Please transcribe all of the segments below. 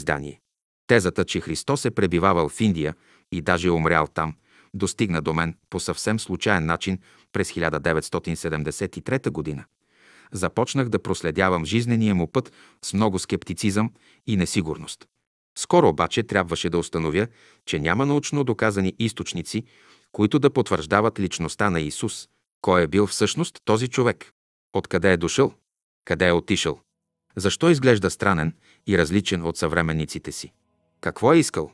Издание. Тезата, че Христос е пребивавал в Индия и даже е умрял там, достигна до мен по съвсем случайен начин през 1973 година. Започнах да проследявам жизнения му път с много скептицизъм и несигурност. Скоро обаче трябваше да установя, че няма научно доказани източници, които да потвърждават личността на Исус. Кой е бил всъщност този човек? Откъде е дошъл? Къде е отишъл? Защо изглежда странен и различен от съвременниците си? Какво е искал?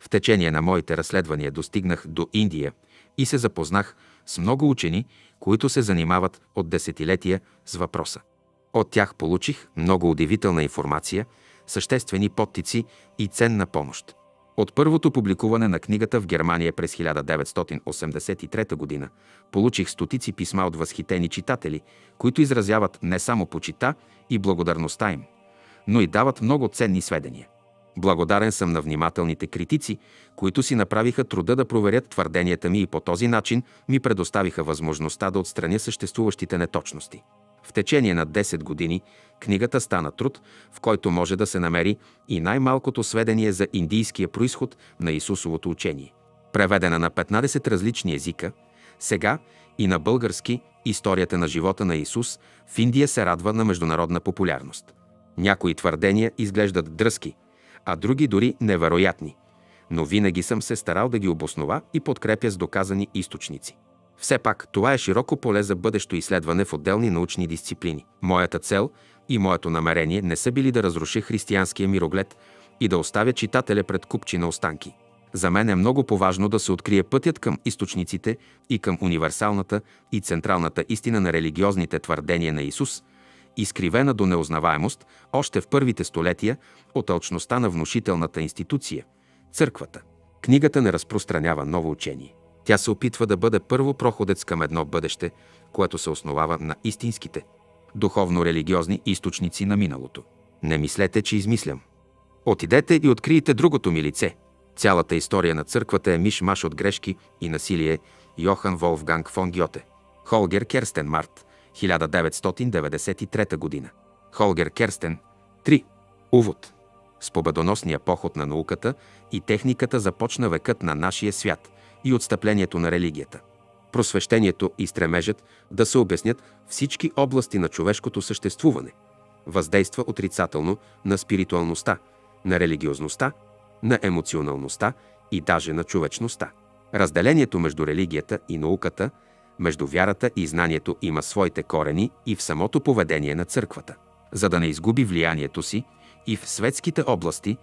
В течение на моите разследвания достигнах до Индия и се запознах с много учени, които се занимават от десетилетия с въпроса. От тях получих много удивителна информация, съществени подтици и ценна помощ. От първото публикуване на книгата в Германия през 1983 г. получих стотици писма от възхитени читатели, които изразяват не само почита и благодарността им, но и дават много ценни сведения. Благодарен съм на внимателните критици, които си направиха труда да проверят твърденията ми и по този начин ми предоставиха възможността да отстраня съществуващите неточности. В течение на 10 години книгата стана труд, в който може да се намери и най-малкото сведение за индийския происход на Исусовото учение. Преведена на 15 различни езика, сега и на български историята на живота на Исус в Индия се радва на международна популярност. Някои твърдения изглеждат дръзки, а други дори невероятни, но винаги съм се старал да ги обоснова и подкрепя с доказани източници. Все пак, това е широко поле за бъдещо изследване в отделни научни дисциплини. Моята цел и моето намерение не са били да разруши християнския мироглед и да оставя читателя пред купчи на останки. За мен е много поважно да се открие пътят към източниците и към универсалната и централната истина на религиозните твърдения на Исус, изкривена до неузнаваемост още в първите столетия от алчността на внушителната институция – църквата. Книгата не разпространява ново учение. Тя се опитва да бъде първо проходец към едно бъдеще, което се основава на истинските, духовно-религиозни източници на миналото. Не мислете, че измислям. Отидете и откриете другото ми лице. Цялата история на църквата е миш-маш от грешки и насилие Йохан Волфганг фон Гьоте. Холгер Керстен Март, 1993 година. Холгер Керстен. 3. Увод. С победоносния поход на науката и техниката започна векът на нашия свят и отстъплението на религията. Просвещението и стремежът да се обяснят всички области на човешкото съществуване въздейства отрицателно на спиритуалността, на религиозността, на емоционалността и даже на човечността. Разделението между религията и науката, между вярата и знанието има своите корени и в самото поведение на църквата. За да не изгуби влиянието си и в светските области,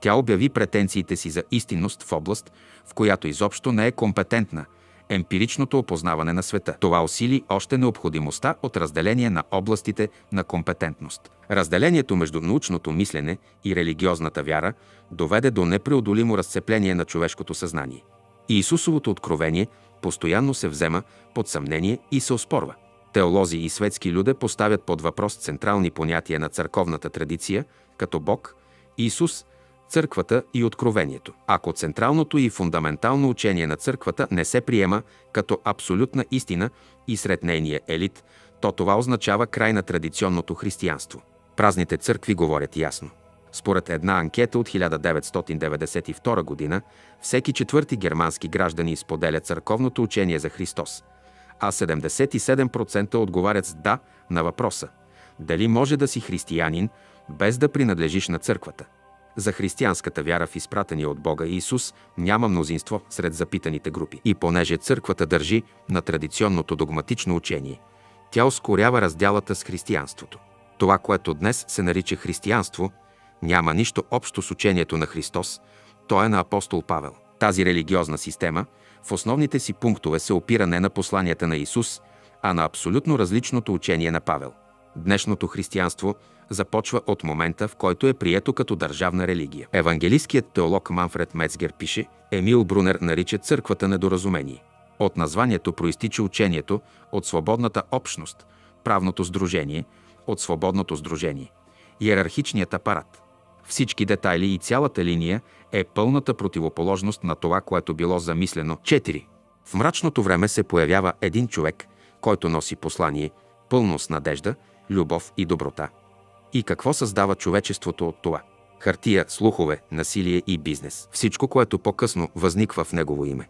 тя обяви претенциите си за истинност в област, в която изобщо не е компетентна – емпиричното опознаване на света. Това усили още необходимостта от разделение на областите на компетентност. Разделението между научното мислене и религиозната вяра доведе до непреодолимо разцепление на човешкото съзнание. И Исусовото откровение постоянно се взема под съмнение и се оспорва. Теолози и светски люде поставят под въпрос централни понятия на църковната традиция, като Бог, Исус, църквата и откровението. Ако централното и фундаментално учение на църквата не се приема като абсолютна истина и сред нейния елит, то това означава край на традиционното християнство. Празните църкви говорят ясно. Според една анкета от 1992 година, всеки четвърти германски граждани споделя църковното учение за Христос, а 77% отговарят с да на въпроса дали може да си християнин без да принадлежиш на църквата. За християнската вяра в изпратения от Бога Исус няма мнозинство сред запитаните групи. И понеже църквата държи на традиционното догматично учение, тя ускорява разделата с християнството. Това, което днес се нарича християнство, няма нищо общо с учението на Христос, то е на апостол Павел. Тази религиозна система в основните си пунктове се опира не на посланията на Исус, а на абсолютно различното учение на Павел. Днешното християнство започва от момента, в който е прието като държавна религия. Евангелистският теолог Манфред Мецгер пише, Емил Брунер нарича църквата недоразумение. От названието проистича учението от свободната общност, правното сдружение, от свободното сдружение, иерархичният апарат. Всички детайли и цялата линия е пълната противоположност на това, което било замислено. 4. В мрачното време се появява един човек, който носи послание, пълно с надежда, любов и доброта. И какво създава човечеството от това? Хартия, слухове, насилие и бизнес. Всичко, което по-късно възниква в Негово име.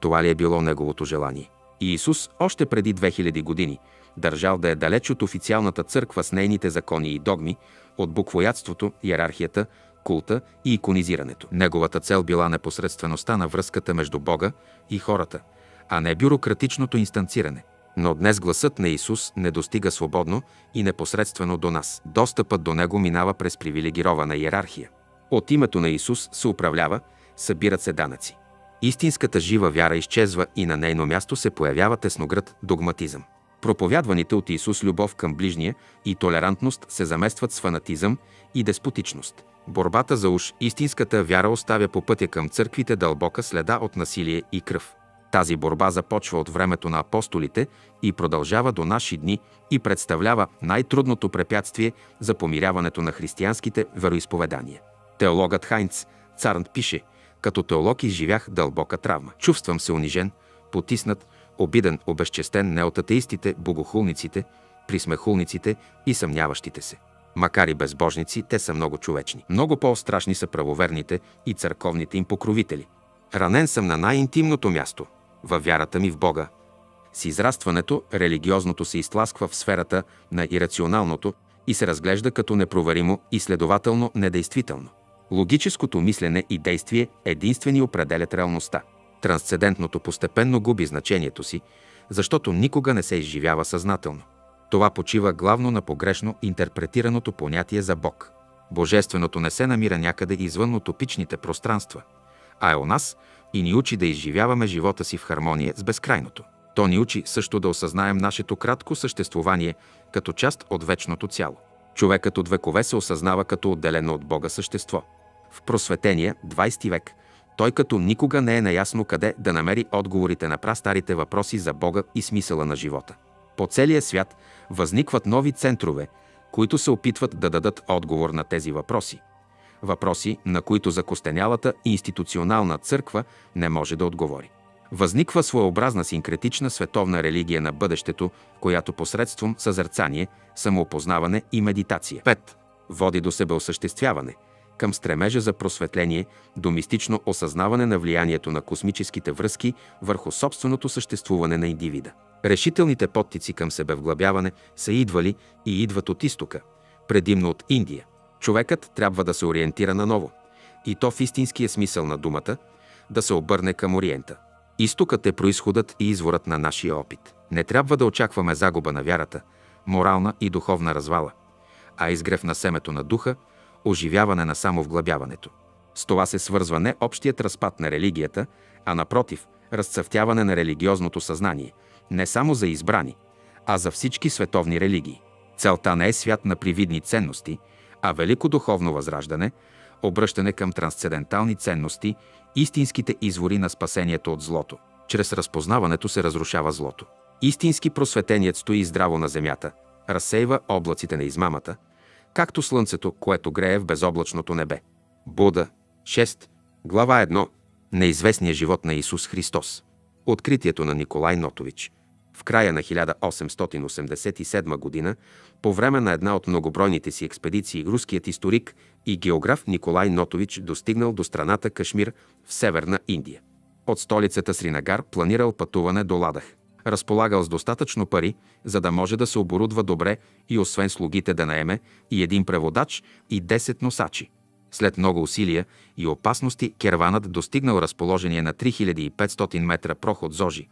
Това ли е било Неговото желание? И Исус още преди 2000 години държал да е далеч от официалната църква с нейните закони и догми, от буквоядството, иерархията, култа и иконизирането. Неговата цел била непосредствеността на връзката между Бога и хората, а не бюрократичното инстанциране. Но днес гласът на Исус не достига свободно и непосредствено до нас. Достъпът до Него минава през привилегирована иерархия. От името на Исус се управлява, събират се данъци. Истинската жива вяра изчезва и на нейно място се появява тесноград догматизъм. Проповядваните от Исус любов към ближния и толерантност се заместват с фанатизъм и деспотичност. Борбата за уж истинската вяра оставя по пътя към църквите дълбока следа от насилие и кръв. Тази борба започва от времето на апостолите и продължава до наши дни и представлява най-трудното препятствие за помиряването на християнските вероисповедания. Теологът Хайнц Царнт пише, като теолог изживях дълбока травма. Чувствам се унижен, потиснат, обиден, обезчестен не от атеистите, богохулниците, присмехулниците и съмняващите се. Макар и безбожници, те са много човечни. Много по-страшни са правоверните и църковните им покровители. Ранен съм на най-интимното място, във вярата ми в Бога. С израстването, религиозното се изтласква в сферата на ирационалното и се разглежда като непроверимо и следователно недействително. Логическото мислене и действие единствени определят реалността. Трансцендентното постепенно губи значението си, защото никога не се изживява съзнателно. Това почива главно на погрешно интерпретираното понятие за Бог. Божественото не се намира някъде извън утопичните пространства, а е у нас и ни учи да изживяваме живота си в хармония с безкрайното. То ни учи също да осъзнаем нашето кратко съществувание като част от вечното цяло. Човекът от векове се осъзнава като отделено от Бога същество. В просветения 20 век той като никога не е наясно къде да намери отговорите на прастарите въпроси за Бога и смисъла на живота. По целия свят възникват нови центрове, които се опитват да дадат отговор на тези въпроси. Въпроси, на които закостенялата институционална църква не може да отговори. Възниква своеобразна синкретична световна религия на бъдещето, която посредством съзерцание, самоопознаване и медитация 5. води до себеосъществяване, към стремежа за просветление, до мистично осъзнаване на влиянието на космическите връзки върху собственото съществуване на индивида. Решителните подтици към себевглъбяване са идвали и идват от изтока, предимно от Индия. Човекът трябва да се ориентира наново, и то в истинския смисъл на думата, да се обърне към Ориента. Изтокът е происходът и изворът на нашия опит. Не трябва да очакваме загуба на вярата, морална и духовна развала, а изгрев на семето на духа, оживяване на самовглъбяването. С това се свързва не общият разпад на религията, а напротив, разцъфтяване на религиозното съзнание, не само за избрани, а за всички световни религии. Целта не е свят на привидни ценности, а велико духовно възраждане, обръщане към трансцендентални ценности, истинските извори на спасението от злото. Чрез разпознаването се разрушава злото. Истински просветеният стои здраво на земята, разсейва облаците на измамата, както слънцето, което грее в безоблачното небе. Буда, 6, глава 1. Неизвестният живот на Исус Христос. Откритието на Николай Нотович. В края на 1887 г., по време на една от многобройните си експедиции, руският историк и географ Николай Нотович достигнал до страната Кашмир в Северна Индия. От столицата Сринагар планирал пътуване до Ладах. Разполагал с достатъчно пари, за да може да се оборудва добре и освен слугите да наеме и един преводач и 10 носачи. След много усилия и опасности керванът достигнал разположение на 3500 метра проход Зожи,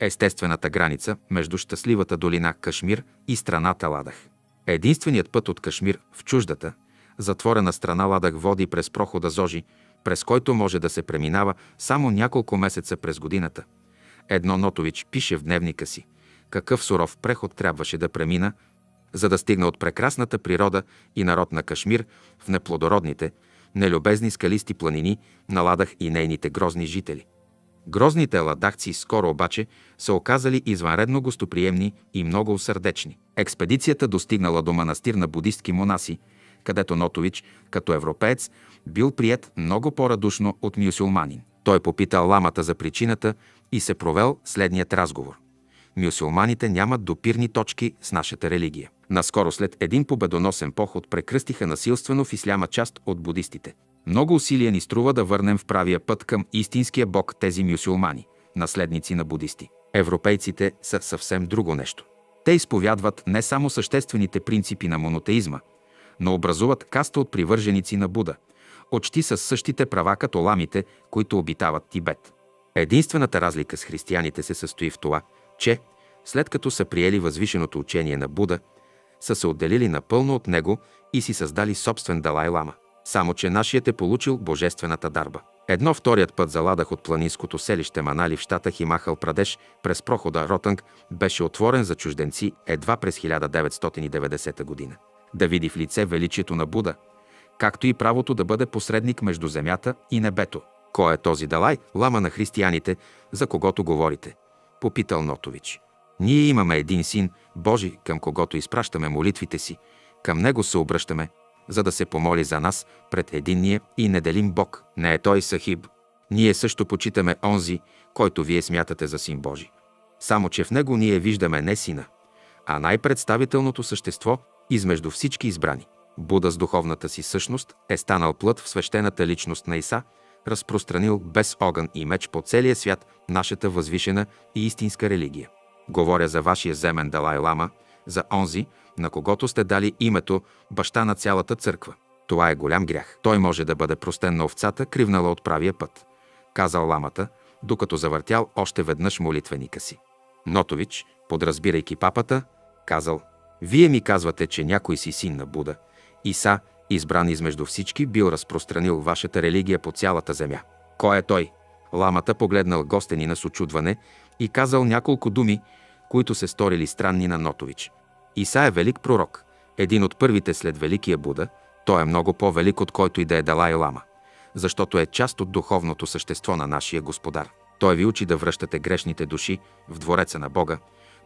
естествената граница между щастливата долина Кашмир и страната Ладах. Единственият път от Кашмир в чуждата, затворена страна Ладах води през прохода Зожи, през който може да се преминава само няколко месеца през годината. Едно Нотович пише в дневника си какъв суров преход трябваше да премина, за да стигна от прекрасната природа и народ на Кашмир в неплодородните, нелюбезни скалисти планини на Ладах и нейните грозни жители. Грозните ладахци скоро обаче са оказали извънредно гостоприемни и много усърдечни. Експедицията достигнала до манастир на будистки монаси, където Нотович, като европеец, бил прият много по-радушно от мюсюлманин. Той попитал ламата за причината и се провел следният разговор. Мюсюлманите нямат допирни точки с нашата религия. Наскоро след един победоносен поход прекръстиха насилствено в исляма част от будистите. Много усилия ни струва да върнем в правия път към истинския бог тези мюсюлмани, наследници на будисти. Европейците са съвсем друго нещо. Те изповядват не само съществените принципи на монотеизма, но образуват каста от привърженици на Буда, очти с същите права като ламите, които обитават Тибет. Единствената разлика с християните се състои в това, че, след като са приели възвишеното учение на Буда, са се отделили напълно от него и си създали собствен Далай Лама. Само, че нашият е получил божествената дарба. Едно вторият път заладах от планинското селище Манали в щата Химахал Прадеш през прохода Ротанг беше отворен за чужденци едва през 1990 година. Да види в лице величието на Буда, както и правото да бъде посредник между земята и небето. Кой е този Далай, лама на християните, за когото говорите? Попитал Нотович. Ние имаме един син, Божи, към когото изпращаме молитвите си. Към него се обръщаме, за да се помоли за нас пред единния и неделим Бог. Не е той Сахиб. Ние също почитаме онзи, който вие смятате за син Божи. Само, че в него ние виждаме не сина, а най-представителното същество измежду всички избрани. Буда с духовната си същност е станал плът в свещената личност на Иса, разпространил без огън и меч по целия свят нашата възвишена и истинска религия. Говоря за вашия земен Далай Лама, за онзи, на когото сте дали името баща на цялата църква. Това е голям грях. Той може да бъде простен на овцата, кривнала от правия път, казал ламата, докато завъртял още веднъж молитвеника си. Нотович, подразбирайки папата, казал, «Вие ми казвате, че някой си син на Буда. Иса, избран измежду всички, бил разпространил вашата религия по цялата земя. Кой е той?» Ламата погледнал гостенина с очудване и казал няколко думи, които се сторили странни на Нотович. Иса е велик пророк, един от първите след Великия Буда, той е много по-велик от който и да е Далай Лама, защото е част от духовното същество на нашия Господар. Той ви учи да връщате грешните души в двореца на Бога,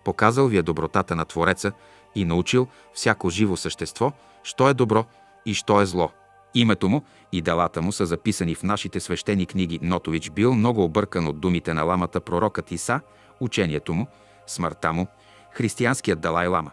показал ви е добротата на Твореца и научил всяко живо същество, що е добро и що е зло. Името му и делата му са записани в нашите свещени книги. Нотович бил много объркан от думите на ламата пророкът Иса, учението му, смъртта му, християнският Далай Лама.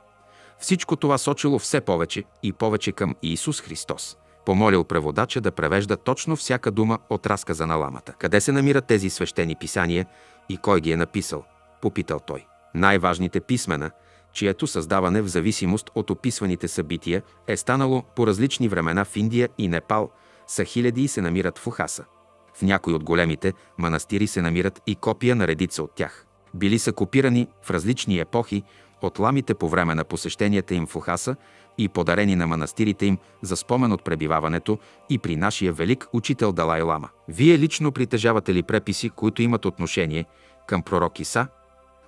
Всичко това сочило все повече и повече към Иисус Христос. Помолил преводача да превежда точно всяка дума от разказа на ламата. Къде се намират тези свещени писания и кой ги е написал? Попитал той. Най-важните писмена, чието създаване в зависимост от описваните събития е станало по различни времена в Индия и Непал, са хиляди и се намират в Ухаса. В някои от големите манастири се намират и копия на редица от тях. Били са копирани в различни епохи от ламите по време на посещенията им в Ухаса и подарени на манастирите им за спомен от пребиваването и при нашия велик учител Далай Лама. Вие лично притежавате ли преписи, които имат отношение към пророк Иса?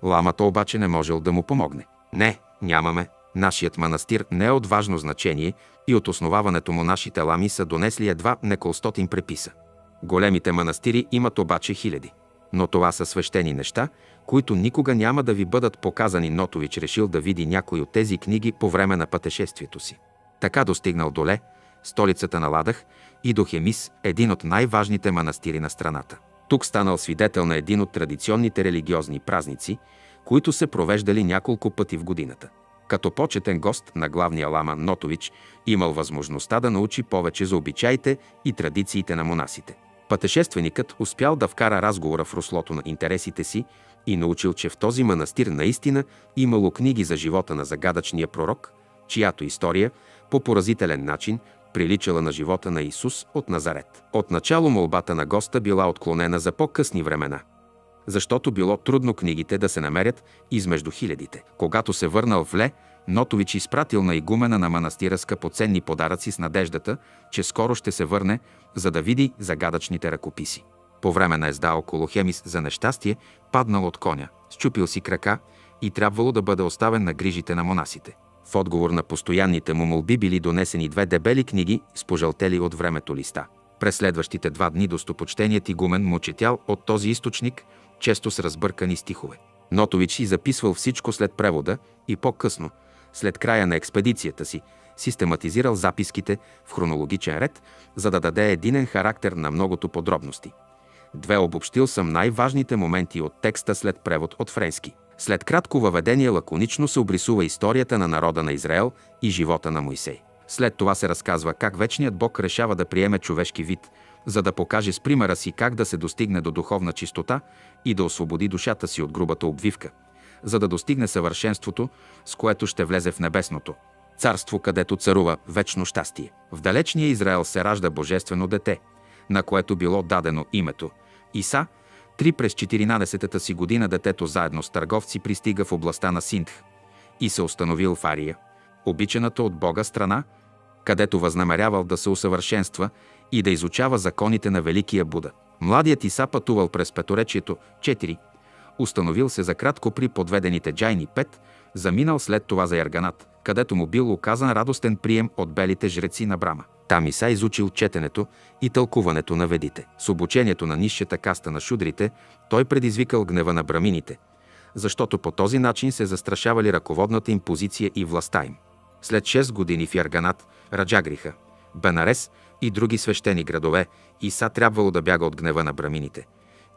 Ламата обаче не можел да му помогне. Не, нямаме. Нашият манастир не е от важно значение и от основаването му нашите лами са донесли едва неколстотин преписа. Големите манастири имат обаче хиляди. Но това са свещени неща, които никога няма да ви бъдат показани. Нотович решил да види някой от тези книги по време на пътешествието си. Така достигнал до Ле, столицата на Ладах, и до Хемис, един от най-важните манастири на страната. Тук станал свидетел на един от традиционните религиозни празници, които се провеждали няколко пъти в годината. Като почетен гост на главния лама Нотович имал възможността да научи повече за обичаите и традициите на монасите. Пътешественикът успял да вкара разговора в руслото на интересите си и научил, че в този манастир наистина имало книги за живота на загадъчния пророк, чиято история по поразителен начин приличала на живота на Исус от Назарет. Отначало молбата на госта била отклонена за по-късни времена, защото било трудно книгите да се намерят измежду хилядите. Когато се върнал в Ле, Нотович изпратил на игумена на манастира скъпоценни подаръци с надеждата, че скоро ще се върне, за да види загадъчните ръкописи. По време на езда около Хемис за нещастие, паднал от коня, счупил си крака и трябвало да бъде оставен на грижите на монасите. В отговор на постоянните му молби били донесени две дебели книги с пожълтели от времето листа. През следващите два дни достопочтеният игумен му четял от този източник, често с разбъркани стихове. Нотович и записвал всичко след превода и по-късно, след края на експедицията си, систематизирал записките в хронологичен ред, за да даде единен характер на многото подробности. Две обобщил съм най-важните моменти от текста след превод от френски. След кратко въведение лаконично се обрисува историята на народа на Израел и живота на Моисей. След това се разказва как вечният Бог решава да приеме човешки вид, за да покаже с примера си как да се достигне до духовна чистота и да освободи душата си от грубата обвивка, за да достигне съвършенството, с което ще влезе в небесното. Царство, където царува вечно щастие. В далечния Израел се ражда божествено дете, на което било дадено името Иса. Три през 14-та си година детето заедно с търговци пристига в областта на Синдх и се установил в Ария, обичаната от Бога страна, където възнамерявал да се усъвършенства и да изучава законите на Великия Буда. Младият Иса пътувал през петоречието 4, установил се за кратко при подведените джайни 5, заминал след това за Ярганат, където му бил оказан радостен прием от белите жреци на Брама. Там Иса изучил четенето и тълкуването на ведите. С обучението на нисшата каста на шудрите, той предизвикал гнева на брамините, защото по този начин се застрашавали ръководната им позиция и властта им. След 6 години в Ярганат, Раджагриха, Бенарес и други свещени градове, Иса трябвало да бяга от гнева на брамините,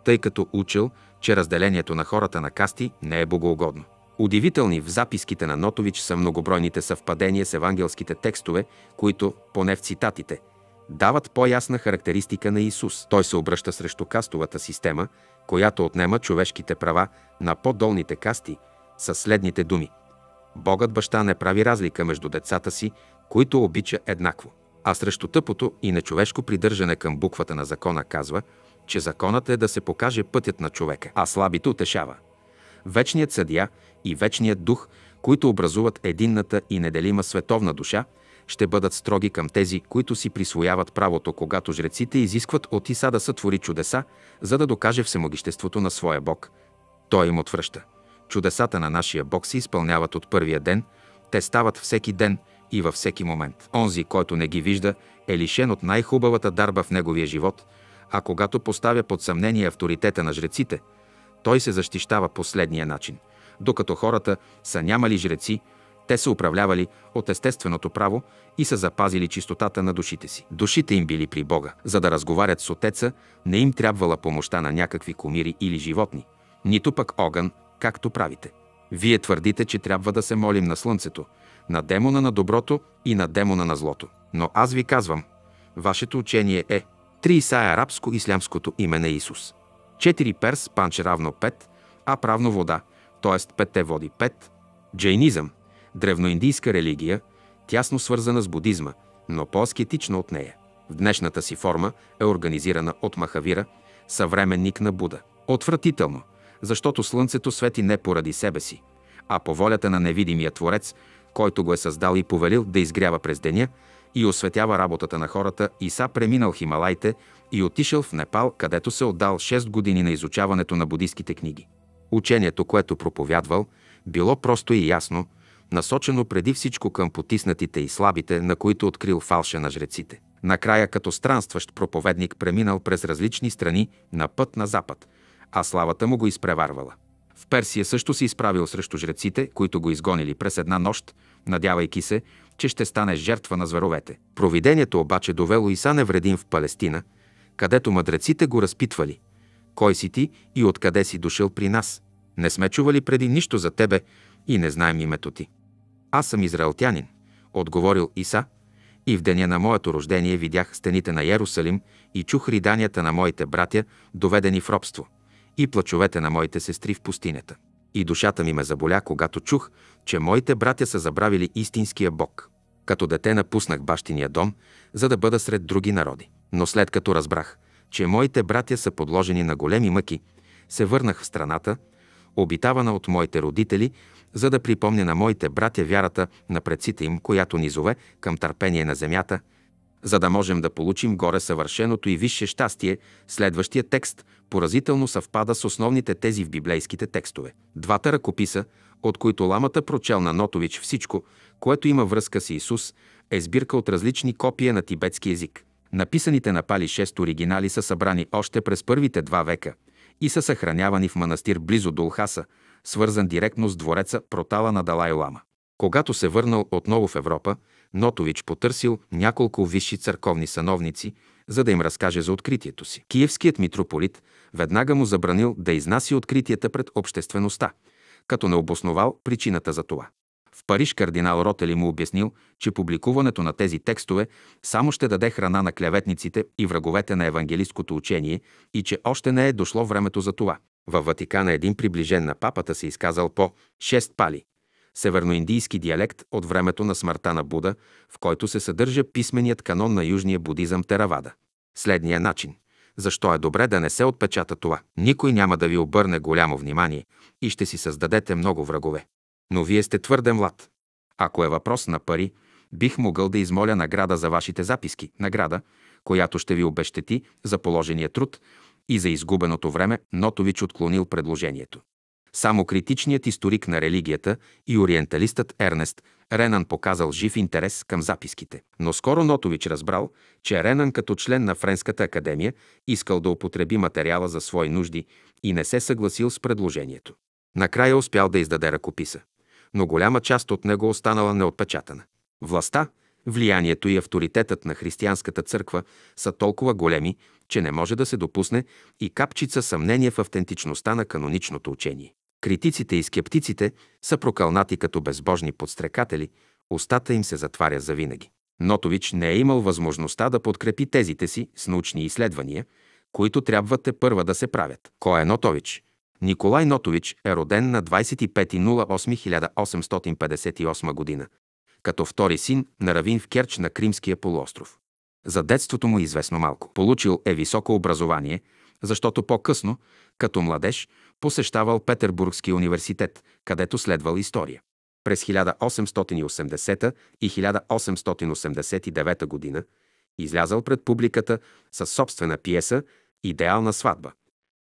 тъй като учил, че разделението на хората на касти не е богоугодно. Удивителни в записките на Нотович са многобройните съвпадения с евангелските текстове, които, поне в цитатите, дават по-ясна характеристика на Исус. Той се обръща срещу кастовата система, която отнема човешките права на по-долните касти, със следните думи. Богът баща не прави разлика между децата си, които обича еднакво. А срещу тъпото и нечовешко придържане към буквата на закона казва, че законът е да се покаже пътят на човека, а слабите утешава. Вечният съдия и вечният дух, които образуват единната и неделима световна душа, ще бъдат строги към тези, които си присвояват правото, когато жреците изискват от Иса да сътвори чудеса, за да докаже всемогиществото на своя Бог. Той им отвръща. Чудесата на нашия Бог се изпълняват от първия ден, те стават всеки ден и във всеки момент. Онзи, който не ги вижда, е лишен от най-хубавата дарба в неговия живот, а когато поставя под съмнение авторитета на жреците, той се защищава последния начин. Докато хората са нямали жреци, те са управлявали от естественото право и са запазили чистотата на душите си. Душите им били при Бога. За да разговарят с Отеца, не им трябвала помощта на някакви комири или животни, нито пък огън, както правите. Вие твърдите, че трябва да се молим на Слънцето, на демона на доброто и на демона на злото. Но аз ви казвам, вашето учение е Три Иса е арабско-ислямското име на Исус. Четири перс, панче равно пет, а правно вода, т.е. петте води пет. Джейнизъм, древноиндийска религия, тясно свързана с будизма, но по-аскетична от нея. В днешната си форма е организирана от Махавира, съвременник на Буда. Отвратително, защото Слънцето свети не поради себе си, а по волята на невидимия Творец, който го е създал и повелил да изгрява през деня и осветява работата на хората, Иса преминал Хималайте и отишъл в Непал, където се отдал 6 години на изучаването на будистските книги. Учението, което проповядвал, било просто и ясно, насочено преди всичко към потиснатите и слабите, на които открил фалша на жреците. Накрая, като странстващ проповедник, преминал през различни страни на път на запад, а славата му го изпреварвала. В Персия също се изправил срещу жреците, които го изгонили през една нощ, надявайки се, че ще стане жертва на зверовете. Провидението обаче довело Иса невредим в Палестина, където мъдреците го разпитвали. Кой си ти и откъде си дошъл при нас? Не сме чували преди нищо за тебе и не знаем името ти. Аз съм израелтянин, отговорил Иса, и в деня на моето рождение видях стените на Ярусалим и чух риданията на моите братя, доведени в робство, и плачовете на моите сестри в пустинята. И душата ми ме заболя, когато чух, че моите братя са забравили истинския Бог. Като дете напуснах бащиния дом, за да бъда сред други народи. Но след като разбрах, че моите братя са подложени на големи мъки, се върнах в страната, обитавана от моите родители, за да припомня на моите братя вярата на предците им, която ни зове към търпение на земята, за да можем да получим горе съвършеното и висше щастие, следващия текст поразително съвпада с основните тези в библейските текстове. Двата ръкописа, от които ламата прочел на Нотович всичко, което има връзка с Исус, е сбирка от различни копия на тибетски език. Написаните на Пали 6 оригинали са събрани още през първите два века и са съхранявани в манастир близо до Лхаса, свързан директно с двореца Протала на Далай Лама. Когато се върнал отново в Европа, Нотович потърсил няколко висши църковни сановници, за да им разкаже за откритието си. Киевският митрополит веднага му забранил да изнася откритията пред обществеността, като не обосновал причината за това. В Париж кардинал Ротели му обяснил, че публикуването на тези текстове само ще даде храна на клеветниците и враговете на евангелисткото учение и че още не е дошло времето за това. Във Ватикана един приближен на папата се изказал по шест пали, северноиндийски диалект от времето на смъртта на Буда, в който се съдържа писменият канон на южния будизъм Теравада. Следния начин. Защо е добре да не се отпечата това? Никой няма да ви обърне голямо внимание и ще си създадете много врагове. Но вие сте твърде млад. Ако е въпрос на пари, бих могъл да измоля награда за вашите записки. Награда, която ще ви обещети за положения труд и за изгубеното време, Нотович отклонил предложението. Само критичният историк на религията и ориенталистът Ернест Ренан показал жив интерес към записките. Но скоро Нотович разбрал, че Ренан като член на Френската академия искал да употреби материала за свои нужди и не се съгласил с предложението. Накрая успял да издаде ръкописа, но голяма част от него останала неотпечатана. Властта, влиянието и авторитетът на християнската църква са толкова големи, че не може да се допусне и капчица съмнение в автентичността на каноничното учение. Критиците и скептиците са прокълнати като безбожни подстрекатели, устата им се затваря завинаги. Нотович не е имал възможността да подкрепи тезите си с научни изследвания, които трябва те първа да се правят. Кой е Нотович? Николай Нотович е роден на 25.08.1858 година, като втори син на равин в Керч на Кримския полуостров. За детството му известно малко. Получил е високо образование, защото по-късно, като младеж, посещавал Петербургския университет, където следвал история. През 1880 и 1889 година излязал пред публиката със собствена пиеса «Идеална сватба»,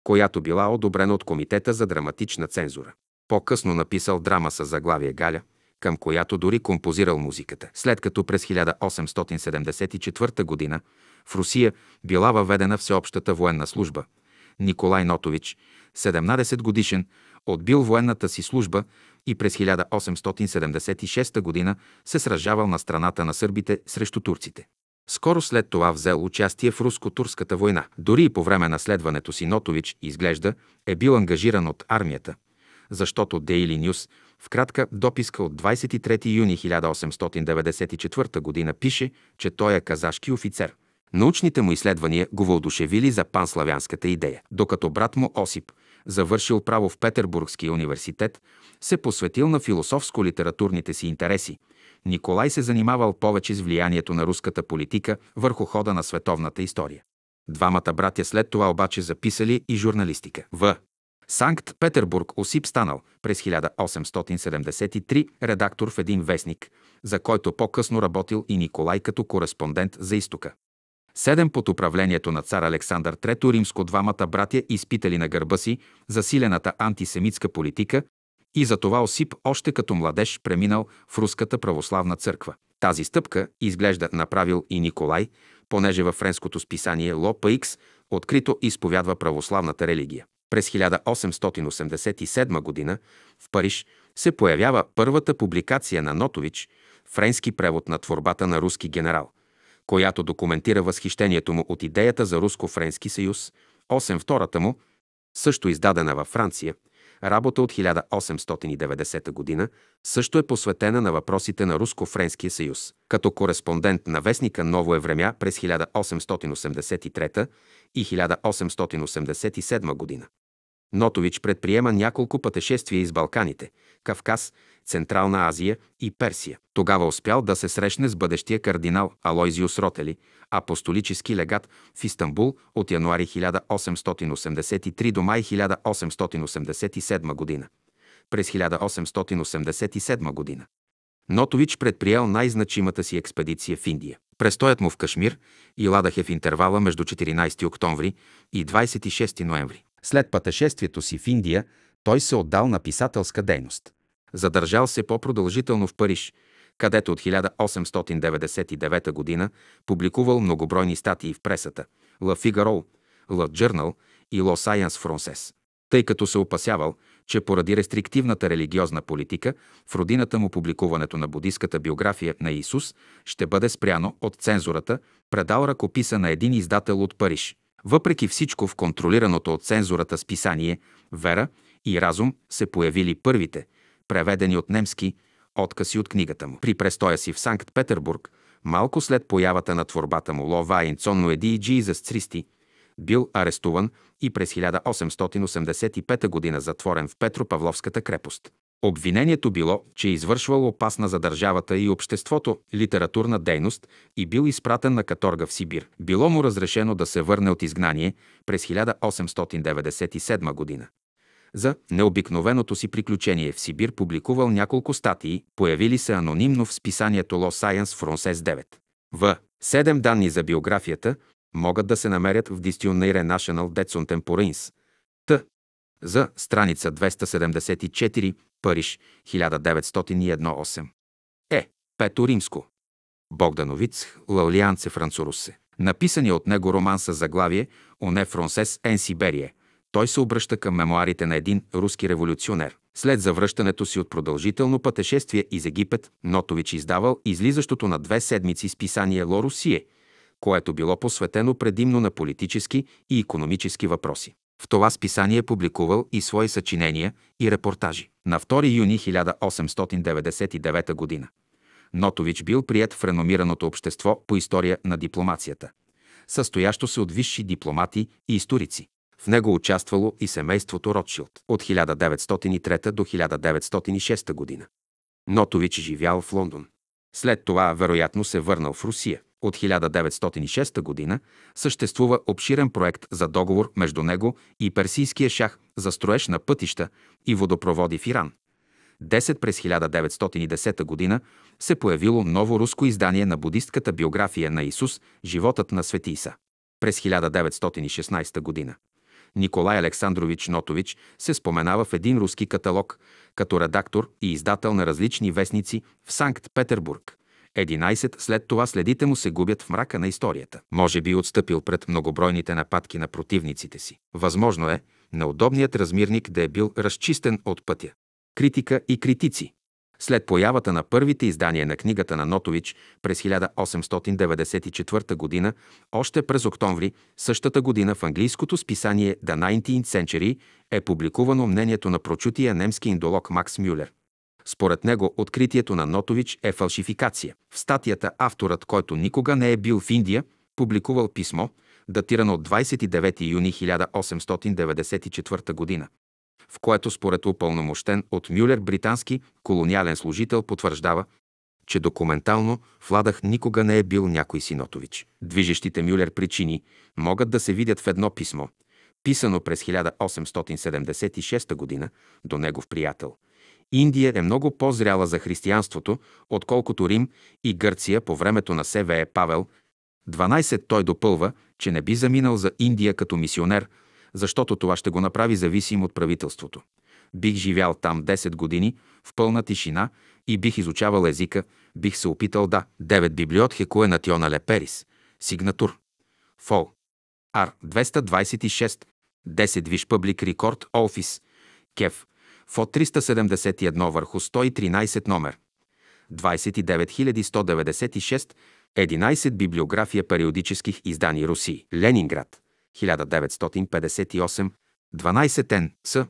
която била одобрена от Комитета за драматична цензура. По-късно написал драма с заглавие Галя, към която дори композирал музиката. След като през 1874 г. в Русия била въведена всеобщата военна служба, Николай Нотович, 17 годишен, отбил военната си служба и през 1876 г. се сражавал на страната на сърбите срещу турците. Скоро след това взел участие в руско-турската война. Дори и по време на следването си Нотович, изглежда, е бил ангажиран от армията, защото Daily News в кратка дописка от 23 юни 1894 г. пише, че той е казашки офицер. Научните му изследвания го въодушевили за панславянската идея, докато брат му Осип, завършил право в Петербургския университет, се посветил на философско-литературните си интереси. Николай се занимавал повече с влиянието на руската политика върху хода на световната история. Двамата братя след това обаче записали и журналистика. В. Санкт Петербург Осип станал през 1873 редактор в един вестник, за който по-късно работил и Николай като кореспондент за изтока. Седем под управлението на цар Александър III римско двамата братя изпитали на гърба си засилената антисемитска политика и за това Осип още като младеж преминал в Руската православна църква. Тази стъпка изглежда направил и Николай, понеже във френското списание Ло Икс открито изповядва православната религия. През 1887 г. в Париж се появява първата публикация на Нотович, френски превод на творбата на руски генерал, която документира възхищението му от идеята за руско-френски съюз, 8 втората му, също издадена във Франция, работа от 1890 г., също е посветена на въпросите на Руско-Френския съюз. Като кореспондент на вестника Ново Евремя през 1883 и 1887 година. Нотович предприема няколко пътешествия из Балканите, Кавказ, Централна Азия и Персия. Тогава успял да се срещне с бъдещия кардинал Алойзиус Ротели, апостолически легат в Истанбул от януари 1883 до май 1887 година. През 1887 година. Нотович предприел най-значимата си експедиция в Индия. Престоят му в Кашмир и Ладах е в интервала между 14 октомври и 26 ноември. След пътешествието си в Индия, той се отдал на писателска дейност. Задържал се по-продължително в Париж, където от 1899 г. публикувал многобройни статии в пресата La Figaro, La Journal и La Science Française, тъй като се опасявал, че поради рестриктивната религиозна политика в родината му публикуването на будистката биография на Исус ще бъде спряно от цензурата, предал ръкописа на един издател от Париж. Въпреки всичко в контролираното от цензурата списание «Вера» и разум се появили първите, преведени от немски, откази от книгата му. При престоя си в Санкт-Петербург, малко след появата на творбата му Ло Вайн Цонно Еди и Джизас Цристи, бил арестуван и през 1885 г. затворен в Петропавловската крепост. Обвинението било, че е извършвал опасна за държавата и обществото литературна дейност и бил изпратен на каторга в Сибир. Било му разрешено да се върне от изгнание през 1897 година. За необикновеното си приключение в Сибир публикувал няколко статии, появили се анонимно в списанието Law Science Frances 9. В. Седем данни за биографията могат да се намерят в Dictionnaire National de Contemporains. Т. За страница 274, Париж, 1901-8. Е. Пето Римско. Богдановиц, Лаулианце Францурусе. Написания от него роман с заглавие «Оне Фронсес ен Сиберие», той се обръща към мемуарите на един руски революционер. След завръщането си от продължително пътешествие из Египет, Нотович издавал излизащото на две седмици списание Ло Русие, което било посветено предимно на политически и економически въпроси. В това списание публикувал и свои съчинения и репортажи. На 2 юни 1899 г. Нотович бил прият в реномираното общество по история на дипломацията, състоящо се от висши дипломати и историци. В него участвало и семейството Ротшилд от 1903 до 1906 година. Нотович живял в Лондон. След това вероятно се върнал в Русия. От 1906 година съществува обширен проект за договор между него и персийския шах за строеж на пътища и водопроводи в Иран. 10 през 1910 година се появило ново руско издание на будистката биография на Исус «Животът на Свети Иса». През 1916 година Николай Александрович Нотович се споменава в един руски каталог като редактор и издател на различни вестници в Санкт-Петербург. 11 след това следите му се губят в мрака на историята. Може би отстъпил пред многобройните нападки на противниците си. Възможно е неудобният размирник да е бил разчистен от пътя. Критика и критици. След появата на първите издания на книгата на Нотович през 1894 г., още през октомври същата година в английското списание The 19th Century е публикувано мнението на прочутия немски индолог Макс Мюлер. Според него откритието на Нотович е фалшификация. В статията авторът, който никога не е бил в Индия, публикувал писмо, датирано от 29 юни 1894 година, в което според упълномощен от Мюлер британски колониален служител потвърждава, че документално Владах никога не е бил някой Синотович. Движещите Мюлер причини могат да се видят в едно писмо, писано през 1876 г. до негов приятел – Индия е много по-зряла за християнството, отколкото Рим и Гърция по времето на СВЕ Павел. 12 той допълва, че не би заминал за Индия като мисионер, защото това ще го направи зависим от правителството. Бих живял там 10 години в пълна тишина и бих изучавал езика, бих се опитал да. 9 библиот Хекуе Натиона Леперис. Сигнатур. Фол. Ар 226. 10 Виш Пъблик Рекорд Офис. Кев. ФО 371 върху 113 номер. 29196 11 библиография периодических издани Руси. Ленинград. 1958. 12 Н. С.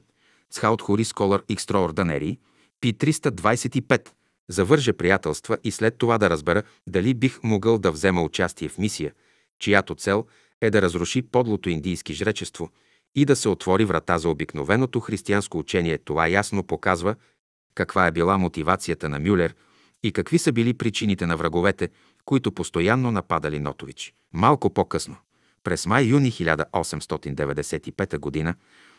Схаут Хури Сколър Екстраорданери. Пи 325. Завърже приятелства и след това да разбера дали бих могъл да взема участие в мисия, чиято цел е да разруши подлото индийски жречество – и да се отвори врата за обикновеното християнско учение. Това ясно показва каква е била мотивацията на Мюлер и какви са били причините на враговете, които постоянно нападали Нотович. Малко по-късно, през май-юни 1895 г.,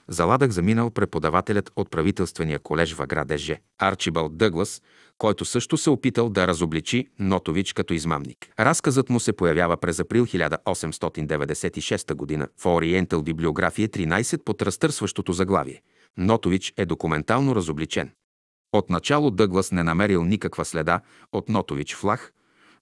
заладах заминал преподавателят от правителствения колеж в Аградеже, Арчибалд Дъглас, който също се опитал да разобличи Нотович като измамник. Разказът му се появява през април 1896 г. в Ориентал библиография 13 под разтърсващото заглавие. Нотович е документално разобличен. Отначало Дъглас не намерил никаква следа от Нотович в Лах,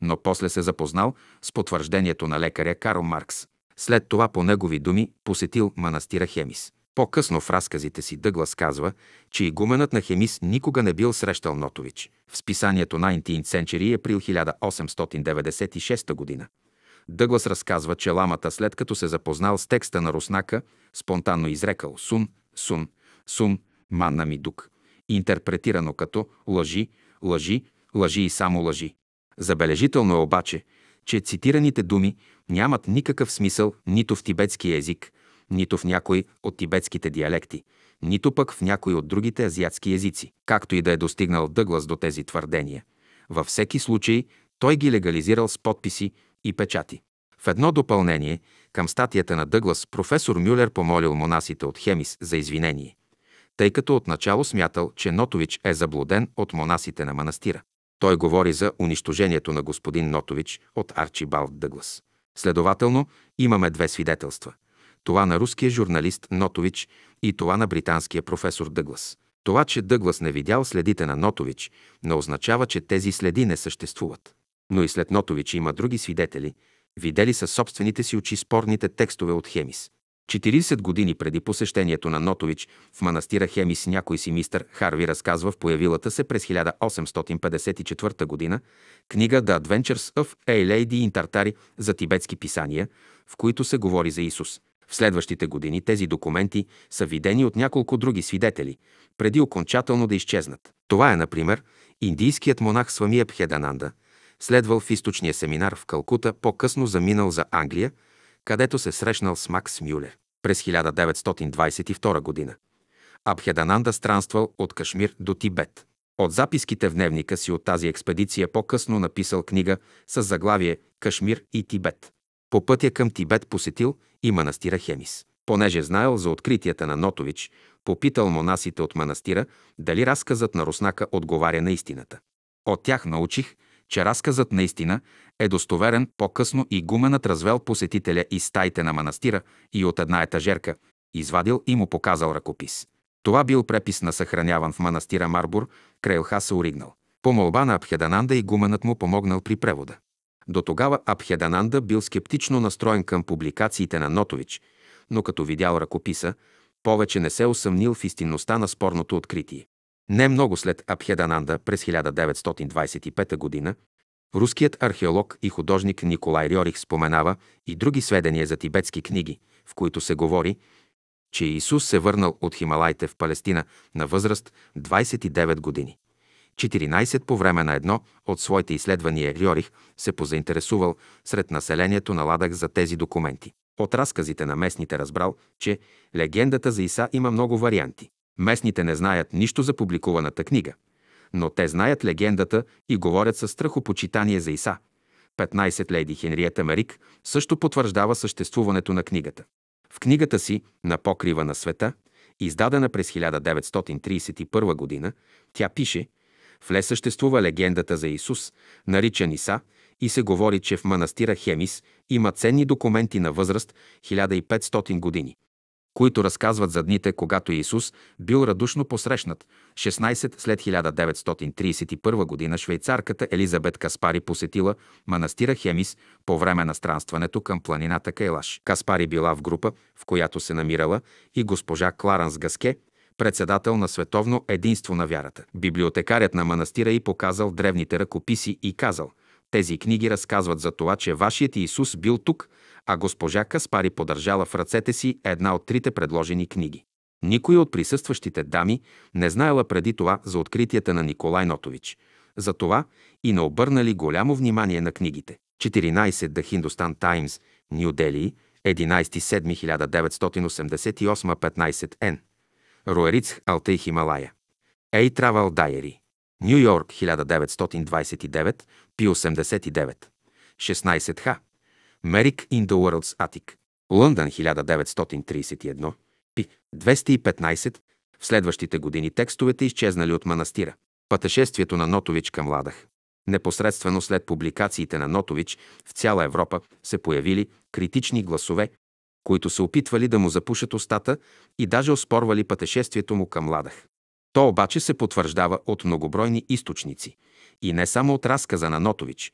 но после се запознал с потвърждението на лекаря Карл Маркс. След това, по негови думи, посетил манастира Хемис. По-късно в разказите си Дъглас казва, че игуменът на Хемис никога не бил срещал Нотович. В списанието 19th Century април 1896 година. Дъглас разказва, че ламата след като се запознал с текста на Руснака, спонтанно изрекал «Сун, Сун, Сун, Манна Мидук, интерпретирано като лъжи, лъжи, лъжи и само лъжи. Забележително е обаче, че цитираните думи нямат никакъв смисъл нито в тибетски език, нито в някой от тибетските диалекти, нито пък в някой от другите азиатски езици, както и да е достигнал Дъглас до тези твърдения. Във всеки случай той ги легализирал с подписи и печати. В едно допълнение към статията на Дъглас професор Мюлер помолил монасите от Хемис за извинение, тъй като отначало смятал, че Нотович е заблуден от монасите на манастира. Той говори за унищожението на господин Нотович от Арчибалд Дъглас. Следователно, имаме две свидетелства. Това на руския журналист Нотович и това на британския професор Дъглас. Това, че Дъглас не видял следите на Нотович, не означава, че тези следи не съществуват. Но и след Нотович има други свидетели, видели със собствените си очи спорните текстове от Хемис. 40 години преди посещението на Нотович в манастира Хемис някой си мистър Харви разказва в появилата се през 1854 година книга The Adventures of a Lady in Tartary за тибетски писания, в които се говори за Исус. В следващите години тези документи са видени от няколко други свидетели, преди окончателно да изчезнат. Това е, например, индийският монах Свамия Пхедананда, следвал в източния семинар в Калкута, по-късно заминал за Англия, където се срещнал с Макс Мюлер през 1922 година. Абхедананда странствал от Кашмир до Тибет. От записките в дневника си от тази експедиция по-късно написал книга с заглавие «Кашмир и Тибет». По пътя към Тибет посетил и манастира Хемис. Понеже знаел за откритията на Нотович, попитал монасите от манастира дали разказът на Руснака отговаря на истината. От тях научих, че разказът наистина е достоверен, по-късно и гуменът развел посетителя из стаите на манастира и от една етажерка, извадил и му показал ръкопис. Това бил препис на съхраняван в манастира Марбур, край Лхаса Оригнал. По молба на Абхедананда и гуменът му помогнал при превода. До тогава Абхедананда бил скептично настроен към публикациите на Нотович, но като видял ръкописа, повече не се усъмнил в истинността на спорното откритие. Не много след Абхедананда през 1925 г. руският археолог и художник Николай Рьорих споменава и други сведения за тибетски книги, в които се говори, че Исус се върнал от Хималайте в Палестина на възраст 29 години. 14 по време на едно от своите изследвания Рьорих се позаинтересувал сред населението на Ладах за тези документи. От разказите на местните разбрал, че легендата за Иса има много варианти. Местните не знаят нищо за публикуваната книга, но те знаят легендата и говорят със страхопочитание за Иса. 15 леди Хенриета Мерик също потвърждава съществуването на книгата. В книгата си «На покрива на света», издадена през 1931 г., тя пише «В Ле съществува легендата за Исус, наричан Иса, и се говори, че в манастира Хемис има ценни документи на възраст 1500 години които разказват за дните, когато Исус бил радушно посрещнат. 16 след 1931 година швейцарката Елизабет Каспари посетила манастира Хемис по време на странстването към планината Кайлаш. Каспари била в група, в която се намирала и госпожа Кларанс Гаске, председател на Световно единство на вярата. Библиотекарят на манастира и показал древните ръкописи и казал – тези книги разказват за това, че вашият Исус бил тук, а госпожа Каспари подържала в ръцете си една от трите предложени книги. Никой от присъстващите дами не знаела преди това за откритията на Николай Нотович. За това и не обърнали голямо внимание на книгите. 14 The Hindustan Times, Нью Дели, 11.7.1988, 15 Н. Руериц, Алтай, Хималая. A Travel Diary. Нью Йорк, 1929, Пи 89. 16 Х. Merrick in the World's Attic. Лондон 1931. Пи 215. В следващите години текстовете изчезнали от манастира. Пътешествието на Нотович към Ладах. Непосредствено след публикациите на Нотович в цяла Европа се появили критични гласове, които се опитвали да му запушат устата и даже оспорвали пътешествието му към Ладах. То обаче се потвърждава от многобройни източници и не само от разказа на Нотович,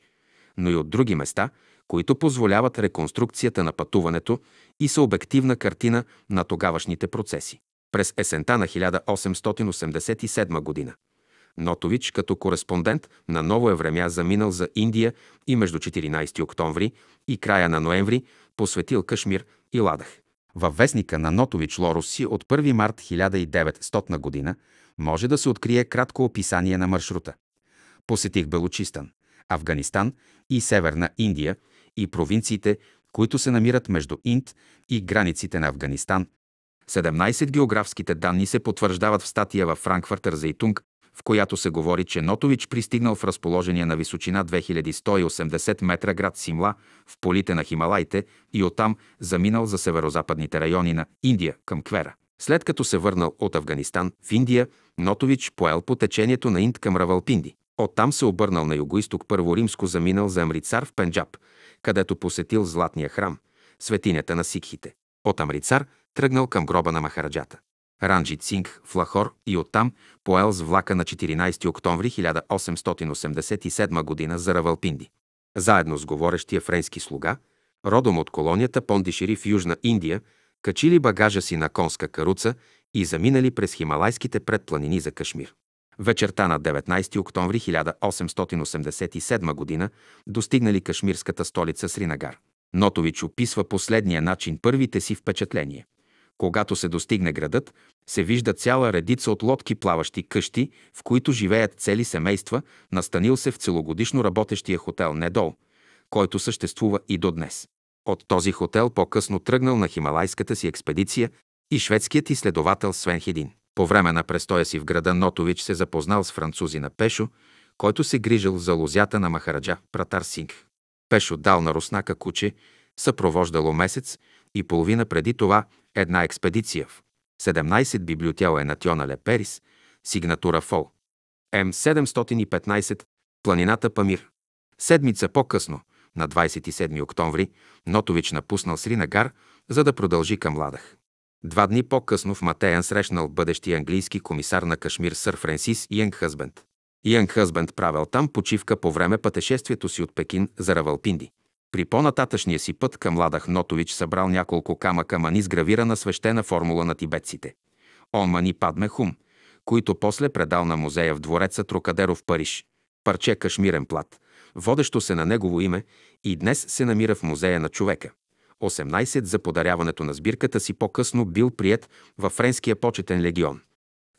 но и от други места, които позволяват реконструкцията на пътуването и са обективна картина на тогавашните процеси. През есента на 1887 година Нотович като кореспондент на Ново Евремя заминал за Индия и между 14 октомври и края на ноември посветил Кашмир и Ладах. Във вестника на Нотович Лороси от 1 март 1900 година може да се открие кратко описание на маршрута. Посетих Белочистан, Афганистан и Северна Индия и провинциите, които се намират между Инд и границите на Афганистан. 17 географските данни се потвърждават в статия във Франкфуртер Зейтунг, в която се говори, че Нотович пристигнал в разположение на височина 2180 метра град Симла в полите на Хималайте и оттам заминал за северо-западните райони на Индия към Квера. След като се върнал от Афганистан в Индия, Нотович поел по течението на Инд към Равалпинди. Оттам се обърнал на югоисток първо римско заминал за Амрицар в Пенджаб, където посетил Златния храм, светинята на сикхите. От Амрицар тръгнал към гроба на Махараджата. Ранджит Синг в Лахор и оттам поел с влака на 14 октомври 1887 г. за Равалпинди. Заедно с говорещия френски слуга, родом от колонията Пондишери в Южна Индия, качили багажа си на конска каруца и заминали през хималайските предпланини за Кашмир. Вечерта на 19 октомври 1887 г. достигнали кашмирската столица Сринагар. Нотович описва последния начин първите си впечатления. Когато се достигне градът, се вижда цяла редица от лодки плаващи къщи, в които живеят цели семейства, настанил се в целогодишно работещия хотел Недол, който съществува и до днес. От този хотел по-късно тръгнал на хималайската си експедиция и шведският изследовател Свен Хедин. По време на престоя си в града Нотович се запознал с французи на Пешо, който се грижил за лозята на Махараджа Пратар Синг. Пешо дал на Руснака куче, съпровождало месец и половина преди това една експедиция в 17 библиотел Енатиона Леперис, сигнатура ФОЛ. М715, планината Памир. Седмица по-късно, на 27 октомври, Нотович напуснал Сринагар, за да продължи към Ладах. Два дни по-късно в Матеян срещнал бъдещия английски комисар на Кашмир сър Френсис Янг Хъзбенд. Янг Хъзбенд правил там почивка по време пътешествието си от Пекин за Равалпинди. При по-нататъчния си път към Ладах Нотович събрал няколко камъка мани с гравирана свещена формула на тибетците. Он мани Падме Хум, които после предал на музея в двореца Трокадеро в Париж. Парче кашмирен плат, водещо се на негово име и днес се намира в музея на човека. 18 за подаряването на сбирката си по-късно бил прият във Френския почетен легион.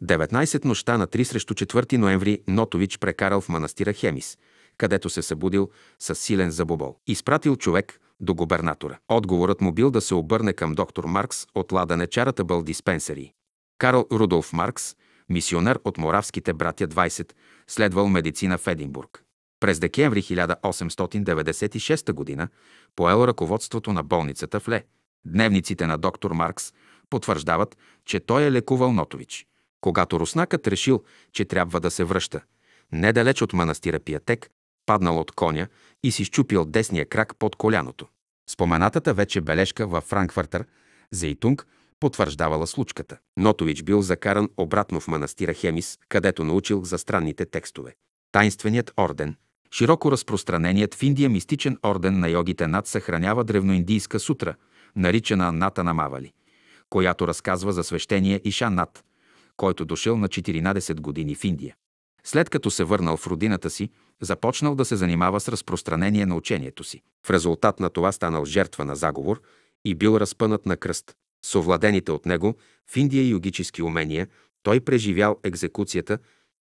19 нощта на 3 срещу 4 ноември Нотович прекарал в манастира Хемис, където се събудил с силен забобол. Изпратил човек до губернатора. Отговорът му бил да се обърне към доктор Маркс от Ладане Чаратабъл Диспенсари. Карл Рудолф Маркс, мисионер от Моравските братя 20, следвал медицина в Единбург. През декември 1896 г. поел ръководството на болницата в Ле. Дневниците на доктор Маркс потвърждават, че той е лекувал Нотович. Когато руснакът решил, че трябва да се връща, недалеч от манастира Пиятек, паднал от коня и си щупил десния крак под коляното. Споменатата вече бележка във Франкфъртър, Зейтунг, потвърждавала случката. Нотович бил закаран обратно в манастира Хемис, където научил за странните текстове. Тайнственият орден, широко разпространеният в Индия мистичен орден на йогите над съхранява древноиндийска сутра, наричана Ната Намавали, която разказва за свещения Иша Нат, който дошъл на 14 години в Индия. След като се върнал в родината си, започнал да се занимава с разпространение на учението си. В резултат на това станал жертва на заговор и бил разпънат на кръст. С от него в Индия йогически умения, той преживял екзекуцията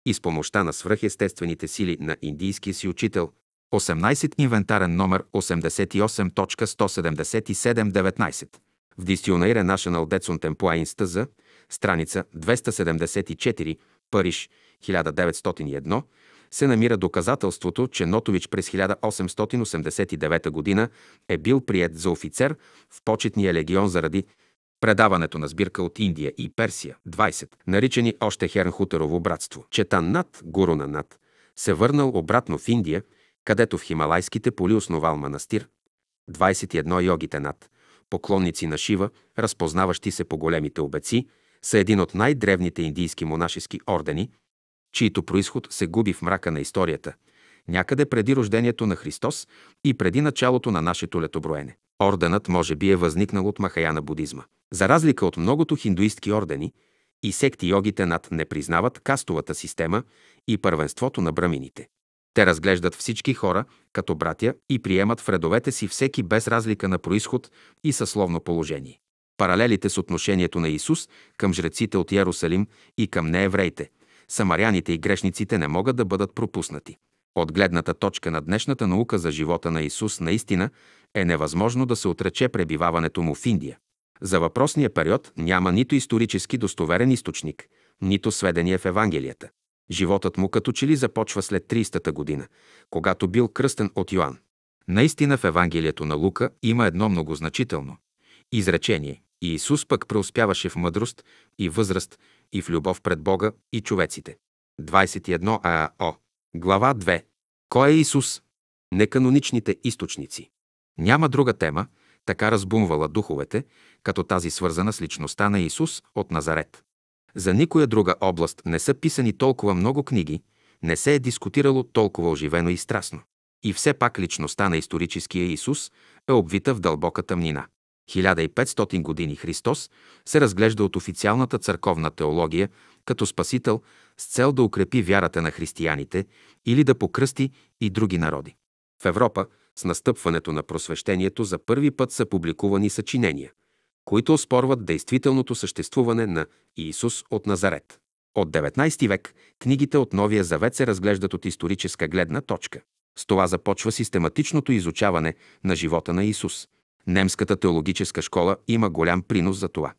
и с помощта на свръхестествените сили на индийския си учител 18 инвентарен номер 88.177-19 в Дистионейре National Dead Tempoins за страница 274, Париж, 1901, се намира доказателството, че Нотович през 1889 г. е бил прият за офицер в почетния легион заради предаването на сбирка от Индия и Персия, 20, наричани още Хернхутерово братство. Четан над, гуру на над, се върнал обратно в Индия, където в хималайските поли основал манастир. 21 йогите над, поклонници на Шива, разпознаващи се по големите обеци, са един от най-древните индийски монашески ордени, чието происход се губи в мрака на историята, някъде преди рождението на Христос и преди началото на нашето летоброене. Орденът може би е възникнал от махаяна будизма. За разлика от многото хиндуистки ордени, и секти йогите над не признават кастовата система и първенството на брамините. Те разглеждат всички хора като братя и приемат в редовете си всеки без разлика на происход и съсловно положение. Паралелите с отношението на Исус към жреците от Ярусалим и към неевреите, самаряните и грешниците не могат да бъдат пропуснати. От гледната точка на днешната наука за живота на Исус наистина е невъзможно да се отрече пребиваването му в Индия. За въпросния период няма нито исторически достоверен източник, нито сведения в Евангелията. Животът му като че ли започва след 30-та година, когато бил кръстен от Йоанн. Наистина в Евангелието на Лука има едно многозначително изречение. И Исус пък преуспяваше в мъдрост и възраст и в любов пред Бога и човеците. 21 ААО. Глава 2. Кой е Исус? Неканоничните източници. Няма друга тема, така разбумвала духовете, като тази свързана с личността на Исус от Назарет. За никоя друга област не са писани толкова много книги, не се е дискутирало толкова оживено и страстно. И все пак личността на историческия Исус е обвита в дълбока тъмнина. 1500 години Христос се разглежда от официалната църковна теология като спасител с цел да укрепи вярата на християните или да покръсти и други народи. В Европа с настъпването на просвещението за първи път са публикувани съчинения, които оспорват действителното съществуване на Иисус от Назарет. От 19 век книгите от Новия Завет се разглеждат от историческа гледна точка. С това започва систематичното изучаване на живота на Исус. Немската теологическа школа има голям принос за това.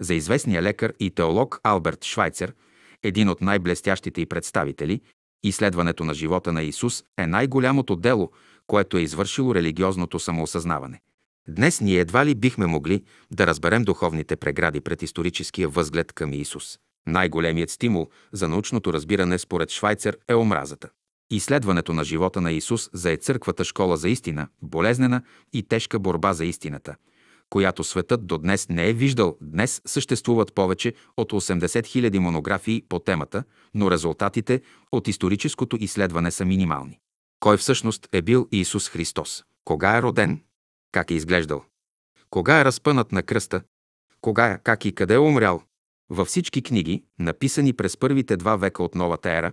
За известния лекар и теолог Алберт Швайцер, един от най-блестящите и представители, изследването на живота на Исус е най-голямото дело, което е извършило религиозното самоосъзнаване. Днес ние едва ли бихме могли да разберем духовните прегради пред историческия възглед към Исус. Най-големият стимул за научното разбиране според Швайцер е омразата. Изследването на живота на Исус за е църквата школа за истина, болезнена и тежка борба за истината, която светът до днес не е виждал. Днес съществуват повече от 80 000 монографии по темата, но резултатите от историческото изследване са минимални. Кой всъщност е бил Исус Христос? Кога е роден? Как е изглеждал? Кога е разпънат на кръста? Кога, е, как и къде е умрял? Във всички книги, написани през първите два века от новата ера,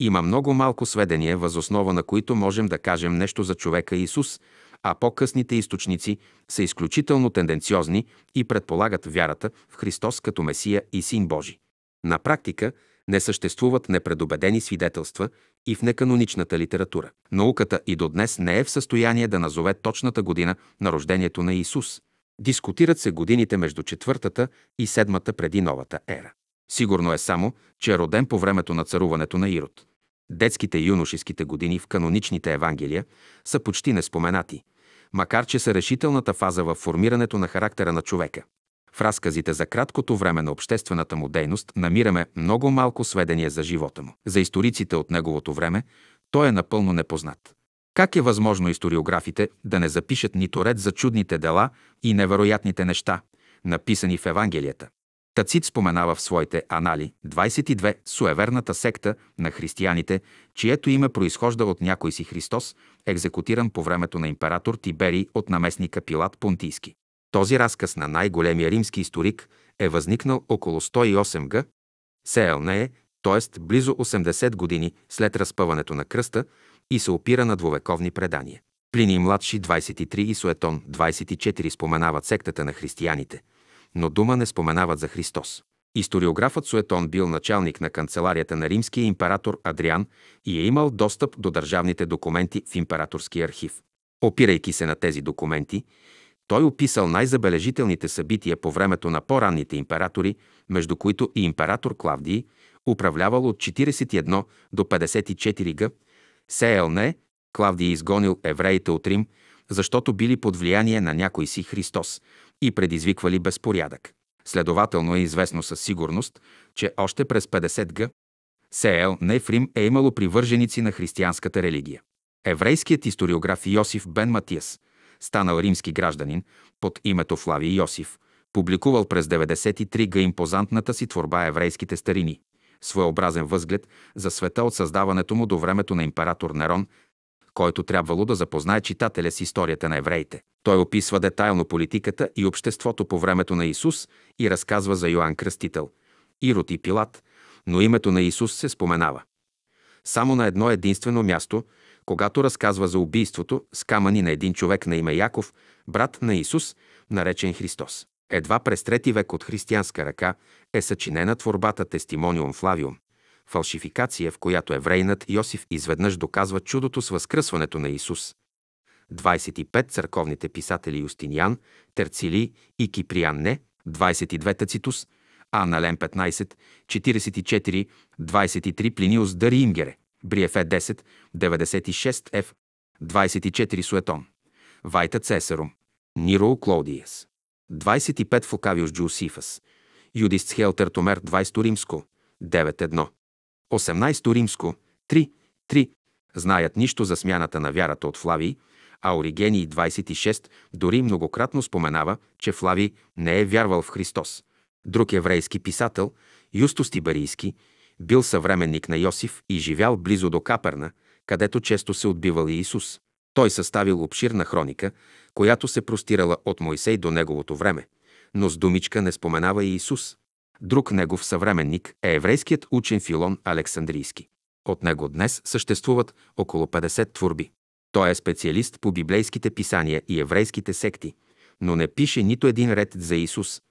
има много малко сведения, възоснова на които можем да кажем нещо за човека Исус, а по-късните източници са изключително тенденциозни и предполагат вярата в Христос като Месия и Син Божий. На практика не съществуват непредобедени свидетелства и в неканоничната литература. Науката и до днес не е в състояние да назове точната година на рождението на Исус. Дискутират се годините между четвъртата и седмата преди новата ера. Сигурно е само, че е роден по времето на царуването на Ирод. Детските и юношеските години в каноничните Евангелия са почти неспоменати, макар че са решителната фаза в формирането на характера на човека. В разказите за краткото време на обществената му дейност намираме много малко сведения за живота му. За историците от неговото време той е напълно непознат. Как е възможно историографите да не запишат нито ред за чудните дела и невероятните неща, написани в Евангелията? Тацит споменава в своите анали 22 суеверната секта на християните, чието име произхожда от някой си Христос, екзекутиран по времето на император Тиберий от наместника Пилат Понтийски. Този разказ на най-големия римски историк е възникнал около 108 г. СЛНЕ, т.е. близо 80 години след разпъването на кръста и се опира на двовековни предания. Плиний младши 23 и Суетон 24 споменават сектата на християните – но дума не споменават за Христос. Историографът Суетон бил началник на канцеларията на римския император Адриан и е имал достъп до държавните документи в императорския архив. Опирайки се на тези документи, той описал най-забележителните събития по времето на по-ранните императори, между които и император Клавдий, управлявал от 41 до 54 г. СЛН, Клавдий изгонил евреите от Рим, защото били под влияние на някой си Христос, и предизвиквали безпорядък. Следователно е известно със сигурност, че още през 50 г. Сеел Нефрим е имало привърженици на християнската религия. Еврейският историограф Йосиф Бен Матиас, станал римски гражданин под името Флави Йосиф, публикувал през 93 г. импозантната си творба Еврейските старини, своеобразен възглед за света от създаването му до времето на император Нерон който трябвало да запознае читателя с историята на евреите. Той описва детайлно политиката и обществото по времето на Исус и разказва за Йоанн Кръстител, Ирод и Пилат, но името на Исус се споменава. Само на едно единствено място, когато разказва за убийството с камъни на един човек на име Яков, брат на Исус, наречен Христос. Едва през трети век от християнска ръка е съчинена творбата Тестимониум Флавиум, фалшификация, в която еврейнат Йосиф изведнъж доказва чудото с възкръсването на Исус. 25 църковните писатели Юстиниан, Терцили и Киприан Не, 22 Тацитус, Анален 15, 44, 23 Плиниус Дариимгере, Бриефе 10, 96 Ф, 24 Суетон, Вайта Цесарум, Ниро Клодиес, 25 Фокавиус Джусифас, Юдист Хелтер Томер 20 Римско, 9.1, 18 Римско, 3, 3, знаят нищо за смяната на вярата от Флавий, а Оригений 26 дори многократно споменава, че Флавий не е вярвал в Христос. Друг еврейски писател, Юстос Тибарийски, бил съвременник на Йосиф и живял близо до Каперна, където често се отбивал и Исус. Той съставил обширна хроника, която се простирала от Мойсей до неговото време, но с думичка не споменава и Исус. Друг негов съвременник е еврейският учен Филон Александрийски. От него днес съществуват около 50 творби. Той е специалист по библейските писания и еврейските секти, но не пише нито един ред за Исус.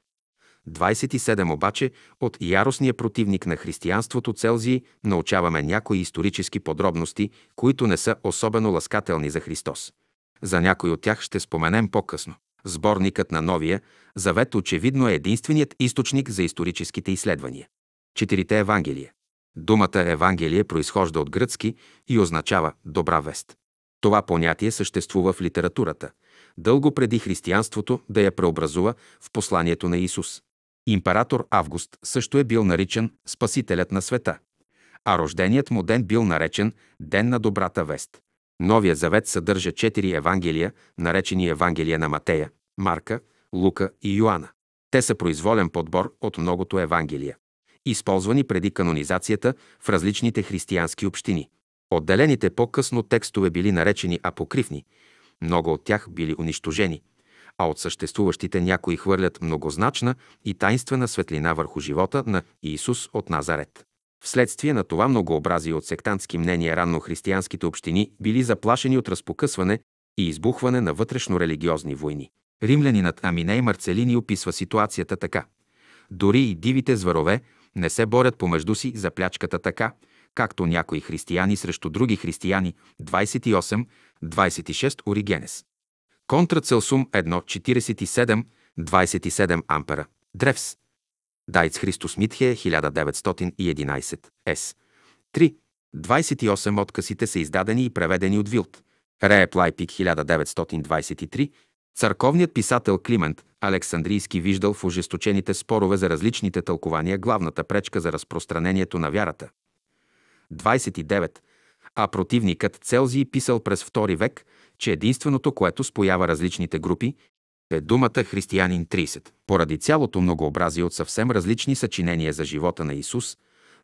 27 обаче от яростния противник на християнството Целзии научаваме някои исторически подробности, които не са особено ласкателни за Христос. За някой от тях ще споменем по-късно. Сборникът на Новия Завет очевидно е единственият източник за историческите изследвания. Четирите Евангелия. Думата Евангелие произхожда от гръцки и означава добра вест. Това понятие съществува в литературата, дълго преди християнството да я преобразува в посланието на Исус. Император Август също е бил наричан Спасителят на света, а рожденият му ден бил наречен Ден на добрата вест. Новия завет съдържа четири Евангелия, наречени Евангелия на Матея, Марка, Лука и Йоанна. Те са произволен подбор от многото Евангелия, използвани преди канонизацията в различните християнски общини. Отделените по-късно текстове били наречени апокривни, много от тях били унищожени, а от съществуващите някои хвърлят многозначна и тайнствена светлина върху живота на Иисус от Назарет. Вследствие на това многообразие от сектантски мнения ранно християнските общини били заплашени от разпокъсване и избухване на вътрешно-религиозни войни. Римлянинът Аминей Марцелини описва ситуацията така. Дори и дивите зверове не се борят помежду си за плячката така, както някои християни срещу други християни 28-26 Оригенес. Контра Целсум 1, 27 ампера. Древс. Дайц Христос Митхе 1911 С. 3. 28 откъсите са издадени и преведени от Вилт. Рееп Лайпик 1923. Църковният писател Климент Александрийски виждал в ожесточените спорове за различните тълкования главната пречка за разпространението на вярата. 29. А противникът Целзий писал през II век, че единственото, което споява различните групи, е думата християнин 30. Поради цялото многообразие от съвсем различни съчинения за живота на Исус,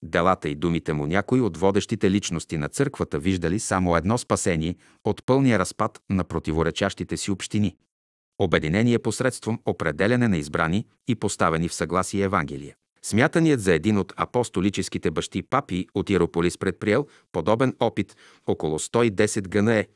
делата и думите му някои от водещите личности на църквата виждали само едно спасение от пълния разпад на противоречащите си общини. Обединение посредством определяне на избрани и поставени в съгласие Евангелия. Смятаният за един от апостолическите бащи папи от Иерополис предприел подобен опит около 110 ГНЕ,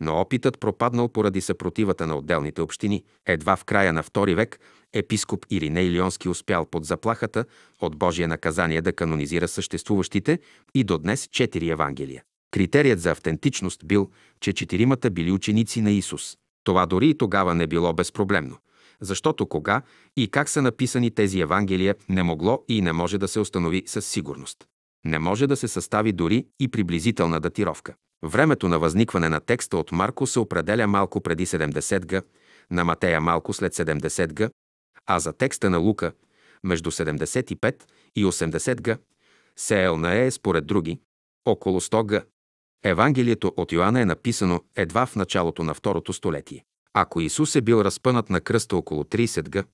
но опитът пропаднал поради съпротивата на отделните общини. Едва в края на II век епископ Ириней Лионски успял под заплахата от Божие наказание да канонизира съществуващите и до днес четири Евангелия. Критерият за автентичност бил, че четиримата били ученици на Исус. Това дори и тогава не било безпроблемно, защото кога и как са написани тези Евангелия не могло и не може да се установи със сигурност. Не може да се състави дори и приблизителна датировка. Времето на възникване на текста от Марко се определя малко преди 70 г, на Матея малко след 70 г, а за текста на Лука между 75 и 80 г, Сеел е според други около 100 г. Евангелието от Йоанна е написано едва в началото на второто столетие. Ако Исус е бил разпънат на кръста около 30 г,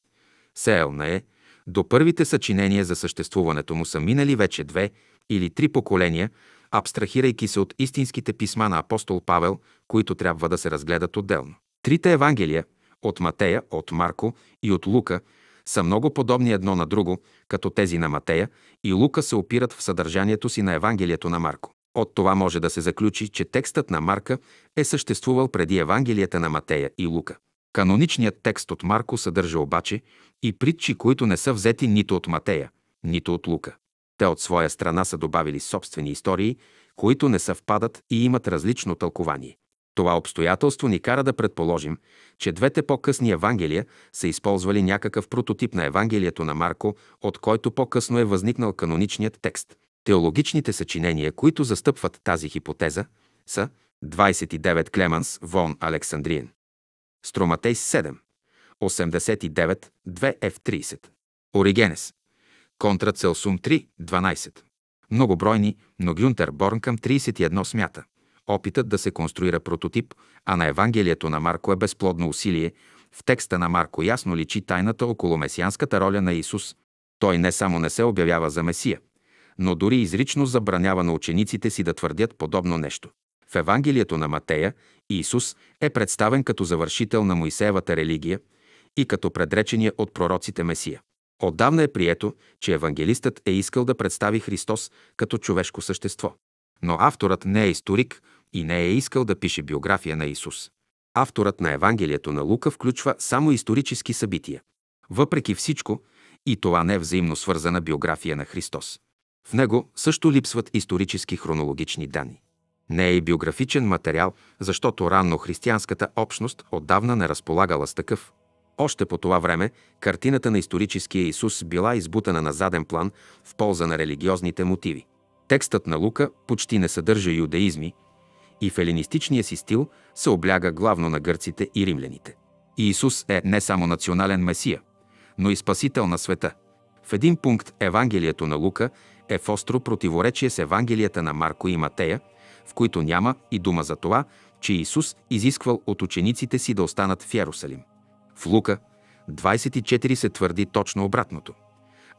Сеел е, до първите съчинения за съществуването му са минали вече две или три поколения, абстрахирайки се от истинските писма на апостол Павел, които трябва да се разгледат отделно. Трите Евангелия от Матея, от Марко и от Лука са много подобни едно на друго, като тези на Матея и Лука се опират в съдържанието си на Евангелието на Марко. От това може да се заключи, че текстът на Марка е съществувал преди Евангелията на Матея и Лука. Каноничният текст от Марко съдържа обаче и притчи, които не са взети нито от Матея, нито от Лука. Те от своя страна са добавили собствени истории, които не съвпадат и имат различно тълкование. Това обстоятелство ни кара да предположим, че двете по-късни Евангелия са използвали някакъв прототип на Евангелието на Марко, от който по-късно е възникнал каноничният текст. Теологичните съчинения, които застъпват тази хипотеза, са 29 Клеманс Вон Александриен, Строматей 7, 89 2 F30, Оригенес, Контра Целсум 3, 12. Многобройни, но Гюнтер Борн към 31 смята. Опитът да се конструира прототип, а на Евангелието на Марко е безплодно усилие, в текста на Марко ясно личи тайната около месианската роля на Исус. Той не само не се обявява за Месия, но дори изрично забранява на учениците си да твърдят подобно нещо. В Евангелието на Матея Исус е представен като завършител на Моисеевата религия и като предречения от пророците Месия. Отдавна е прието, че евангелистът е искал да представи Христос като човешко същество. Но авторът не е историк и не е искал да пише биография на Исус. Авторът на Евангелието на Лука включва само исторически събития. Въпреки всичко, и това не е взаимно свързана биография на Христос. В него също липсват исторически хронологични данни. Не е и биографичен материал, защото ранно християнската общност отдавна не разполагала с такъв. Още по това време картината на историческия Исус била избутана на заден план в полза на религиозните мотиви. Текстът на Лука почти не съдържа юдеизми и в елинистичния си стил се обляга главно на гърците и римляните. И Исус е не само национален месия, но и спасител на света. В един пункт Евангелието на Лука е в остро противоречие с Евангелията на Марко и Матея, в които няма и дума за това, че Исус изисквал от учениците си да останат в Ярусалим. В Лука 24 се твърди точно обратното.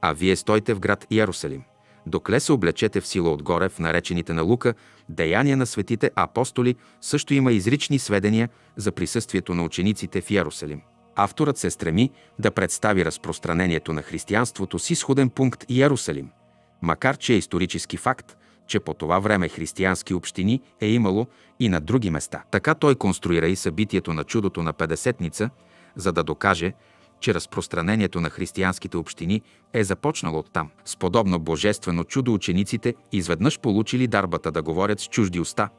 А вие стойте в град Ярусалим докле се облечете в сила отгоре в наречените на Лука деяния на светите апостоли, също има изрични сведения за присъствието на учениците в Ярусалим. Авторът се стреми да представи разпространението на християнството с изходен пункт Ярусалим, макар че е исторически факт, че по това време християнски общини е имало и на други места. Така той конструира и събитието на чудото на Педесетница, за да докаже, че разпространението на християнските общини е започнало оттам. С подобно божествено чудо учениците изведнъж получили дарбата да говорят с чужди уста,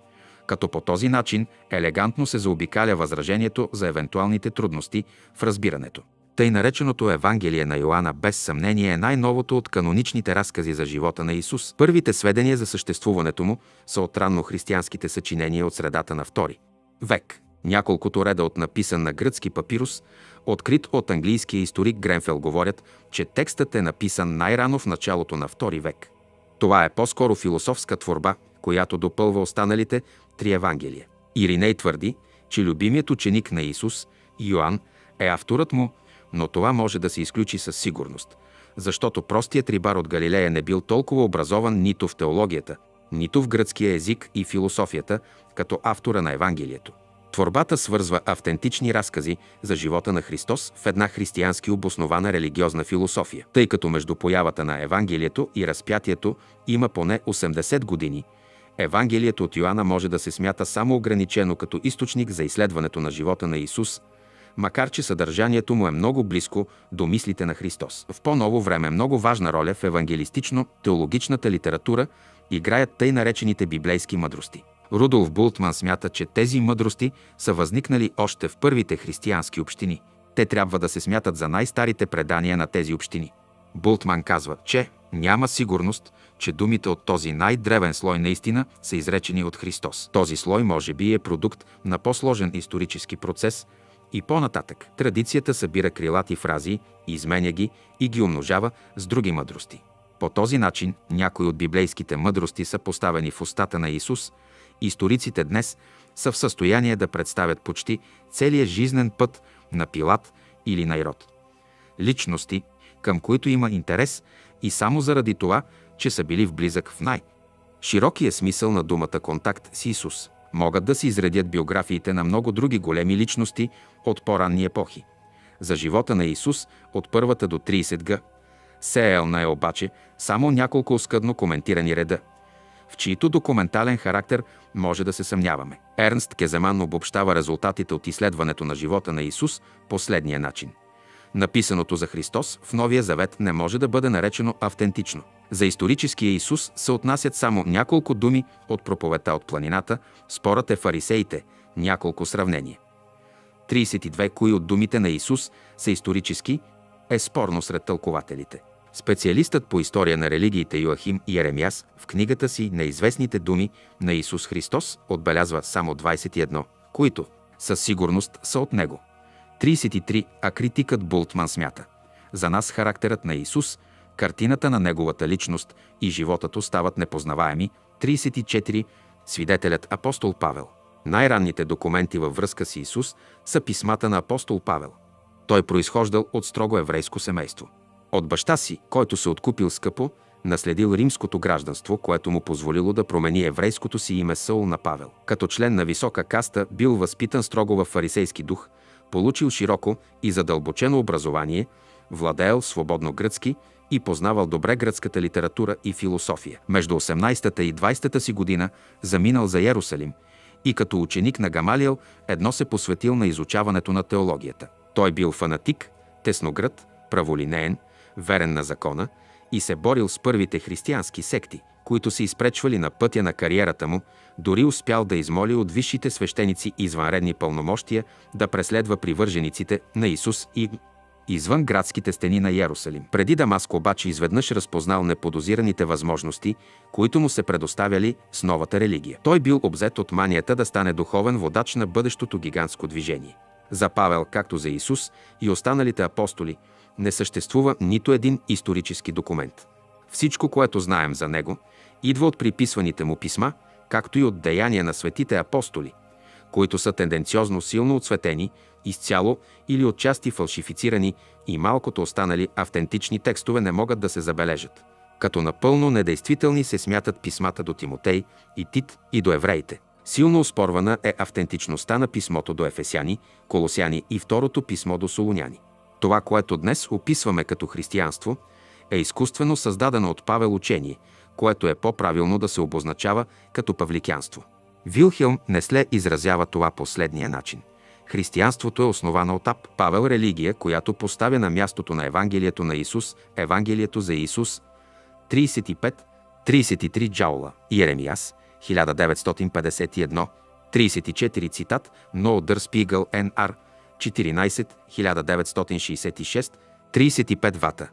като по този начин елегантно се заобикаля възражението за евентуалните трудности в разбирането. Тъй нареченото Евангелие на Йоанна без съмнение е най-новото от каноничните разкази за живота на Исус. Първите сведения за съществуването му са от ранно християнските съчинения от средата на втори век. Няколкото реда от написан на гръцки папирус открит от английския историк Гренфел, говорят, че текстът е написан най-рано в началото на II век. Това е по-скоро философска творба, която допълва останалите три Евангелия. Ириней твърди, че любимият ученик на Исус, Йоанн, е авторът му, но това може да се изключи със сигурност, защото простият рибар от Галилея не бил толкова образован нито в теологията, нито в гръцкия език и философията, като автора на Евангелието. Творбата свързва автентични разкази за живота на Христос в една християнски обоснована религиозна философия. Тъй като между появата на Евангелието и разпятието има поне 80 години, Евангелието от Йоанна може да се смята само ограничено като източник за изследването на живота на Исус, макар че съдържанието му е много близко до мислите на Христос. В по-ново време много важна роля в евангелистично-теологичната литература играят тъй наречените библейски мъдрости – Рудолф Бултман смята, че тези мъдрости са възникнали още в първите християнски общини. Те трябва да се смятат за най-старите предания на тези общини. Бултман казва, че няма сигурност, че думите от този най-древен слой наистина са изречени от Христос. Този слой може би е продукт на по-сложен исторически процес и по-нататък. Традицията събира крилати фрази, изменя ги и ги умножава с други мъдрости. По този начин някои от библейските мъдрости са поставени в устата на Исус – Историците днес са в състояние да представят почти целият жизнен път на Пилат или на Ирод. Личности, към които има интерес и само заради това, че са били в близък в най- широкия смисъл на думата контакт с Исус. Могат да се изредят биографиите на много други големи личности от по-ранни епохи. За живота на Исус от първата до 30 г. Сеелна е обаче само няколко оскъдно коментирани реда – в чието документален характер може да се съмняваме. Ернст Кеземан обобщава резултатите от изследването на живота на Исус последния начин. Написаното за Христос в Новия Завет не може да бъде наречено автентично. За историческия Исус се отнасят само няколко думи от проповета от планината, спорът е фарисеите, няколко сравнения. 32 кои от думите на Исус са исторически, е спорно сред тълкователите. Специалистът по история на религиите Йоахим Еремяс в книгата си Неизвестните думи на Исус Христос отбелязва само 21, които със сигурност са от Него. 33, а критикът Бултман смята. За нас характерът на Исус, картината на Неговата личност и животът остават непознаваеми. 34, свидетелят апостол Павел. Най-ранните документи във връзка с Исус са писмата на апостол Павел. Той произхождал от строго еврейско семейство. От баща си, който се откупил скъпо, наследил римското гражданство, което му позволило да промени еврейското си име Саул на Павел. Като член на висока каста бил възпитан строго в фарисейски дух, получил широко и задълбочено образование, владеел свободно гръцки и познавал добре гръцката литература и философия. Между 18-та и 20-та си година заминал за Ярусалим и като ученик на Гамалиел едно се посветил на изучаването на теологията. Той бил фанатик, тесноград, праволинеен, верен на закона и се борил с първите християнски секти, които се изпречвали на пътя на кариерата му, дори успял да измоли от висшите свещеници извънредни пълномощия да преследва привържениците на Исус и извън градските стени на Ярусалим. Преди Дамаско обаче изведнъж разпознал неподозираните възможности, които му се предоставяли с новата религия. Той бил обзет от манията да стане духовен водач на бъдещото гигантско движение. За Павел, както за Исус и останалите апостоли, не съществува нито един исторически документ. Всичко, което знаем за него, идва от приписваните му писма, както и от деяния на светите апостоли, които са тенденциозно силно отсветени, изцяло или отчасти фалшифицирани и малкото останали автентични текстове не могат да се забележат. Като напълно недействителни се смятат писмата до Тимотей и Тит и до евреите. Силно оспорвана е автентичността на писмото до Ефесяни, Колосяни и второто писмо до Солуняни. Това, което днес описваме като християнство, е изкуствено създадено от Павел учение, което е по-правилно да се обозначава като павликянство. Вилхелм Несле изразява това последния начин. Християнството е основано от Ап Павел религия, която поставя на мястото на Евангелието на Исус, Евангелието за Исус, 35-33 джаула, Иеремияс, 1951, 34 цитат, No Der Spiegel 14, 1966, 35 вата.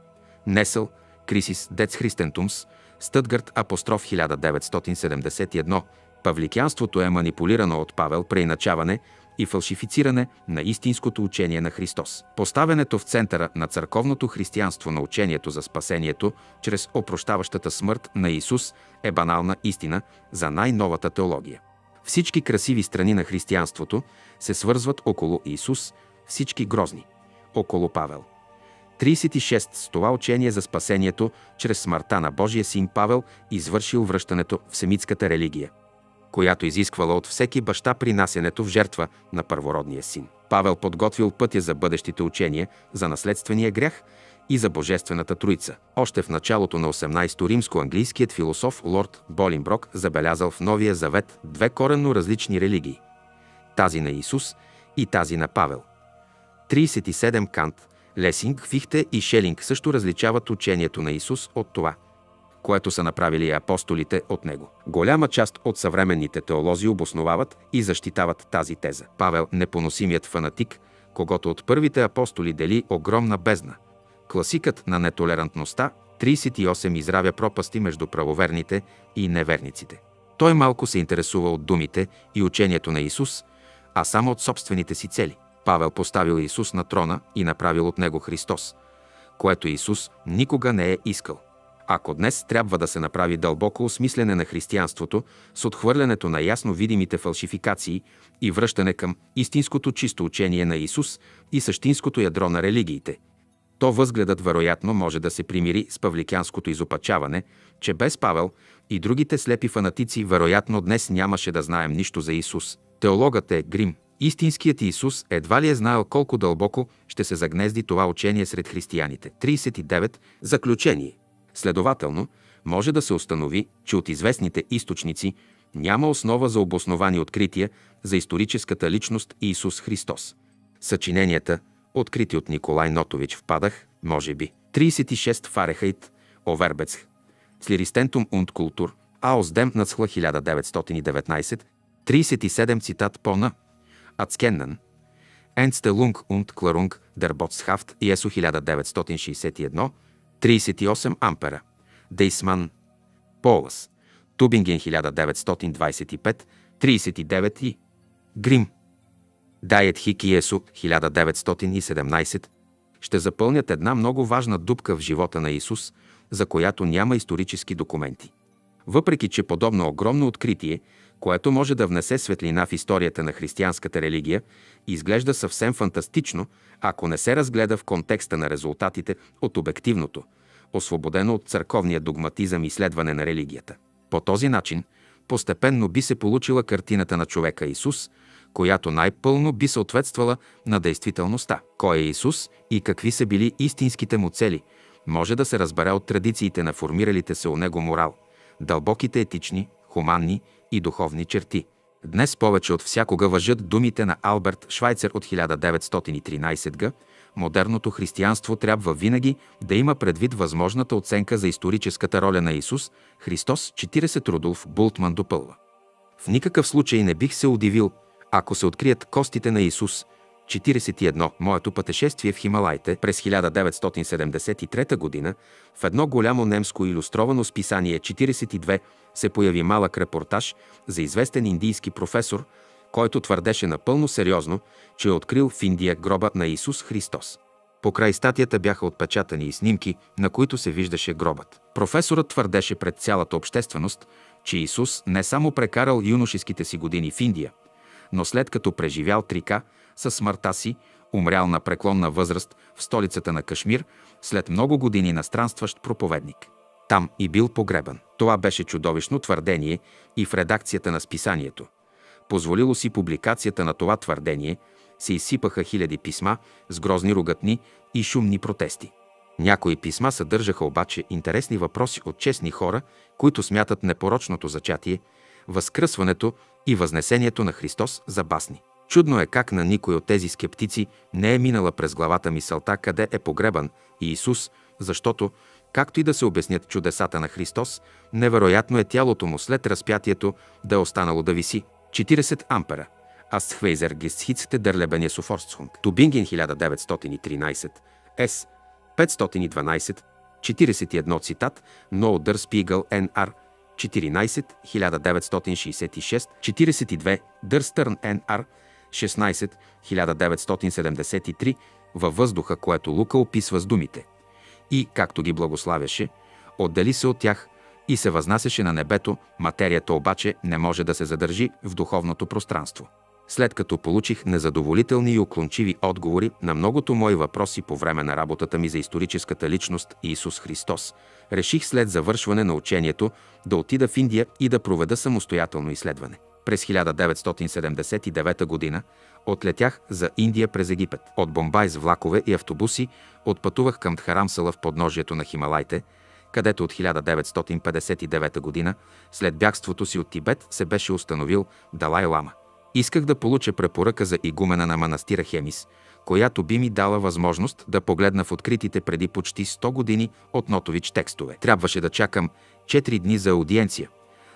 Несъл, Крисис Дец Христентумс, Стътгърт апостроф 1971. Павликянството е манипулирано от Павел преиначаване и фалшифициране на истинското учение на Христос. Поставянето в центъра на църковното християнство на учението за спасението чрез опрощаващата смърт на Исус е банална истина за най-новата теология. Всички красиви страни на християнството се свързват около Исус, всички грозни – около Павел. 36. С това учение за спасението, чрез смъртта на Божия син Павел, извършил връщането в семитската религия, която изисквала от всеки баща принасянето в жертва на първородния син. Павел подготвил пътя за бъдещите учения, за наследствения грях и за Божествената Троица. Още в началото на 18-то римско-английският философ Лорд Болинброк забелязал в Новия Завет две коренно различни религии – тази на Исус и тази на Павел. 37 Кант, Лесинг, Фихте и Шелинг също различават учението на Исус от това, което са направили апостолите от него. Голяма част от съвременните теолози обосновават и защитават тази теза. Павел, непоносимият фанатик, когато от първите апостоли дели огромна бездна – Класикът на нетолерантността 38 изравя пропасти между правоверните и неверниците. Той малко се интересува от думите и учението на Исус, а само от собствените си цели. Павел поставил Исус на трона и направил от него Христос, което Исус никога не е искал. Ако днес трябва да се направи дълбоко осмислене на християнството с отхвърлянето на ясно видимите фалшификации и връщане към истинското чисто учение на Исус и същинското ядро на религиите – то възгледът вероятно може да се примири с павликянското изопачаване, че без Павел и другите слепи фанатици вероятно днес нямаше да знаем нищо за Исус. Теологът е Грим. Истинският Исус едва ли е знаел колко дълбоко ще се загнезди това учение сред християните. 39. Заключение. Следователно, може да се установи, че от известните източници няма основа за обосновани открития за историческата личност Иисус Христос. Съчиненията, открити от Николай Нотович в Падах, може би. 36 Фарехайт, Овербец, Цлиристентум und Култур, Аусдем нацхла 1919, 37 цитат по-на, Ацкеннен, Енстелунг und Кларунг, Дерботсхафт, Иесо 1961, 38 Ампера, Дейсман, Полас, Тубинген 1925, 39 и Грим, Дайет Хик Иесо 1917 ще запълнят една много важна дупка в живота на Исус, за която няма исторически документи. Въпреки, че подобно огромно откритие, което може да внесе светлина в историята на християнската религия, изглежда съвсем фантастично, ако не се разгледа в контекста на резултатите от обективното, освободено от църковния догматизъм изследване на религията. По този начин, постепенно би се получила картината на човека Исус, която най-пълно би съответствала на действителността. Кой е Исус и какви са били истинските му цели, може да се разбере от традициите на формиралите се у него морал, дълбоките етични, хуманни и духовни черти. Днес повече от всякога въжат думите на Алберт Швайцер от 1913 г. Модерното християнство трябва винаги да има предвид възможната оценка за историческата роля на Исус, Христос 40 Рудолф Бултман допълва. В никакъв случай не бих се удивил, ако се открият костите на Исус, 41. Моето пътешествие в Хималайте през 1973 г. в едно голямо немско иллюстровано списание 42 се появи малък репортаж за известен индийски професор, който твърдеше напълно сериозно, че е открил в Индия гроба на Исус Христос. По край статията бяха отпечатани и снимки, на които се виждаше гробът. Професорът твърдеше пред цялата общественост, че Исус не само прекарал юношеските си години в Индия, но след като преживял трика със смъртта си, умрял на преклонна възраст в столицата на Кашмир след много години на странстващ проповедник. Там и бил погребан. Това беше чудовищно твърдение и в редакцията на списанието. Позволило си публикацията на това твърдение, се изсипаха хиляди писма с грозни ругатни и шумни протести. Някои писма съдържаха обаче интересни въпроси от честни хора, които смятат непорочното зачатие, възкръсването и възнесението на Христос за басни. Чудно е как на никой от тези скептици не е минала през главата мисълта къде е погребан Иисус, защото, както и да се обяснят чудесата на Христос, невероятно е тялото му след разпятието да е останало да виси. 40 ампера. Астхвейзер Гестхицте Дърлебене Софорстхунг. Тубинген 1913. С. 512. 41 цитат. No Дър Спигъл Н.Р. 14 1966. 42 Дърстърн Н.Р. 16 1973 във въздуха, което Лука описва с думите. И, както ги благославяше, отдели се от тях и се възнасяше на небето, материята обаче не може да се задържи в духовното пространство. След като получих незадоволителни и уклончиви отговори на многото мои въпроси по време на работата ми за историческата личност Иисус Христос, реших след завършване на учението да отида в Индия и да проведа самостоятелно изследване. През 1979 г. отлетях за Индия през Египет. От Бомбай с влакове и автобуси отпътувах към Дхарамсала в подножието на Хималайте, където от 1959 г. след бягството си от Тибет се беше установил Далай Лама. Исках да получа препоръка за игумена на манастира Хемис, която би ми дала възможност да погледна в откритите преди почти 100 години от Нотович текстове. Трябваше да чакам 4 дни за аудиенция,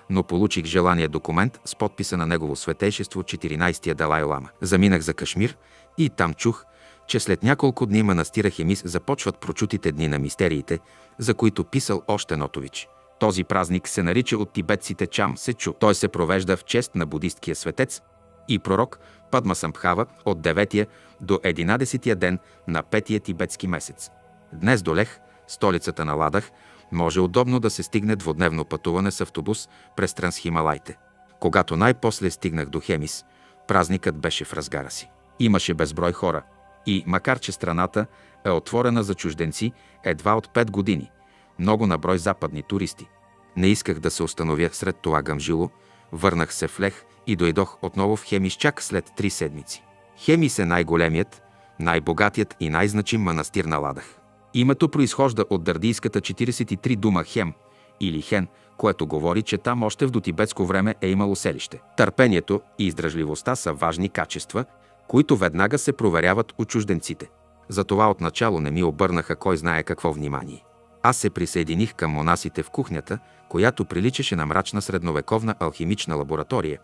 но получих желания документ с подписа на Негово светейшество 14-я Далай Лама. Заминах за Кашмир и там чух, че след няколко дни манастира Хемис започват прочутите дни на мистериите, за които писал още Нотович. Този празник се нарича от тибетците Чам Сечу. Той се провежда в чест на будисткия светец и пророк Падма Самбхава от 9 до 11 ден на 5 тибетски месец. Днес до Лех, столицата на Ладах, може удобно да се стигне двудневно пътуване с автобус през Трансхималайте. Когато най-после стигнах до Хемис, празникът беше в разгара си. Имаше безброй хора и, макар че страната е отворена за чужденци едва от 5 години, много на брой западни туристи. Не исках да се установя сред това гъмжило, върнах се в Лех и дойдох отново в Хемис чак след три седмици. Хемис е най-големият, най-богатият и най-значим манастир на Ладах. Името произхожда от дърдийската 43 дума Хем или Хен, което говори, че там още в дотибетско време е имало селище. Търпението и издръжливостта са важни качества, които веднага се проверяват от чужденците. Затова отначало не ми обърнаха кой знае какво внимание. Аз се присъединих към монасите в кухнята, която приличаше на мрачна средновековна алхимична лаборатория.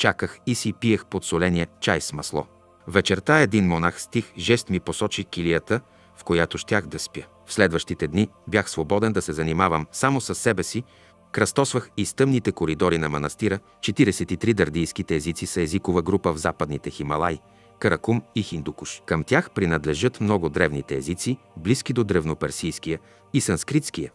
Чаках и си пиех подсоления чай с масло. Вечерта един монах стих жест ми посочи килията, в която щях да спя. В следващите дни бях свободен да се занимавам само с себе си, кръстосвах из тъмните коридори на манастира, 43 дърдийските езици са езикова група в западните Хималай, Каракум и Хиндукуш. Към тях принадлежат много древните езици, близки до древноперсийския и санскритския,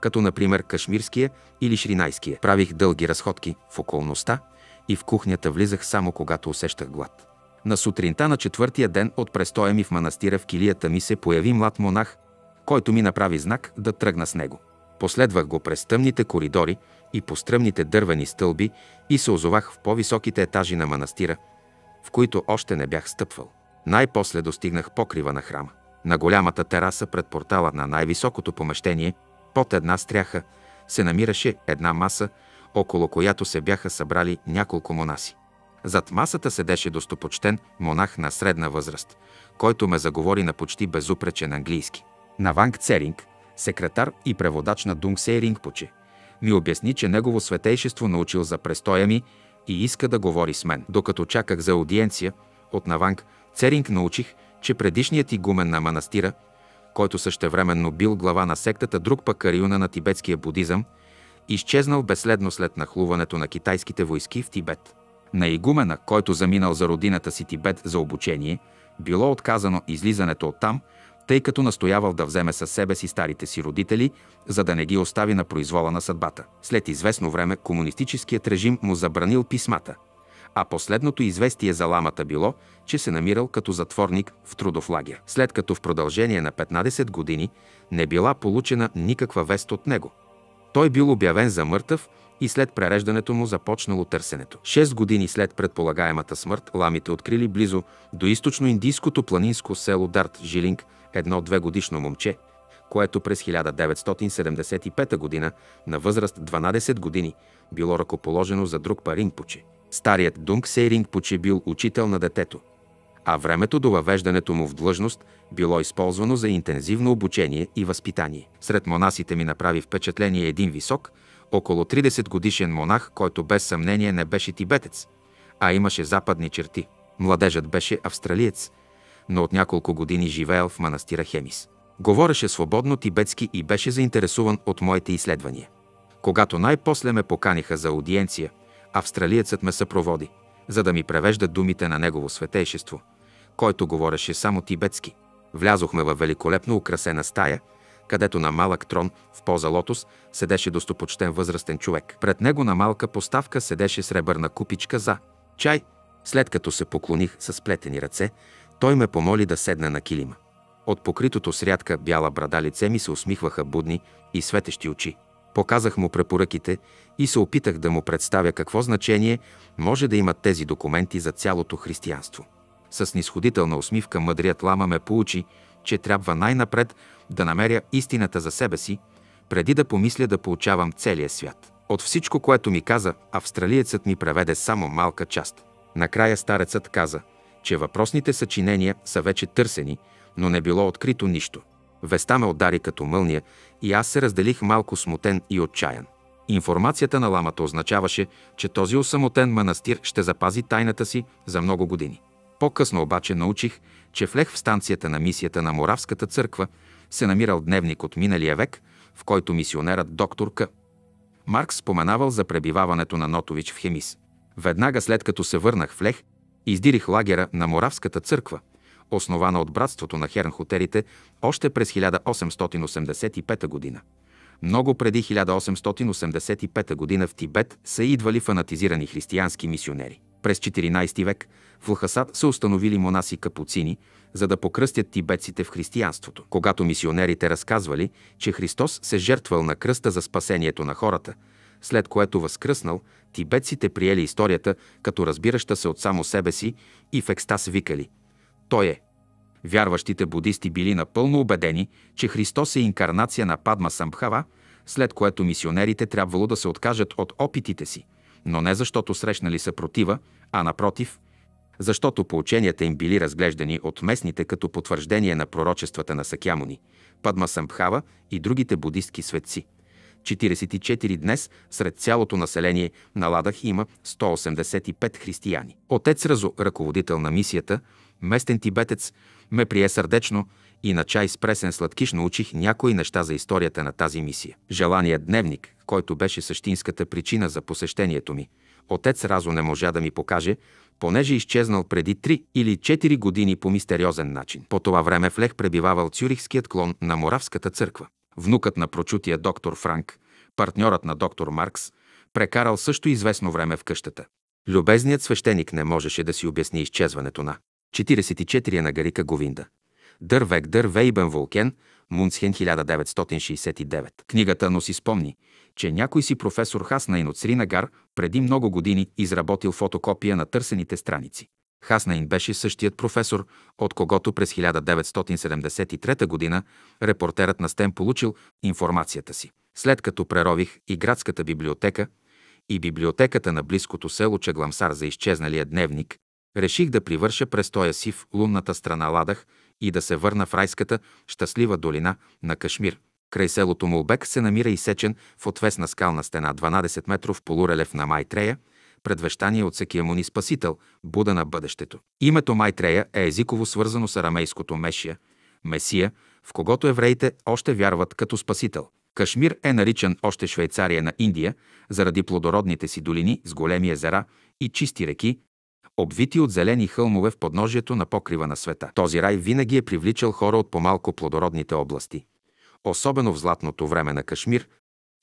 като например кашмирския или шринайския. Правих дълги разходки в околността и в кухнята влизах само когато усещах глад. На сутринта на четвъртия ден от престоя ми в манастира в килията ми се появи млад монах, който ми направи знак да тръгна с него. Последвах го през тъмните коридори и по стръмните дървени стълби и се озовах в по-високите етажи на манастира, в които още не бях стъпвал. Най-после достигнах покрива на храма. На голямата тераса пред портала на най-високото помещение, под една стряха, се намираше една маса, около която се бяха събрали няколко монаси. Зад масата седеше достопочтен монах на средна възраст, който ме заговори на почти безупречен английски. Наванг Церинг, секретар и преводач на Дунг Сейринг Поче, ми обясни, че негово светейшество научил за престоя ми и иска да говори с мен. Докато чаках за аудиенция, от Наванг Церинг научих, че предишният игумен на манастира, който същевременно бил глава на сектата, друг пък кариуна на тибетския будизъм, изчезнал безследно след нахлуването на китайските войски в Тибет. На игумена, който заминал за родината си Тибет за обучение, било отказано излизането оттам, тъй като настоявал да вземе със себе си старите си родители, за да не ги остави на произвола на съдбата. След известно време комунистическият режим му забранил писмата, а последното известие за ламата било, че се намирал като затворник в трудов лагер. След като в продължение на 15 години не била получена никаква вест от него. Той бил обявен за мъртъв и след пререждането му започнало търсенето. Шест години след предполагаемата смърт, ламите открили близо до източно-индийското планинско село Дарт Жилинг едно две годишно момче, което през 1975 г. на възраст 12 години било ръкоположено за друг парингпоче. Старият Дунг Сейрингпоче бил учител на детето, а времето до въвеждането му в длъжност било използвано за интензивно обучение и възпитание. Сред монасите ми направи впечатление един висок, около 30 годишен монах, който без съмнение не беше тибетец, а имаше западни черти. Младежът беше австралиец, но от няколко години живеел в манастира Хемис. Говореше свободно тибетски и беше заинтересуван от моите изследвания. Когато най-после ме поканиха за аудиенция, австралиецът ме съпроводи, за да ми превежда думите на негово светейшество, който говореше само тибетски. Влязохме във великолепно украсена стая – където на малък трон в поза лотос седеше достопочтен възрастен човек. Пред него на малка поставка седеше сребърна купичка за чай. След като се поклоних с плетени ръце, той ме помоли да седне на килима. От покритото с рядка бяла брада лице ми се усмихваха будни и светещи очи. Показах му препоръките и се опитах да му представя какво значение може да имат тези документи за цялото християнство. С нисходителна усмивка мъдрият лама ме поучи, че трябва най-напред да намеря истината за себе си, преди да помисля да получавам целия свят. От всичко, което ми каза, австралиецът ми преведе само малка част. Накрая старецът каза, че въпросните съчинения са вече търсени, но не било открито нищо. Веста ме удари като мълния и аз се разделих малко смутен и отчаян. Информацията на ламата означаваше, че този осамотен манастир ще запази тайната си за много години. По-късно обаче научих, че влех в станцията на мисията на Моравската църква се намирал дневник от миналия век, в който мисионерът доктор К. Маркс споменавал за пребиваването на Нотович в Хемис. Веднага след като се върнах в Лех, издирих лагера на Моравската църква, основана от братството на хернхутерите още през 1885 година. Много преди 1885 година в Тибет са идвали фанатизирани християнски мисионери. През 14 век в Лхасад са установили монаси капуцини, за да покръстят тибетците в християнството. Когато мисионерите разказвали, че Христос се жертвал на кръста за спасението на хората, след което възкръснал, тибетците приели историята като разбираща се от само себе си и в екстаз викали «Той е!». Вярващите будисти били напълно убедени, че Христос е инкарнация на Падма Самбхава, след което мисионерите трябвало да се откажат от опитите си, но не защото срещнали съпротива, а напротив, защото поученията им били разглеждани от местните като потвърждение на пророчествата на Сакямуни, Падма Самбхава и другите будистки светци. 44 днес сред цялото население на Ладах има 185 християни. Отец Разо, ръководител на мисията, местен тибетец, ме прие сърдечно и на чай с пресен сладкиш научих някои неща за историята на тази мисия. Желаният дневник, който беше същинската причина за посещението ми, отец Разо не можа да ми покаже, понеже изчезнал преди 3 или 4 години по мистериозен начин. По това време в Лех пребивавал Цюрихският клон на Моравската църква. Внукът на прочутия доктор Франк, партньорът на доктор Маркс, прекарал също известно време в къщата. Любезният свещеник не можеше да си обясни изчезването на 44 на Гарика Говинда. Дървек Дър Вейбен Волкен, Мунцхен 1969. Книгата но си спомни, че някой си професор Хаснайн от Сринагар преди много години изработил фотокопия на търсените страници. Хаснайн беше същият професор, от когото през 1973 г. репортерът на Стен получил информацията си. След като прерових и градската библиотека, и библиотеката на близкото село Чегламсар за изчезналия дневник, реших да привърша престоя си в лунната страна Ладах и да се върна в райската, щастлива долина на Кашмир. Край селото Мулбек се намира изсечен в отвесна скална стена 12 метров полурелев на Майтрея, предвещание от Секиямуни Спасител, Буда на бъдещето. Името Майтрея е езиково свързано с арамейското Мешия, Месия, в когото евреите още вярват като Спасител. Кашмир е наричан още Швейцария на Индия заради плодородните си долини с големи езера и чисти реки, обвити от зелени хълмове в подножието на покрива на света. Този рай винаги е привличал хора от по-малко плодородните области. Особено в златното време на Кашмир,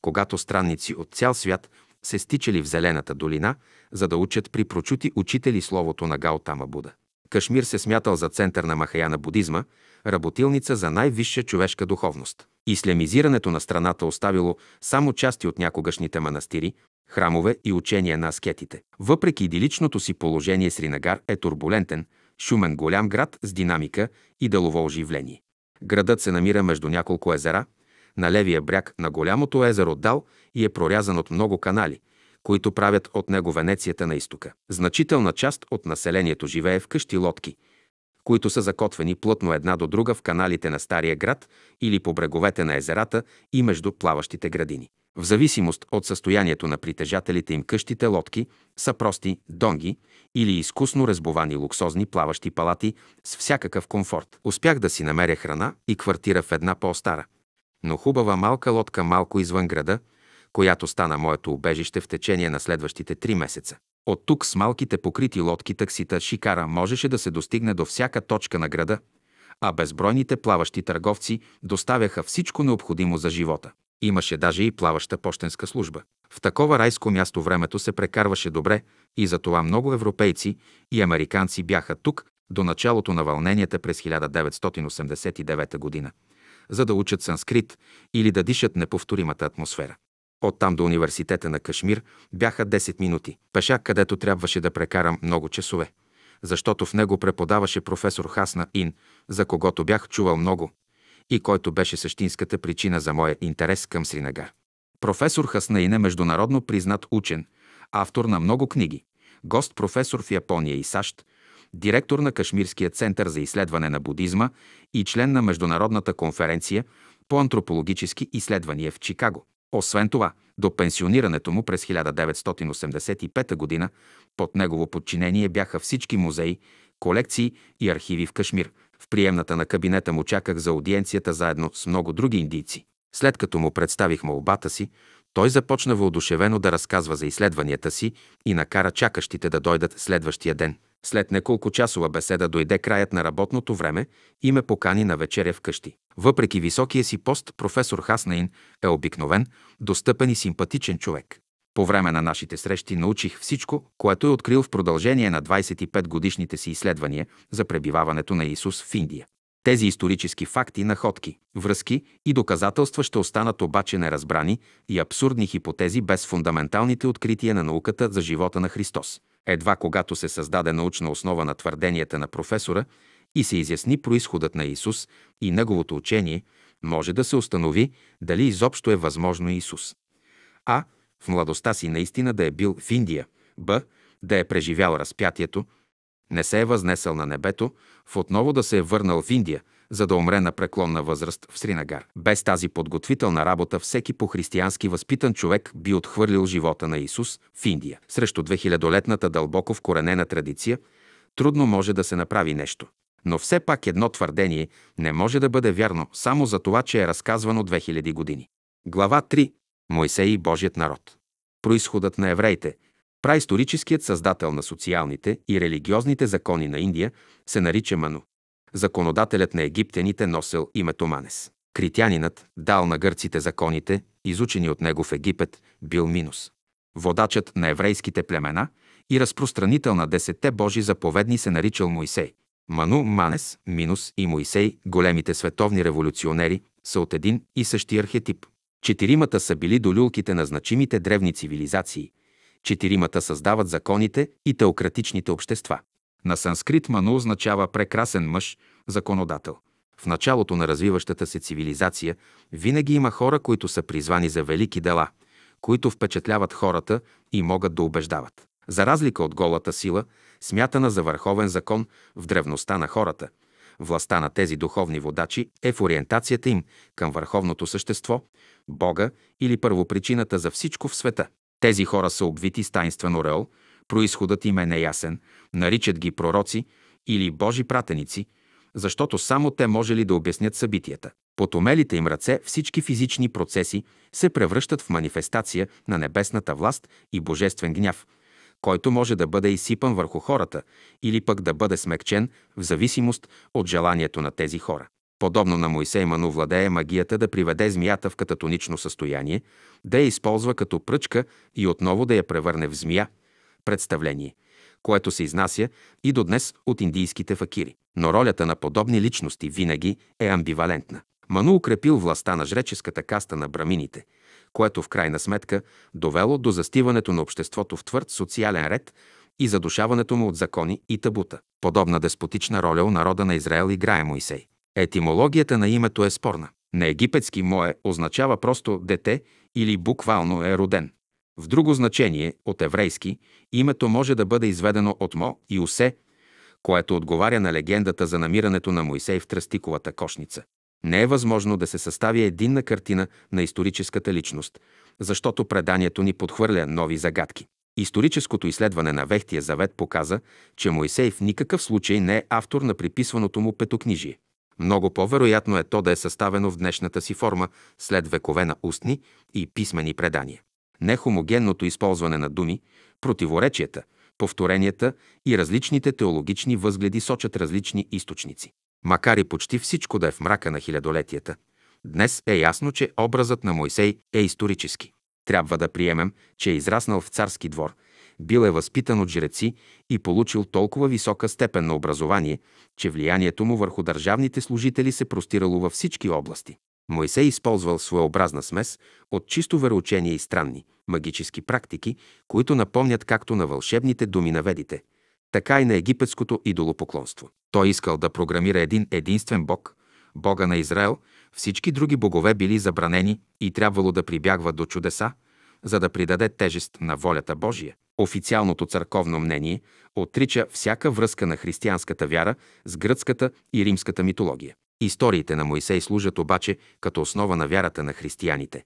когато странници от цял свят се стичали в Зелената долина, за да учат при прочути учители словото на Гаутама Буда. Кашмир се смятал за център на махаяна будизма, работилница за най-висша човешка духовност. Ислямизирането на страната оставило само части от някогашните манастири, храмове и учения на аскетите. Въпреки идиличното си положение Сринагар е турбулентен, шумен голям град с динамика и делово оживление. Градът се намира между няколко езера, на левия бряг на голямото езеро Дал и е прорязан от много канали, които правят от него Венецията на изтока. Значителна част от населението живее в къщи лодки, които са закотвени плътно една до друга в каналите на Стария град или по бреговете на езерата и между плаващите градини. В зависимост от състоянието на притежателите им къщите лодки са прости донги или изкусно резбовани луксозни плаващи палати с всякакъв комфорт. Успях да си намеря храна и квартира в една по-стара, но хубава малка лодка малко извън града, която стана моето убежище в течение на следващите три месеца. От тук с малките покрити лодки таксита Шикара можеше да се достигне до всяка точка на града, а безбройните плаващи търговци доставяха всичко необходимо за живота. Имаше даже и плаваща почтенска служба. В такова райско място времето се прекарваше добре и затова много европейци и американци бяха тук до началото на вълненията през 1989 година, за да учат санскрит или да дишат неповторимата атмосфера. Оттам до университета на Кашмир бяха 10 минути. Пешак, където трябваше да прекарам много часове. Защото в него преподаваше професор Хасна Ин, за когото бях чувал много и който беше същинската причина за моя интерес към Сринагар. Професор Хаснаин е международно признат учен, автор на много книги, гост професор в Япония и САЩ, директор на Кашмирския център за изследване на будизма и член на Международната конференция по антропологически изследвания в Чикаго. Освен това, до пенсионирането му през 1985 г. под негово подчинение бяха всички музеи, колекции и архиви в Кашмир. Приемната на кабинета му чаках за аудиенцията заедно с много други индийци. След като му представих молбата си, той започна въодушевено да разказва за изследванията си и накара чакащите да дойдат следващия ден. След неколко часова беседа дойде краят на работното време и ме покани на вечеря вкъщи. Въпреки високия си пост, професор Хаснаин е обикновен, достъпен и симпатичен човек. По време на нашите срещи научих всичко, което е открил в продължение на 25 годишните си изследвания за пребиваването на Исус в Индия. Тези исторически факти, находки, връзки и доказателства ще останат обаче неразбрани и абсурдни хипотези без фундаменталните открития на науката за живота на Христос. Едва когато се създаде научна основа на твърденията на професора и се изясни происходът на Исус и неговото учение, може да се установи дали изобщо е възможно Исус. А. В младостта си наистина да е бил в Индия. Б. Да е преживял разпятието. Не се е възнесъл на небето, в отново да се е върнал в Индия, за да умре на преклонна възраст в Сринагар. Без тази подготвителна работа всеки по-християнски възпитан човек би отхвърлил живота на Исус в Индия. Срещу 2000-летната дълбоко вкоренена традиция трудно може да се направи нещо. Но все пак едно твърдение не може да бъде вярно само за това, че е разказвано 2000 години. Глава 3. Моисей и Божият народ. Произходът на евреите. Праисторическият създател на социалните и религиозните закони на Индия се нарича Ману. Законодателят на египтяните носил името Манес. Критянинът дал на гърците законите, изучени от него в Египет, бил Минус. Водачът на еврейските племена и разпространител на десетте Божи заповедни се наричал Моисей. Ману, Манес, Минус и Моисей, големите световни революционери, са от един и същи архетип. Четиримата са били долюлките на значимите древни цивилизации. Четиримата създават законите и теократичните общества. На санскрит Ману означава прекрасен мъж, законодател. В началото на развиващата се цивилизация винаги има хора, които са призвани за велики дела, които впечатляват хората и могат да убеждават. За разлика от голата сила, смятана за върховен закон в древността на хората, властта на тези духовни водачи е в ориентацията им към върховното същество, Бога или първопричината за всичко в света. Тези хора са обвити с таинствен ореол, происходът им е неясен, наричат ги пророци или Божи пратеници, защото само те може ли да обяснят събитията. Под умелите им ръце всички физични процеси се превръщат в манифестация на небесната власт и божествен гняв, който може да бъде изсипан върху хората или пък да бъде смекчен в зависимост от желанието на тези хора. Подобно на Моисей Ману владее магията да приведе змията в кататонично състояние, да я използва като пръчка и отново да я превърне в змия, представление, което се изнася и до днес от индийските факири. Но ролята на подобни личности винаги е амбивалентна. Ману укрепил властта на жреческата каста на брамините, което в крайна сметка довело до застиването на обществото в твърд социален ред и задушаването му от закони и табута. Подобна деспотична роля у народа на Израел играе Моисей. Етимологията на името е спорна. На египетски Мое означава просто дете или буквално е роден. В друго значение, от еврейски, името може да бъде изведено от Мо и Усе, което отговаря на легендата за намирането на Моисей в тръстиковата кошница. Не е възможно да се състави единна картина на историческата личност, защото преданието ни подхвърля нови загадки. Историческото изследване на Вехтия завет показа, че Моисей в никакъв случай не е автор на приписваното му петокнижие. Много по-вероятно е то да е съставено в днешната си форма след векове на устни и писмени предания. Нехомогенното използване на думи, противоречията, повторенията и различните теологични възгледи сочат различни източници. Макар и почти всичко да е в мрака на хилядолетията, днес е ясно, че образът на Мойсей е исторически. Трябва да приемем, че е израснал в царски двор, бил е възпитан от жреци и получил толкова висока степен на образование, че влиянието му върху държавните служители се простирало във всички области. Моисей използвал своеобразна смес от чисто вероучение и странни, магически практики, които напомнят както на вълшебните думи на ведите, така и на египетското идолопоклонство. Той искал да програмира един единствен Бог, Бога на Израел, всички други богове били забранени и трябвало да прибягват до чудеса, за да придаде тежест на волята Божия. Официалното църковно мнение отрича всяка връзка на християнската вяра с гръцката и римската митология. Историите на Моисей служат обаче като основа на вярата на християните.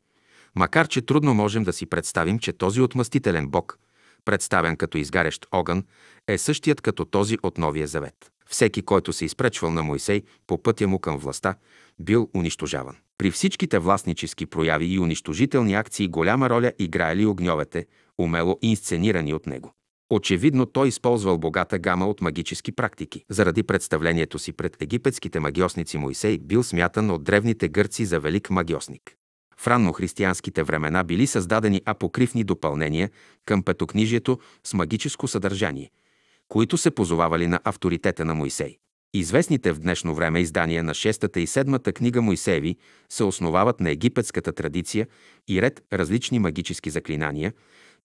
Макар, че трудно можем да си представим, че този отмъстителен Бог, представен като изгарящ огън, е същият като този от Новия Завет. Всеки, който се изпречвал на Моисей по пътя му към властта, бил унищожаван. При всичките властнически прояви и унищожителни акции голяма роля играели огньовете, умело инсценирани от него. Очевидно той използвал богата гама от магически практики. Заради представлението си пред египетските магиосници Моисей бил смятан от древните гърци за велик магиосник. В раннохристиянските времена били създадени апокривни допълнения към петокнижието с магическо съдържание, които се позовавали на авторитета на Моисей. Известните в днешно време издания на шестата и седмата книга Моисееви се основават на египетската традиция и ред различни магически заклинания,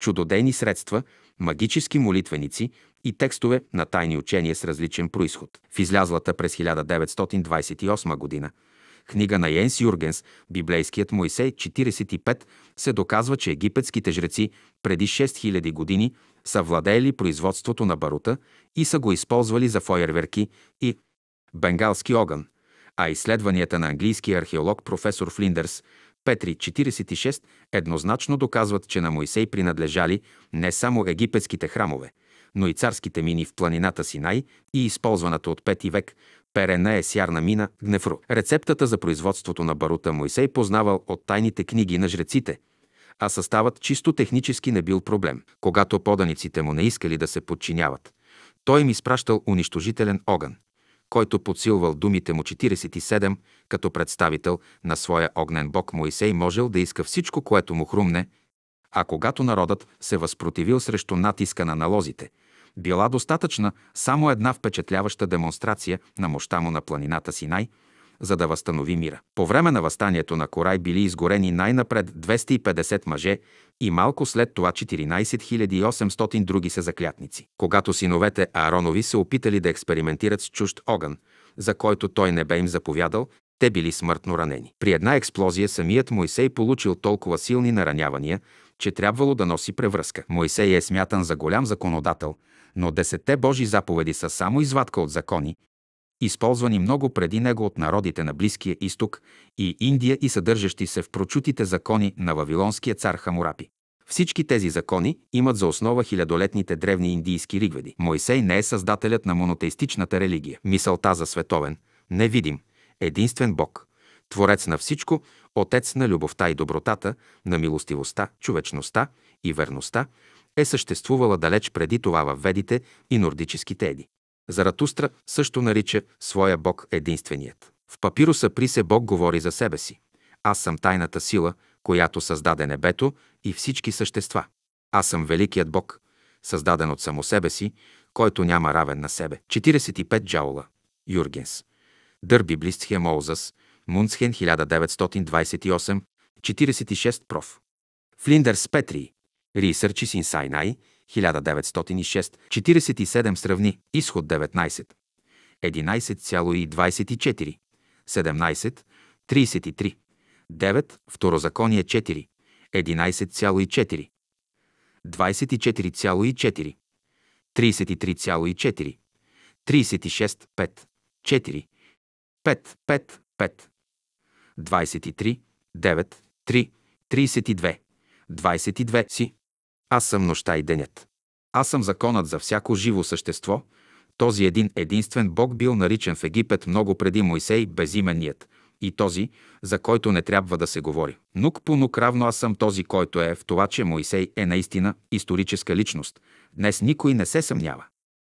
чудодейни средства, магически молитвеници и текстове на тайни учения с различен происход. В излязлата през 1928 година книга на Йенс Юргенс, библейският Моисей 45, се доказва, че египетските жреци преди 6000 години са владеели производството на барута и са го използвали за фойерверки и бенгалски огън, а изследванията на английския археолог професор Флиндърс Петри 46 еднозначно доказват, че на Моисей принадлежали не само египетските храмове, но и царските мини в планината Синай и използваната от 5 век перена е сярна мина Гнефру. Рецептата за производството на барута Моисей познавал от тайните книги на жреците, а съставът чисто технически не бил проблем. Когато поданиците му не искали да се подчиняват, той им изпращал унищожителен огън който подсилвал думите му 47, като представител на своя огнен бог Моисей можел да иска всичко, което му хрумне, а когато народът се възпротивил срещу натиска на налозите, била достатъчна само една впечатляваща демонстрация на мощта му на планината Синай, за да възстанови мира. По време на възстанието на Корай били изгорени най-напред 250 мъже и малко след това 14 800 други са заклятници. Когато синовете Ааронови се опитали да експериментират с чужд огън, за който той не бе им заповядал, те били смъртно ранени. При една експлозия самият Моисей получил толкова силни наранявания, че трябвало да носи превръзка. Моисей е смятан за голям законодател, но десетте Божи заповеди са само извадка от закони, използвани много преди него от народите на Близкия изток и Индия и съдържащи се в прочутите закони на Вавилонския цар Хамурапи. Всички тези закони имат за основа хилядолетните древни индийски ригведи. Мойсей не е създателят на монотеистичната религия. Мисълта за световен, невидим, единствен Бог, Творец на всичко, Отец на любовта и добротата, на милостивостта, човечността и верността, е съществувала далеч преди това във ведите и нордическите еди. Заратустра също нарича своя Бог единственият. В папируса Присе Бог говори за себе си. Аз съм тайната сила, която създаде небето и всички същества. Аз съм великият Бог, създаден от само себе си, който няма равен на себе. 45 джаула. Юргенс. Дърби Блистхе Молзас. Мунцхен 1928. 46 проф. Флиндърс Петри. Researches in Sinai 1906, 47 сравни, изход 19, 11,24, 17, 33, 9, второзаконие 4, 11,4, 24,4, 33,4, 36, 5, 4, 5, 5, 5, 23, 9, 3, 32, 22 си. Аз съм нощта и денят. Аз съм законът за всяко живо същество. Този един единствен Бог бил наричан в Египет много преди Моисей безименният и този, за който не трябва да се говори. Нук по нук равно аз съм този, който е в това, че Моисей е наистина историческа личност. Днес никой не се съмнява.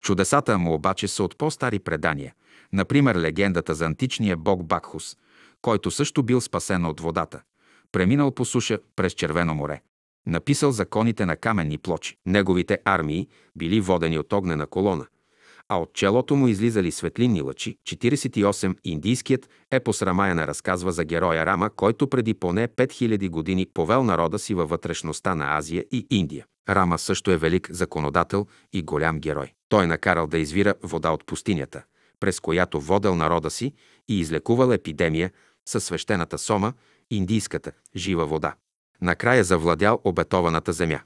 Чудесата му обаче са от по-стари предания. Например, легендата за античния бог Бакхус, който също бил спасен от водата. Преминал по суша през Червено море написал законите на каменни плочи. Неговите армии били водени от огнена колона, а от челото му излизали светлинни лъчи. 48. Индийският епос Рамаяна разказва за героя Рама, който преди поне 5000 години повел народа си във вътрешността на Азия и Индия. Рама също е велик законодател и голям герой. Той накарал да извира вода от пустинята, през която водел народа си и излекувал епидемия със свещената сома, индийската жива вода накрая завладял обетованата земя.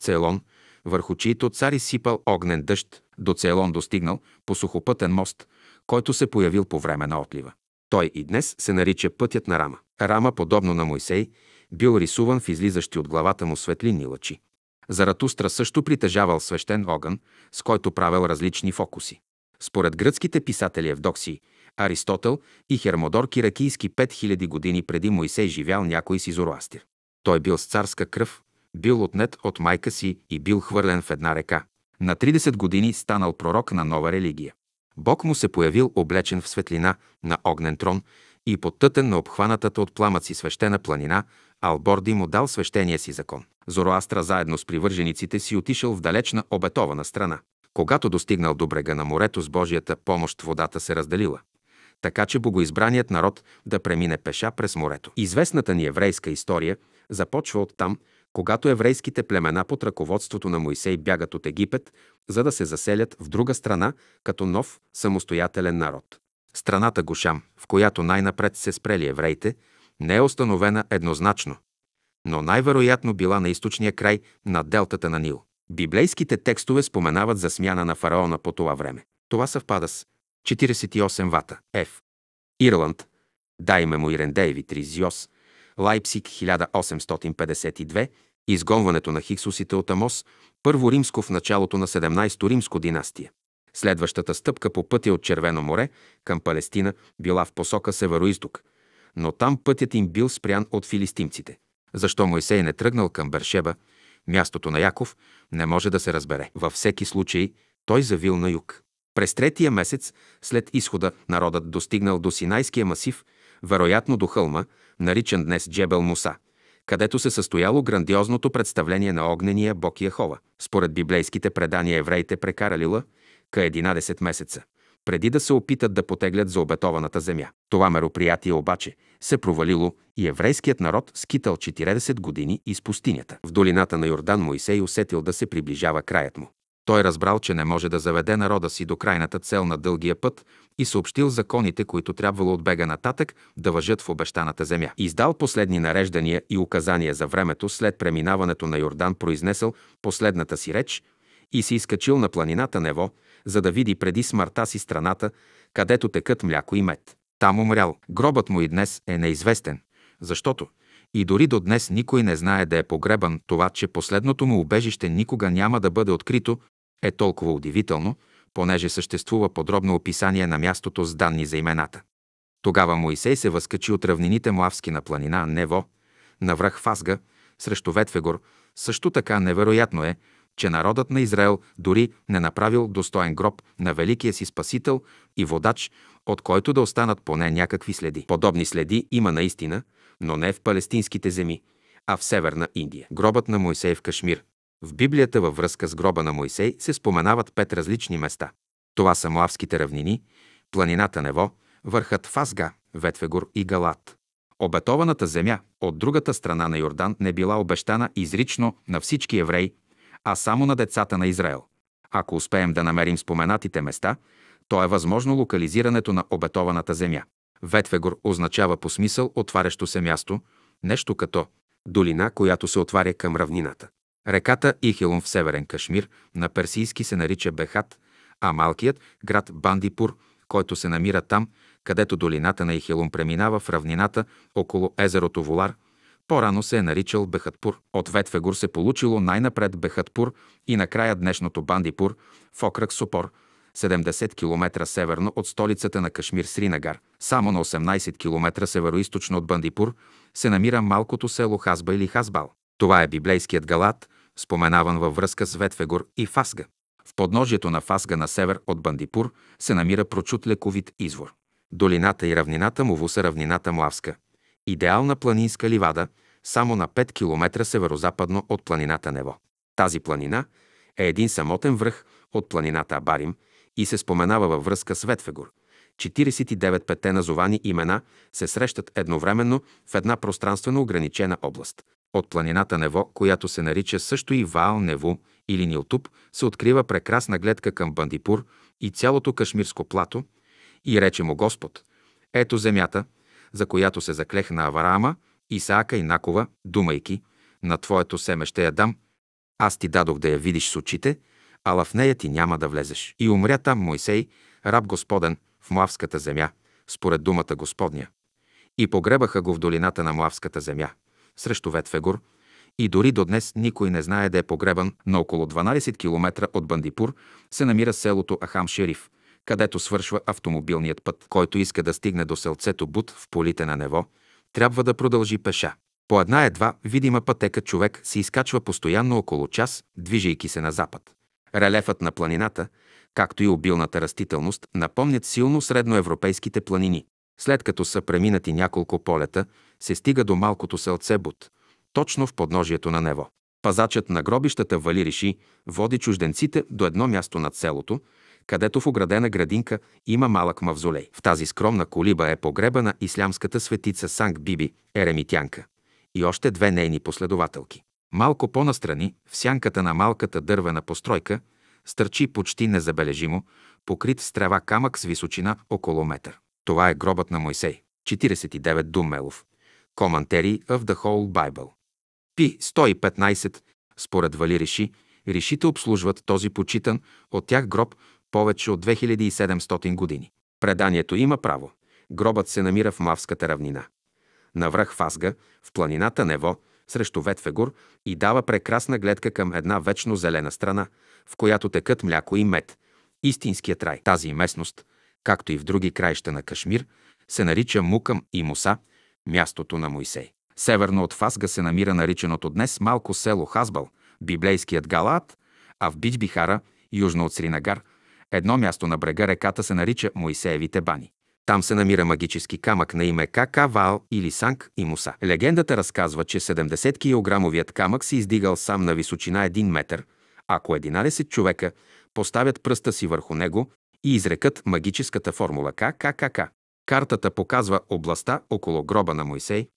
Целон, върху чието цари сипал огнен дъжд, до Целон достигнал по сухопътен мост, който се появил по време на отлива. Той и днес се нарича пътят на Рама. Рама, подобно на Мойсей, бил рисуван в излизащи от главата му светлинни лъчи. Заратустра също притежавал свещен огън, с който правил различни фокуси. Според гръцките писатели Евдоксий, Аристотел и Хермодор Киракийски 5000 години преди Моисей живял някой си Зороастир. Той бил с царска кръв, бил отнет от майка си и бил хвърлен в една река. На 30 години станал пророк на нова религия. Бог му се появил облечен в светлина на огнен трон и подтътен на обхванатата от пламъци свещена планина, Алборди му дал свещения си закон. Зороастра заедно с привържениците си отишъл в далечна обетована страна. Когато достигнал до брега на морето с Божията помощ, водата се разделила така че богоизбраният народ да премине пеша през морето. Известната ни еврейска история започва от там, когато еврейските племена под ръководството на Моисей бягат от Египет, за да се заселят в друга страна като нов самостоятелен народ. Страната Гошам, в която най-напред се спрели евреите, не е установена еднозначно, но най-вероятно била на източния край на делтата на Нил. Библейските текстове споменават за смяна на фараона по това време. Това съвпада с 48 вата. Ф. Ирланд. Дай мемоирен Дейвид Ризиос. Лайпсик 1852. Изгонването на хиксусите от Амос. Първо римско в началото на 17-то римско династия. Следващата стъпка по пътя от Червено море към Палестина била в посока североизток, но там пътят им бил спрян от филистимците. Защо Мойсей не тръгнал към Бершеба, мястото на Яков, не може да се разбере. Във всеки случай той завил на юг. През третия месец след изхода народът достигнал до Синайския масив, вероятно до хълма, наричан днес Джебел Муса, където се състояло грандиозното представление на огнения бог Яхова. Според библейските предания евреите прекарали ла, ка 11 месеца, преди да се опитат да потеглят за обетованата земя. Това мероприятие обаче се провалило и еврейският народ скитал 40 години из пустинята. В долината на Йордан Моисей усетил да се приближава краят му. Той разбрал, че не може да заведе народа си до крайната цел на дългия път и съобщил законите, които трябвало от бега нататък да въжат в обещаната земя. Издал последни нареждания и указания за времето след преминаването на Йордан, произнесъл последната си реч и се изкачил на планината Нево, за да види преди смъртта си страната, където текат мляко и мед. Там умрял. Гробът му и днес е неизвестен, защото и дори до днес никой не знае да е погребан. Това, че последното му убежище никога няма да бъде открито, е толкова удивително, понеже съществува подробно описание на мястото с данни за имената. Тогава Моисей се възкачи от равнините Муавски на планина Нево, на връх Фазга, срещу Ветвегор. Също така невероятно е, че народът на Израел дори не направил достоен гроб на великия си спасител и водач, от който да останат поне някакви следи. Подобни следи има наистина, но не в палестинските земи, а в Северна Индия. Гробът на Моисей в Кашмир. В Библията във връзка с гроба на Моисей се споменават пет различни места. Това са Муавските равнини, планината Нево, върхът Фазга, Ветвегор и Галат. Обетованата земя от другата страна на Йордан не била обещана изрично на всички евреи, а само на децата на Израел. Ако успеем да намерим споменатите места, то е възможно локализирането на обетованата земя. Ветвегор означава по смисъл отварящо се място, нещо като долина, която се отваря към равнината. Реката Ихилум в северен Кашмир на персийски се нарича Бехат, а малкият град Бандипур, който се намира там, където долината на Ихилум преминава в равнината около езерото Волар, по-рано се е наричал Бехатпур. От Ветвегур се получило най-напред Бехатпур и накрая днешното Бандипур в окръг Сопор, 70 км северно от столицата на Кашмир Сринагар. Само на 18 км североизточно от Бандипур се намира малкото село Хазба или Хазбал. Това е библейският Галат, споменаван във връзка с Ветвегор и Фасга. В подножието на Фасга на север от Бандипур се намира прочут лековит извор. Долината и равнината му са равнината Млавска. Идеална планинска ливада, само на 5 км северозападно от планината Нево. Тази планина е един самотен връх от планината Абарим и се споменава във връзка с Ветфегор. 49 пете назовани имена се срещат едновременно в една пространствено ограничена област. От планината Нево, която се нарича също и Ваал Нево или Нилтуп, се открива прекрасна гледка към Бандипур и цялото кашмирско плато и рече му Господ, ето земята, за която се заклех на Авраама, Исаака и Накова, думайки, на твоето семе ще я дам, аз ти дадох да я видиш с очите, ала в нея ти няма да влезеш. И умря там Мойсей, раб Господен, в Муавската земя, според думата Господня. И погребаха го в долината на Муавската земя, срещу Ветфегор, и дори до днес никой не знае да е погребан на около 12 км от Бандипур се намира селото Ахам Шериф, където свършва автомобилният път. Който иска да стигне до селцето Бут в полите на Нево, трябва да продължи пеша. По една едва видима пътека човек се изкачва постоянно около час, движейки се на запад. Релефът на планината, както и обилната растителност, напомнят силно средноевропейските планини. След като са преминати няколко полета, се стига до малкото селце Бут, точно в подножието на Нево. Пазачът на гробищата Вали реши, води чужденците до едно място над селото, където в оградена градинка има малък мавзолей. В тази скромна колиба е погребана ислямската светица Санг Биби, еремитянка, и още две нейни последователки. Малко по-настрани, в сянката на малката дървена постройка, стърчи почти незабележимо, покрит с трева камък с височина около метър. Това е гробът на Мойсей. 49 Думелов. Commentary of the Whole Bible. Пи 115. Според Вали Реши, Ришите обслужват този почитан от тях гроб повече от 2700 години. Преданието има право. Гробът се намира в Мавската равнина. На връх Фасга, в планината Нево, срещу Ветфегур и дава прекрасна гледка към една вечно зелена страна, в която текат мляко и мед. Истинският рай. Тази местност, както и в други краища на Кашмир, се нарича Мукъм и Муса, мястото на Моисей. Северно от Фасга се намира наричаното днес малко село Хазбал, библейският Галаат, а в Бичбихара, южно от Сринагар, едно място на брега реката се нарича Моисеевите бани. Там се намира магически камък на име Кака, Ваал или Санг и Муса. Легендата разказва, че 70 килограмовият камък се издигал сам на височина 1 метър, ако 11 човека поставят пръста си върху него и изрекат магическата формула ККК. Картата показва областта около гроба на Мойсей,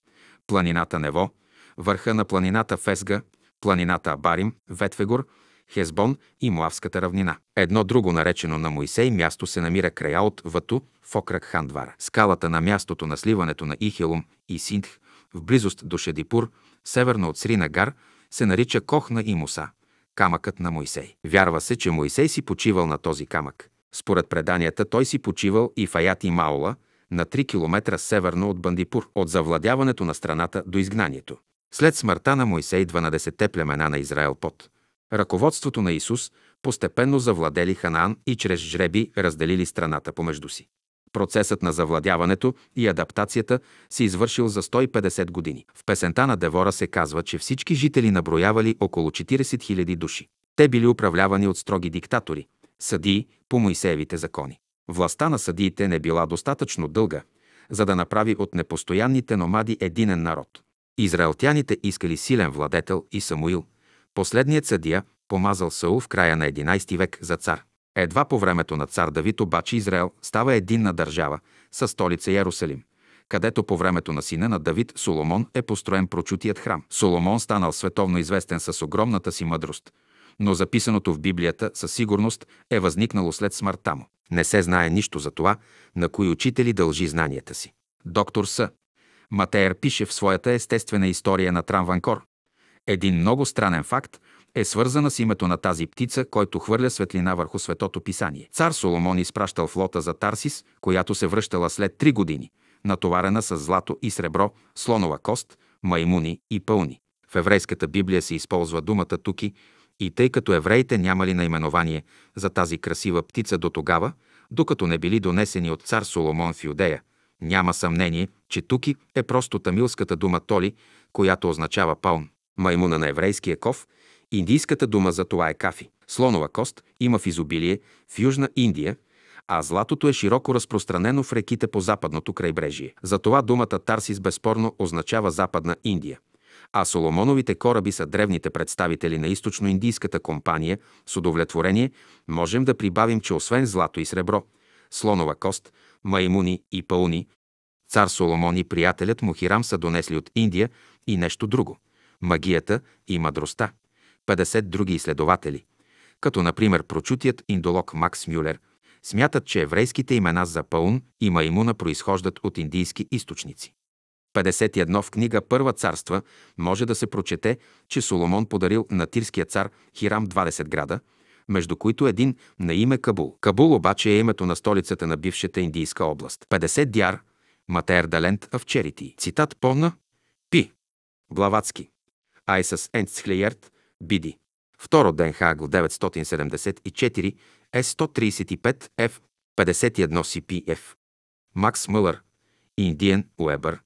планината Нево, върха на планината Фесга, планината Абарим, Ветвегор, Хезбон и Муавската равнина. Едно друго наречено на Моисей място се намира края от Вату в окръг Хандвара. Скалата на мястото на сливането на Ихелум и Синдх в близост до Шедипур, северно от Сринагар, се нарича Кохна и Муса, камъкът на Моисей. Вярва се, че Моисей си почивал на този камък. Според преданията той си почивал и в Аяти Маула, на 3 км северно от Бандипур, от завладяването на страната до изгнанието. След смъртта на Моисей 12-те племена на Израел под ръководството на Исус постепенно завладели Ханаан и чрез жреби разделили страната помежду си. Процесът на завладяването и адаптацията се извършил за 150 години. В песента на Девора се казва, че всички жители наброявали около 40 000 души. Те били управлявани от строги диктатори, съдии по Моисеевите закони. Властта на съдиите не била достатъчно дълга, за да направи от непостоянните номади единен народ. Израелтяните искали силен владетел и Самуил, последният съдия, помазал Саул в края на 11 век за цар. Едва по времето на цар Давид обаче Израел става единна държава със столица Ярусалим, където по времето на сина на Давид Соломон е построен прочутият храм. Соломон станал световно известен с огромната си мъдрост, но записаното в Библията със сигурност е възникнало след смъртта му. Не се знае нищо за това, на кои учители дължи знанията си. Доктор С. Матеер пише в своята естествена история на Трамванкор. Един много странен факт е свързана с името на тази птица, който хвърля светлина върху светото писание. Цар Соломон изпращал флота за Тарсис, която се връщала след три години, натоварена с злато и сребро, слонова кост, маймуни и пълни. В еврейската Библия се използва думата туки и тъй като евреите нямали наименование за тази красива птица до тогава, докато не били донесени от цар Соломон в Юдея, няма съмнение, че туки е просто тамилската дума толи, която означава пълн. Маймуна на еврейския ков, индийската дума за това е кафи. Слонова кост има в изобилие в Южна Индия, а златото е широко разпространено в реките по западното крайбрежие. Затова думата Тарсис безспорно означава Западна Индия. А Соломоновите кораби са древните представители на източно-индийската компания. С удовлетворение можем да прибавим, че освен злато и сребро, слонова кост, маймуни и пълни, цар Соломон и приятелят му Хирам са донесли от Индия и нещо друго – магията и мъдростта. 50 други изследователи, като например прочутият индолог Макс Мюлер, смятат, че еврейските имена за Паун и Маймуна произхождат от индийски източници. 51 в книга Първа царства може да се прочете, че Соломон подарил на тирския цар Хирам 20 града, между които един на име Кабул. Кабул обаче е името на столицата на бившата индийска област. 50 дяр, Матер Далент в Черити. Цитат Пона, Пи, Блаватски, Айсас Енцхлеерт, Биди. Второ Ден Хагл 974, С135, F 51 CPF. Макс Мълър, Индиен Уебър,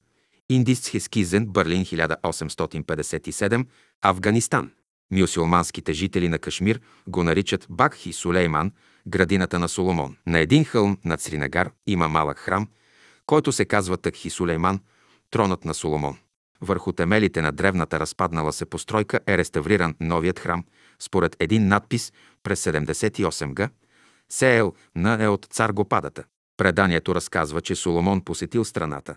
Индисхескизен, Берлин 1857, Афганистан. Мюсюлманските жители на Кашмир го наричат Бакхи Сулейман, градината на Соломон. На един хълм над Сринагар има малък храм, който се казва Такхи Сулейман, тронът на Соломон. Върху темелите на древната разпаднала се постройка е реставриран новият храм, според един надпис през 78 г. Сеел на е от цар Гопадата. Преданието разказва, че Соломон посетил страната,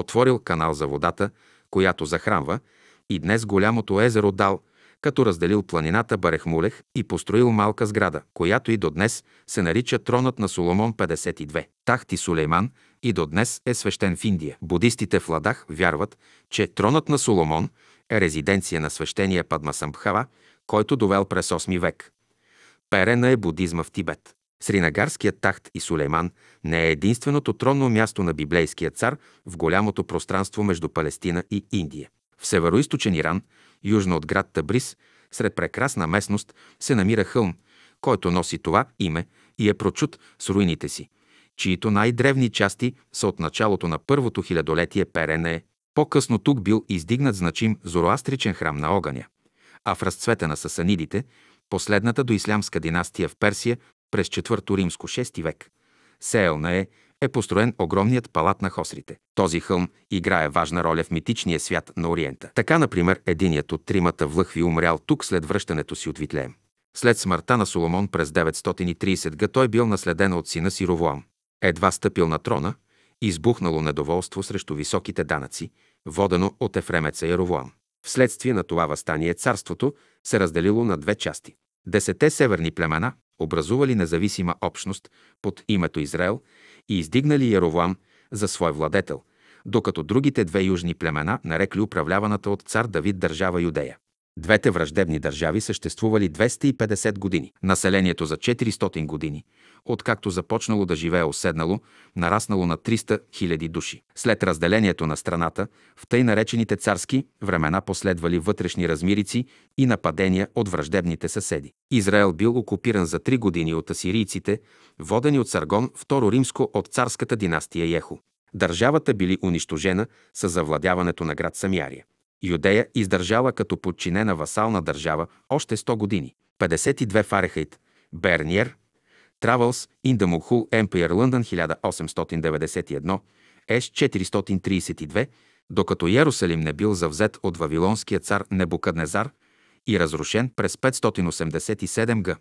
отворил канал за водата, която захранва, и днес голямото езеро дал, като разделил планината Барехмулех и построил малка сграда, която и до днес се нарича Тронът на Соломон 52. Тахти Сулейман и до днес е свещен в Индия. Будистите в Ладах вярват, че тронът на Соломон е резиденция на свещения Падмасамбхава, който довел през 8 век. Перена е будизма в Тибет. Сринагарският тахт и Сулейман не е единственото тронно място на библейския цар в голямото пространство между Палестина и Индия. В североизточен Иран, южно от град Табрис, сред прекрасна местност, се намира хълм, който носи това име и е прочут с руините си, чието най-древни части са от началото на първото хилядолетие Перене. По-късно тук бил издигнат значим зороастричен храм на огъня, а в разцвета на сасанидите, последната до ислямска династия в Персия през IV римско 6 век, Сеелна е, е построен огромният палат на хосрите. Този хълм играе важна роля в митичния свят на Ориента. Така, например, единият от тримата влъхви умрял тук след връщането си от Витлеем. След смъртта на Соломон през 930 г. той бил наследен от сина си Ровоам. Едва стъпил на трона, избухнало недоволство срещу високите данъци, водено от ефремеца Яровоам. Вследствие на това възстание царството се разделило на две части. Десете северни племена образували независима общност под името Израел и издигнали Яровоам за свой владетел, докато другите две южни племена нарекли управляваната от цар Давид държава Юдея. Двете враждебни държави съществували 250 години. Населението за 400 години, откакто започнало да живее оседнало, нараснало на 300 000 души. След разделението на страната, в тъй наречените царски времена последвали вътрешни размирици и нападения от враждебните съседи. Израел бил окупиран за 3 години от асирийците, водени от Саргон II римско от царската династия Ехо. Държавата били унищожена с завладяването на град Самярия. Юдея издържала като подчинена васална държава още 100 години. 52 Фарехайт, Берниер, Travels in the Mughal Empire London 1891, С-432, докато Ярусалим не бил завзет от вавилонския цар Небукаднезар и разрушен през 587 г.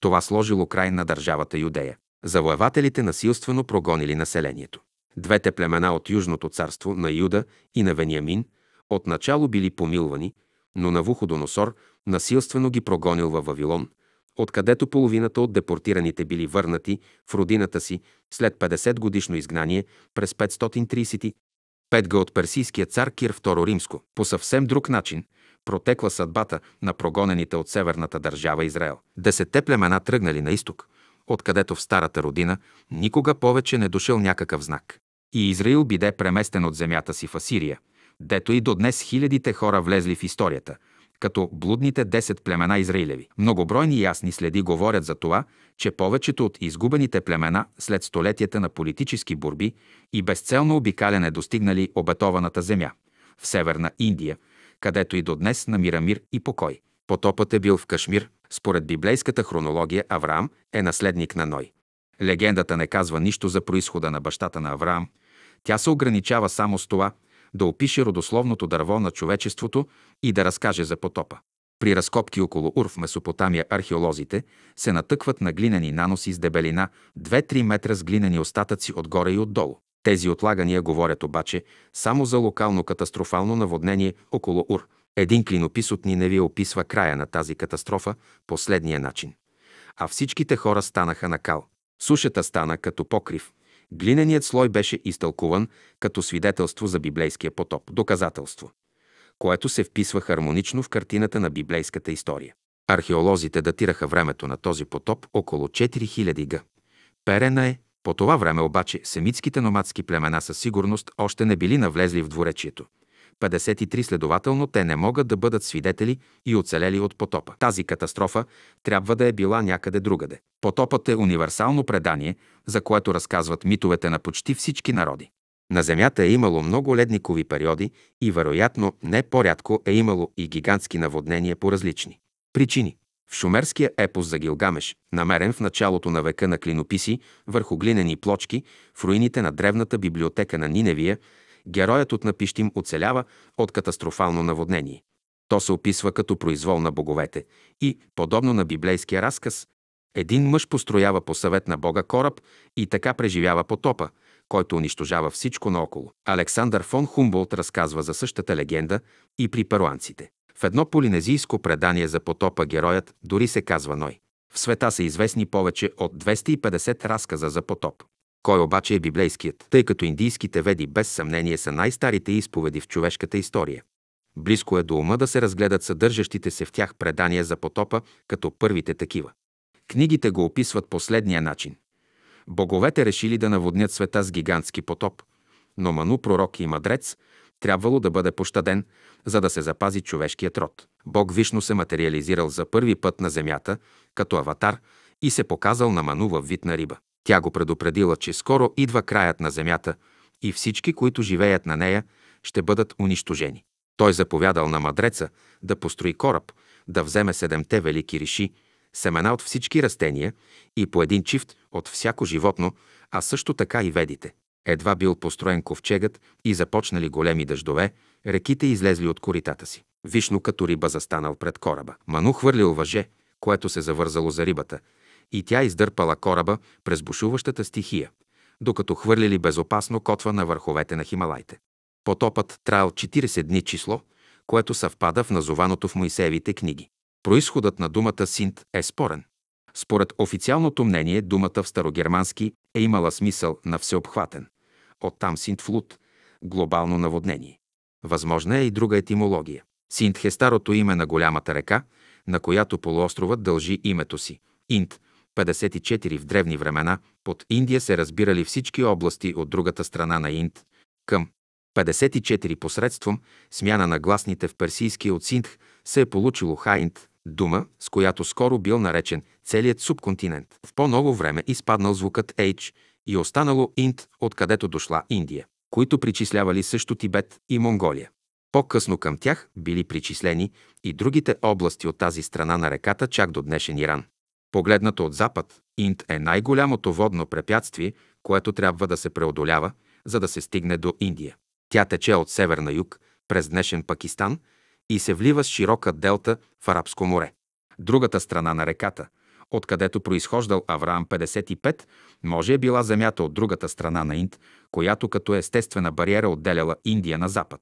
Това сложило край на държавата Юдея. Завоевателите насилствено прогонили населението. Двете племена от Южното царство на Юда и на Вениамин – Отначало били помилвани, но Навуходоносор насилствено ги прогонил във Вавилон, откъдето половината от депортираните били върнати в родината си след 50 годишно изгнание през 535 г. от персийския цар Кир II Римско. По съвсем друг начин протекла съдбата на прогонените от северната държава Израел. Десетте племена тръгнали на изток, откъдето в старата родина никога повече не дошъл някакъв знак. И Израил биде преместен от земята си в Асирия – дето и до днес хилядите хора влезли в историята, като блудните 10 племена Израилеви. Многобройни ясни следи говорят за това, че повечето от изгубените племена след столетията на политически борби и безцелно обикаляне достигнали обетованата земя в Северна Индия, където и до днес намира мир и покой. Потопът е бил в Кашмир. Според библейската хронология Авраам е наследник на Ной. Легендата не казва нищо за происхода на бащата на Авраам. Тя се ограничава само с това, да опише родословното дърво на човечеството и да разкаже за потопа. При разкопки около Ур в Месопотамия археолозите се натъкват на глинени наноси с дебелина 2-3 метра с глинени остатъци отгоре и отдолу. Тези отлагания говорят обаче само за локално катастрофално наводнение около Ур. Един клинопис от Ниневи описва края на тази катастрофа последния начин. А всичките хора станаха на кал. Сушата стана като покрив – Глиненият слой беше изтълкуван като свидетелство за библейския потоп, доказателство, което се вписва хармонично в картината на библейската история. Археолозите датираха времето на този потоп около 4000 г. Перена е, по това време обаче семитските номадски племена със сигурност още не били навлезли в дворечието. 53 следователно те не могат да бъдат свидетели и оцелели от потопа. Тази катастрофа трябва да е била някъде другаде. Потопът е универсално предание, за което разказват митовете на почти всички народи. На Земята е имало много ледникови периоди и вероятно не по-рядко е имало и гигантски наводнения по различни причини. В шумерския епос за Гилгамеш, намерен в началото на века на клинописи върху глинени плочки в руините на древната библиотека на Ниневия, героят от Напищим оцелява от катастрофално наводнение. То се описва като произвол на боговете и, подобно на библейския разказ, един мъж построява по съвет на Бога кораб и така преживява потопа, който унищожава всичко наоколо. Александър фон Хумболт разказва за същата легенда и при перуанците. В едно полинезийско предание за потопа героят дори се казва Ной. В света са известни повече от 250 разказа за потоп. Кой обаче е библейският, тъй като индийските веди без съмнение са най-старите изповеди в човешката история. Близко е до ума да се разгледат съдържащите се в тях предания за потопа като първите такива. Книгите го описват последния начин. Боговете решили да наводнят света с гигантски потоп, но Ману, пророк и мъдрец, трябвало да бъде пощаден, за да се запази човешкият род. Бог Вишно се материализирал за първи път на земята като аватар и се показал на Ману във вид на риба. Тя го предупредила, че скоро идва краят на земята и всички, които живеят на нея, ще бъдат унищожени. Той заповядал на мъдреца да построи кораб, да вземе седемте велики риши, семена от всички растения и по един чифт от всяко животно, а също така и ведите. Едва бил построен ковчегът и започнали големи дъждове, реките излезли от коритата си. Вишно като риба застанал пред кораба. Ману хвърлил въже, което се завързало за рибата, и тя издърпала кораба през бушуващата стихия, докато хвърлили безопасно котва на върховете на Хималайте. Потопът траял 40 дни число, което съвпада в назованото в Моисеевите книги. Произходът на думата Синт е спорен. Според официалното мнение, думата в старогермански е имала смисъл на всеобхватен. Оттам Синтфлут – глобално наводнение. Възможна е и друга етимология. Синт е старото име на голямата река, на която полуостровът дължи името си. Инт, 54 в древни времена, под Индия се разбирали всички области от другата страна на Инд, към 54 посредством смяна на гласните в персийския от Синдх се е получило Хаинт, дума, с която скоро бил наречен целият субконтинент. В по-ново време изпаднал звукът H и останало Инд, откъдето дошла Индия, които причислявали също Тибет и Монголия. По-късно към тях били причислени и другите области от тази страна на реката чак до днешен Иран. Погледнато от запад, Инд е най-голямото водно препятствие, което трябва да се преодолява, за да се стигне до Индия. Тя тече от север на юг, през днешен Пакистан и се влива с широка делта в Арабско море. Другата страна на реката, откъдето произхождал Авраам 55, може е била земята от другата страна на Инд, която като естествена бариера отделяла Индия на запад.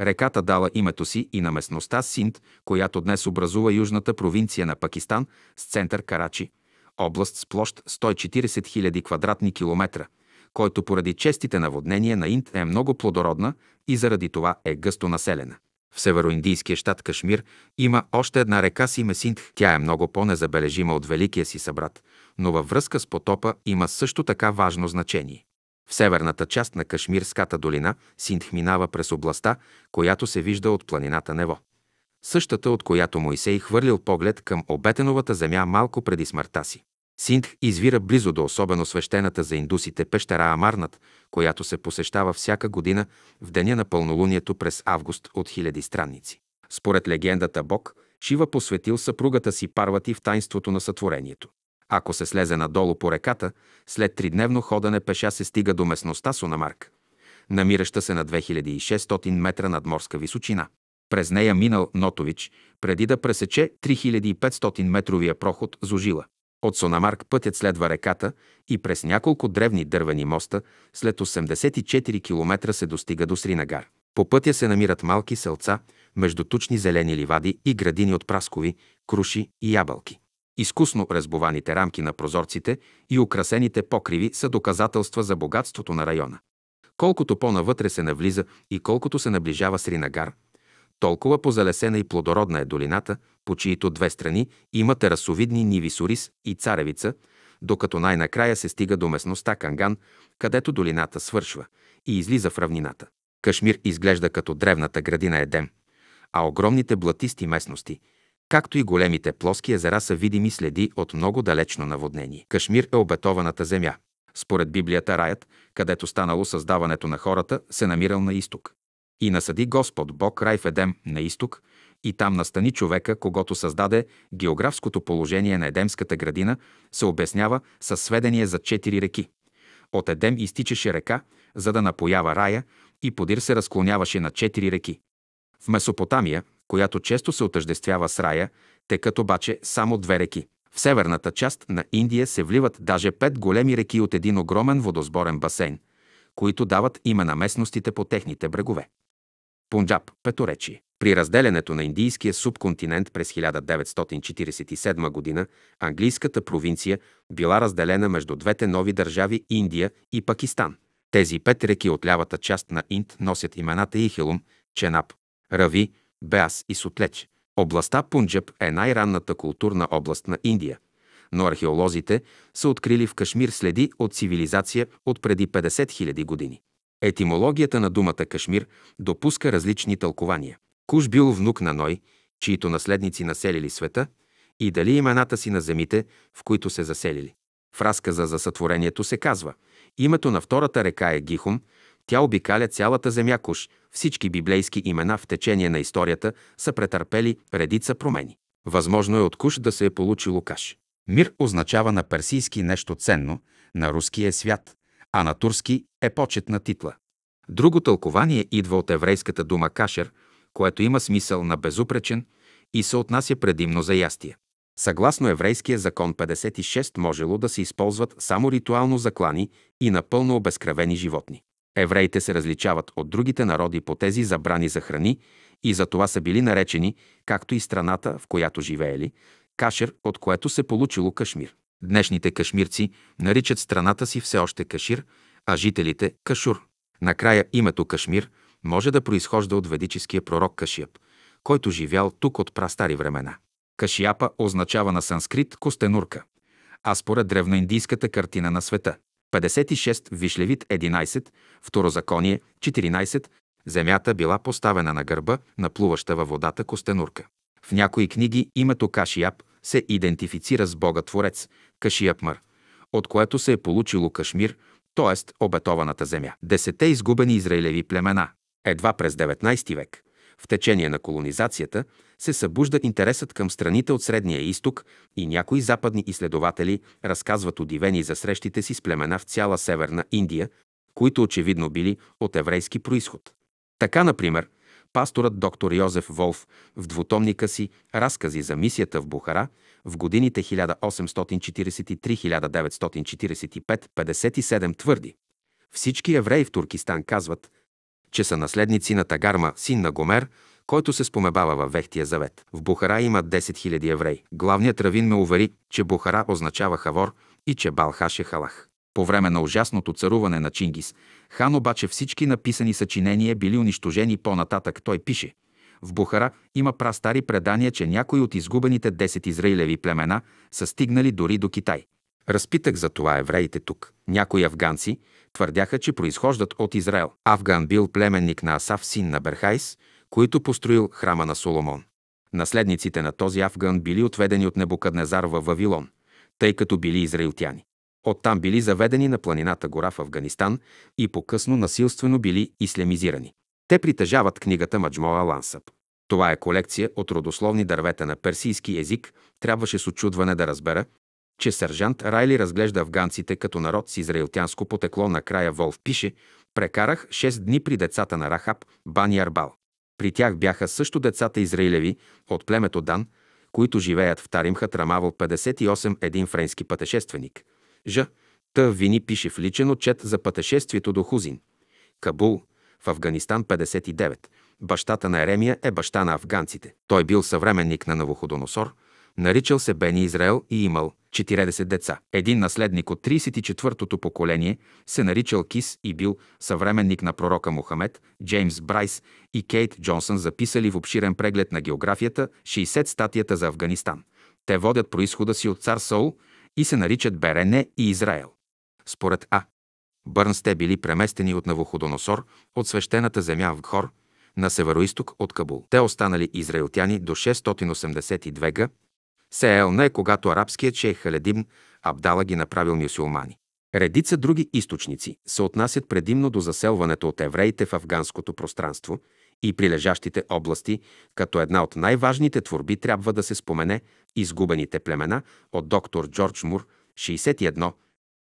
Реката дала името си и на местността Синд, която днес образува южната провинция на Пакистан с център Карачи, област с площ 140 000 квадратни километра, който поради честите наводнения на Инд е много плодородна и заради това е гъсто населена. В североиндийския щат Кашмир има още една река с име Синдх. Тя е много по-незабележима от великия си събрат, но във връзка с потопа има също така важно значение. В северната част на Кашмирската долина Синдх минава през областта, която се вижда от планината Нево. Същата, от която Моисей хвърлил поглед към обетеновата земя малко преди смъртта си. Синдх извира близо до особено свещената за индусите пещера Амарнат, която се посещава всяка година в деня на пълнолунието през август от хиляди странници. Според легендата Бог, Шива посветил съпругата си Парвати в тайнството на сътворението. Ако се слезе надолу по реката, след тридневно ходене пеша се стига до местността Сунамарк, намираща се на 2600 метра над морска височина. През нея минал Нотович, преди да пресече 3500 метровия проход Зожила. От Сонамарк пътят следва реката и през няколко древни дървени моста след 84 км се достига до Сринагар. По пътя се намират малки селца между тучни зелени ливади и градини от праскови, круши и ябълки. Изкусно разбованите рамки на прозорците и украсените покриви са доказателства за богатството на района. Колкото по-навътре се навлиза и колкото се наближава Сринагар, толкова позалесена и плодородна е долината, по чието две страни има терасовидни ниви Сорис и Царевица, докато най-накрая се стига до местността Канган, където долината свършва и излиза в равнината. Кашмир изглежда като древната градина Едем, а огромните блатисти местности, както и големите плоски езера са видими следи от много далечно наводнение. Кашмир е обетованата земя. Според Библията раят, където станало създаването на хората, се намирал на изток. И насъди Господ Бог рай в Едем на изток, и там настани човека, когато създаде географското положение на Едемската градина, се обяснява със сведение за четири реки. От Едем изтичаше река, за да напоява рая, и подир се разклоняваше на четири реки. В Месопотамия, която често се отъждествява с рая, текат обаче само две реки. В северната част на Индия се вливат даже пет големи реки от един огромен водосборен басейн, които дават име на местностите по техните брегове. Пунджаб – петоречие. При разделянето на индийския субконтинент през 1947 г. английската провинция била разделена между двете нови държави Индия и Пакистан. Тези пет реки от лявата част на Инд носят имената Ихелум, Ченап, Рави, Беас и Сутлеч. Областта Пунджаб е най-ранната културна област на Индия, но археолозите са открили в Кашмир следи от цивилизация от преди 50 000 години. Етимологията на думата Кашмир допуска различни тълкования. Куш бил внук на Ной, чието наследници населили света, и дали имената си на земите, в които се заселили. В разказа за сътворението се казва Името на втората река е Гихум, тя обикаля цялата земя Куш. Всички библейски имена в течение на историята са претърпели редица промени. Възможно е от Куш да се е получило Каш. Мир означава на персийски нещо ценно, на руски е свят, а на турски е почетна титла. Друго тълкование идва от еврейската дума кашер, което има смисъл на безупречен и се отнася предимно за ястие. Съгласно еврейския закон 56 можело да се използват само ритуално заклани и напълно обезкръвени животни. Евреите се различават от другите народи по тези забрани за храни и за това са били наречени, както и страната, в която живеели, Кашер, от което се получило Кашмир. Днешните кашмирци наричат страната си все още Кашир, а жителите – Кашур. Накрая името Кашмир може да произхожда от ведическия пророк Кашиап, който живял тук от прастари времена. Кашиапа означава на санскрит костенурка, а според древноиндийската картина на света 56 Вишлевит 11, Второзаконие 14, земята била поставена на гърба на плуваща във водата костенурка. В някои книги името Кашиап се идентифицира с Бога Творец, Кашиапмър, от което се е получило Кашмир, т.е. обетованата земя. Десете изгубени израилеви племена. Едва през 19 век, в течение на колонизацията, се събужда интересът към страните от Средния изток и някои западни изследователи разказват удивени за срещите си с племена в цяла Северна Индия, които очевидно били от еврейски происход. Така, например, пасторът доктор Йозеф Волф в двутомника си Разкази за мисията в Бухара в годините 1843-1945-57 твърди. Всички евреи в Туркистан казват, че са наследници на Тагарма, син на Гомер, който се спомебава във Вехтия завет. В Бухара има 10 000 евреи. Главният равин ме увери, че Бухара означава Хавор и че Балхаш е Халах. По време на ужасното царуване на Чингис, хан обаче всички написани съчинения били унищожени по-нататък. Той пише В Бухара има прастари предания, че някои от изгубените 10 израилеви племена са стигнали дори до Китай. Разпитах за това евреите тук. Някои афганци твърдяха, че произхождат от Израел. Афган бил племенник на Асав, син на Берхайс, който построил храма на Соломон. Наследниците на този афган били отведени от Небукаднезар във Вавилон, тъй като били израилтяни. Оттам били заведени на планината гора в Афганистан и по-късно насилствено били ислямизирани. Те притежават книгата Маджмоа Лансъп. Това е колекция от родословни дървета на персийски език. Трябваше с очудване да разбера, че сержант Райли разглежда афганците като народ с израилтянско потекло. Накрая Волф пише, прекарах 6 дни при децата на Рахаб, Бани Арбал. При тях бяха също децата израилеви от племето Дан, които живеят в Тарим Хатрамавал 58 един френски пътешественик. Ж. Т. Вини пише в личен отчет за пътешествието до Хузин. Кабул, в Афганистан 59. Бащата на Еремия е баща на афганците. Той бил съвременник на Навуходоносор – Наричал се Бени Израел и имал 40 деца. Един наследник от 34-тото поколение се наричал Кис и бил съвременник на пророка Мохамед, Джеймс Брайс и Кейт Джонсън записали в обширен преглед на географията 60 статията за Афганистан. Те водят происхода си от цар Саул и се наричат Берене и Израел. Според А. Бърнс те били преместени от Навуходоносор, от свещената земя в Гхор, на североисток от Кабул. Те останали израелтяни до 682 г. Сеел не е когато арабският шейх Халедим Абдала ги направил мюсюлмани. Редица други източници се отнасят предимно до заселването от евреите в афганското пространство и прилежащите области, като една от най-важните творби трябва да се спомене «Изгубените племена» от доктор Джордж Мур, 61,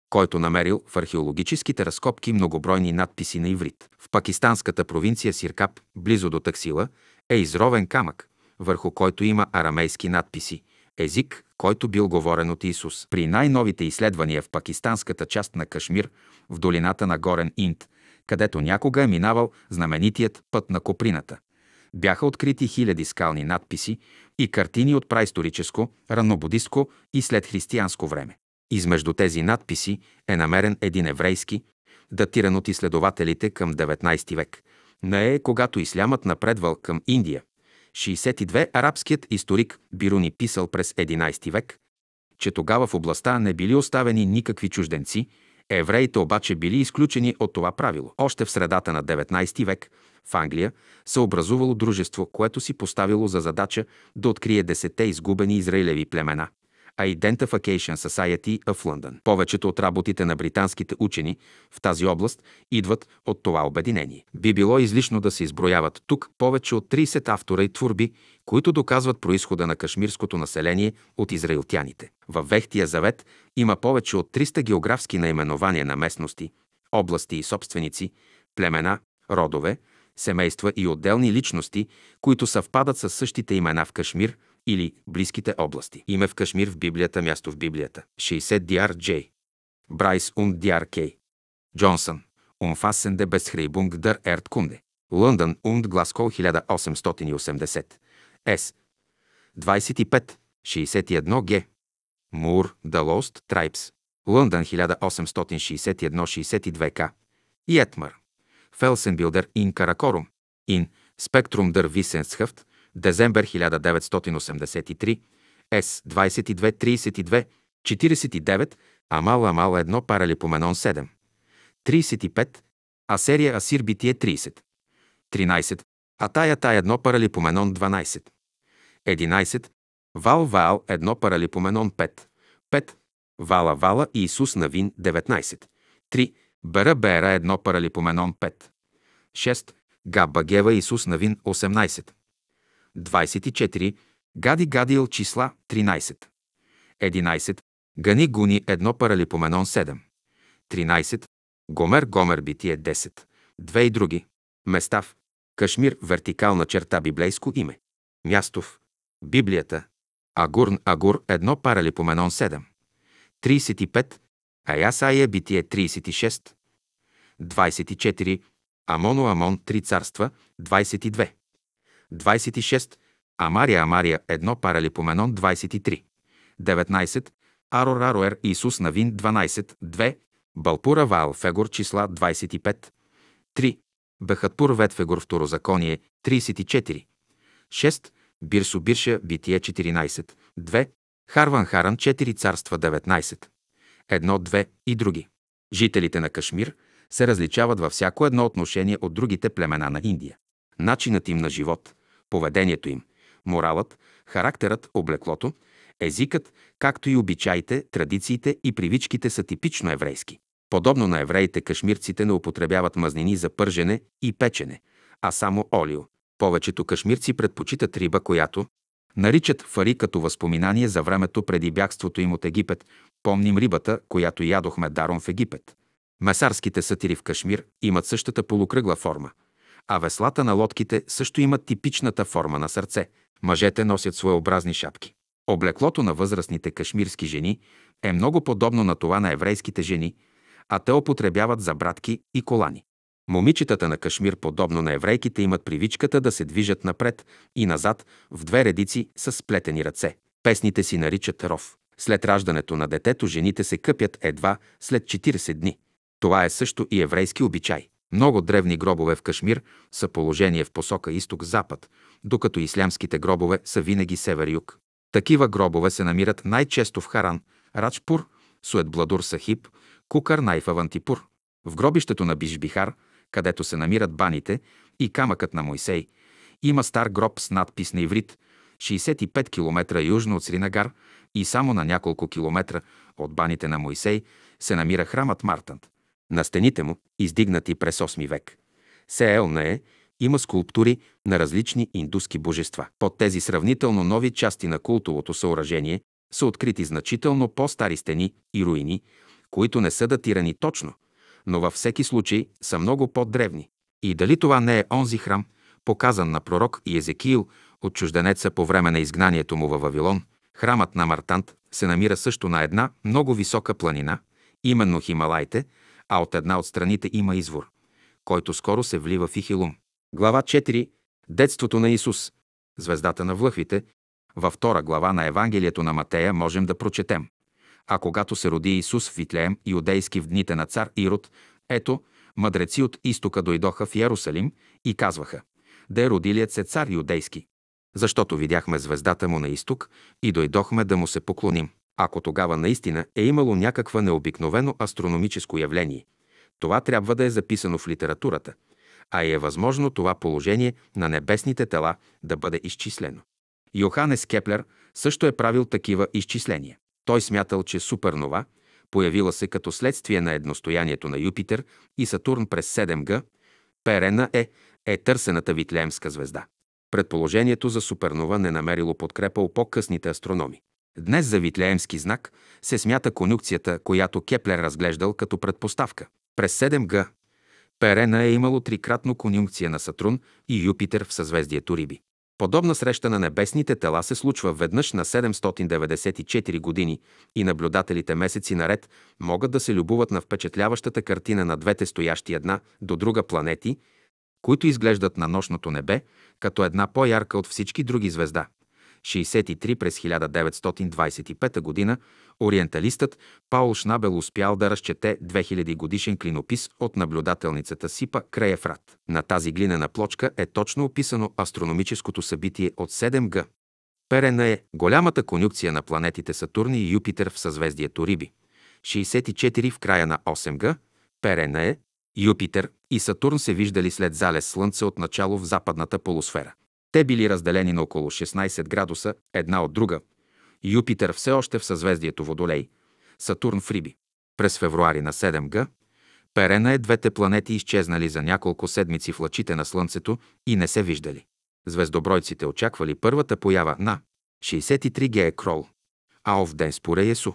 който намерил в археологическите разкопки многобройни надписи на иврит. В пакистанската провинция Сиркап, близо до Таксила, е изровен камък, върху който има арамейски надписи – език, който бил говорен от Исус. При най-новите изследвания в пакистанската част на Кашмир, в долината на Горен Инд, където някога е минавал знаменитият път на Коприната, Бяха открити хиляди скални надписи и картини от праисторическо, раннобудистко и след християнско време. Измежду тези надписи е намерен един еврейски, датиран от изследователите към 19 век. Не е когато ислямът напредвал към Индия. 62 арабският историк Бируни писал през 11 век, че тогава в областта не били оставени никакви чужденци, евреите обаче били изключени от това правило. Още в средата на 19 век в Англия се образувало дружество, което си поставило за задача да открие десете изгубени израилеви племена – Identification Society of London. Повечето от работите на британските учени в тази област идват от това обединение. Би било излишно да се изброяват тук повече от 30 автора и творби, които доказват происхода на кашмирското население от израилтяните. Във Вехтия завет има повече от 300 географски наименования на местности, области и собственици, племена, родове, семейства и отделни личности, които съвпадат с същите имена в Кашмир – или близките области. Име в Кашмир в Библията, място в Библията. 60 Диар Джей. Брайс Ун Диар Кей. Джонсън. Умфасен де Бесхрейбунг Дър Ерт Кунде. Лондон Унд Гласкол 1880. С. 25. 61 Г. Мур Lost Tribes. Лондон 1861-62 К. Йетмър. Фелсенбилдер ин Каракорум. Ин Спектрум Дър Висенсхъфт Дезембър 1983, С 2232, 49, Амал Амал 1 Паралипоменон 7. 35, Асерия Асир Битие 30. 13, Атая Тай 1 Паралипоменон 12. 11, Вал Ваал 1 Паралипоменон 5. 5, Вала Вала и Исус Навин 19. 3, Бера Бера 1 Паралипоменон 5. 6, Габба Гева Исус Навин 18. 24, Гади Гадиел числа 13. 11. Гани Гуни 1 Паралипоменон 7. 13. Гомер Гомер Битие 10. Две и други. Места в Кашмир вертикална черта библейско име. Място в Библията. Агурн Агур 1 Паралипоменон 7. 35. Аясая Битие 36. 24. Амоно Амон три царства 22. 26. Амария Амария 1 Паралипоменон 23. 19. Арор Ароер Исус Навин 12. 2. Балпура Ваал Фегор числа 25. 3. Бехатпур Ветфегор Второзаконие 34. 6. Бирсо Бирша Битие 14. 2. Харван Харан 4 царства 19. 1, 2 и други. Жителите на Кашмир се различават във всяко едно отношение от другите племена на Индия. Начинът им на живот – поведението им, моралът, характерът, облеклото, езикът, както и обичаите, традициите и привичките са типично еврейски. Подобно на евреите, кашмирците не употребяват мазнини за пържене и печене, а само олио. Повечето кашмирци предпочитат риба, която наричат фари като възпоминание за времето преди бягството им от Египет. Помним рибата, която ядохме даром в Египет. Месарските сатири в Кашмир имат същата полукръгла форма – а веслата на лодките също имат типичната форма на сърце. Мъжете носят своеобразни шапки. Облеклото на възрастните кашмирски жени е много подобно на това на еврейските жени, а те употребяват забратки и колани. Момичетата на Кашмир, подобно на еврейките, имат привичката да се движат напред и назад в две редици с сплетени ръце. Песните си наричат ров. След раждането на детето жените се къпят едва след 40 дни. Това е също и еврейски обичай. Много древни гробове в Кашмир са положение в посока изток-запад, докато ислямските гробове са винаги север-юг. Такива гробове се намират най-често в Харан, Раджпур, Суетбладур Сахиб, Кукар Найфавантипур. В гробището на Бишбихар, където се намират баните и камъкът на Мойсей, има стар гроб с надпис на иврит 65 км южно от Сринагар и само на няколко километра от баните на Мойсей се намира храмът Мартант. На стените му, издигнати през 8 век, е, има скулптури на различни индуски божества. Под тези сравнително нови части на култовото съоръжение са открити значително по-стари стени и руини, които не са датирани точно, но във всеки случай са много по-древни. И дали това не е онзи храм, показан на пророк и Езекиил от чужденеца по време на изгнанието му във Вавилон, храмът на Мартант се намира също на една много висока планина, именно Хималайте, а от една от страните има извор, който скоро се влива в Ихилум. Глава 4. Детството на Исус, звездата на влъхвите, във втора глава на Евангелието на Матея можем да прочетем. А когато се роди Исус в Витлеем, иудейски в дните на цар Ирод, ето, мъдреци от изтока дойдоха в Ярусалим и казваха, да е родилият се цар юдейски. Защото видяхме звездата му на изток и дойдохме да му се поклоним. Ако тогава наистина е имало някаква необикновено астрономическо явление, това трябва да е записано в литературата, а и е възможно това положение на небесните тела да бъде изчислено. Йоханес Кеплер също е правил такива изчисления. Той смятал, че супернова, появила се като следствие на едностоянието на Юпитер и Сатурн през 7Г, Перена е, е търсената Витлеемска звезда. Предположението за супернова не намерило подкрепа у по-късните астрономи. Днес за Витлеемски знак се смята конюкцията, която Кеплер разглеждал като предпоставка. През 7Г Перена е имало трикратно конюнкция на Сатурн и Юпитер в съзвездието Риби. Подобна среща на небесните тела се случва веднъж на 794 години и наблюдателите месеци наред могат да се любуват на впечатляващата картина на двете стоящи една до друга планети, които изглеждат на нощното небе като една по-ярка от всички други звезда. 63 през 1925 г. ориенталистът Паул Шнабел успял да разчете 2000 годишен клинопис от наблюдателницата Сипа край Ефрат. На тази глинена плочка е точно описано астрономическото събитие от 7Г. Перена е голямата конюкция на планетите Сатурн и Юпитер в съзвездието Риби. 64 в края на 8Г. Перена е Юпитер и Сатурн се виждали след залез Слънце от начало в западната полусфера. Те били разделени на около 16 градуса една от друга. Юпитер все още в съзвездието Водолей, Сатурн в Риби. През февруари на 7Г Перена е двете планети изчезнали за няколко седмици в лъчите на Слънцето и не се виждали. Звездобройците очаквали първата поява на 63 Ге Крол, Аов ден споре Есу,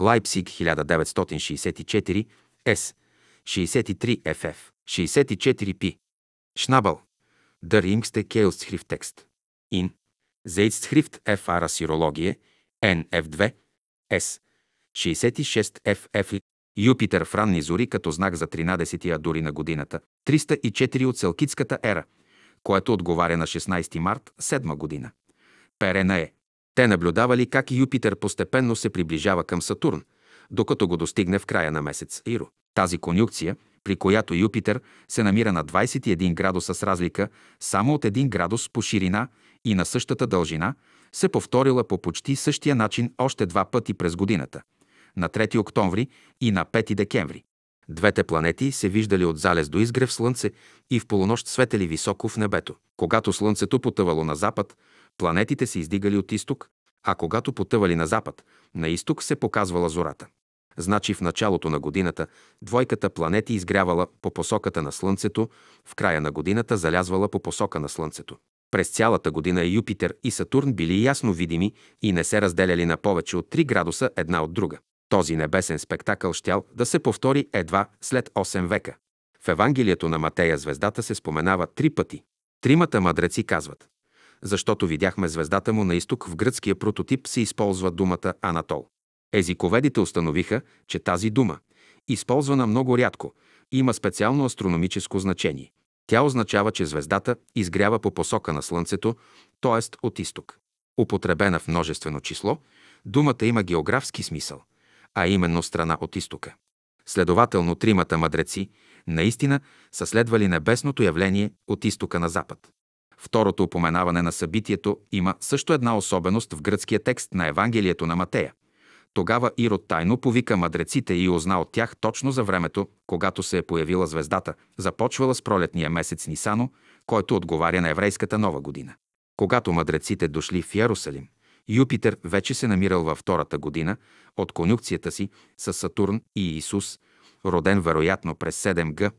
Лайпсиг 1964, С, 63 ФФ, 64 Пи, Шнабъл, Der jüngste Keilschrifttext. In Zeitschrift F. Arasirologie, NF2, S. 66 FF. Юпитер в ранни зори като знак за 13-тия дори на годината, 304 от Селкитската ера, което отговаря на 16 март 7 година. Перена е. Те наблюдавали как Юпитер постепенно се приближава към Сатурн, докато го достигне в края на месец Иро. Тази конюкция – при която Юпитер се намира на 21 градуса с разлика само от 1 градус по ширина и на същата дължина, се повторила по почти същия начин още два пъти през годината – на 3 октомври и на 5 декември. Двете планети се виждали от залез до изгрев Слънце и в полунощ светели високо в небето. Когато Слънцето потъвало на запад, планетите се издигали от изток, а когато потъвали на запад, на изток се показвала зората. Значи в началото на годината двойката планети изгрявала по посоката на Слънцето, в края на годината залязвала по посока на Слънцето. През цялата година Юпитер и Сатурн били ясно видими и не се разделяли на повече от 3 градуса една от друга. Този небесен спектакъл щял да се повтори едва след 8 века. В Евангелието на Матея звездата се споменава три пъти. Тримата мъдреци казват защото видяхме звездата му на изток, в гръцкия прототип се използва думата Анатол. Езиковедите установиха, че тази дума, използвана много рядко, има специално астрономическо значение. Тя означава, че звездата изгрява по посока на Слънцето, т.е. от изток. Употребена в множествено число, думата има географски смисъл, а именно страна от изтока. Следователно, тримата мъдреци наистина са следвали небесното явление от изтока на запад. Второто упоменаване на събитието има също една особеност в гръцкия текст на Евангелието на Матея – тогава Ирод тайно повика мъдреците и узна от тях точно за времето, когато се е появила звездата, започвала с пролетния месец Нисано, който отговаря на еврейската нова година. Когато мъдреците дошли в Ярусалим, Юпитер вече се намирал във втората година от конюкцията си с Сатурн и Исус, роден вероятно през 7 г.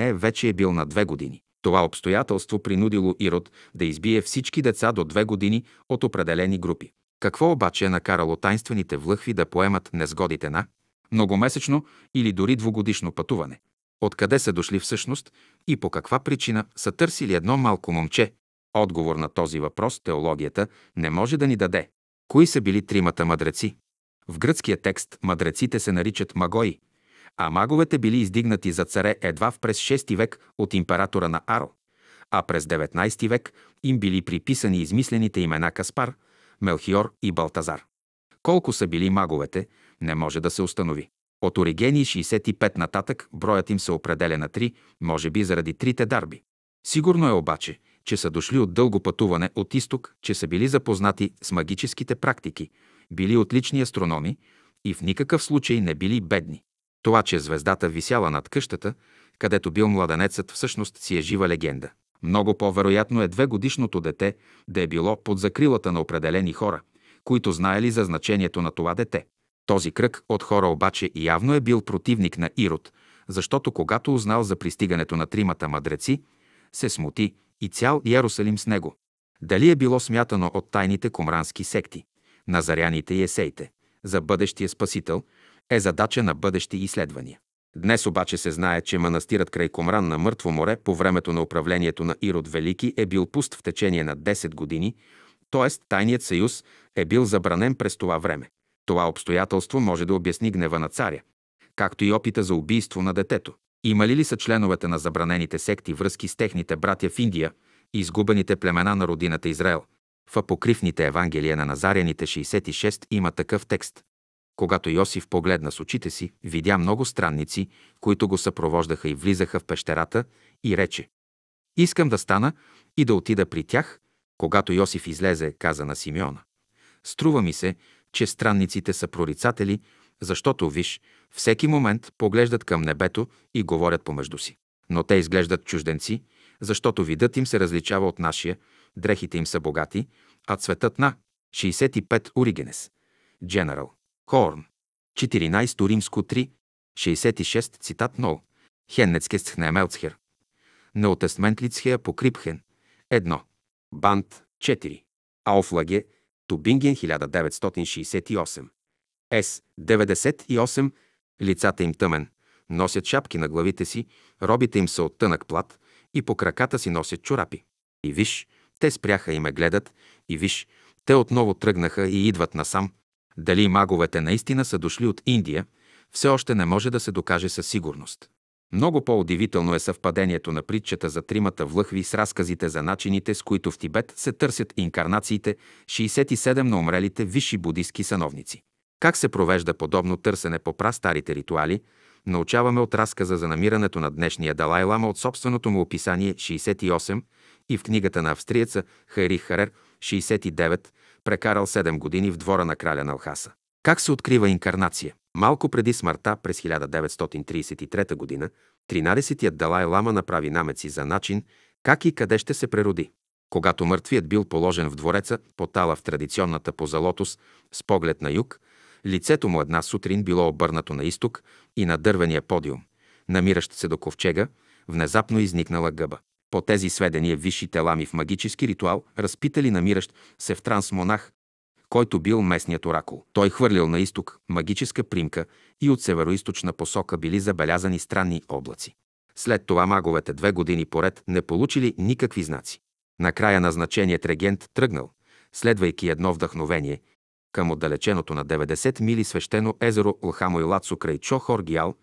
е вече е бил на две години. Това обстоятелство принудило Ирод да избие всички деца до две години от определени групи. Какво обаче е накарало тайнствените влъхви да поемат незгодите на многомесечно или дори двугодишно пътуване? Откъде са дошли всъщност и по каква причина са търсили едно малко момче? Отговор на този въпрос теологията не може да ни даде. Кои са били тримата мъдреци? В гръцкия текст мъдреците се наричат магои, а маговете били издигнати за царе едва в през 6 век от императора на Аро, а през 19 век им били приписани измислените имена Каспар, Мелхиор и Балтазар. Колко са били маговете, не може да се установи. От Оригени 65 нататък броят им се определя на 3, може би заради трите дарби. Сигурно е обаче, че са дошли от дълго пътуване от изток, че са били запознати с магическите практики, били отлични астрономи и в никакъв случай не били бедни. Това, че звездата висяла над къщата, където бил младенецът, всъщност си е жива легенда. Много по-вероятно е две годишното дете да е било под закрилата на определени хора, които знаели за значението на това дете. Този кръг от хора обаче явно е бил противник на Ирод, защото когато узнал за пристигането на тримата мъдреци, се смути и цял Иерусалим с него. Дали е било смятано от тайните комрански секти, назаряните и есеите, за бъдещия спасител, е задача на бъдещи изследвания. Днес обаче се знае, че манастирът край Комран на Мъртво море по времето на управлението на Ирод Велики е бил пуст в течение на 10 години, т.е. Тайният съюз е бил забранен през това време. Това обстоятелство може да обясни гнева на царя, както и опита за убийство на детето. Имали ли са членовете на забранените секти връзки с техните братя в Индия и изгубените племена на родината Израел? В апокривните Евангелия на Назаряните 66 има такъв текст. Когато Йосиф погледна с очите си, видя много странници, които го съпровождаха и влизаха в пещерата и рече «Искам да стана и да отида при тях». Когато Йосиф излезе, каза на Симеона «Струва ми се, че странниците са прорицатели, защото, виж, всеки момент поглеждат към небето и говорят помежду си. Но те изглеждат чужденци, защото видът им се различава от нашия, дрехите им са богати, а цветът на 65 Оригенес. General. Хорн. 14 римско 3. 66 цитат Нол. Хеннецкестхне Мелцхер. Неотестментлицхея покрипхен. 1. Банд 4. Ауфлаге. Тубинген 1968. С. 98. Лицата им тъмен. Носят шапки на главите си, робите им са от тънък плат и по краката си носят чорапи. И виж, те спряха и ме гледат, и виж, те отново тръгнаха и идват насам. Дали маговете наистина са дошли от Индия, все още не може да се докаже със сигурност. Много по-удивително е съвпадението на притчата за тримата влъхви с разказите за начините, с които в Тибет се търсят инкарнациите 67 на умрелите висши будистки сановници. Как се провежда подобно търсене по прастарите ритуали, научаваме от разказа за намирането на днешния Далай Лама от собственото му описание 68 и в книгата на австриеца Хайрих Харер 69, прекарал 7 години в двора на краля на Алхаса. Как се открива инкарнация? Малко преди смъртта през 1933 г. 13-тият Далай Лама направи намеци за начин как и къде ще се прероди. Когато мъртвият бил положен в двореца, потала в традиционната поза лотос с поглед на юг, лицето му една сутрин било обърнато на изток и на дървения подиум, намиращ се до ковчега, внезапно изникнала гъба. По тези сведения висшите лами в магически ритуал разпитали намиращ се в транс монах, който бил местният оракул. Той хвърлил на изток магическа примка и от североизточна посока били забелязани странни облаци. След това маговете две години поред не получили никакви знаци. Накрая назначеният регент тръгнал, следвайки едно вдъхновение, към отдалеченото на 90 мили свещено езеро Лхамо и Лацо край Чохор Гиал,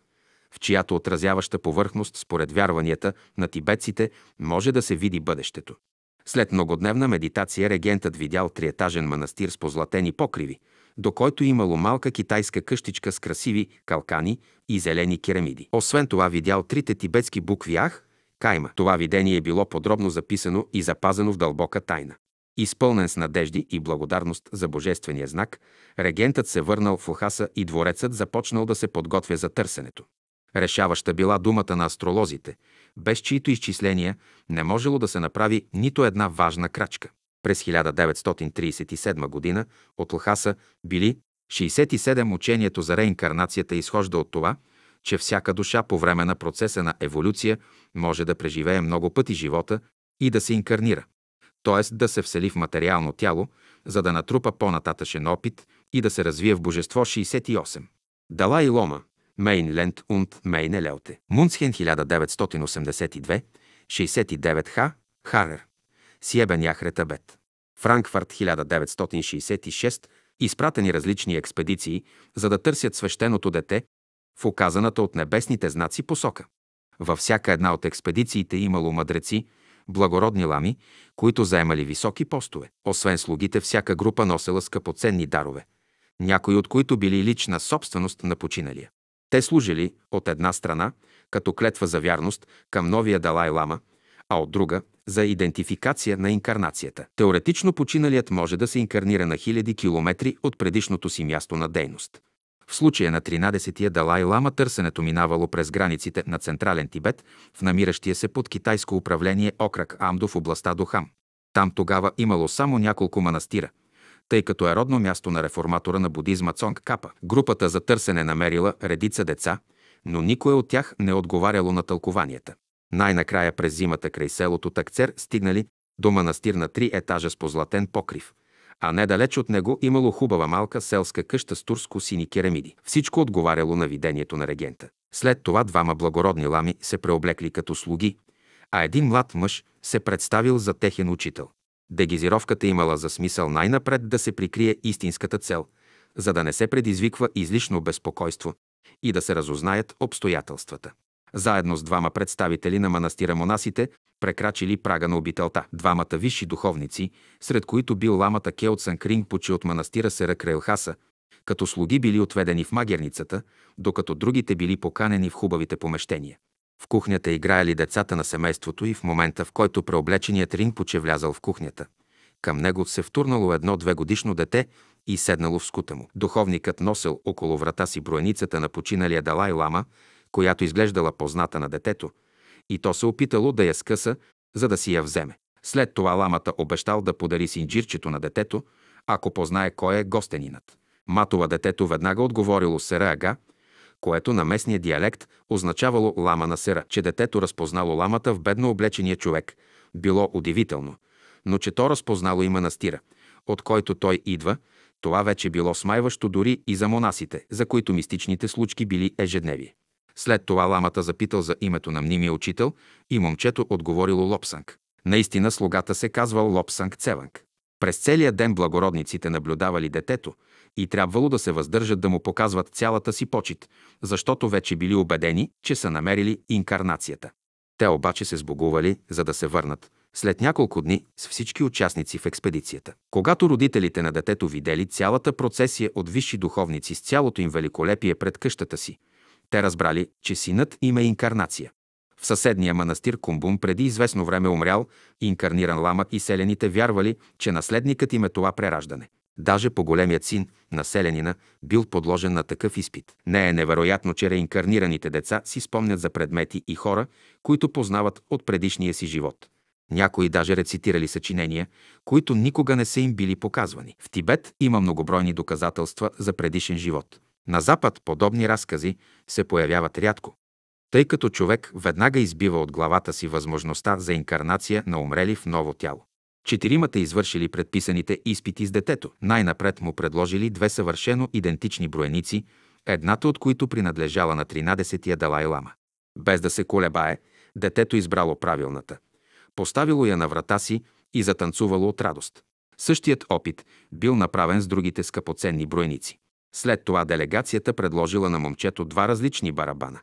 в чиято отразяваща повърхност, според вярванията на тибетците, може да се види бъдещето. След многодневна медитация регентът видял триетажен манастир с позлатени покриви, до който имало малка китайска къщичка с красиви калкани и зелени керамиди. Освен това видял трите тибетски букви Ах, Кайма. Това видение е било подробно записано и запазено в дълбока тайна. Изпълнен с надежди и благодарност за божествения знак, регентът се върнал в Лхаса и дворецът започнал да се подготвя за търсенето. Решаваща била думата на астролозите, без чието изчисления не можело да се направи нито една важна крачка. През 1937 г. от Лхаса били 67 учението за реинкарнацията изхожда от това, че всяка душа по време на процеса на еволюция може да преживее много пъти живота и да се инкарнира, т.е. да се всели в материално тяло, за да натрупа по-нататъчен опит и да се развие в божество 68. Далай Лома, Мейнленд und Мейне Леоте. Мунсхен 1982, 69 Х. Харер. Сиебен Яхретабет. Франкфарт 1966. Изпратени различни експедиции, за да търсят свещеното дете в оказаната от небесните знаци посока. Във всяка една от експедициите имало мъдреци, благородни лами, които заемали високи постове. Освен слугите, всяка група носела скъпоценни дарове, някои от които били лична собственост на починалия. Те служили, от една страна, като клетва за вярност към новия Далай Лама, а от друга – за идентификация на инкарнацията. Теоретично починалият може да се инкарнира на хиляди километри от предишното си място на дейност. В случая на 13-тия Далай Лама търсенето минавало през границите на Централен Тибет в намиращия се под китайско управление окръг Амдо в областта Дохам. Там тогава имало само няколко манастира, тъй като е родно място на реформатора на будизма Цонг Капа. Групата за търсене намерила редица деца, но никой от тях не отговаряло на тълкованията. Най-накрая през зимата край селото Такцер стигнали до манастир на три етажа с позлатен покрив, а недалеч от него имало хубава малка селска къща с турско-сини керамиди. Всичко отговаряло на видението на регента. След това двама благородни лами се преоблекли като слуги, а един млад мъж се представил за техен учител. Дегизировката имала за смисъл най-напред да се прикрие истинската цел, за да не се предизвиква излишно безпокойство и да се разузнаят обстоятелствата. Заедно с двама представители на манастира монасите прекрачили прага на обителта. Двамата висши духовници, сред които бил ламата Кеот Санкринг почи от манастира Сера Крайлхаса, като слуги били отведени в магерницата, докато другите били поканени в хубавите помещения. В кухнята играели децата на семейството и в момента, в който преоблеченият Ринпоче влязал в кухнята, към него се втурнало едно две годишно дете и седнало в скута му. Духовникът носил около врата си броеницата на починалия Далай Лама, която изглеждала позната на детето, и то се опитало да я скъса, за да си я вземе. След това ламата обещал да подари синджирчето на детето, ако познае кой е гостенинът. Матова детето веднага отговорило Сера Ага, което на местния диалект означавало лама на сера, че детето разпознало ламата в бедно облечения човек. Било удивително, но че то разпознало и манастира, от който той идва, това вече било смайващо дори и за монасите, за които мистичните случки били ежедневие. След това ламата запитал за името на мнимия учител и момчето отговорило Лопсанг. Наистина слугата се казвал Лопсанг Цеванг. През целия ден благородниците наблюдавали детето и трябвало да се въздържат да му показват цялата си почет, защото вече били убедени, че са намерили инкарнацията. Те обаче се сбогували, за да се върнат, след няколко дни с всички участници в експедицията. Когато родителите на детето видели цялата процесия от висши духовници с цялото им великолепие пред къщата си, те разбрали, че синът им е инкарнация. В съседния манастир Кумбум преди известно време умрял инкарниран ламък и селените вярвали, че наследникът им е това прераждане. Даже по-големият син, населенина, бил подложен на такъв изпит. Не е невероятно, че реинкарнираните деца си спомнят за предмети и хора, които познават от предишния си живот. Някои даже рецитирали съчинения, които никога не са им били показвани. В Тибет има многобройни доказателства за предишен живот. На Запад подобни разкази се появяват рядко, тъй като човек веднага избива от главата си възможността за инкарнация на умрели в ново тяло. Четиримата извършили предписаните изпити с детето. Най-напред му предложили две съвършено идентични броеници, едната от които принадлежала на 13-тия Далай Лама. Без да се колебае, детето избрало правилната. Поставило я на врата си и затанцувало от радост. Същият опит бил направен с другите скъпоценни броеници. След това делегацията предложила на момчето два различни барабана.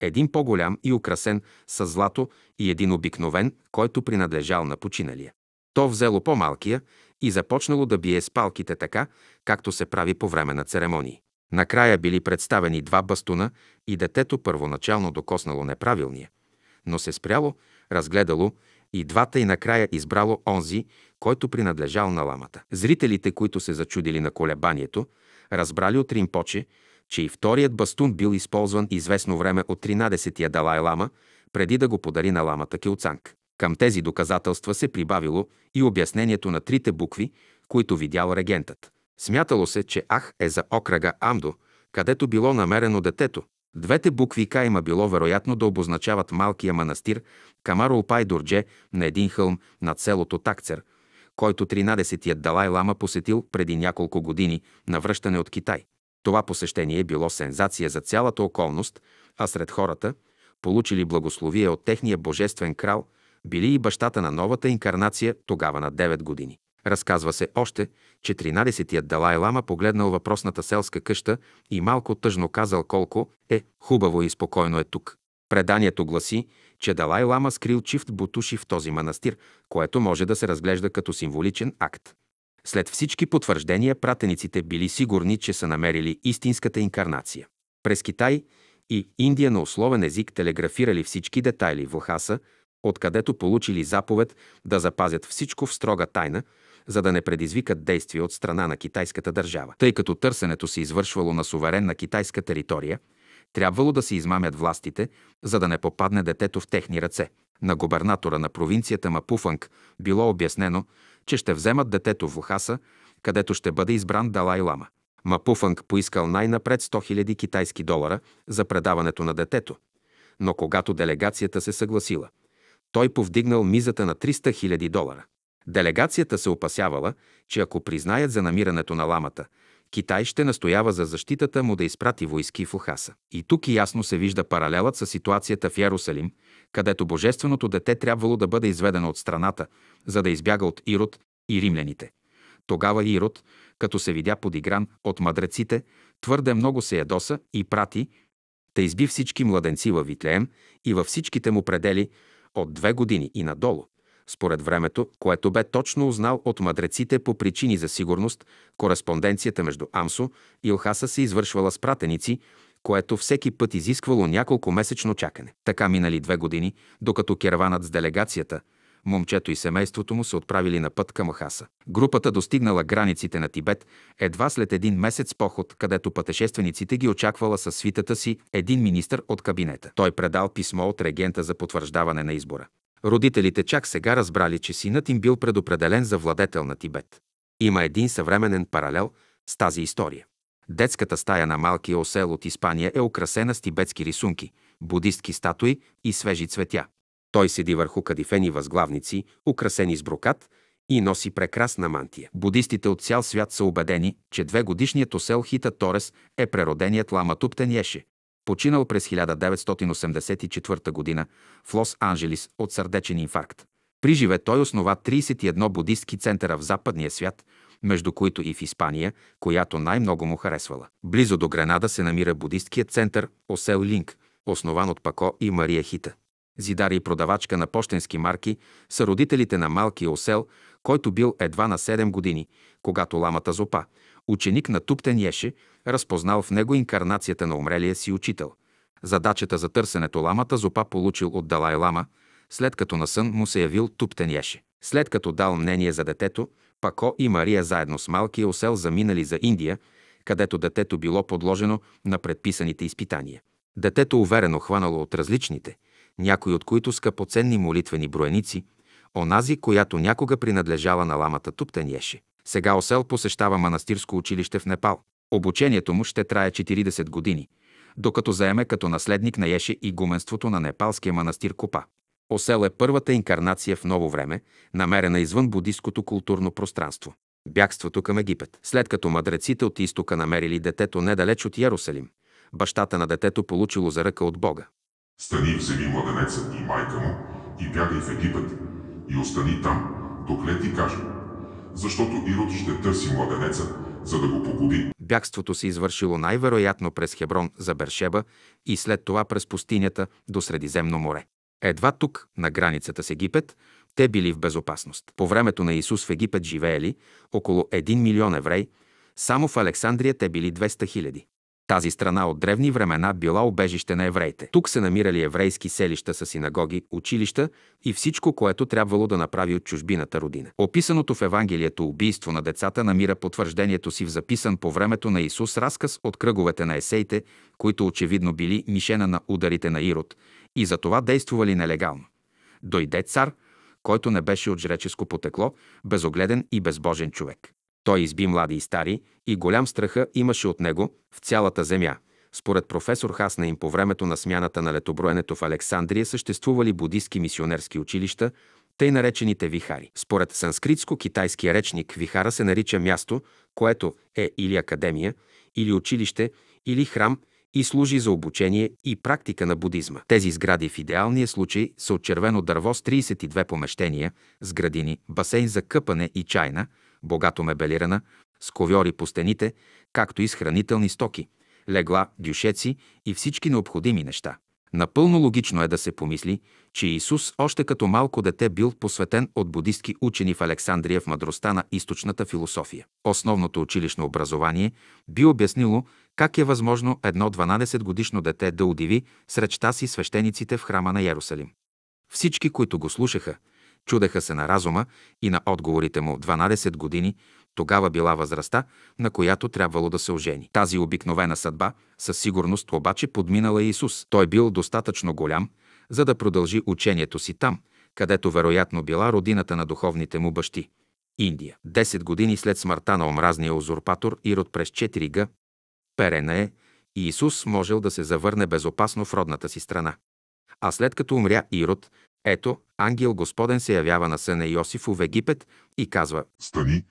Един по-голям и украсен с злато и един обикновен, който принадлежал на починалия. То взело по-малкия и започнало да бие с палките така, както се прави по време на церемонии. Накрая били представени два бастуна и детето първоначално докоснало неправилния, но се спряло, разгледало и двата и накрая избрало онзи, който принадлежал на ламата. Зрителите, които се зачудили на колебанието, разбрали от Римпоче, че и вторият бастун бил използван известно време от 13-тия Далай Лама, преди да го подари на ламата Килцанг. Към тези доказателства се прибавило и обяснението на трите букви, които видял регентът. Смятало се, че Ах е за окръга Амдо, където било намерено детето. Двете букви К има било вероятно да обозначават малкия манастир Камарол Пайдурдже на един хълм над селото Такцер, който 13-тият Далай Лама посетил преди няколко години на връщане от Китай. Това посещение е било сензация за цялата околност, а сред хората, получили благословие от техния божествен крал, били и бащата на новата инкарнация тогава на 9 години. Разказва се още, че 13-тият Далай Лама погледнал въпросната селска къща и малко тъжно казал колко е хубаво и спокойно е тук. Преданието гласи, че Далай Лама скрил чифт бутуши в този манастир, което може да се разглежда като символичен акт. След всички потвърждения, пратениците били сигурни, че са намерили истинската инкарнация. През Китай и Индия на условен език телеграфирали всички детайли в Лхаса, откъдето получили заповед да запазят всичко в строга тайна, за да не предизвикат действия от страна на китайската държава. Тъй като търсенето се извършвало на суверенна китайска територия, трябвало да се измамят властите, за да не попадне детето в техни ръце. На губернатора на провинцията Мапуфанг било обяснено, че ще вземат детето в Лхаса, където ще бъде избран Далай Лама. Мапуфанг поискал най-напред 100 000 китайски долара за предаването на детето, но когато делегацията се съгласила, той повдигнал мизата на 300 000 долара. Делегацията се опасявала, че ако признаят за намирането на ламата, Китай ще настоява за защитата му да изпрати войски в Охаса. И тук ясно се вижда паралелът с ситуацията в Ярусалим, където божественото дете трябвало да бъде изведено от страната, за да избяга от Ирод и римляните. Тогава Ирод, като се видя подигран от мъдреците, твърде много се ядоса и прати, да изби всички младенци във Витлеем и във всичките му предели от две години и надолу, според времето, което бе точно узнал от мъдреците по причини за сигурност, кореспонденцията между Амсо и Илхаса се извършвала с пратеници, което всеки път изисквало няколко месечно чакане. Така минали две години, докато кераванът с делегацията, момчето и семейството му се отправили на път към Хаса. Групата достигнала границите на Тибет едва след един месец поход, където пътешествениците ги очаквала със свитата си един министр от кабинета. Той предал писмо от регента за потвърждаване на избора. Родителите чак сега разбрали, че синът им бил предопределен за владетел на Тибет. Има един съвременен паралел с тази история. Детската стая на малкия осел от Испания е украсена с тибетски рисунки, будистки статуи и свежи цветя. Той седи върху кадифени възглавници, украсени с брокат и носи прекрасна мантия. Будистите от цял свят са убедени, че две годишният осел Хита Торес е прероденият лама Туптен Еше, починал през 1984 г. в Лос-Анджелис от сърдечен инфаркт. При живе той основа 31 будистки центъра в западния свят, между които и в Испания, която най-много му харесвала. Близо до Гренада се намира будисткият център Осел Линк, основан от Пако и Мария Хита. Зидар и продавачка на почтенски марки са родителите на малкия осел, който бил едва на 7 години, когато ламата Зопа, ученик на Туптен Еше, разпознал в него инкарнацията на умрелия си учител. Задачата за търсенето ламата Зопа получил от Далай Лама, след като на сън му се явил Туптен Еше. След като дал мнение за детето, Пако и Мария заедно с малкия осел заминали за Индия, където детето било подложено на предписаните изпитания. Детето уверено хванало от различните, някои от които скъпоценни молитвени броеници, онази, която някога принадлежала на ламата Туптен Еше. Сега Осел посещава манастирско училище в Непал. Обучението му ще трае 40 години, докато заеме като наследник на Еше и гуменството на непалския манастир Копа. Осел е първата инкарнация в ново време, намерена извън будисткото културно пространство. Бягството към Египет. След като мъдреците от изтока намерили детето недалеч от Ярусалим, бащата на детето получило за ръка от Бога. Стани, вземи младенеца и майка му и бягай в Египет и остани там, докле ти кажа. Защото Ирод ще търси младенеца, за да го погуби. Бягството се извършило най-вероятно през Хеброн за Бершеба и след това през пустинята до Средиземно море. Едва тук, на границата с Египет, те били в безопасност. По времето на Исус в Египет живеели около 1 милион евреи, само в Александрия те били 200 хиляди. Тази страна от древни времена била обежище на евреите. Тук се намирали еврейски селища с синагоги, училища и всичко, което трябвало да направи от чужбината родина. Описаното в Евангелието убийство на децата намира потвърждението си в записан по времето на Исус разказ от кръговете на есеите, които очевидно били мишена на ударите на Ирод и за това действували нелегално. Дойде цар, който не беше от жреческо потекло, безогледен и безбожен човек. Той изби млади и стари и голям страха имаше от него в цялата земя. Според професор Хаснаим по времето на смяната на летоброенето в Александрия съществували будистки мисионерски училища, тъй наречените вихари. Според санскритско-китайския речник вихара се нарича място, което е или академия, или училище, или храм и служи за обучение и практика на будизма. Тези сгради в идеалния случай са от червено дърво с 32 помещения, с градини, басейн за къпане и чайна – богато мебелирана, с ковьори по стените, както и с хранителни стоки, легла, дюшеци и всички необходими неща. Напълно логично е да се помисли, че Исус още като малко дете бил посветен от будистки учени в Александрия в мъдростта на източната философия. Основното училищно образование би обяснило как е възможно едно 12 годишно дете да удиви с речта си свещениците в храма на Ярусалим. Всички, които го слушаха, чудеха се на разума и на отговорите му 12 години, тогава била възрастта, на която трябвало да се ожени. Тази обикновена съдба със сигурност обаче подминала Исус. Той бил достатъчно голям, за да продължи учението си там, където вероятно била родината на духовните му бащи – Индия. Десет години след смъртта на омразния узурпатор Ирод през 4 г. Перенае, и Исус можел да се завърне безопасно в родната си страна. А след като умря Ирод, ето, ангел Господен се явява на съна Йосиф в Египет и казва Стани,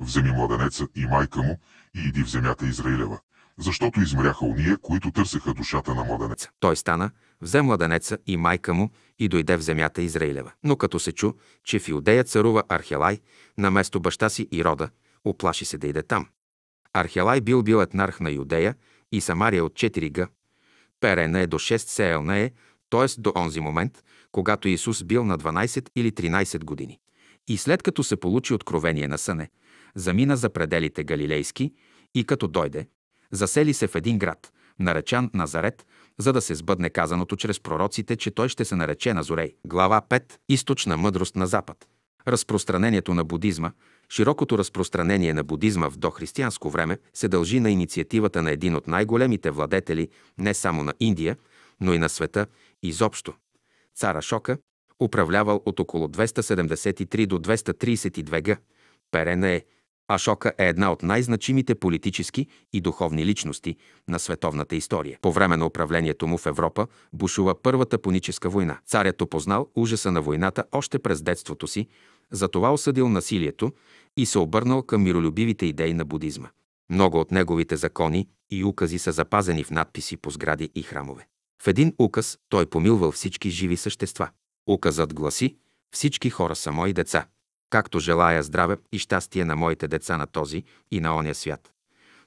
вземи младенеца и майка му и иди в земята Израилева, защото измряха уния, които търсеха душата на младенеца. Той стана, взе младенеца и майка му и дойде в земята Израилева. Но като се чу, че в Иудея царува Архелай, наместо баща си и рода, оплаши се да иде там. Архелай бил бил етнарх на Юдея и Самария от 4 г. Перена е до 6 сеелна е, т.е. до онзи момент, когато Исус бил на 12 или 13 години. И след като се получи откровение на съне, замина за пределите галилейски и като дойде, засели се в един град, наречан Назарет, за да се сбъдне казаното чрез пророците, че той ще се нарече Назорей. Глава 5. Източна мъдрост на Запад. Разпространението на будизма, широкото разпространение на будизма в дохристиянско време се дължи на инициативата на един от най-големите владетели не само на Индия, но и на света изобщо. Цара Шока, управлявал от около 273 до 232 г. Перена е Ашока е една от най-значимите политически и духовни личности на световната история. По време на управлението му в Европа бушува Първата пуническа война. Царят опознал ужаса на войната още през детството си, затова осъдил насилието и се обърнал към миролюбивите идеи на будизма. Много от неговите закони и укази са запазени в надписи по сгради и храмове. В един указ той помилвал всички живи същества. Указът гласи «Всички хора са мои деца, както желая здраве и щастие на моите деца на този и на оня свят.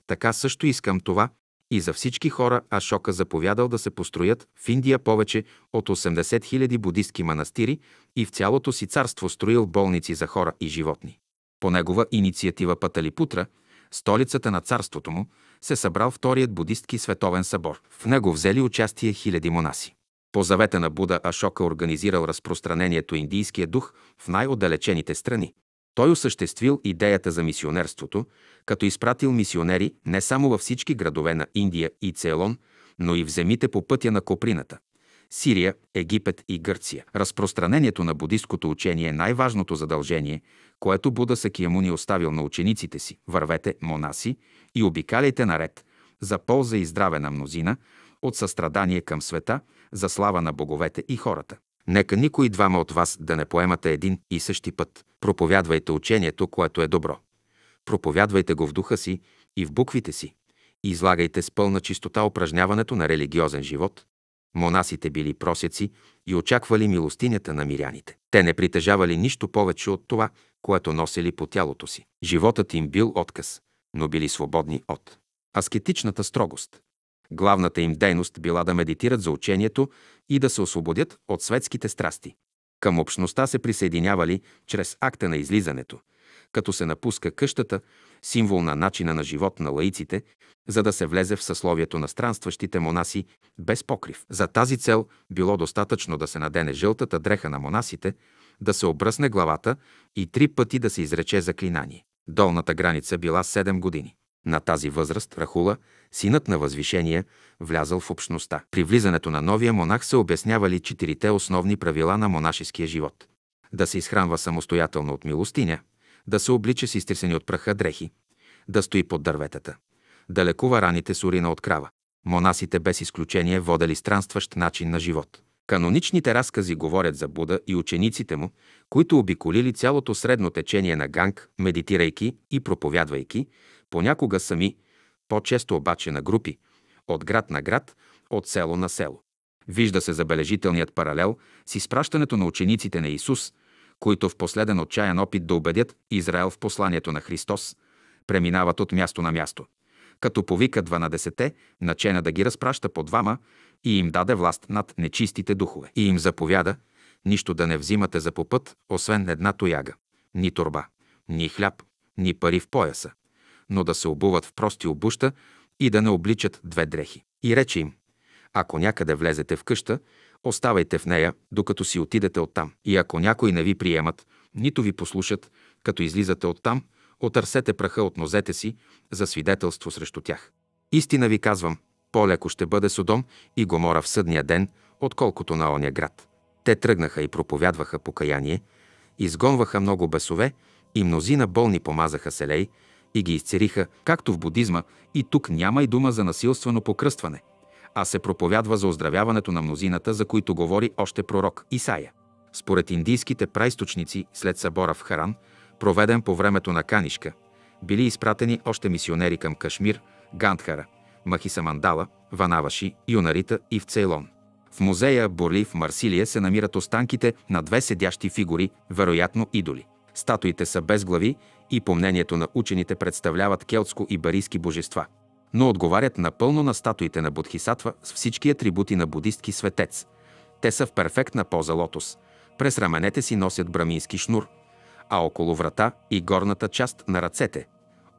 Така също искам това и за всички хора Ашока заповядал да се построят в Индия повече от 80 000 будистки манастири и в цялото си царство строил болници за хора и животни. По негова инициатива Паталипутра, столицата на царството му, се събрал вторият будистки световен събор. В него взели участие хиляди монаси. По завета на Буда Ашока организирал разпространението индийския дух в най-отдалечените страни. Той осъществил идеята за мисионерството, като изпратил мисионери не само във всички градове на Индия и Цейлон, но и в земите по пътя на Коприната – Сирия, Египет и Гърция. Разпространението на будисткото учение е най-важното задължение, което Буда Сакиямуни оставил на учениците си. Вървете, монаси, и обикаляйте наред, за полза и здраве на мнозина, от състрадание към света, за слава на боговете и хората. Нека никой двама от вас да не поемате един и същи път. Проповядвайте учението, което е добро. Проповядвайте го в духа си и в буквите си. Излагайте с пълна чистота упражняването на религиозен живот. Монасите били просеци и очаквали милостинята на миряните. Те не притежавали нищо повече от това, което носили по тялото си. Животът им бил отказ, но били свободни от аскетичната строгост. Главната им дейност била да медитират за учението и да се освободят от светските страсти. Към общността се присъединявали чрез акта на излизането, като се напуска къщата, символ на начина на живот на лаиците, за да се влезе в съсловието на странстващите монаси без покрив. За тази цел било достатъчно да се надене жълтата дреха на монасите, да се обръсне главата и три пъти да се изрече заклинание. Долната граница била 7 години. На тази възраст Рахула, синът на възвишения, влязъл в общността. При влизането на новия монах се обяснявали четирите основни правила на монашеския живот. Да се изхранва самостоятелно от милостиня, да се облича с изтресени от праха дрехи, да стои под дърветата, да лекува раните с урина от крава. Монасите без изключение водели странстващ начин на живот. Каноничните разкази говорят за Буда и учениците му, които обиколили цялото средно течение на Ганг, медитирайки и проповядвайки, понякога сами, по-често обаче на групи, от град на град, от село на село. Вижда се забележителният паралел с изпращането на учениците на Исус, които в последен отчаян опит да убедят Израел в посланието на Христос, преминават от място на място, Като повика 12-те, начена да ги разпраща по двама и им даде власт над нечистите духове. И им заповяда нищо да не взимате за попът, освен една тояга, ни турба, ни хляб, ни пари в пояса, но да се обуват в прости обуща и да не обличат две дрехи. И рече им, ако някъде влезете в къща, оставайте в нея, докато си отидете оттам. И ако някои не ви приемат, нито ви послушат, като излизате оттам, отърсете праха от нозете си за свидетелство срещу тях. Истина ви казвам, по-леко ще бъде Содом и Гомора в съдния ден, отколкото на оня град. Те тръгнаха и проповядваха покаяние, изгонваха много бесове и мнозина болни помазаха селей и ги изцериха, както в будизма, и тук няма и дума за насилствено покръстване, а се проповядва за оздравяването на мнозината, за които говори още пророк Исаия. Според индийските праисточници, след събора в Харан, проведен по времето на Канишка, били изпратени още мисионери към Кашмир, Гандхара, Махисамандала, Ванаваши, Юнарита и в Цейлон. В музея Борли в Марсилия се намират останките на две седящи фигури, вероятно идоли. Статуите са без глави и по мнението на учените представляват келтско и барийски божества, но отговарят напълно на статуите на Бодхисатва с всички атрибути на будистки светец. Те са в перфектна поза лотос. През раменете си носят брамински шнур, а около врата и горната част на ръцете –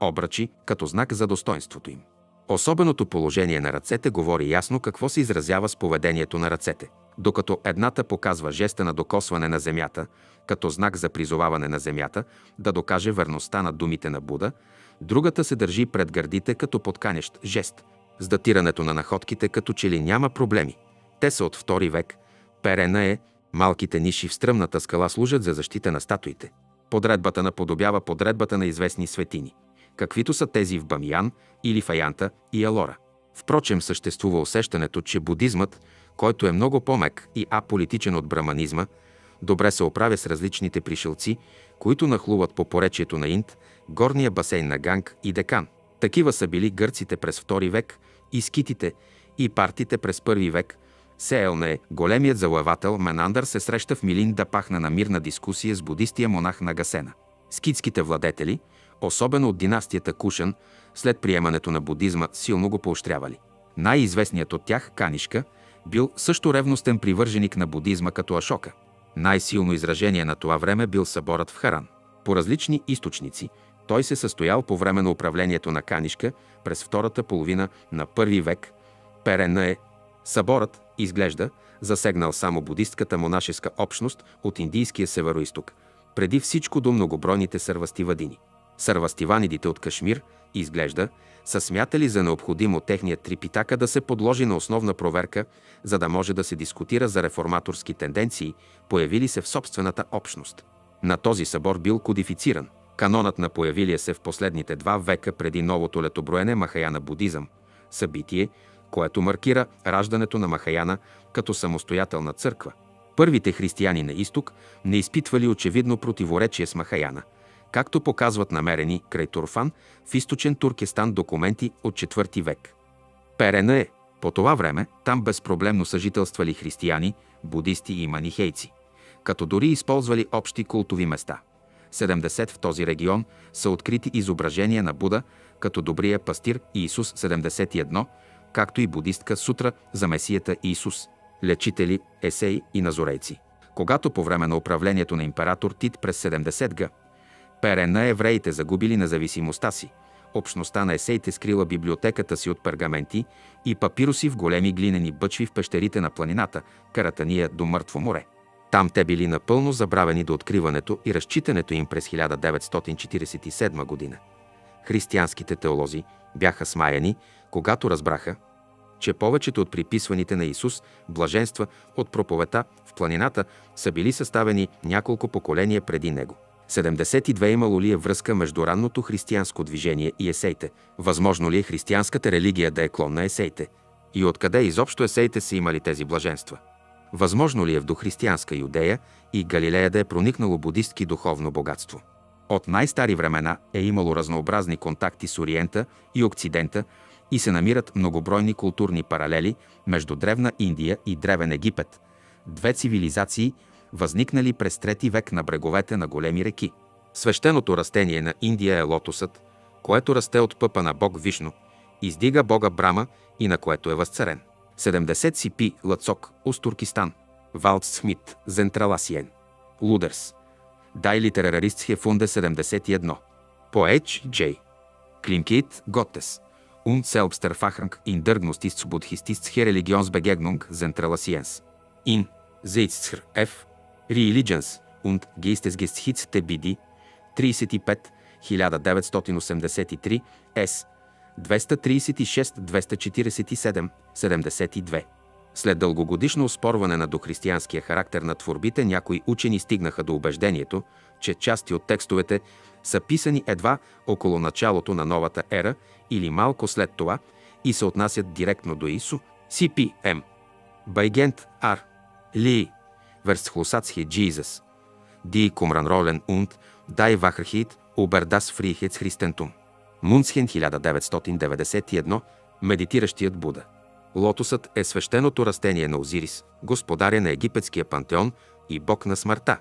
обръчи като знак за достоинството им. Особеното положение на ръцете говори ясно какво се изразява с поведението на ръцете. Докато едната показва жеста на докосване на земята, като знак за призоваване на земята да докаже верността на думите на Буда, другата се държи пред гърдите като подканещ жест. С датирането на находките като че ли няма проблеми. Те са от втори век. Перена е, малките ниши в стръмната скала служат за защита на статуите. Подредбата наподобява подредбата на известни светини каквито са тези в Бамиян или в Аянта и Алора. Впрочем, съществува усещането, че будизмът, който е много по-мек и аполитичен от браманизма, добре се оправя с различните пришелци, които нахлуват по поречието на Инд, горния басейн на Ганг и Декан. Такива са били гърците през втори век, и скитите, и партите през първи век. Сеелне, големият залавател Менандър се среща в Милин да пахна на мирна дискусия с будистия монах на Гасена. Скитските владетели – особено от династията Кушан, след приемането на будизма, силно го поощрявали. Най-известният от тях, Канишка, бил също ревностен привърженик на будизма като Ашока. Най-силно изражение на това време бил съборът в Харан. По различни източници, той се състоял по време на управлението на Канишка през втората половина на първи век. Перена е. Съборът, изглежда, засегнал само будистката монашеска общност от индийския североисток, преди всичко до многобройните сървастивадини. Сарвастиванидите от Кашмир, изглежда, са смятали за необходимо техният трипитака да се подложи на основна проверка, за да може да се дискутира за реформаторски тенденции, появили се в собствената общност. На този събор бил кодифициран канонът на появилия се в последните два века преди новото летоброене Махаяна будизъм, събитие, което маркира раждането на Махаяна като самостоятелна църква. Първите християни на изток не изпитвали очевидно противоречие с Махаяна – както показват намерени край Турфан в източен Туркестан документи от IV век. Перена е. По това време там безпроблемно съжителствали християни, будисти и манихейци, като дори използвали общи култови места. 70 в този регион са открити изображения на Буда като добрия пастир Иисус 71, както и будистка сутра за Месията Иисус, лечители, есеи и назорейци. Когато по време на управлението на император Тит през 70 г Перена евреите загубили независимостта си. Общността на есеите скрила библиотеката си от пергаменти и папируси в големи глинени бъчви в пещерите на планината, Каратания до Мъртво море. Там те били напълно забравени до откриването и разчитането им през 1947 година. Християнските теолози бяха смаяни, когато разбраха, че повечето от приписваните на Исус блаженства от проповета в планината са били съставени няколко поколения преди него. 72 имало ли е връзка между ранното християнско движение и есейте? Възможно ли е християнската религия да е клон на есейте? И откъде изобщо есеите са имали тези блаженства? Възможно ли е в дохристиянска Юдея и Галилея да е проникнало будистки духовно богатство? От най-стари времена е имало разнообразни контакти с Ориента и Окцидента и се намират многобройни културни паралели между Древна Индия и Древен Египет, две цивилизации – възникнали през трети век на бреговете на големи реки. Свещеното растение на Индия е лотосът, което расте от пъпа на бог Вишно Издига бога Брама и на което е възцарен. 70 си пи Лацок, Устуркистан. Валц Смит, Зентраласиен. Лудерс. Дай литераристхе фунде 71. По H. J. Климкит Готес. Und Selbsterfachung in der Gnostische Buddhistische Religionsbegegnung Zentralasiens. In Zeitzcher F. Religions und Geistesgeschichte BD 35 1983 С. 236-247, 72. След дългогодишно оспорване на дохристиянския характер на творбите, някои учени стигнаха до убеждението, че части от текстовете са писани едва около началото на новата ера или малко след това и се отнасят директно до Ису, CPM. Байгент Ар. Ли. Версхлусацхи Джизас. Ди Кумранролен Унт. Дай Вахрхит. Обердас Фрихец Христентум. Мунсхен 1991. Медитиращият Буда. Лотосът е свещеното растение на Озирис, господаря на египетския пантеон и бог на смъртта.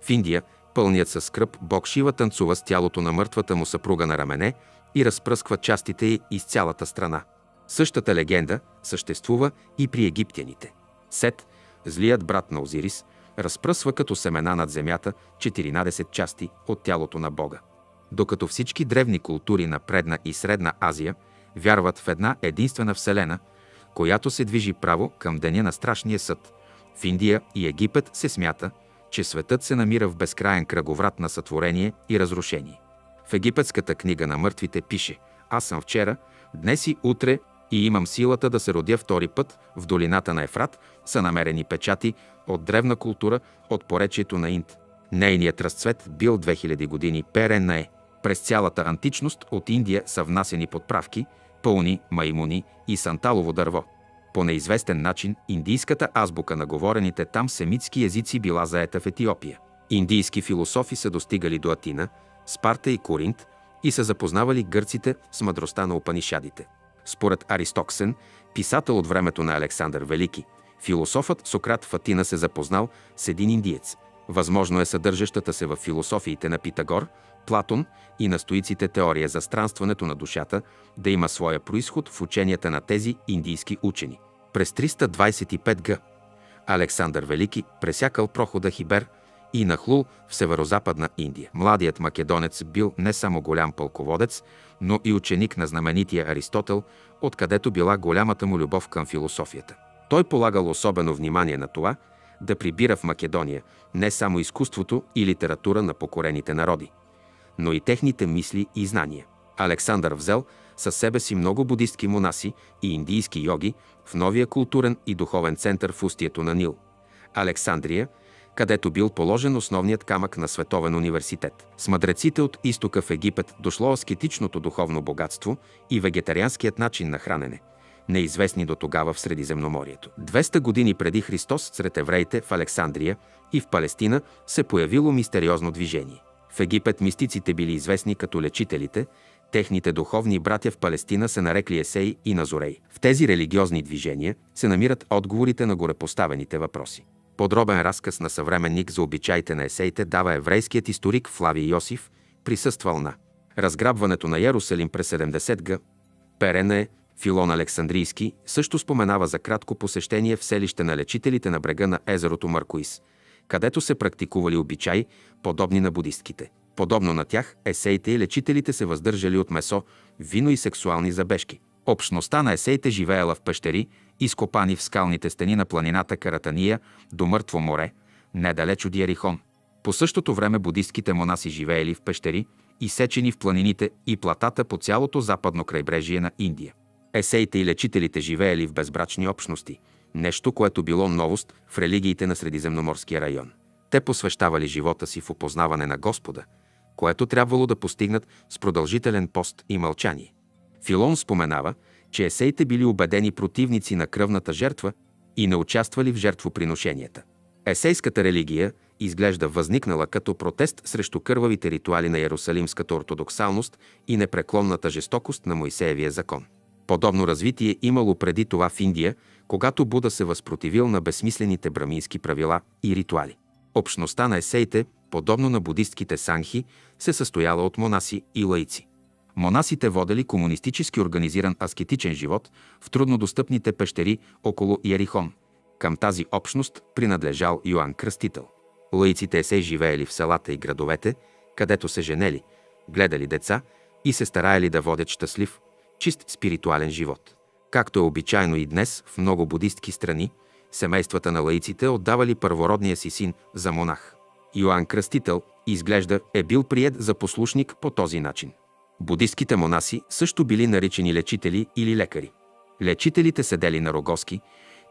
В Индия пълният със скръп бог Шива танцува с тялото на мъртвата му съпруга на рамене и разпръсква частите й из цялата страна. Същата легенда съществува и при египтяните. Сет, злият брат на Озирис, разпръсва като семена над земята 14 части от тялото на Бога. Докато всички древни култури на предна и средна Азия вярват в една единствена Вселена, която се движи право към деня на страшния съд, в Индия и Египет се смята, че светът се намира в безкраен кръговрат на сътворение и разрушение. В египетската книга на мъртвите пише «Аз съм вчера, днес и утре и имам силата да се родя втори път в долината на Ефрат са намерени печати от древна култура от поречието на Инд. Нейният разцвет бил 2000 години перен е. През цялата античност от Индия са внасени подправки, пълни, маймуни и санталово дърво. По неизвестен начин индийската азбука на говорените там семитски езици била заета в Етиопия. Индийски философи са достигали до Атина, Спарта и Коринт и са запознавали гърците с мъдростта на Опанишадите. Според Аристоксен, писател от времето на Александър Велики, философът Сократ в Атина се запознал с един индиец. Възможно е съдържащата се в философиите на Питагор, Платон и на стоиците теория за странстването на душата да има своя происход в ученията на тези индийски учени. През 325 г. Александър Велики пресякал прохода Хибер и нахлул в северо-западна Индия. Младият македонец бил не само голям пълководец, но и ученик на знаменития Аристотел, откъдето била голямата му любов към философията. Той полагал особено внимание на това да прибира в Македония не само изкуството и литература на покорените народи, но и техните мисли и знания. Александър взел със себе си много будистки монаси и индийски йоги в новия културен и духовен център в устието на Нил – Александрия, където бил положен основният камък на Световен университет. С мъдреците от изтока в Египет дошло аскетичното духовно богатство и вегетарианският начин на хранене, неизвестни до тогава в Средиземноморието. 200 години преди Христос сред евреите в Александрия и в Палестина се появило мистериозно движение. В Египет мистиците били известни като лечителите, техните духовни братя в Палестина се нарекли Есей и Назорей. В тези религиозни движения се намират отговорите на горепоставените въпроси. Подробен разказ на съвременник за обичаите на есеите дава еврейският историк Флавий Йосиф, присъствал на разграбването на Ярусалим през 70 г. Перене, Филон Александрийски, също споменава за кратко посещение в селище на лечителите на брега на езерото Маркуис – където се практикували обичаи, подобни на будистките. Подобно на тях, есеите и лечителите се въздържали от месо, вино и сексуални забежки. Общността на есеите живеела в пещери, изкопани в скалните стени на планината Каратания до Мъртво море, недалеч от Ярихон. По същото време будистките монаси живеели в пещери, изсечени в планините и платата по цялото западно крайбрежие на Индия. Есеите и лечителите живеели в безбрачни общности – нещо, което било новост в религиите на Средиземноморския район. Те посвещавали живота си в опознаване на Господа, което трябвало да постигнат с продължителен пост и мълчание. Филон споменава, че есеите били убедени противници на кръвната жертва и не участвали в жертвоприношенията. Есейската религия изглежда възникнала като протест срещу кървавите ритуали на Иерусалимската ортодоксалност и непреклонната жестокост на Моисеевия закон. Подобно развитие имало преди това в Индия, когато Буда се възпротивил на безсмислените брамински правила и ритуали. Общността на есеите, подобно на будистките санхи, се състояла от монаси и лаици. Монасите водели комунистически организиран аскетичен живот в труднодостъпните пещери около Ярихон. Към тази общност принадлежал Йоанн Кръстител. Лаиците се живеели в селата и градовете, където се женели, гледали деца и се стараели да водят щастлив, чист спиритуален живот. Както е обичайно и днес в много будистки страни, семействата на лаиците отдавали първородния си син за монах. Йоанн Кръстител, изглежда, е бил прият за послушник по този начин. Будистките монаси също били наричани лечители или лекари. Лечителите седели на рогоски,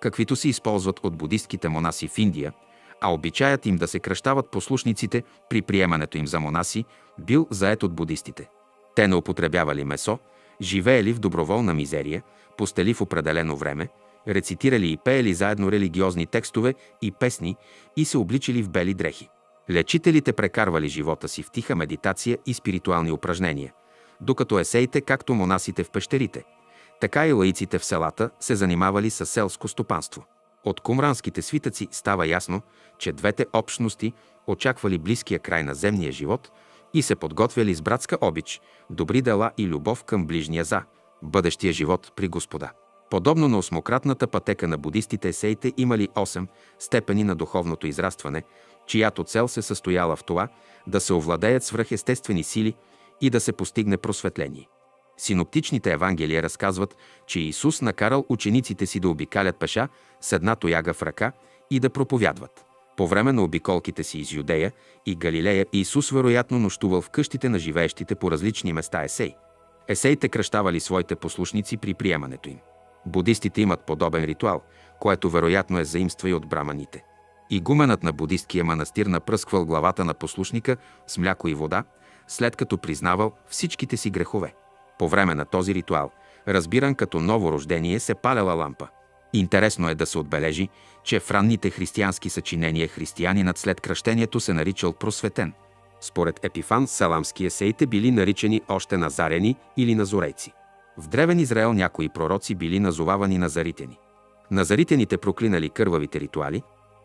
каквито се използват от будистките монаси в Индия, а обичаят им да се кръщават послушниците при приемането им за монаси бил заед от будистите. Те не употребявали месо, живеели в доброволна мизерия, постели в определено време, рецитирали и пеели заедно религиозни текстове и песни и се обличали в бели дрехи. Лечителите прекарвали живота си в тиха медитация и спиритуални упражнения, докато есеите, както монасите в пещерите, така и лаиците в селата се занимавали с селско стопанство. От кумранските свитъци става ясно, че двете общности очаквали близкия край на земния живот и се подготвяли с братска обич, добри дела и любов към ближния за бъдещия живот при Господа. Подобно на осмократната пътека на будистите, есеите имали 8 степени на духовното израстване, чиято цел се състояла в това да се овладеят свръхестествени сили и да се постигне просветление. Синоптичните евангелия разказват, че Исус накарал учениците си да обикалят пеша с една тояга в ръка и да проповядват. По време на обиколките си из Юдея и Галилея Исус вероятно нощувал в къщите на живеещите по различни места есей. Есеите кръщавали своите послушници при приемането им. Будистите имат подобен ритуал, което вероятно е заимства и от браманите. Игуменът на будисткия манастир напръсквал главата на послушника с мляко и вода, след като признавал всичките си грехове. По време на този ритуал, разбиран като ново рождение, се паляла лампа. Интересно е да се отбележи, че в ранните християнски съчинения християнинът след кръщението се наричал просветен. Според Епифан, саламски есеите били наричани още назарени или назорейци. В древен Израел някои пророци били назовавани назаритени. Назаритените проклинали кървавите ритуали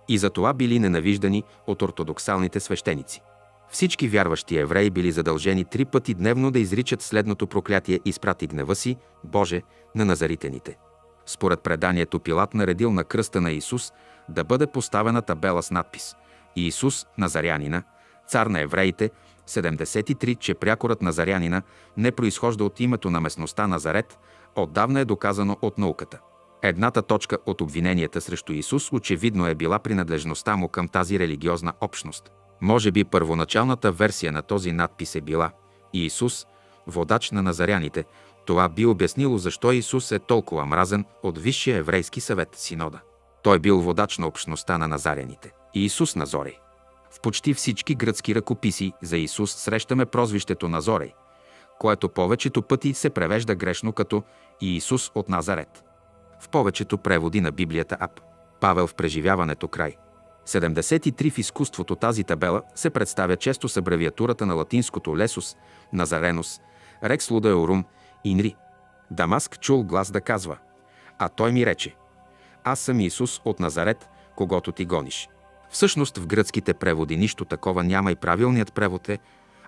и затова били ненавиждани от ортодоксалните свещеници. Всички вярващи евреи били задължени три пъти дневно да изричат следното проклятие «Изпрати гнева си, Боже, на назаритените». Според преданието Пилат наредил на кръста на Исус да бъде поставена табела с надпис «Иисус, Назарянина, цар на евреите, 73, че прякорът Назарянина не произхожда от името на местността Назарет, отдавна е доказано от науката. Едната точка от обвиненията срещу Исус очевидно е била принадлежността му към тази религиозна общност. Може би първоначалната версия на този надпис е била Иисус, водач на назаряните. Това би обяснило защо Исус е толкова мразен от Висшия еврейски съвет Синода. Той бил водач на общността на назаряните. Иисус Назорей. В почти всички гръцки ръкописи за Исус срещаме прозвището Назорей, което повечето пъти се превежда грешно като Иисус от Назарет. В повечето преводи на Библията Ап. Павел в преживяването край. 73 в изкуството тази табела се представя често с абревиатурата на латинското Лесус, Назаренос, Рекс Луда Инри. Дамаск чул глас да казва, а той ми рече, аз съм Исус от Назарет, когато ти гониш. Всъщност в гръцките преводи нищо такова няма и правилният превод е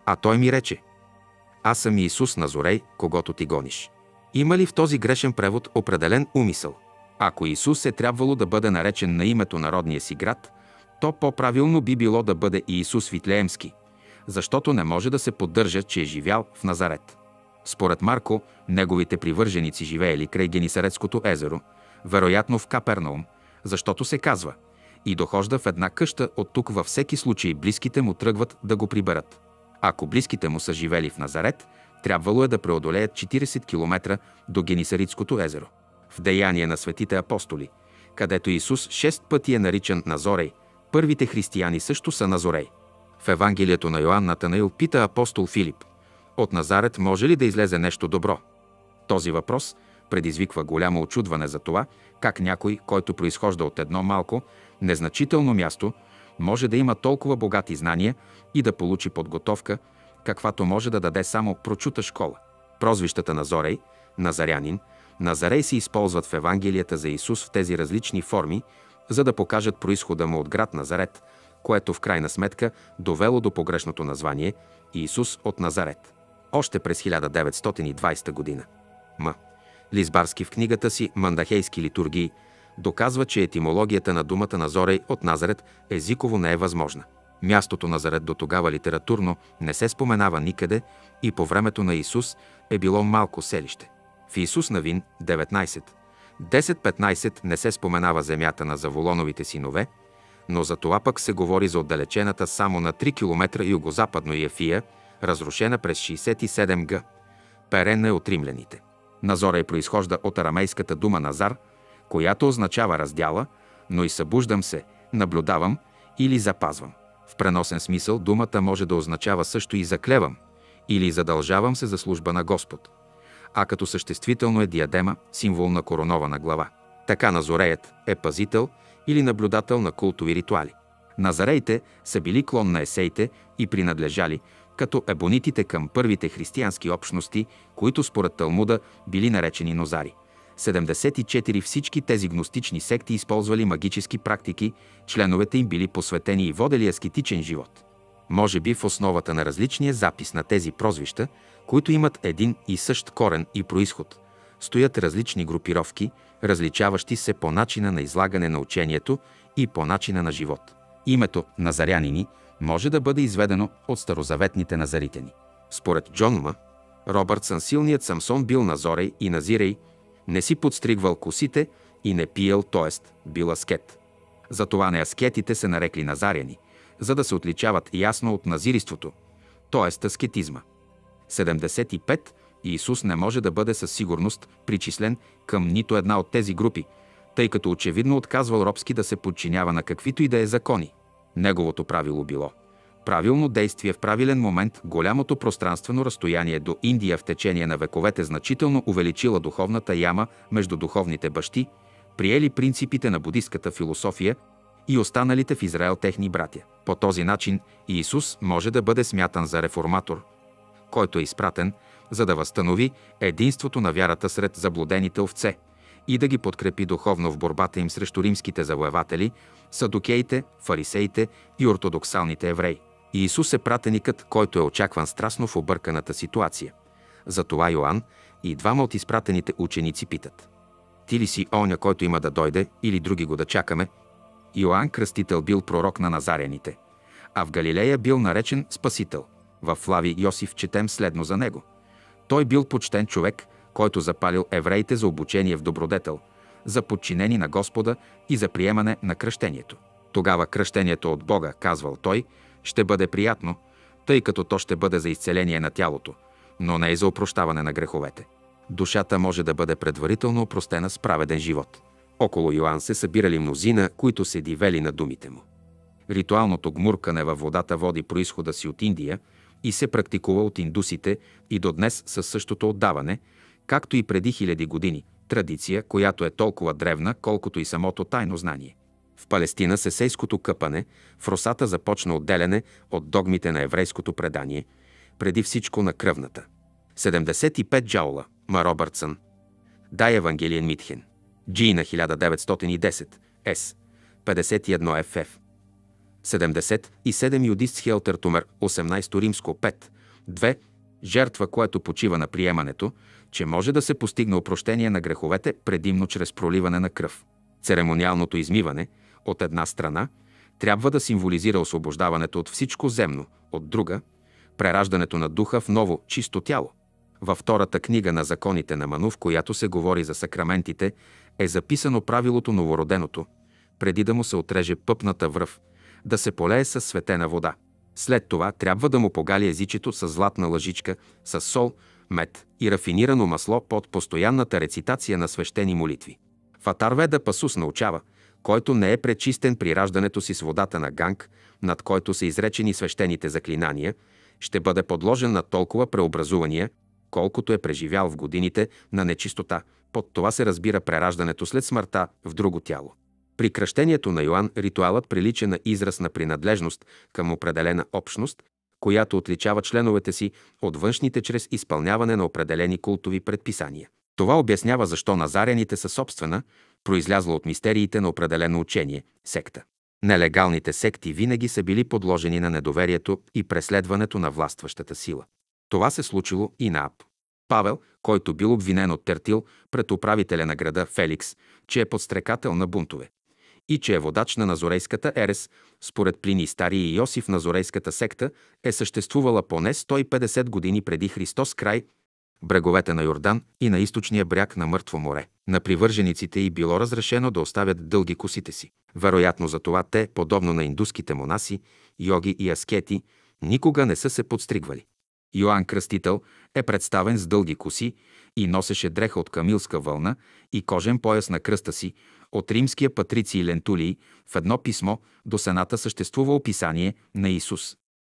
«А той ми рече, аз съм Исус Назорей, когато ти гониш». Има ли в този грешен превод определен умисъл? Ако Исус е трябвало да бъде наречен на името народния си град, то по-правилно би било да бъде Иисус Витлеемски, защото не може да се поддържа, че е живял в Назарет. Според Марко, неговите привърженици живеели край Генисаретското езеро, вероятно в Капернаум, защото се казва – и дохожда в една къща, от тук във всеки случай близките му тръгват да го приберат. Ако близките му са живели в Назарет, трябвало е да преодолеят 40 км до Генисаритското езеро. В Деяние на светите апостоли, където Исус шест пъти е наричан Назорей, първите християни също са Назорей. В Евангелието на Йоанн Натанаил пита апостол Филип, от Назарет може ли да излезе нещо добро? Този въпрос предизвиква голямо очудване за това, как някой, който произхожда от едно малко, незначително място, може да има толкова богати знания и да получи подготовка, каквато може да даде само прочута школа. Прозвищата на Зорей, Назарянин, Назарей се използват в Евангелията за Исус в тези различни форми, за да покажат происхода му от град Назарет, което в крайна сметка довело до погрешното название Иисус от Назарет. още през 1920 година. М. Лизбарски в книгата си «Мандахейски литургии» доказва, че етимологията на думата Назорей от Назарет езиково не е възможна. Мястото Назарет до тогава литературно не се споменава никъде и по времето на Исус е било малко селище. В Исус Навин 19, 10-15 не се споменава земята на Заволоновите синове, но за това пък се говори за отдалечената само на 3 км югозападно Яфия, разрушена през 67 г. Перена е от римляните. Назора произхожда от арамейската дума Назар, която означава раздяла, но и събуждам се, наблюдавам или запазвам. В преносен смисъл думата може да означава също и заклевам или задължавам се за служба на Господ. А като съществително е диадема, символ на коронована глава. Така назореят е пазител или наблюдател на култови ритуали. Назареите са били клон на есеите и принадлежали, като ебонитите към първите християнски общности, които според Талмуда били наречени нозари. 74 всички тези гностични секти използвали магически практики, членовете им били посветени и водели аскетичен живот. Може би в основата на различния запис на тези прозвища, които имат един и същ корен и происход, стоят различни групировки, различаващи се по начина на излагане на учението и по начина на живот. Името Назарянини може да бъде изведено от старозаветните назаритени. Според Джон М. Робъртсън силният Самсон бил Назорей и Назирей, не си подстригвал косите и не пиел, т.е. бил аскет. Затова не аскетите се нарекли назаряни, за да се отличават ясно от назириството, т.е. аскетизма. 75. Иисус не може да бъде със сигурност причислен към нито една от тези групи, тъй като очевидно отказвал робски да се подчинява на каквито и да е закони. Неговото правило било правилно действие в правилен момент, голямото пространствено разстояние до Индия в течение на вековете значително увеличила духовната яма между духовните бащи, приели принципите на будистката философия и останалите в Израел техни братя. По този начин Иисус може да бъде смятан за реформатор, който е изпратен, за да възстанови единството на вярата сред заблудените овце и да ги подкрепи духовно в борбата им срещу римските завоеватели, садокеите, фарисеите и ортодоксалните евреи. Иисус е пратеникът, който е очакван страстно в обърканата ситуация. Затова Йоанн и двама от изпратените ученици питат. Ти ли си оня, който има да дойде, или други го да чакаме? Йоанн Кръстител бил пророк на Назарените, а в Галилея бил наречен Спасител. В Флави Йосиф четем следно за него. Той бил почтен човек, който запалил евреите за обучение в добродетел, за подчинени на Господа и за приемане на кръщението. Тогава кръщението от Бога, казвал той, ще бъде приятно, тъй като то ще бъде за изцеление на тялото, но не и за опрощаване на греховете. Душата може да бъде предварително опростена с праведен живот. Около Йоанн се събирали мнозина, които се дивели на думите му. Ритуалното гмуркане във водата води происхода си от Индия и се практикува от индусите и до днес със същото отдаване, както и преди хиляди години, традиция, която е толкова древна, колкото и самото тайно знание. В Палестина сесейското къпане в росата започна отделяне от догмите на еврейското предание, преди всичко на кръвната. 75 джаула, Ма Робъртсън. Дай Евангелиен Митхен. Джи на 1910, С. 51 ФФ. 77 Юдист Хелтертумер, 18 римско 5. 2. Жертва, което почива на приемането, че може да се постигне опрощение на греховете предимно чрез проливане на кръв. Церемониалното измиване – от една страна, трябва да символизира освобождаването от всичко земно, от друга – прераждането на духа в ново, чисто тяло. Във втората книга на законите на Ману, в която се говори за сакраментите, е записано правилото новороденото, преди да му се отреже пъпната връв, да се полее с светена вода. След това трябва да му погали езичето с златна лъжичка, с сол, мед и рафинирано масло под постоянната рецитация на свещени молитви. Фатарведа Пасус научава – който не е пречистен при раждането си с водата на Ганг, над който са изречени свещените заклинания, ще бъде подложен на толкова преобразувания, колкото е преживял в годините на нечистота. Под това се разбира прераждането след смъртта в друго тяло. При кръщението на Йоанн ритуалът прилича на израз на принадлежност към определена общност, която отличава членовете си от външните чрез изпълняване на определени култови предписания. Това обяснява защо назарените са собствена, произлязла от мистериите на определено учение – секта. Нелегалните секти винаги са били подложени на недоверието и преследването на властващата сила. Това се случило и на Ап. Павел, който бил обвинен от Тертил пред управителя на града Феликс, че е подстрекател на бунтове и че е водач на Назорейската ерес, според Плини Стари и Йосиф Назорейската секта е съществувала поне 150 години преди Христос край бреговете на Йордан и на източния бряг на Мъртво море. На привържениците й било разрешено да оставят дълги косите си. Вероятно за това те, подобно на индуските монаси, йоги и аскети, никога не са се подстригвали. Йоанн Кръстител е представен с дълги коси и носеше дреха от камилска вълна и кожен пояс на кръста си, от римския патриций Лентулий в едно писмо до Сената съществува описание на Исус.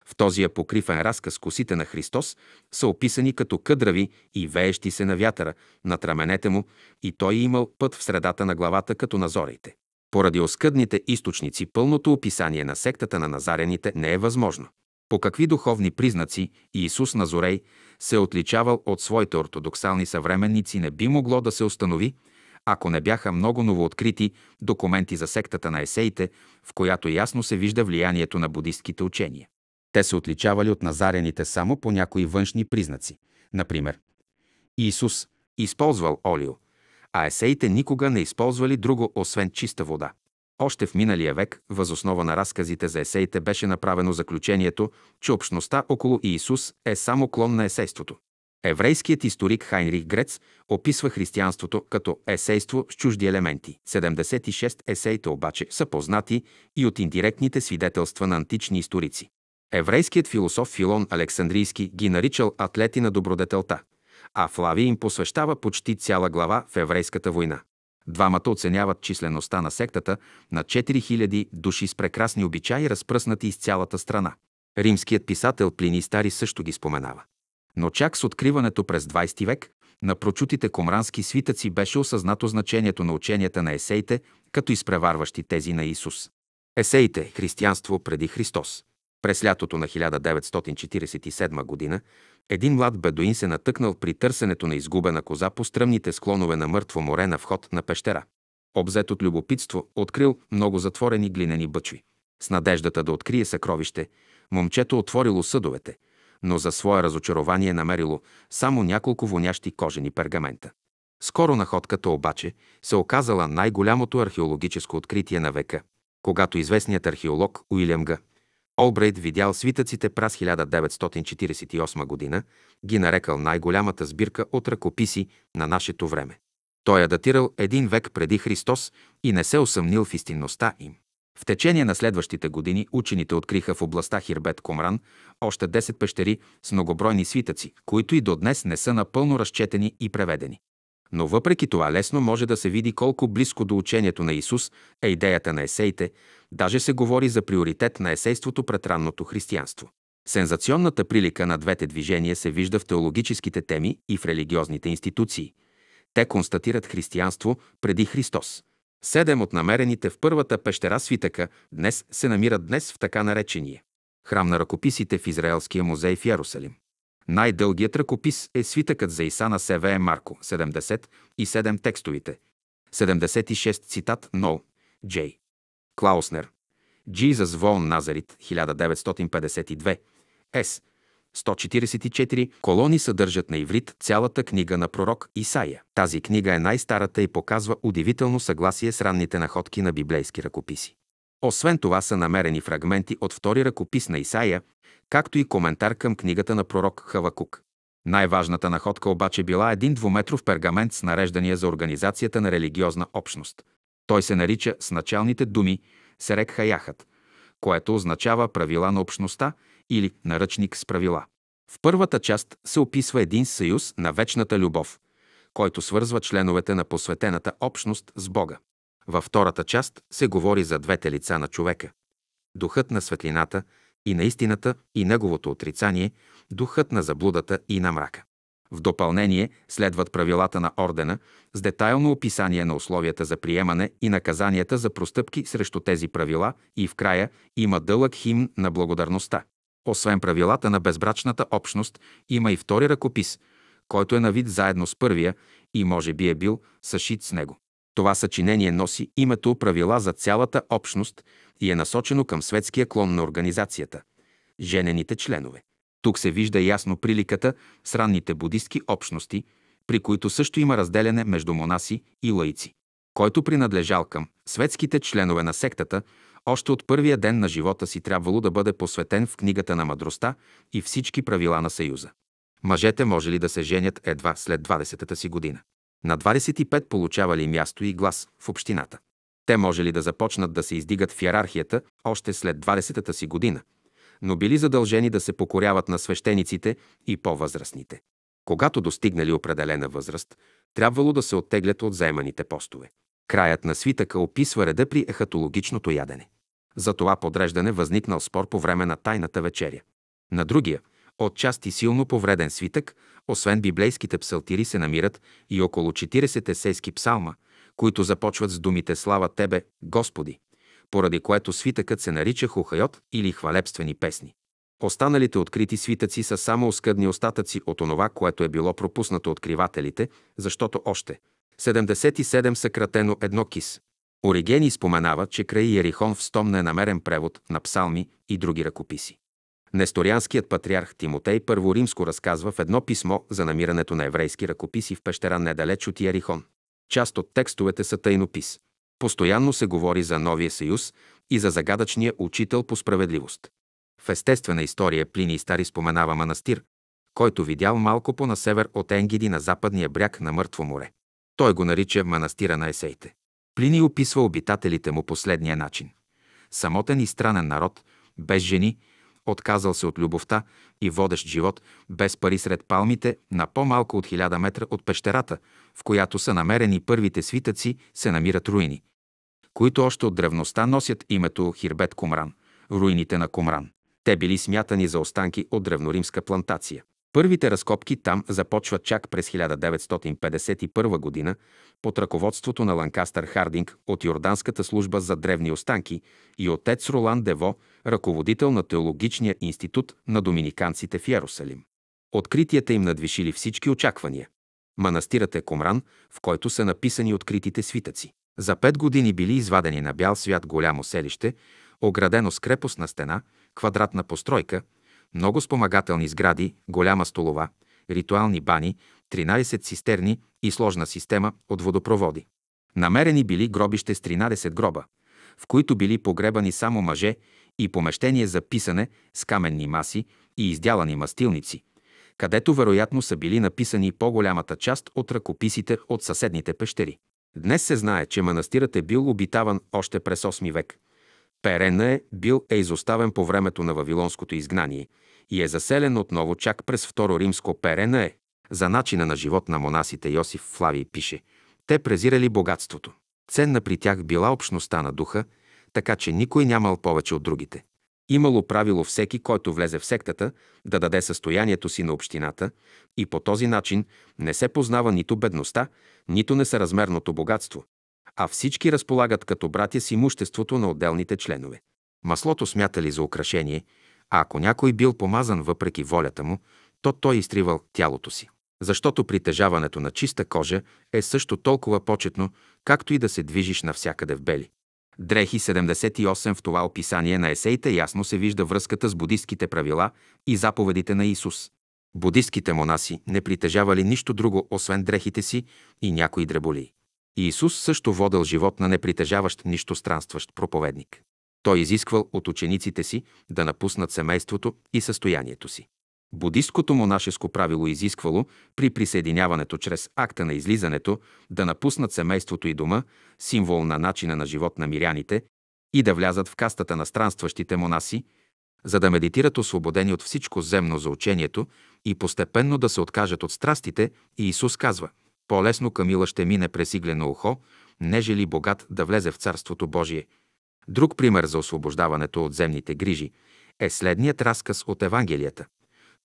В този апокрифен разказ косите на Христос са описани като къдрави и веещи се на вятъра над раменете му и той е имал път в средата на главата като назорите. Поради оскъдните източници пълното описание на сектата на назарените не е възможно. По какви духовни признаци Иисус Назорей се е отличавал от своите ортодоксални съвременници не би могло да се установи, ако не бяха много новооткрити документи за сектата на есеите, в която ясно се вижда влиянието на будистките учения. Те се отличавали от назарените само по някои външни признаци. Например, Иисус използвал олио, а есеите никога не използвали друго, освен чиста вода. Още в миналия век, възоснова на разказите за есеите, беше направено заключението, че общността около Иисус е само клон на есейството. Еврейският историк Хайнрих Грец описва християнството като есейство с чужди елементи. 76 есеите обаче са познати и от индиректните свидетелства на антични историци. Еврейският философ Филон Александрийски ги наричал атлети на добродетелта, а Флавий им посвещава почти цяла глава в еврейската война. Двамата оценяват числеността на сектата на 4000 души с прекрасни обичаи, разпръснати из цялата страна. Римският писател Плини Стари също ги споменава. Но чак с откриването през 20 век на прочутите комрански свитъци беше осъзнато значението на ученията на есеите като изпреварващи тези на Исус. Есеите – християнство преди Христос. През лятото на 1947 г. един млад бедуин се натъкнал при търсенето на изгубена коза по стръмните склонове на мъртво море на вход на пещера. Обзет от любопитство, открил много затворени глинени бъчви. С надеждата да открие съкровище, момчето отворило съдовете – но за свое разочарование намерило само няколко вонящи кожени пергамента. Скоро находката обаче се оказала най-голямото археологическо откритие на века, когато известният археолог Уилям Г. Олбрейт видял свитъците праз 1948 година, ги нарекал най-голямата сбирка от ръкописи на нашето време. Той е датирал един век преди Христос и не се усъмнил в истинността им. В течение на следващите години учените откриха в областта Хирбет Комран още 10 пещери с многобройни свитъци, които и до днес не са напълно разчетени и преведени. Но въпреки това лесно може да се види колко близко до учението на Исус е идеята на есеите, даже се говори за приоритет на есейството пред ранното християнство. Сензационната прилика на двете движения се вижда в теологическите теми и в религиозните институции. Те констатират християнство преди Христос. Седем от намерените в първата пещера свитъка днес се намират днес в така наречения храм на ръкописите в Израелския музей в Ярусалим. Най-дългият ръкопис е свитъкът за Иса на СВЕ Марко, 77 текстовите. 76 цитат Но, Джей. Клауснер. Jesus Вон Назарит, 1952. С. 144 колони съдържат на иврит цялата книга на пророк Исаия. Тази книга е най-старата и показва удивително съгласие с ранните находки на библейски ръкописи. Освен това са намерени фрагменти от втори ръкопис на Исаия, както и коментар към книгата на пророк Хавакук. Най-важната находка обаче била един двуметров пергамент с нареждания за организацията на религиозна общност. Той се нарича с началните думи Серек Хаяхът, което означава правила на общността или наръчник с правила. В първата част се описва един съюз на вечната любов, който свързва членовете на посветената общност с Бога. Във втората част се говори за двете лица на човека – духът на светлината и на истината и неговото отрицание, духът на заблудата и на мрака. В допълнение следват правилата на ордена с детайлно описание на условията за приемане и наказанията за простъпки срещу тези правила и в края има дълъг химн на благодарността. Освен правилата на безбрачната общност, има и втори ръкопис, който е на вид заедно с първия и може би е бил съшит с него. Това съчинение носи името Правила за цялата общност и е насочено към светския клон на организацията – женените членове. Тук се вижда ясно приликата с ранните будистки общности, при които също има разделяне между монаси и лаици. Който принадлежал към светските членове на сектата, още от първия ден на живота си трябвало да бъде посветен в книгата на мъдростта и всички правила на Съюза. Мъжете може ли да се женят едва след 20-та си година. На 25 получавали място и глас в общината. Те може ли да започнат да се издигат в иерархията още след 20-та си година, но били задължени да се покоряват на свещениците и по-възрастните. Когато достигнали определена възраст, трябвало да се оттеглят от заеманите постове. Краят на свитъка описва реда при ехатологичното ядене. За това подреждане възникнал спор по време на тайната вечеря. На другия, отчасти силно повреден свитък, освен библейските псалтири се намират и около 40 есейски псалма, които започват с думите «Слава Тебе, Господи», поради което свитъкът се нарича Хухайот или хвалебствени песни. Останалите открити свитъци са само оскъдни остатъци от онова, което е било пропуснато откривателите, защото още 77 съкратено едно кис. Оригени споменава, че край Ерихон в Стомна е намерен превод на псалми и други ръкописи. Несторианският патриарх Тимотей Първо Римско разказва в едно писмо за намирането на еврейски ръкописи в пещера недалеч от Ерихон. Част от текстовете са тайнопис. Постоянно се говори за Новия съюз и за загадъчния учител по справедливост. В естествена история Плини Стари споменава манастир, който видял малко по на север от Енгиди на западния бряг на Мъртво море. Той го нарича манастира на есеите. Плини описва обитателите му последния начин. Самотен и странен народ, без жени, отказал се от любовта и водещ живот, без пари сред палмите, на по-малко от хиляда метра от пещерата, в която са намерени първите свитъци, се намират руини, които още от древността носят името Хирбет Кумран, руините на Кумран. Те били смятани за останки от древноримска плантация. Първите разкопки там започват чак през 1951 година под ръководството на Ланкастър Хардинг от Йорданската служба за древни останки и отец Ролан Дево, ръководител на Теологичния институт на доминиканците в Ярусалим. Откритията им надвишили всички очаквания. Манастирът е Комран, в който са написани откритите свитъци. За пет години били извадени на бял свят голямо селище, оградено с крепостна стена, квадратна постройка, много спомагателни сгради, голяма столова, ритуални бани, 13 цистерни и сложна система от водопроводи. Намерени били гробище с 13 гроба, в които били погребани само мъже и помещение за писане с каменни маси и издялани мастилници, където вероятно са били написани по-голямата част от ръкописите от съседните пещери. Днес се знае, че манастирът е бил обитаван още през 8 век. Перена е бил е изоставен по времето на Вавилонското изгнание и е заселен отново чак през Второ римско Перена е. За начина на живот на монасите Йосиф Флавий пише «Те презирали богатството. Ценна при тях била общността на духа, така че никой нямал повече от другите. Имало правило всеки, който влезе в сектата, да даде състоянието си на общината и по този начин не се познава нито бедността, нито несъразмерното богатство, а всички разполагат като братя с имуществото на отделните членове. Маслото смятали за украшение, а ако някой бил помазан въпреки волята му, то той изтривал тялото си. Защото притежаването на чиста кожа е също толкова почетно, както и да се движиш навсякъде в бели. Дрехи 78 в това описание на есеите ясно се вижда връзката с будистките правила и заповедите на Исус. Будистките монаси не притежавали нищо друго, освен дрехите си и някои дреболи. Иисус също водел живот на непритежаващ нищо странстващ проповедник. Той изисквал от учениците си да напуснат семейството и състоянието си. Будисткото монашеско правило изисквало при присъединяването чрез акта на излизането да напуснат семейството и дома, символ на начина на живот на миряните, и да влязат в кастата на странстващите монаси, за да медитират освободени от всичко земно за учението и постепенно да се откажат от страстите, и Исус казва – по-лесно Камила ще мине през иглено ухо, нежели богат да влезе в Царството Божие. Друг пример за освобождаването от земните грижи е следният разказ от Евангелията.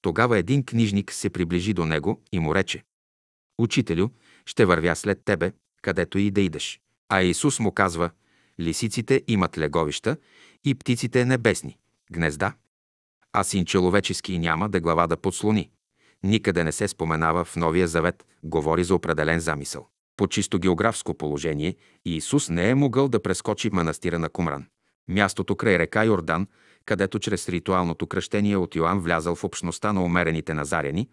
Тогава един книжник се приближи до него и му рече «Учителю, ще вървя след тебе, където и да идеш». А Исус му казва «Лисиците имат леговища и птиците небесни, гнезда, а син човечески няма да глава да подслони никъде не се споменава в Новия завет, говори за определен замисъл. По чисто географско положение Иисус не е могъл да прескочи манастира на Кумран. Мястото край река Йордан, където чрез ритуалното кръщение от Йоанн влязал в общността на умерените назаряни,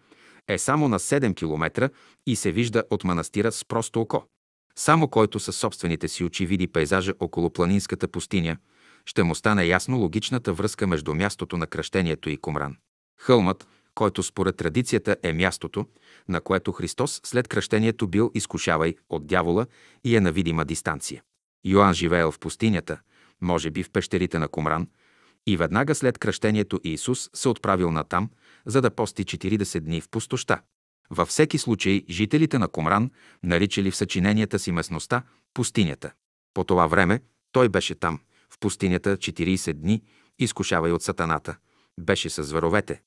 е само на 7 км и се вижда от манастира с просто око. Само който със собствените си очи види пейзажа около планинската пустиня, ще му стане ясно логичната връзка между мястото на кръщението и Кумран. Хълмът, който според традицията е мястото, на което Христос след кръщението бил изкушавай от дявола и е на видима дистанция. Йоанн живеел в пустинята, може би в пещерите на Кумран, и веднага след кръщението Иисус се отправил натам, за да пости 40 дни в пустоща. Във всеки случай жителите на Комран наричали в съчиненията си местността пустинята. По това време той беше там, в пустинята 40 дни, изкушавай от сатаната. Беше с зверовете.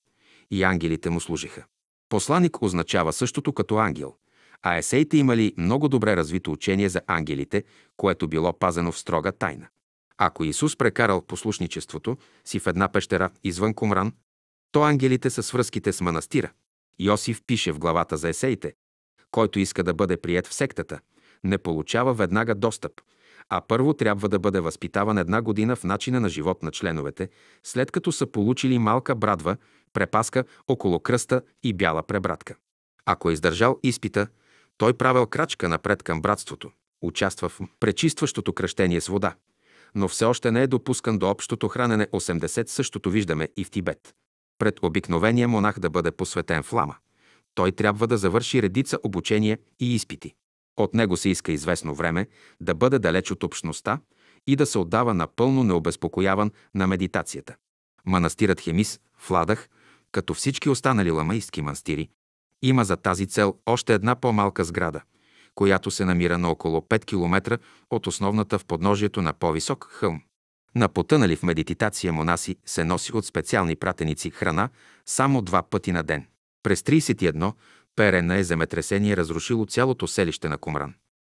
И ангелите му служиха. Посланик означава същото като ангел, а есеите имали много добре развито учение за ангелите, което било пазено в строга тайна. Ако Исус прекарал послушничеството си в една пещера извън Кумран, то ангелите са свръзките с манастира. Йосиф пише в главата за есеите, който иска да бъде прият в сектата, не получава веднага достъп, а първо трябва да бъде възпитаван една година в начина на живот на членовете, след като са получили малка брадва, препаска около кръста и бяла пребратка. Ако е издържал изпита, той правил крачка напред към братството, участва в пречистващото кръщение с вода, но все още не е допускан до общото хранене 80, същото виждаме и в Тибет пред обикновения монах да бъде посветен в лама. Той трябва да завърши редица обучение и изпити. От него се иска известно време да бъде далеч от общността и да се отдава напълно необезпокояван на медитацията. Манастирът Хемис в като всички останали ламаистки манастири, има за тази цел още една по-малка сграда, която се намира на около 5 км от основната в подножието на по-висок хълм. На потънали в медитация монаси се носи от специални пратеници храна само два пъти на ден. През 31 перена е земетресение разрушило цялото селище на Кумран.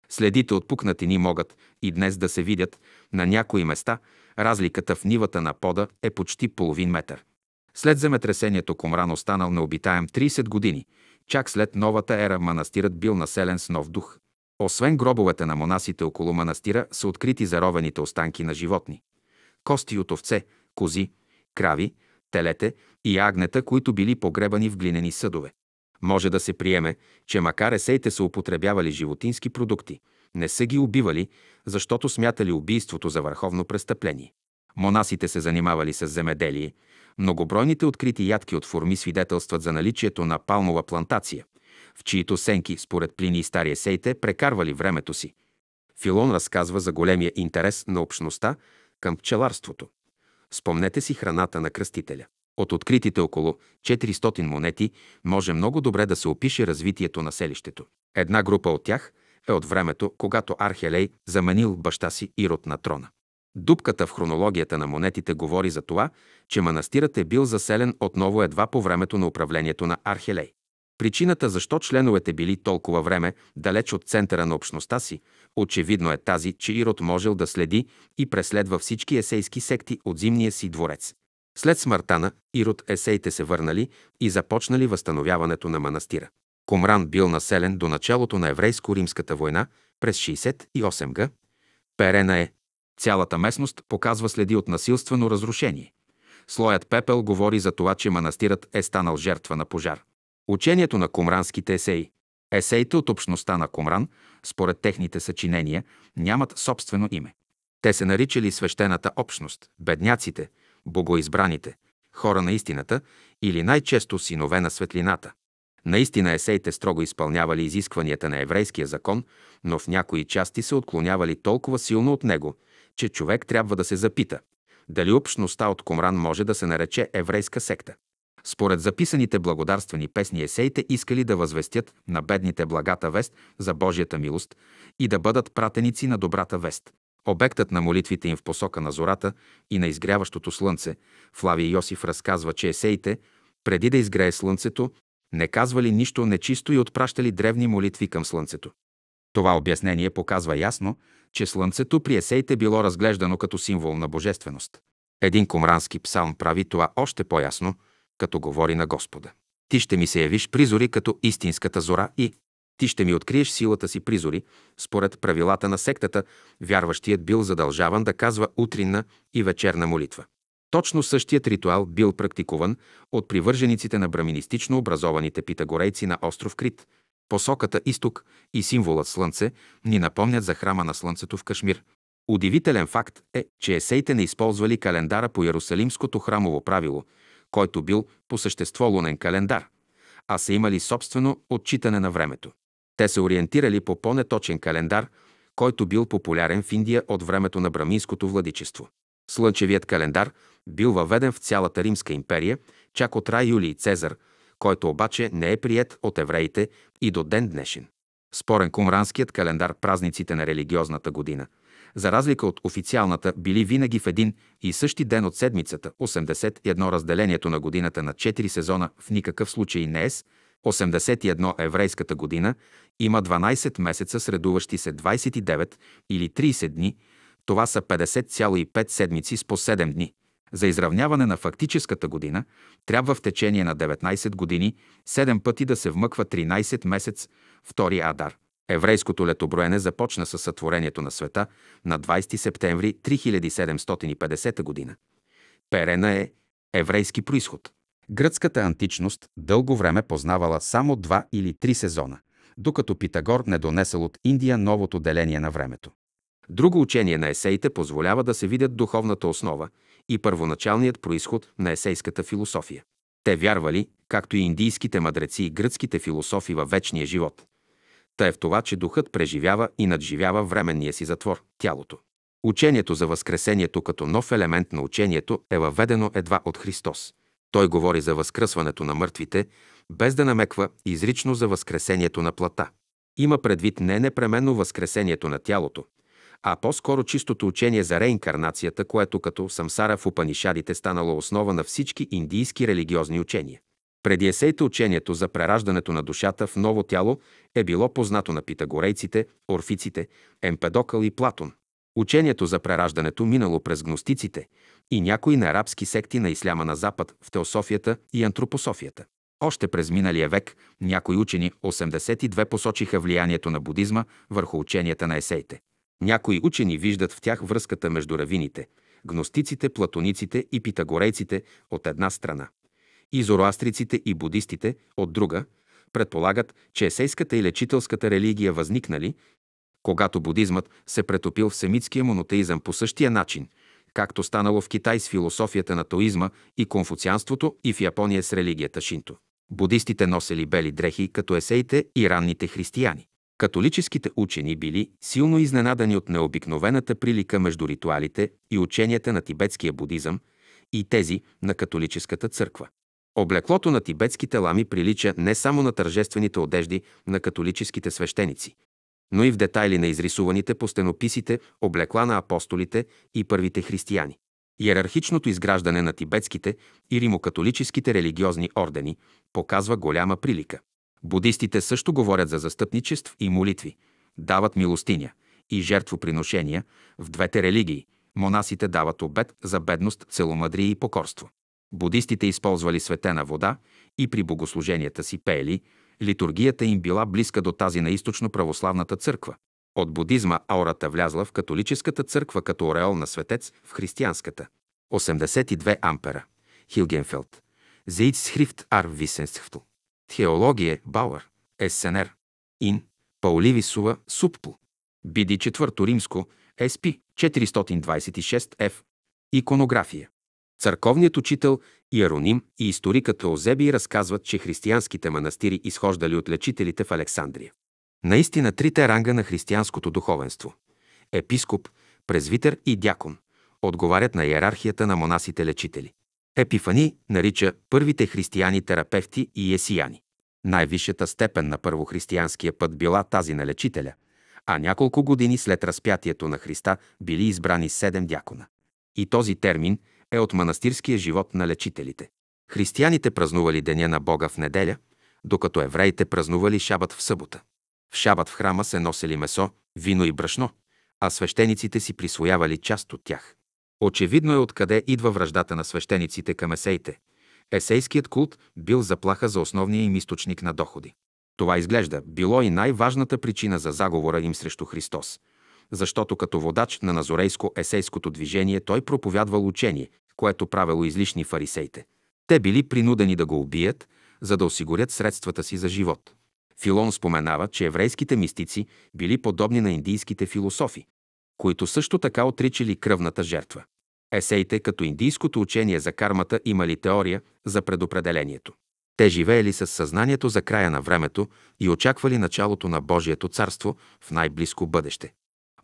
Следите от пукнатини могат и днес да се видят на някои места. Разликата в нивата на пода е почти половин метър. След земетресението Кумран останал необитаем 30 години. Чак след новата ера манастирът бил населен с нов дух. Освен гробовете на монасите около манастира са открити заровените останки на животни кости от овце, кози, крави, телете и агнета, които били погребани в глинени съдове. Може да се приеме, че макар есеите са употребявали животински продукти, не са ги убивали, защото смятали убийството за върховно престъпление. Монасите се занимавали с земеделие, многобройните открити ядки от форми свидетелстват за наличието на палмова плантация, в чието сенки, според Плини и стари есеите, прекарвали времето си. Филон разказва за големия интерес на общността към пчеларството. Спомнете си храната на кръстителя. От откритите около 400 монети може много добре да се опише развитието на селището. Една група от тях е от времето, когато Архелей заменил баща си Ирод на трона. Дупката в хронологията на монетите говори за това, че манастирът е бил заселен отново едва по времето на управлението на Архелей. Причината защо членовете били толкова време далеч от центъра на общността си, очевидно е тази, че Ирод можел да следи и преследва всички есейски секти от зимния си дворец. След смъртта на Ирод есеите се върнали и започнали възстановяването на манастира. Комран бил населен до началото на еврейско-римската война през 68 г. Перена е. Цялата местност показва следи от насилствено разрушение. Слоят пепел говори за това, че манастирът е станал жертва на пожар. Учението на кумранските есеи. Есеите от общността на Кумран, според техните съчинения, нямат собствено име. Те се наричали свещената общност, бедняците, богоизбраните, хора на истината или най-често синове на светлината. Наистина есеите строго изпълнявали изискванията на еврейския закон, но в някои части се отклонявали толкова силно от него, че човек трябва да се запита дали общността от Комран може да се нарече еврейска секта. Според записаните благодарствени песни есеите искали да възвестят на бедните благата вест за Божията милост и да бъдат пратеници на добрата вест. Обектът на молитвите им в посока на зората и на изгряващото слънце, Флавий Йосиф разказва, че есеите, преди да изгрее слънцето, не казвали нищо нечисто и отпращали древни молитви към слънцето. Това обяснение показва ясно, че слънцето при есеите било разглеждано като символ на божественост. Един комрански псалм прави това още по-ясно – като говори на Господа. Ти ще ми се явиш призори като истинската зора и ти ще ми откриеш силата си призори. Според правилата на сектата, вярващият бил задължаван да казва утринна и вечерна молитва. Точно същият ритуал бил практикуван от привържениците на браминистично образованите питагорейци на остров Крит. Посоката изток и символът слънце ни напомнят за храма на слънцето в Кашмир. Удивителен факт е, че есеите не използвали календара по Ярусалимското храмово правило, който бил по същество лунен календар, а са имали собствено отчитане на времето. Те се ориентирали по по-неточен календар, който бил популярен в Индия от времето на браминското владичество. Слънчевият календар бил въведен в цялата Римска империя, чак от Рай Юлий Цезар, който обаче не е прият от евреите и до ден днешен. Спорен кумранският календар празниците на религиозната година, за разлика от официалната, били винаги в един и същи ден от седмицата, 81 разделението на годината на 4 сезона в никакъв случай не е с 81 еврейската година, има 12 месеца, средуващи се 29 или 30 дни, това са 50,5 седмици с по 7 дни. За изравняване на фактическата година трябва в течение на 19 години 7 пъти да се вмъква 13 месец, втори Адар. Еврейското летоброене започна с сътворението на света на 20 септември 3750 година. Перена е еврейски происход. Гръцката античност дълго време познавала само два или три сезона, докато Питагор не донесъл от Индия новото деление на времето. Друго учение на есеите позволява да се видят духовната основа и първоначалният происход на есейската философия. Те вярвали, както и индийските мъдреци и гръцките философи във вечния живот. Та е в това, че духът преживява и надживява временния си затвор – тялото. Учението за Възкресението като нов елемент на учението е въведено едва от Христос. Той говори за възкръсването на мъртвите, без да намеква изрично за възкресението на плата. Има предвид не непременно възкресението на тялото, а по-скоро чистото учение за реинкарнацията, което като самсара в Упанишадите станало основа на всички индийски религиозни учения. Преди есейта учението за прераждането на душата в ново тяло е било познато на питагорейците, орфиците, Емпедокъл и Платон. Учението за прераждането минало през гностиците и някои на арабски секти на исляма на Запад в теософията и антропософията. Още през миналия век някои учени 82 посочиха влиянието на будизма върху ученията на есеите. Някои учени виждат в тях връзката между равините, гностиците, платониците и питагорейците от една страна и зороастриците и будистите от друга, предполагат, че есейската и лечителската религия възникнали, когато будизмът се претопил в семитския монотеизъм по същия начин, както станало в Китай с философията на таоизма и конфуцианството и в Япония с религията шинто. Будистите носели бели дрехи като есеите и ранните християни. Католическите учени били силно изненадани от необикновената прилика между ритуалите и ученията на тибетския будизъм и тези на католическата църква. Облеклото на тибетските лами прилича не само на тържествените одежди на католическите свещеници, но и в детайли на изрисуваните по стенописите облекла на апостолите и първите християни. Иерархичното изграждане на тибетските и римокатолическите религиозни ордени показва голяма прилика. Будистите също говорят за застъпничество и молитви, дават милостиня и жертвоприношения в двете религии. Монасите дават обед за бедност, целомъдрие и покорство. Будистите използвали светена вода и при богослуженията си пеели, литургията им била близка до тази на източно-православната църква. От будизма аурата влязла в католическата църква като ореол на светец в християнската. 82 ампера. Хилгенфелд. Зейцхрифт ар Висенсхфтл. Теология Бауър. СНР. Ин. Пауливи Сува Суппл. Биди четвърто римско. СП 426 Ф. Иконография. Църковният учител Иероним и историкът Озебий разказват, че християнските манастири изхождали от лечителите в Александрия. Наистина трите ранга на християнското духовенство – епископ, презвитер и дякон – отговарят на иерархията на монасите лечители. Епифани нарича първите християни терапевти и есияни. Най-висшата степен на първохристиянския път била тази на лечителя, а няколко години след разпятието на Христа били избрани седем дякона. И този термин – е от манастирския живот на лечителите. Християните празнували Деня на Бога в неделя, докато евреите празнували Шабът в събота. В Шабът в храма се носели месо, вино и брашно, а свещениците си присвоявали част от тях. Очевидно е откъде идва връждата на свещениците към есеите. Есейският култ бил заплаха за основния им източник на доходи. Това изглежда било и най-важната причина за заговора им срещу Христос – защото като водач на назорейско-есейското движение той проповядвал учение, което правило излишни фарисеите. Те били принудени да го убият, за да осигурят средствата си за живот. Филон споменава, че еврейските мистици били подобни на индийските философи, които също така отричали кръвната жертва. Есеите, като индийското учение за кармата, имали теория за предопределението. Те живеели с съзнанието за края на времето и очаквали началото на Божието царство в най-близко бъдеще.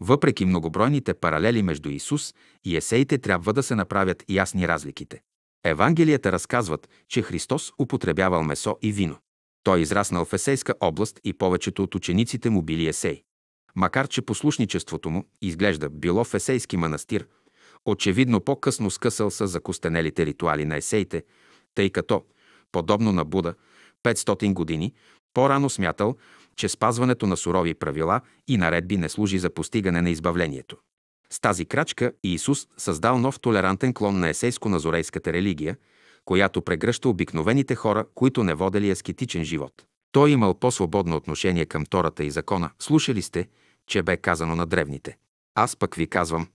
Въпреки многобройните паралели между Исус и есеите трябва да се направят ясни разликите. Евангелията разказват, че Христос употребявал месо и вино. Той израснал в Есейска област и повечето от учениците му били есей. Макар че послушничеството му, изглежда, било в есейски манастир, очевидно по-късно скъсал са закостенелите ритуали на есеите, тъй като, подобно на Буда, 500 години, по-рано смятал, че спазването на сурови правила и наредби не служи за постигане на избавлението. С тази крачка Иисус създал нов толерантен клон на есейско-назорейската религия, която прегръща обикновените хора, които не водели аскетичен живот. Той имал по-свободно отношение към Тората и закона. Слушали сте, че бе казано на древните. Аз пък ви казвам.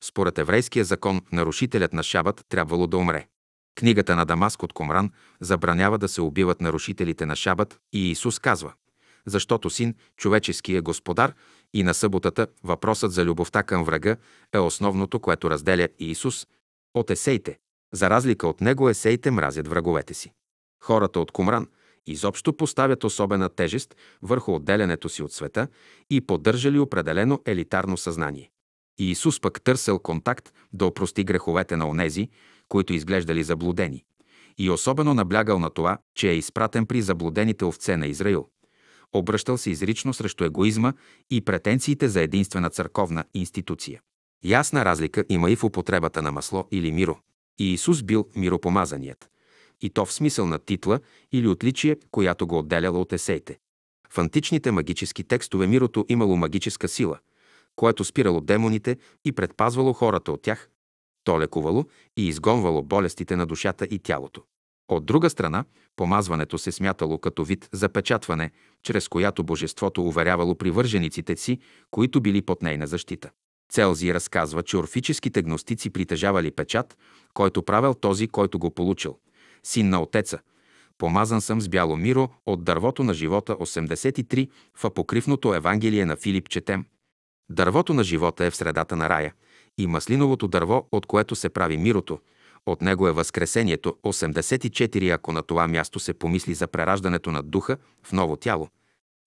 Според еврейския закон, нарушителят на шабът трябвало да умре. Книгата на Дамаск от Комран забранява да се убиват нарушителите на шабът и Исус казва – защото син, човечески е господар и на съботата въпросът за любовта към врага е основното, което разделя Иисус от есеите. За разлика от него есеите мразят враговете си. Хората от Кумран изобщо поставят особена тежест върху отделянето си от света и поддържали определено елитарно съзнание. И Исус пък търсил контакт да опрости греховете на онези, които изглеждали заблудени. И особено наблягал на това, че е изпратен при заблудените овце на Израил. Обръщал се изрично срещу егоизма и претенциите за единствена църковна институция. Ясна разлика има и в употребата на масло или миро. И Исус бил миропомазаният. И то в смисъл на титла или отличие, която го отделяла от есейте. В античните магически текстове мирото имало магическа сила, което спирало демоните и предпазвало хората от тях. То лекувало и изгонвало болестите на душата и тялото. От друга страна, помазването се смятало като вид запечатване, чрез която божеството уверявало привържениците си, които били под нейна защита. Целзи разказва, че орфическите гностици притежавали печат, който правил този, който го получил. Син на отеца. Помазан съм с бяло миро от дървото на живота 83 в апокривното Евангелие на Филип четем. Дървото на живота е в средата на рая и маслиновото дърво, от което се прави мирото – от него е Възкресението 84, ако на това място се помисли за прераждането на духа в ново тяло.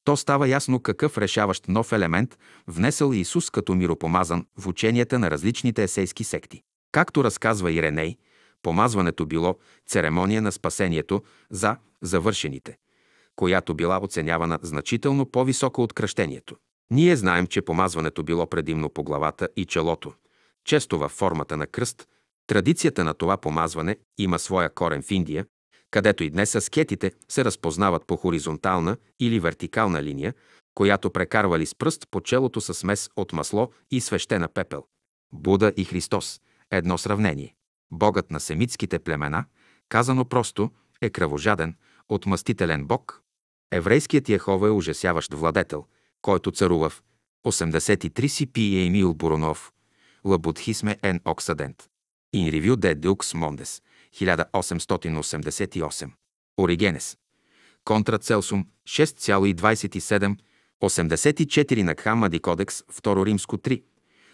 То става ясно какъв решаващ нов елемент внесъл Исус като миропомазан в ученията на различните есейски секти. Както разказва Иреней, помазването било церемония на спасението за завършените, която била оценявана значително по-високо от кръщението. Ние знаем, че помазването било предимно по главата и челото, често във формата на кръст, Традицията на това помазване има своя корен в Индия, където и днес аскетите се разпознават по хоризонтална или вертикална линия, която прекарвали с пръст по челото с смес от масло и свещена пепел. Буда и Христос – едно сравнение. Богът на семитските племена, казано просто, е кръвожаден, отмъстителен бог. Еврейският Яхова е ужасяващ владетел, който царува в 83 си пи Емил Буронов, Лабудхисме ен Оксадент. In Review de Dux Mondes, 1888. Оригенес. Контра Целсум 6,27, 84 на Кхамади кодекс, 2 римско 3,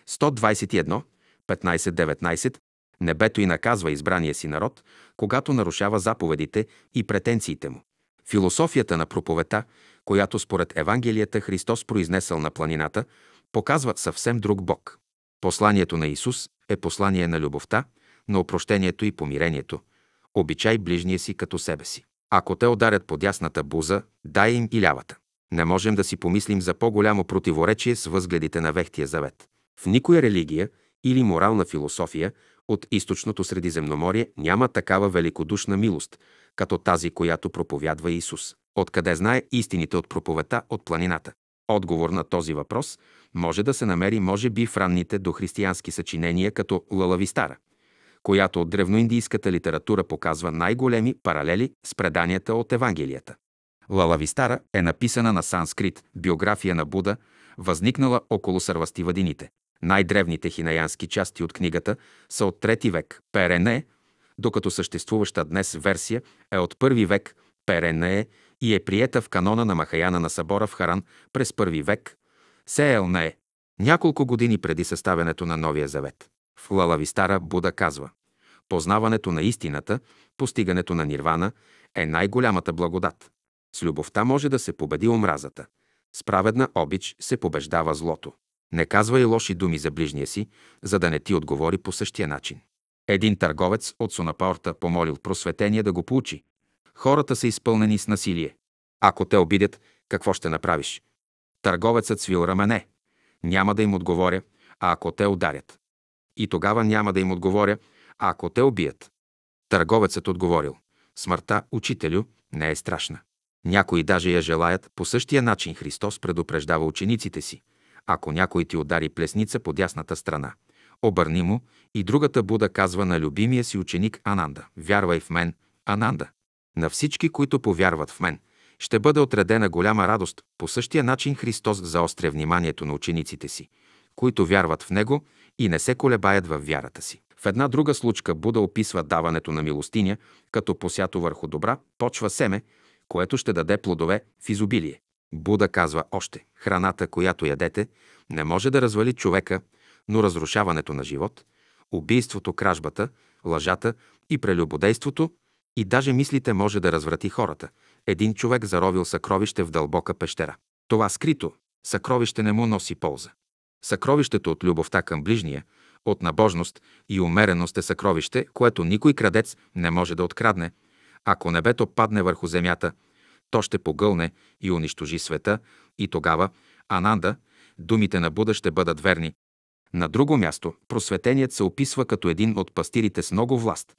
121, 15-19, Небето и наказва избрания си народ, когато нарушава заповедите и претенциите му. Философията на проповета, която според Евангелията Христос произнесъл на планината, показва съвсем друг Бог. Посланието на Исус е послание на любовта, на опрощението и помирението. Обичай ближния си като себе си. Ако те ударят по дясната буза, дай им и лявата. Не можем да си помислим за по-голямо противоречие с възгледите на Вехтия завет. В никоя религия или морална философия от източното Средиземноморие няма такава великодушна милост, като тази, която проповядва Исус. Откъде знае истините от проповета от планината? Отговор на този въпрос може да се намери може би в ранните дохристиянски съчинения като Лалавистара, която от древноиндийската литература показва най-големи паралели с преданията от Евангелията. Лалавистара е написана на санскрит, биография на Буда, възникнала около Сарвастивадините. Най-древните хинаянски части от книгата са от трети век Перене, докато съществуваща днес версия е от първи век Перенее и е приета в канона на Махаяна на събора в Харан през първи век Сеелнее, няколко години преди съставянето на Новия завет. В Лалавистара Буда казва Познаването на истината, постигането на нирвана е най-голямата благодат. С любовта може да се победи омразата. С праведна обич се побеждава злото. Не казвай лоши думи за ближния си, за да не ти отговори по същия начин. Един търговец от Сонапорта помолил просветение да го поучи. Хората са изпълнени с насилие. Ако те обидят, какво ще направиш? Търговецът свил рамене. Няма да им отговоря, а ако те ударят. И тогава няма да им отговоря, а ако те убият. Търговецът отговорил. Смъртта, учителю, не е страшна. Някои даже я желаят, по същия начин Христос предупреждава учениците си. Ако някой ти удари плесница по дясната страна, обърни му и другата Буда казва на любимия си ученик Ананда. Вярвай в мен, Ананда. На всички, които повярват в мен, ще бъде отредена голяма радост. По същия начин Христос заостря вниманието на учениците си, които вярват в Него и не се колебаят във вярата си. В една друга случка Буда описва даването на милостиня, като посято върху добра, почва семе, което ще даде плодове в изобилие. Буда казва още, храната, която ядете, не може да развали човека, но разрушаването на живот, убийството, кражбата, лъжата и прелюбодейството и даже мислите може да разврати хората. Един човек заровил съкровище в дълбока пещера. Това скрито съкровище не му носи полза. Съкровището от любовта към ближния, от набожност и умереност е съкровище, което никой крадец не може да открадне. Ако небето падне върху земята, то ще погълне и унищожи света и тогава, Ананда, думите на Буда ще бъдат верни. На друго място, просветеният се описва като един от пастирите с много власт,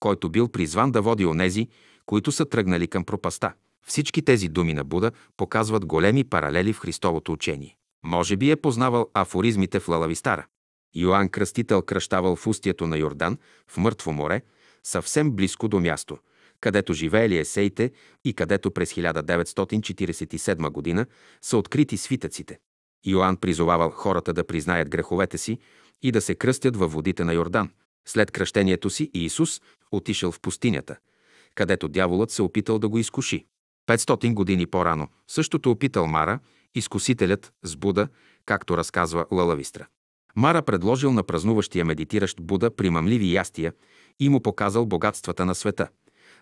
който бил призван да води онези, които са тръгнали към пропаста. Всички тези думи на Буда показват големи паралели в Христовото учение. Може би е познавал афоризмите в Лалавистара. Йоанн Кръстител кръщавал в устието на Йордан, в Мъртво море, съвсем близко до място, където живеели есеите и където през 1947 година са открити свитъците. Йоанн призовавал хората да признаят греховете си и да се кръстят във водите на Йордан. След кръщението си Иисус отишъл в пустинята, където дяволът се опитал да го изкуши. 500 години по-рано същото опитал Мара, изкусителят с Буда, както разказва Лалавистра. Мара предложил на празнуващия медитиращ Буда примамливи ястия и му показал богатствата на света,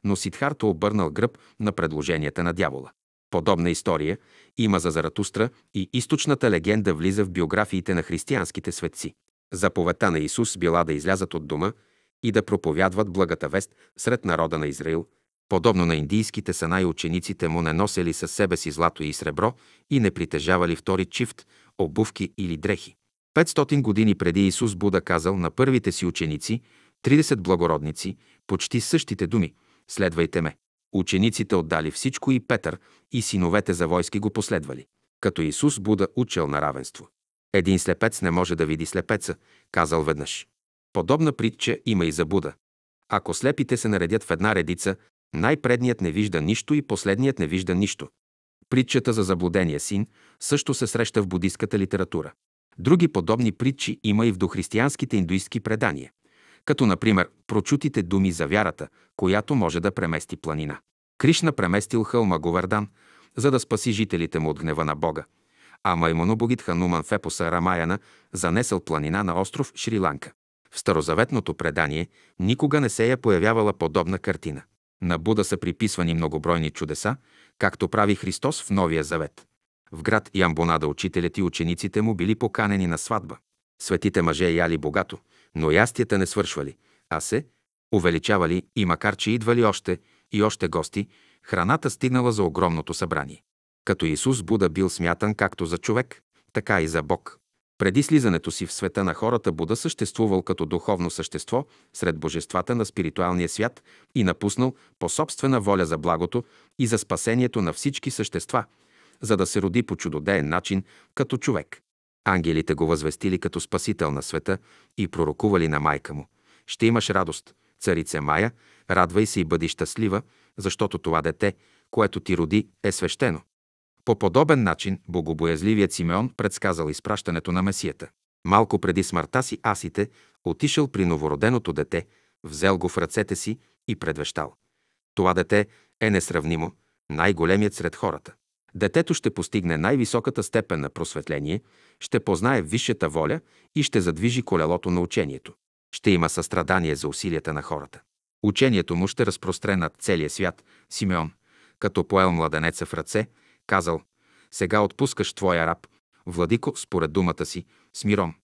но Сидхарта обърнал гръб на предложенията на дявола. Подобна история има за Заратустра и източната легенда влиза в биографиите на християнските светци. Заповедта на Исус била да излязат от дома и да проповядват благата вест сред народа на Израил. Подобно на индийските санай учениците му не носели със себе си злато и сребро и не притежавали втори чифт, обувки или дрехи. 500 години преди Исус Буда казал на първите си ученици, 30 благородници, почти същите думи – следвайте ме. Учениците отдали всичко и Петър и синовете за войски го последвали. Като Исус Буда учил на равенство. Един слепец не може да види слепеца, казал веднъж. Подобна притча има и за Буда. Ако слепите се наредят в една редица, най-предният не вижда нищо и последният не вижда нищо. Притчата за заблудения син също се среща в будистката литература. Други подобни притчи има и в дохристиянските индуистски предания, като например прочутите думи за вярата, която може да премести планина. Кришна преместил хълма Говардан, за да спаси жителите му от гнева на Бога, а Маймонобогит Хануман в епоса Рамаяна занесъл планина на остров Шри-Ланка. В старозаветното предание никога не се е появявала подобна картина. На Буда са приписвани многобройни чудеса, както прави Христос в Новия завет. В град Ямбонада учителят и учениците му били поканени на сватба. Светите мъже яли богато, но ястията не свършвали, а се увеличавали и макар че идвали още и още гости, храната стигнала за огромното събрание. Като Исус Буда бил смятан както за човек, така и за Бог. Преди слизането си в света на хората Буда съществувал като духовно същество сред божествата на спиритуалния свят и напуснал по собствена воля за благото и за спасението на всички същества, за да се роди по чудодеен начин като човек. Ангелите го възвестили като спасител на света и пророкували на майка му. Ще имаш радост, царице Майя, радвай се и бъди щастлива, защото това дете, което ти роди, е свещено. По подобен начин богобоязливият Симеон предсказал изпращането на Месията. Малко преди смъртта си Асите отишъл при новороденото дете, взел го в ръцете си и предвещал. Това дете е несравнимо, най-големият сред хората. Детето ще постигне най-високата степен на просветление, ще познае висшата воля и ще задвижи колелото на учението. Ще има състрадание за усилията на хората. Учението му ще разпростре над целия свят. Симеон, като поел младенеца в ръце, казал «Сега отпускаш твоя раб, владико, според думата си, с миром,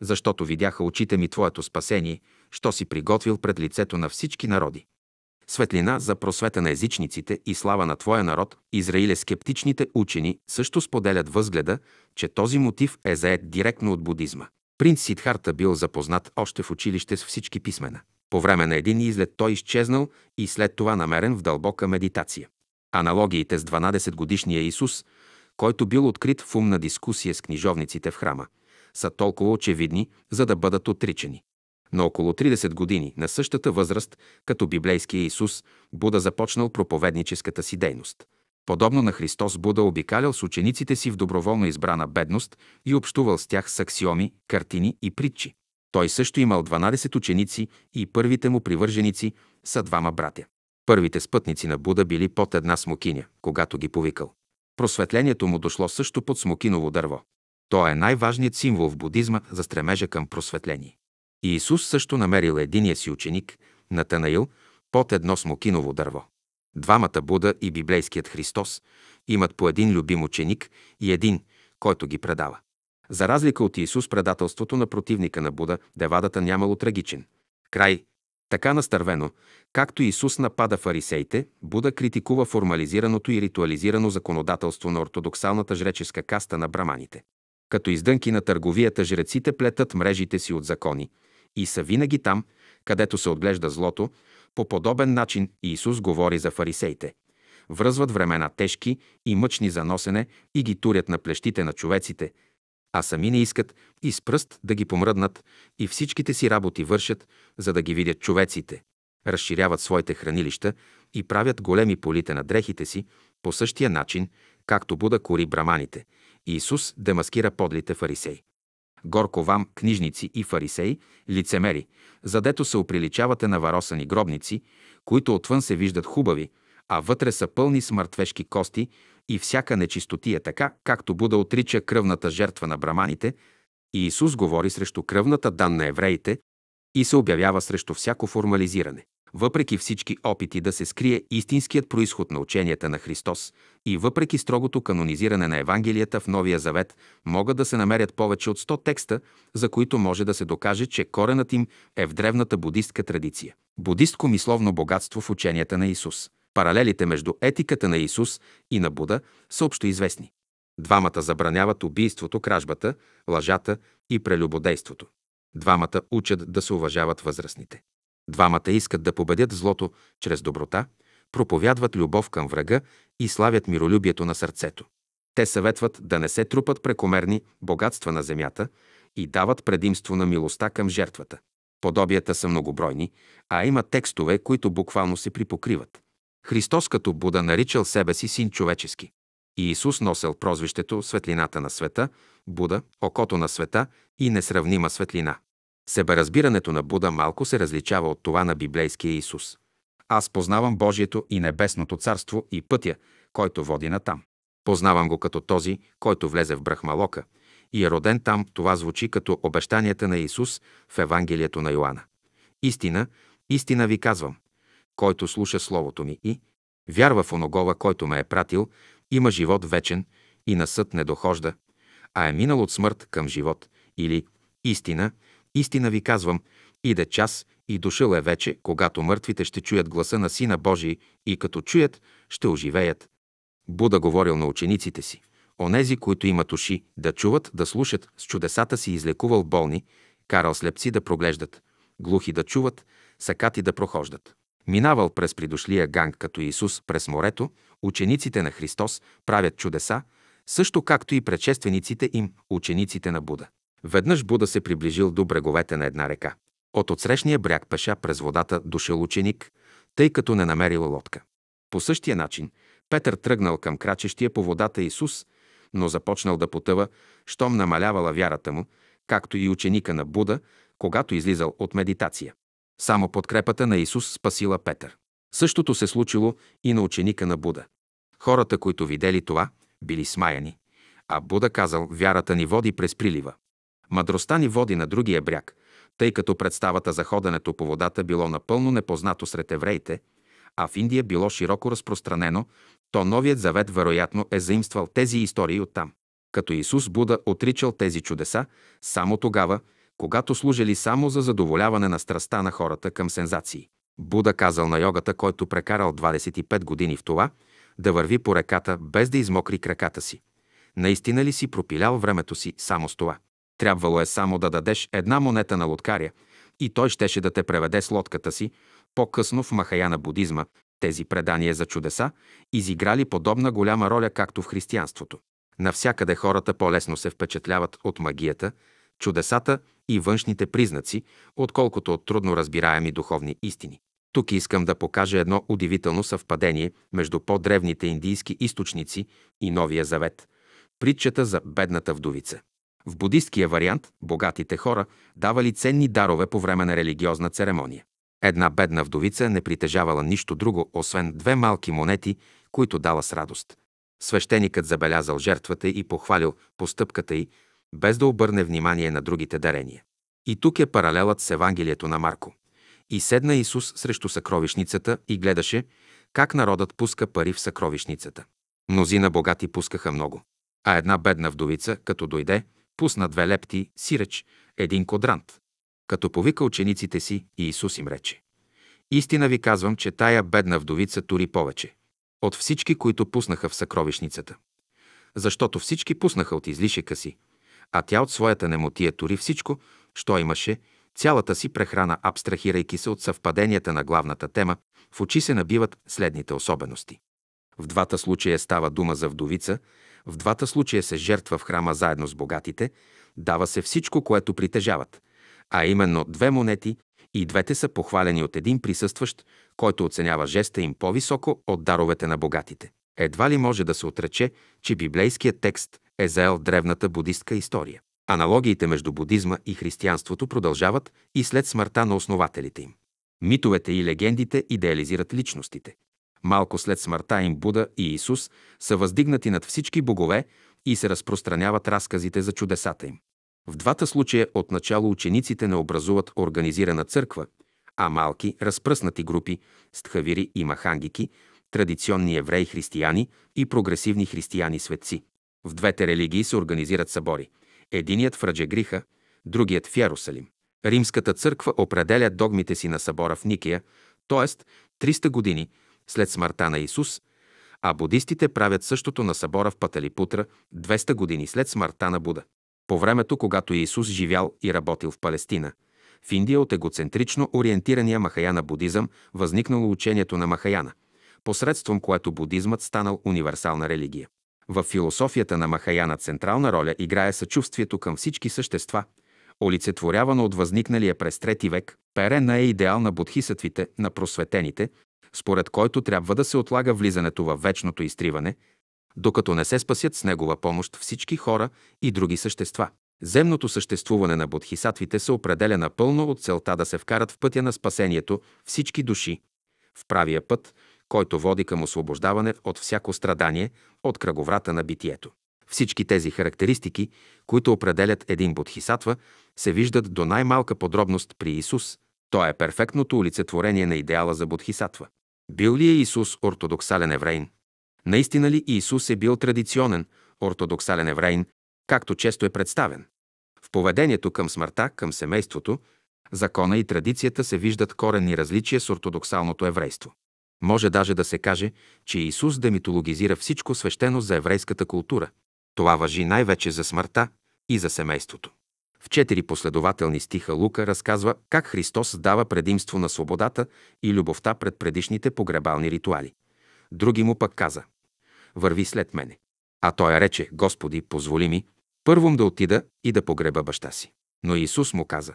защото видяха очите ми твоето спасение, що си приготвил пред лицето на всички народи. Светлина за просвета на езичниците и слава на твоя народ, Израиле скептичните учени също споделят възгледа, че този мотив е заед директно от будизма. Принц Сидхарта бил запознат още в училище с всички писмена. По време на един излет той изчезнал и след това намерен в дълбока медитация. Аналогиите с 12-годишния Исус, който бил открит в умна дискусия с книжовниците в храма, са толкова очевидни, за да бъдат отричани. На около 30 години, на същата възраст, като библейския Исус, Буда започнал проповедническата си дейност. Подобно на Христос, Буда обикалял с учениците си в доброволно избрана бедност и общувал с тях с аксиоми, картини и притчи. Той също имал 12 ученици и първите му привърженици са двама братя. Първите спътници на Буда били под една смокиня, когато ги повикал. Просветлението му дошло също под смокиново дърво. То е най-важният символ в будизма за стремежа към просветление. И Исус също намерил единия си ученик, Натанаил, под едно смокиново дърво. Двамата Буда и библейският Христос имат по един любим ученик и един, който ги предава. За разлика от Исус, предателството на противника на Буда, девадата нямало трагичен. Край. Така настървено, както Исус напада фарисеите, Буда критикува формализираното и ритуализирано законодателство на ортодоксалната жреческа каста на браманите. Като издънки на търговията жреците плетат мрежите си от закони и са винаги там, където се отглежда злото, по подобен начин Исус говори за фарисеите. Връзват времена тежки и мъчни за носене и ги турят на плещите на човеците, а сами не искат и с пръст да ги помръднат и всичките си работи вършат, за да ги видят човеците. Разширяват своите хранилища и правят големи полите на дрехите си по същия начин, както Буда кори браманите. Исус демаскира подлите фарисеи. Горко вам, книжници и фарисеи, лицемери, задето се оприличавате на варосани гробници, които отвън се виждат хубави, а вътре са пълни с мъртвешки кости и всяка нечистотия, така както Буда отрича кръвната жертва на браманите, и Исус говори срещу кръвната дан на евреите и се обявява срещу всяко формализиране. Въпреки всички опити да се скрие истинският происход на ученията на Христос и въпреки строгото канонизиране на Евангелията в Новия Завет, могат да се намерят повече от 100 текста, за които може да се докаже, че коренът им е в древната будистка традиция. Будистко мисловно богатство в ученията на Исус. Паралелите между етиката на Исус и на Буда са общо известни. Двамата забраняват убийството, кражбата, лъжата и прелюбодейството. Двамата учат да се уважават възрастните. Двамата искат да победят злото чрез доброта, проповядват любов към врага и славят миролюбието на сърцето. Те съветват да не се трупат прекомерни богатства на земята и дават предимство на милостта към жертвата. Подобията са многобройни, а има текстове, които буквално се припокриват. Христос като Буда наричал себе си син човечески. И Исус носел прозвището светлината на света, Буда, окото на света и несравнима светлина. Себеразбирането на Буда малко се различава от това на библейския Исус. Аз познавам Божието и Небесното царство и пътя, който води натам. Познавам го като този, който влезе в Брахмалока и е роден там. Това звучи като обещанията на Исус в Евангелието на Йоанна. Истина, истина ви казвам, който слуша Словото ми и вярва в оногова, който ме е пратил, има живот вечен и на съд не дохожда, а е минал от смърт към живот. Или истина, Истина ви казвам, иде час и дошъл е вече, когато мъртвите ще чуят гласа на Сина Божий и като чуят, ще оживеят. Буда говорил на учениците си. Онези, които имат уши, да чуват, да слушат, с чудесата си излекувал болни, карал слепци да проглеждат, глухи да чуват, сакати да прохождат. Минавал през придошлия ганг като Исус през морето, учениците на Христос правят чудеса, също както и предшествениците им, учениците на Буда. Веднъж Буда се приближил до бреговете на една река. От отсрещния бряг пеша през водата дошъл ученик, тъй като не намерил лодка. По същия начин Петър тръгнал към крачещия по водата Исус, но започнал да потъва, щом намалявала вярата му, както и ученика на Буда, когато излизал от медитация. Само подкрепата на Исус спасила Петър. Същото се случило и на ученика на Буда. Хората, които видели това, били смаяни, а Буда казал, вярата ни води през прилива. Мъдростта ни води на другия бряг, тъй като представата за ходенето по водата било напълно непознато сред евреите, а в Индия било широко разпространено, то Новият завет вероятно е заимствал тези истории оттам. Като Исус Буда отричал тези чудеса, само тогава, когато служили само за задоволяване на страста на хората към сензации. Буда казал на йогата, който прекарал 25 години в това, да върви по реката без да измокри краката си. Наистина ли си пропилял времето си само с това? Трябвало е само да дадеш една монета на лодкаря и той щеше да те преведе с лодката си. По-късно в Махаяна будизма тези предания за чудеса изиграли подобна голяма роля, както в християнството. Навсякъде хората по-лесно се впечатляват от магията, чудесата и външните признаци, отколкото от трудно разбираеми духовни истини. Тук искам да покажа едно удивително съвпадение между по-древните индийски източници и Новия завет – притчата за бедната вдовица. В будисткия вариант богатите хора давали ценни дарове по време на религиозна церемония. Една бедна вдовица не притежавала нищо друго, освен две малки монети, които дала с радост. Свещеникът забелязал жертвата и похвалил постъпката й, без да обърне внимание на другите дарения. И тук е паралелът с Евангелието на Марко. И седна Исус срещу съкровищницата и гледаше как народът пуска пари в съкровищницата. Мнозина богати пускаха много. А една бедна вдовица, като дойде, пусна две лепти, сиреч, един кодрант. Като повика учениците си, и Исус им рече. Истина ви казвам, че тая бедна вдовица тури повече. От всички, които пуснаха в съкровищницата. Защото всички пуснаха от излишека си, а тя от своята немотия тури всичко, що имаше, цялата си прехрана, абстрахирайки се от съвпаденията на главната тема, в очи се набиват следните особености. В двата случая става дума за вдовица, в двата случая се жертва в храма заедно с богатите, дава се всичко, което притежават, а именно две монети и двете са похвалени от един присъстващ, който оценява жеста им по-високо от даровете на богатите. Едва ли може да се отрече, че библейският текст е заел древната будистка история. Аналогиите между будизма и християнството продължават и след смъртта на основателите им. Митовете и легендите идеализират личностите. Малко след смъртта им Буда и Исус са въздигнати над всички богове и се разпространяват разказите за чудесата им. В двата случая отначало учениците не образуват организирана църква, а малки, разпръснати групи, стхавири и махангики, традиционни евреи християни и прогресивни християни светци. В двете религии се организират събори. Единият в Раджегриха, другият в Ярусалим. Римската църква определя догмите си на събора в Никия, т.е. 300 години след смъртта на Исус, а будистите правят същото на събора в Паталипутра 200 години след смъртта на Буда. По времето, когато Исус живял и работил в Палестина, в Индия от егоцентрично ориентирания махаяна будизъм възникнало учението на Махаяна, посредством което будизмът станал универсална религия. В философията на Махаяна централна роля играе съчувствието към всички същества, олицетворявано от възникналия през трети век, Перена е идеал на будхисътвите, на просветените, според който трябва да се отлага влизането в вечното изтриване, докато не се спасят с негова помощ всички хора и други същества. Земното съществуване на бодхисатвите се определя напълно от целта да се вкарат в пътя на спасението всички души, в правия път, който води към освобождаване от всяко страдание от кръговрата на битието. Всички тези характеристики, които определят един бодхисатва, се виждат до най-малка подробност при Исус. Той е перфектното олицетворение на идеала за бодхисатва. Бил ли е Исус ортодоксален еврейн? Наистина ли Исус е бил традиционен, ортодоксален еврейн, както често е представен? В поведението към смъртта, към семейството, закона и традицията се виждат коренни различия с ортодоксалното еврейство. Може даже да се каже, че Исус демитологизира всичко свещено за еврейската култура. Това въжи най-вече за смъртта и за семейството. В четири последователни стиха Лука разказва как Христос дава предимство на свободата и любовта пред предишните погребални ритуали. Други му пък каза «Върви след мене». А той рече «Господи, позволи ми първом да отида и да погреба баща си». Но Исус му каза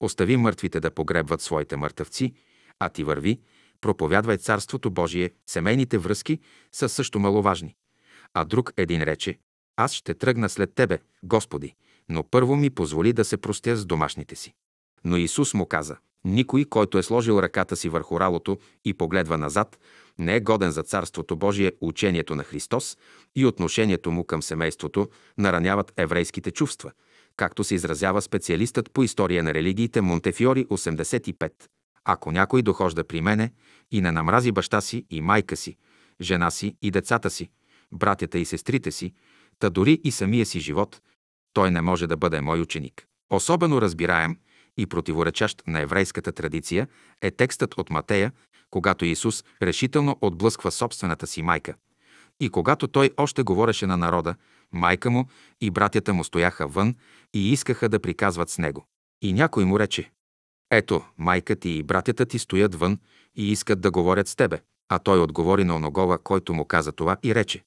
«Остави мъртвите да погребват своите мъртъвци, а ти върви, проповядвай Царството Божие, семейните връзки са също маловажни». А друг един рече «Аз ще тръгна след тебе, Господи, но първо ми позволи да се простя с домашните си. Но Исус му каза, никой, който е сложил ръката си върху ралото и погледва назад, не е годен за Царството Божие, учението на Христос и отношението му към семейството нараняват еврейските чувства, както се изразява специалистът по история на религиите Монтефиори 85. Ако някой дохожда при мене и не намрази баща си и майка си, жена си и децата си, братята и сестрите си, та дори и самия си живот, той не може да бъде мой ученик. Особено разбираем и противоречащ на еврейската традиция е текстът от Матея, когато Исус решително отблъсква собствената си майка. И когато той още говореше на народа, майка му и братята му стояха вън и искаха да приказват с него. И някой му рече, ето, майка ти и братята ти стоят вън и искат да говорят с тебе. А той отговори на оногова, който му каза това и рече,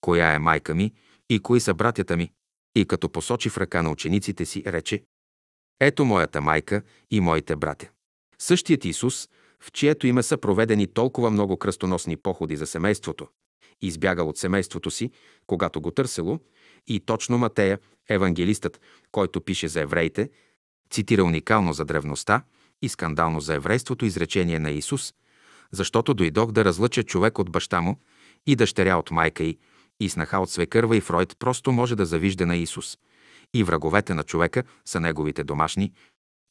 коя е майка ми и кои са братята ми? И като посочи в ръка на учениците си, рече, ето моята майка и моите братя. Същият Исус, в чието име са проведени толкова много кръстоносни походи за семейството, избягал от семейството си, когато го търсело, и точно Матея, евангелистът, който пише за евреите, цитира уникално за древността и скандално за еврейството изречение на Исус, защото дойдох да разлъча човек от баща му и дъщеря от майка й, и снаха от свекърва и Фройд просто може да завижда на Исус. И враговете на човека са неговите домашни.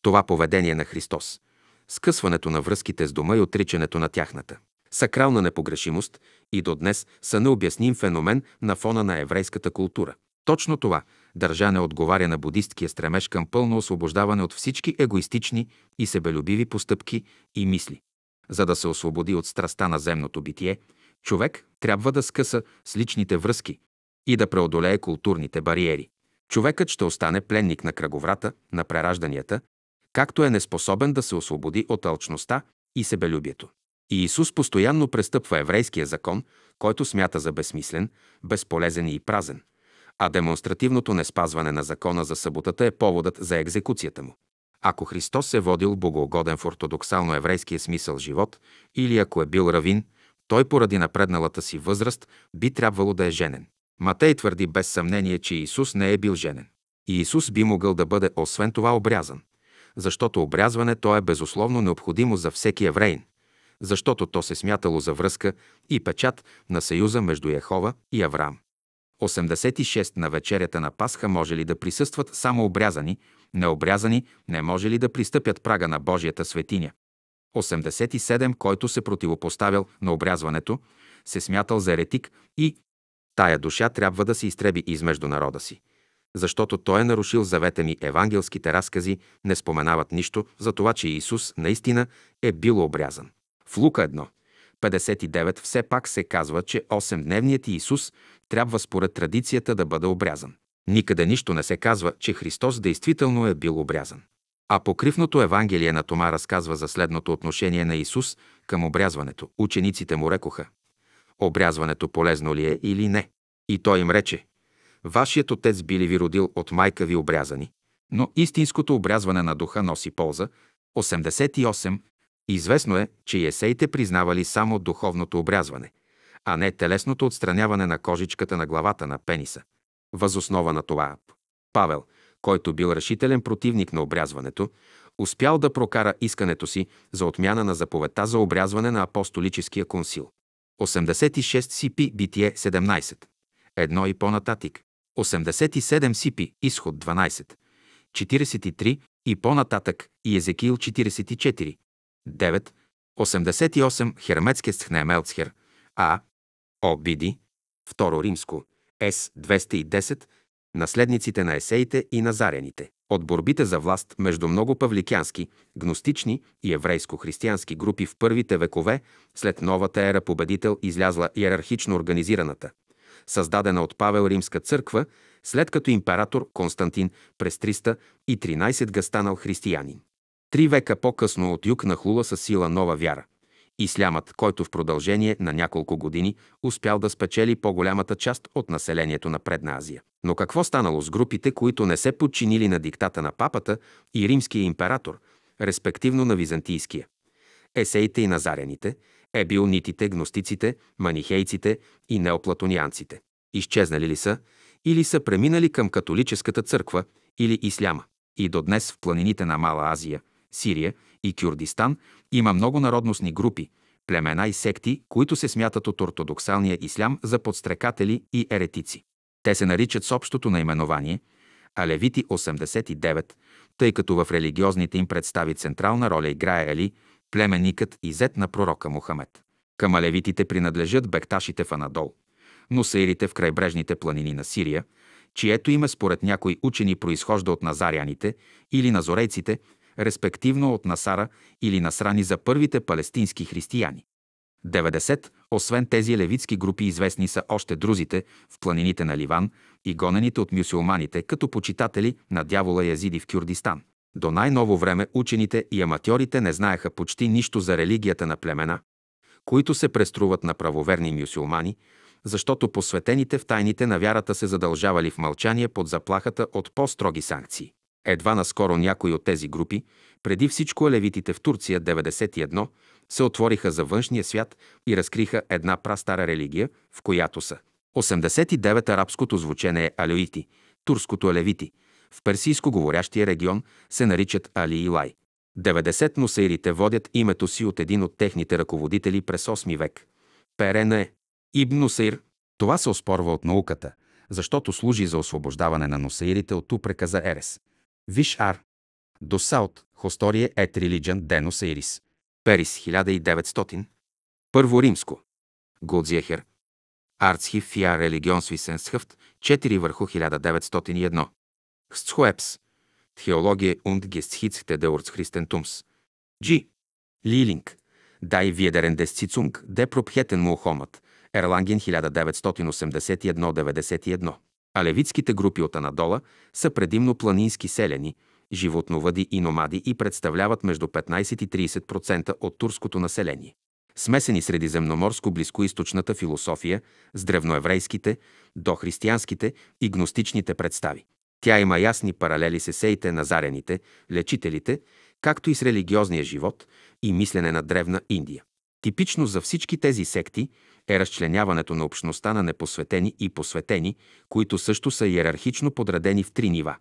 Това поведение на Христос, скъсването на връзките с дома и отричането на тяхната сакрална непогрешимост и до днес са необясним феномен на фона на еврейската култура. Точно това държане отговаря на будисткия стремеж към пълно освобождаване от всички егоистични и себелюбиви постъпки и мисли. За да се освободи от страста на земното битие, човек трябва да скъса с личните връзки и да преодолее културните бариери. Човекът ще остане пленник на кръговрата, на преражданията, както е неспособен да се освободи от алчността и себелюбието. И Исус постоянно престъпва еврейския закон, който смята за безсмислен, безполезен и празен, а демонстративното неспазване на закона за съботата е поводът за екзекуцията му. Ако Христос е водил богоугоден в ортодоксално еврейския смисъл живот или ако е бил равин, той поради напредналата си възраст би трябвало да е женен. Матей твърди без съмнение, че Исус не е бил женен. И Исус би могъл да бъде освен това обрязан, защото обрязването е безусловно необходимо за всеки евреин, защото то се смятало за връзка и печат на съюза между Яхова и Авраам. 86 на вечерята на Пасха може ли да присъстват само обрязани, необрязани не може ли да пристъпят прага на Божията светиня. 87, който се противопоставял на обрязването, се смятал за еретик и тая душа трябва да се изтреби измежду народа си. Защото той е нарушил завета ми, евангелските разкази не споменават нищо за това, че Исус наистина е бил обрязан. В Лука 1, 59 все пак се казва, че 8-дневният Исус трябва според традицията да бъде обрязан. Никъде нищо не се казва, че Христос действително е бил обрязан. А покривното Евангелие на Тома разказва за следното отношение на Исус към обрязването. Учениците му рекоха, обрязването полезно ли е или не? И той им рече, вашият отец би ли ви родил от майка ви обрязани? Но истинското обрязване на духа носи полза. 88. Известно е, че есеите признавали само духовното обрязване, а не телесното отстраняване на кожичката на главата на пениса. Възоснова на това Павел, който бил решителен противник на обрязването, успял да прокара искането си за отмяна на заповедта за обрязване на апостолическия консил. 86 CP Битие 17. Едно и по-нататък. 87 CP Изход 12. 43 и по-нататък и Езекил 44. 9. 88 Херметският Хнемелцхер А. Обиди. Второ римско. С. 210 наследниците на есеите и назарените. От борбите за власт между много павликянски, гностични и еврейско-християнски групи в първите векове, след новата ера победител излязла иерархично организираната, създадена от Павел Римска църква, след като император Константин през 313 га станал християнин. Три века по-късно от юг нахлула със сила нова вяра. Ислямът, който в продължение на няколко години успял да спечели по-голямата част от населението на Предна Азия. Но какво станало с групите, които не се подчинили на диктата на папата и римския император, респективно на византийския? Есеите и назаряните, ебилнитите, гностиците, манихейците и неоплатонианците. Изчезнали ли са или са преминали към католическата църква или исляма. И до днес в планините на Мала Азия, Сирия и Кюрдистан има много народностни групи, племена и секти, които се смятат от ортодоксалния ислям за подстрекатели и еретици. Те се наричат с общото наименование Алевити 89, тъй като в религиозните им представи централна роля играе Али, племенникът и зет на пророка Мухамед. Към алевитите принадлежат бекташите в Анадол, носаирите в крайбрежните планини на Сирия, чието име според някои учени произхожда от назаряните или назорейците, респективно от Насара или Насрани за първите палестински християни. 90. Освен тези левитски групи известни са още друзите в планините на Ливан и гонените от мюсюлманите като почитатели на дявола язиди в Кюрдистан. До най-ново време учените и аматьорите не знаеха почти нищо за религията на племена, които се преструват на правоверни мюсюлмани, защото посветените в тайните на вярата се задължавали в мълчание под заплахата от по-строги санкции. Едва наскоро някои от тези групи, преди всичко левитите в Турция 91, се отвориха за външния свят и разкриха една прастара религия, в която са 89 арабското звучение е алюити, турското алевити, в персийско говорящия регион се наричат Али Илай. 90 носаирите водят името си от един от техните ръководители през 8 век. Перена е Ибн Нусаир. Това се оспорва от науката, защото служи за освобождаване на носаирите от упрека за Ерес. Виш Ар. Досаут. Хосторие ет релиджен денос Ирис. Перис 1900. Първо римско. Голдзиехер. Арцхив фия религионсвисенсхъфт 4 върху 1901. Хсцхуепс. Теология und Geschichte der Ortschristentums. G. Лилинг. Дай Виедерен Десцицунг, де Пропхетен Мухомът. Ерланген 1981-91. А левитските групи от Анадола са предимно планински селени, животновъди и номади и представляват между 15 и 30% от турското население. Смесени средиземноморско-близкоисточната философия с древноеврейските, дохристиянските и гностичните представи. Тя има ясни паралели с есеите на зарените, лечителите, както и с религиозния живот и мислене на древна Индия. Типично за всички тези секти е разчленяването на общността на непосветени и посветени, които също са иерархично подредени в три нива.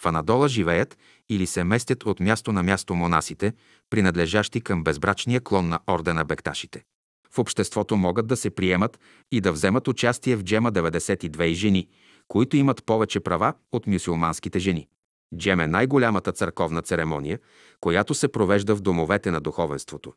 В Анадола живеят или се местят от място на място монасите, принадлежащи към безбрачния клон на ордена бекташите. В обществото могат да се приемат и да вземат участие в джема 92 жени, които имат повече права от мюсюлманските жени. Джем е най-голямата църковна церемония, която се провежда в домовете на духовенството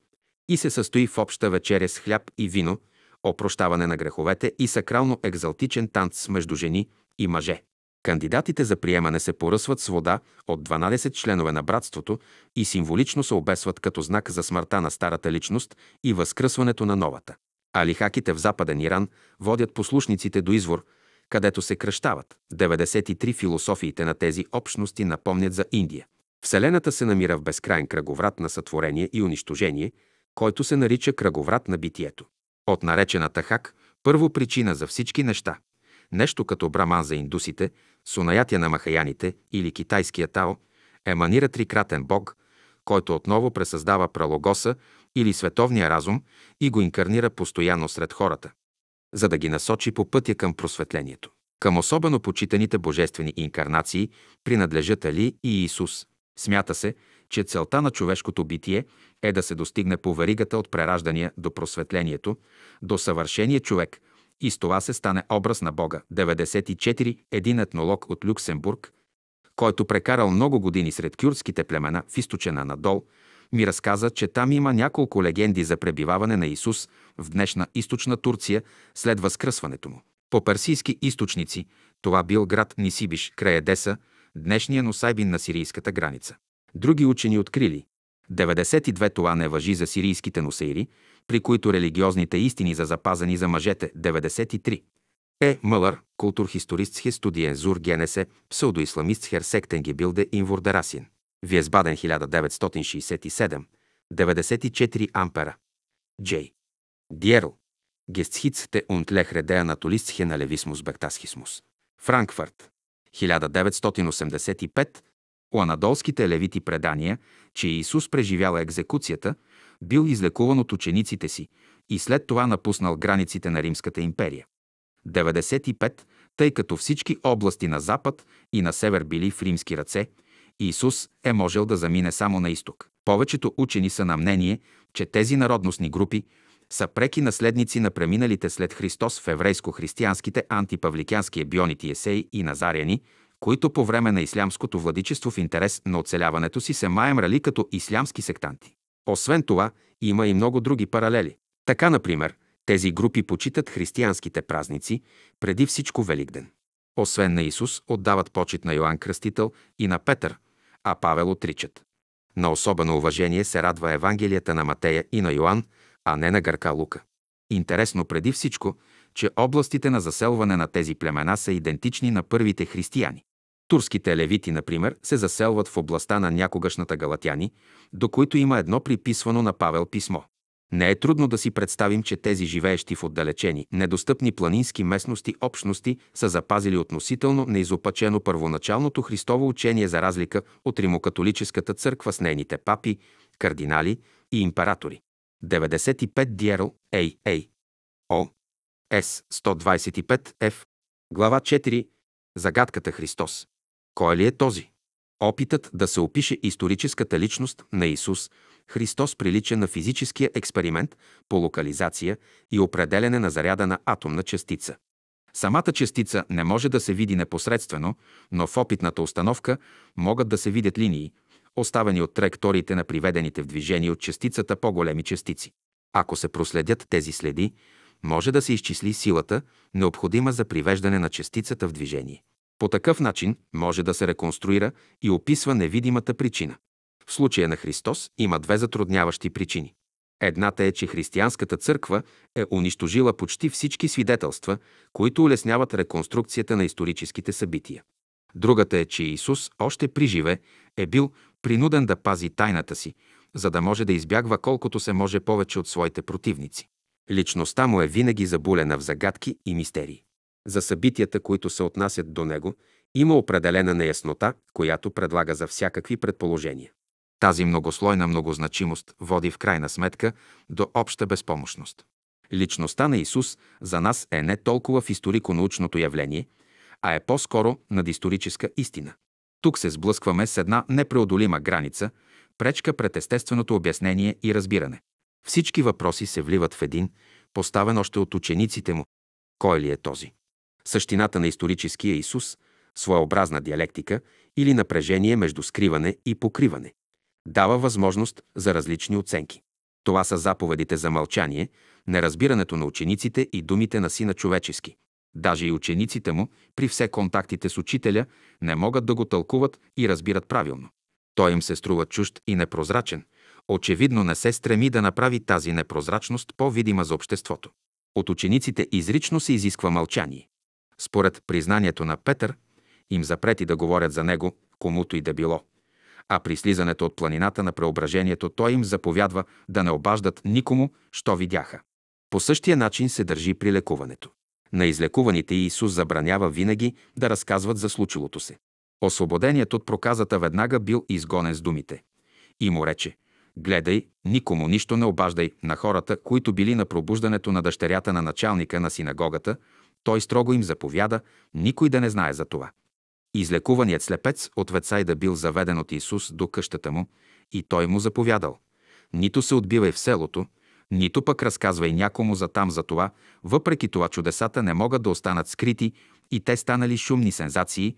и се състои в обща вечеря с хляб и вино, опрощаване на греховете и сакрално екзалтичен танц между жени и мъже. Кандидатите за приемане се поръсват с вода от 12 членове на братството и символично се обесват като знак за смъртта на старата личност и възкръсването на новата. Алихаките в западен Иран водят послушниците до извор, където се кръщават. 93 философиите на тези общности напомнят за Индия. Вселената се намира в безкрайен кръговрат на сътворение и унищожение, който се нарича кръговрат на битието. От наречената Хак, първо причина за всички неща, нещо като браман за индусите, сунаятия на махаяните или китайския тао, еманира трикратен бог, който отново пресъздава пралогоса или световния разум и го инкарнира постоянно сред хората, за да ги насочи по пътя към просветлението. Към особено почитаните божествени инкарнации принадлежат Али и Исус. Смята се, че целта на човешкото битие е да се достигне по веригата от прераждания до просветлението, до съвършения човек и с това се стане образ на Бога. 94. Един етнолог от Люксембург, който прекарал много години сред кюрдските племена в източен Анадол, ми разказа, че там има няколко легенди за пребиваване на Исус в днешна източна Турция след възкръсването му. По персийски източници това бил град Нисибиш, край Едеса, днешния Носайбин на сирийската граница. Други учени открили. 92 това не въжи за сирийските носейри, при които религиозните истини за запазени за мъжете. 93. Е. Мълър, културхистористсхе студиен зур генесе, псевдоисламистхер сектенгебилде инвурдерасин. Виезбаден 1967. 94 ампера. Джей. Диерл. Гестхицте und лехреде анатолистхе на левисмус бектасхисмус. Франкфурт. 1985 у анадолските левити предания, че Исус преживял екзекуцията, бил излекуван от учениците си и след това напуснал границите на Римската империя. 95. тъй като всички области на запад и на север били в римски ръце, Исус е можел да замине само на изток. Повечето учени са на мнение, че тези народностни групи са преки наследници на преминалите след Христос в еврейско-християнските антипавликянски ебионити есеи и назаряни, които по време на ислямското владичество в интерес на оцеляването си се маемрали като ислямски сектанти. Освен това, има и много други паралели. Така, например, тези групи почитат християнските празници, преди всичко Великден. Освен на Исус, отдават почет на Йоанн Кръстител и на Петър, а Павел отричат. На особено уважение се радва Евангелията на Матея и на Йоанн, а не на Гърка Лука. Интересно преди всичко, че областите на заселване на тези племена са идентични на първите християни. Турските левити, например, се заселват в областта на някогашната Галатяни, до които има едно приписвано на Павел писмо. Не е трудно да си представим, че тези живеещи в отдалечени, недостъпни планински местности общности са запазили относително неизопачено първоначалното Христово учение за разлика от римокатолическата църква с нейните папи, кардинали и императори. 95 Диерл, Ей, О, С, 125 Ф, глава 4, Загадката Христос. Кой ли е този? Опитът да се опише историческата личност на Исус Христос прилича на физическия експеримент по локализация и определене на заряда на атомна частица. Самата частица не може да се види непосредствено, но в опитната установка могат да се видят линии, оставени от траекториите на приведените в движение от частицата по-големи частици. Ако се проследят тези следи, може да се изчисли силата, необходима за привеждане на частицата в движение. По такъв начин може да се реконструира и описва невидимата причина. В случая на Христос има две затрудняващи причини. Едната е, че християнската църква е унищожила почти всички свидетелства, които улесняват реконструкцията на историческите събития. Другата е, че Исус още при живе е бил принуден да пази тайната си, за да може да избягва колкото се може повече от своите противници. Личността му е винаги забулена в загадки и мистерии. За събитията, които се отнасят до него, има определена неяснота, която предлага за всякакви предположения. Тази многослойна многозначимост води в крайна сметка до обща безпомощност. Личността на Исус за нас е не толкова в историко-научното явление, а е по-скоро над историческа истина. Тук се сблъскваме с една непреодолима граница, пречка пред естественото обяснение и разбиране. Всички въпроси се вливат в един, поставен още от учениците му. Кой ли е този? Същината на историческия Исус, своеобразна диалектика или напрежение между скриване и покриване дава възможност за различни оценки. Това са заповедите за мълчание, неразбирането на учениците и думите на сина човечески. Даже и учениците му, при все контактите с учителя, не могат да го тълкуват и разбират правилно. Той им се струва чужд и непрозрачен. Очевидно не се стреми да направи тази непрозрачност по-видима за обществото. От учениците изрично се изисква мълчание. Според признанието на Петър, им запрети да говорят за него, комуто и да било а при слизането от планината на преображението той им заповядва да не обаждат никому, що видяха. По същия начин се държи при лекуването. На излекуваните Исус забранява винаги да разказват за случилото се. Освободеният от проказата веднага бил изгонен с думите. И му рече, гледай, никому нищо не обаждай на хората, които били на пробуждането на дъщерята на началника на синагогата, той строго им заповяда, никой да не знае за това. Излекуваният слепец от Вецайда бил заведен от Исус до къщата му и той му заповядал. Нито се отбивай в селото, нито пък разказвай някому за там за това, въпреки това чудесата не могат да останат скрити и те станали шумни сензации,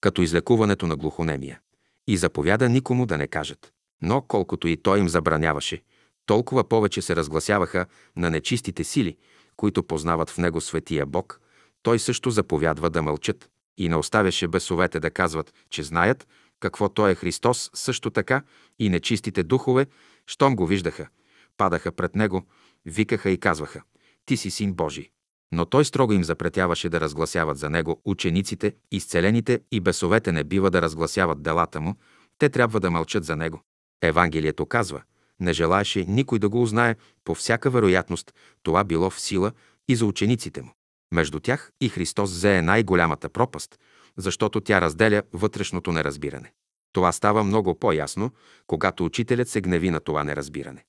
като излекуването на глухонемия. И заповяда никому да не кажат. Но колкото и той им забраняваше, толкова повече се разгласяваха на нечистите сили, които познават в него светия Бог, той също заповядва да мълчат. И не оставяше бесовете да казват, че знаят какво Той е Христос, също така и нечистите духове, щом го виждаха, падаха пред Него, викаха и казваха «Ти си Син Божий». Но той строго им запретяваше да разгласяват за него учениците, изцелените и бесовете не бива да разгласяват делата му, те трябва да мълчат за него. Евангелието казва, не желаеше никой да го узнае, по всяка вероятност това било в сила и за учениците му. Между тях и Христос зае най-голямата пропаст, защото тя разделя вътрешното неразбиране. Това става много по-ясно, когато учителят се гневи на това неразбиране.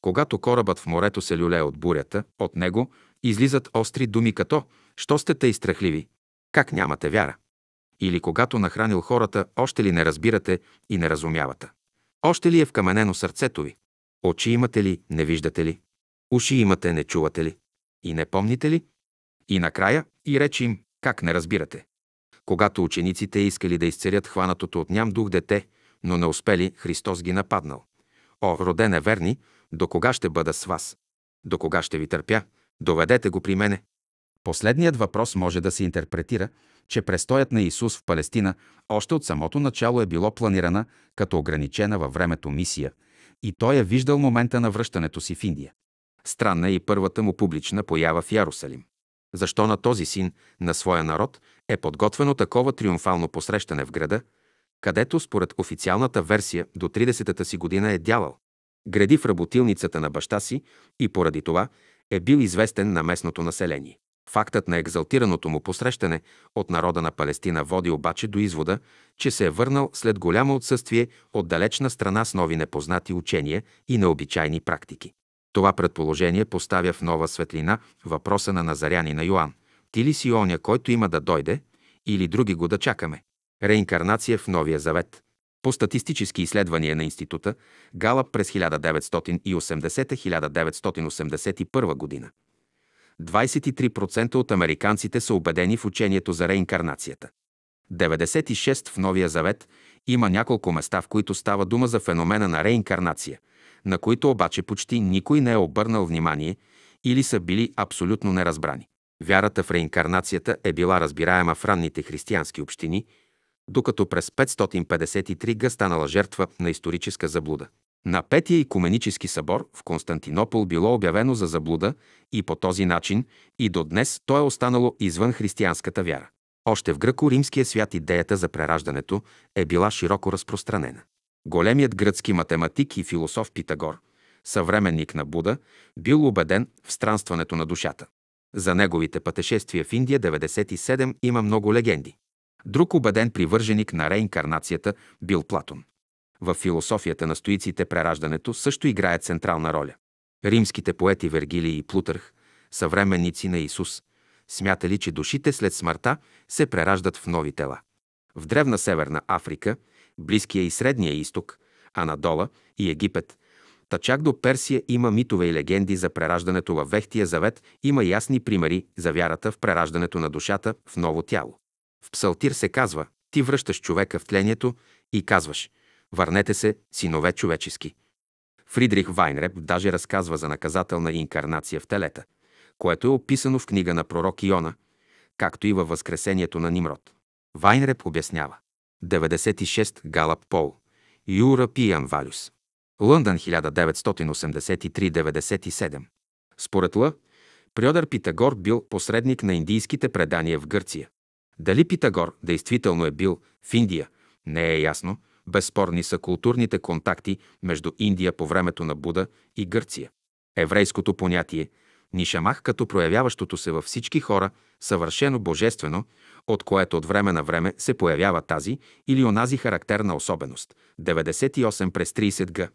Когато корабът в морето се люлее от бурята, от него излизат остри думи като «Що сте тъй страхливи?» Как нямате вяра? Или когато нахранил хората, още ли не разбирате и не разумявате? Още ли е вкаменено сърцето ви? Очи имате ли, не виждате ли? Уши имате, не чувате ли? И не помните ли? И накрая и речи им, как не разбирате. Когато учениците искали да изцелят хванатото от ням дух дете, но не успели, Христос ги нападнал. О, родене верни, до кога ще бъда с вас? До кога ще ви търпя? Доведете го при мене. Последният въпрос може да се интерпретира, че престоят на Исус в Палестина още от самото начало е било планирана като ограничена във времето мисия и той е виждал момента на връщането си в Индия. Странна е и първата му публична поява в Ярусалим. Защо на този син, на своя народ, е подготвено такова триумфално посрещане в града, където според официалната версия до 30-та си година е дялал. Гради в работилницата на баща си и поради това е бил известен на местното население. Фактът на екзалтираното му посрещане от народа на Палестина води обаче до извода, че се е върнал след голямо отсъствие от далечна страна с нови непознати учения и необичайни практики. Това предположение поставя в нова светлина въпроса на Назарянина Йоанн. Ти ли си оня, който има да дойде, или други го да чакаме? Реинкарнация в Новия Завет. По статистически изследвания на института Галап през 1980-1981 година 23% от американците са убедени в учението за реинкарнацията. 96 в Новия Завет има няколко места, в които става дума за феномена на реинкарнация, на които обаче почти никой не е обърнал внимание или са били абсолютно неразбрани. Вярата в реинкарнацията е била разбираема в ранните християнски общини, докато през 553 г. станала жертва на историческа заблуда. На Петия икуменически събор в Константинопол било обявено за заблуда и по този начин и до днес то е останало извън християнската вяра. Още в гръко-римския свят идеята за прераждането е била широко разпространена. Големият гръцки математик и философ Питагор, съвременник на Буда, бил убеден в странстването на душата. За неговите пътешествия в Индия 97 има много легенди. Друг убеден привърженик на реинкарнацията бил Платон. В философията на стоиците прераждането също играе централна роля. Римските поети Вергилий и Плутърх, съвременници на Исус, смятали, че душите след смъртта се прераждат в нови тела. В древна Северна Африка, Близкия и Средния изток, Анадола и Египет, та чак до Персия има митове и легенди за прераждането във Вехтия завет, има ясни примери за вярата в прераждането на душата в ново тяло. В Псалтир се казва, ти връщаш човека в тлението и казваш – Върнете се, синове човечески. Фридрих Вайнреп даже разказва за наказателна инкарнация в телета, което е описано в книга на пророк Иона, както и във Възкресението на Нимрод. Вайнреп обяснява. 96 Галап Пол. European Values. Лондон 1983-97. Според Л. Приодър Питагор бил посредник на индийските предания в Гърция. Дали Питагор действително е бил в Индия, не е ясно, Безспорни са културните контакти между Индия по времето на Буда и Гърция. Еврейското понятие Нишамах като проявяващото се във всички хора съвършено божествено, от което от време на време се появява тази или онази характерна особеност. 98 през 30 г.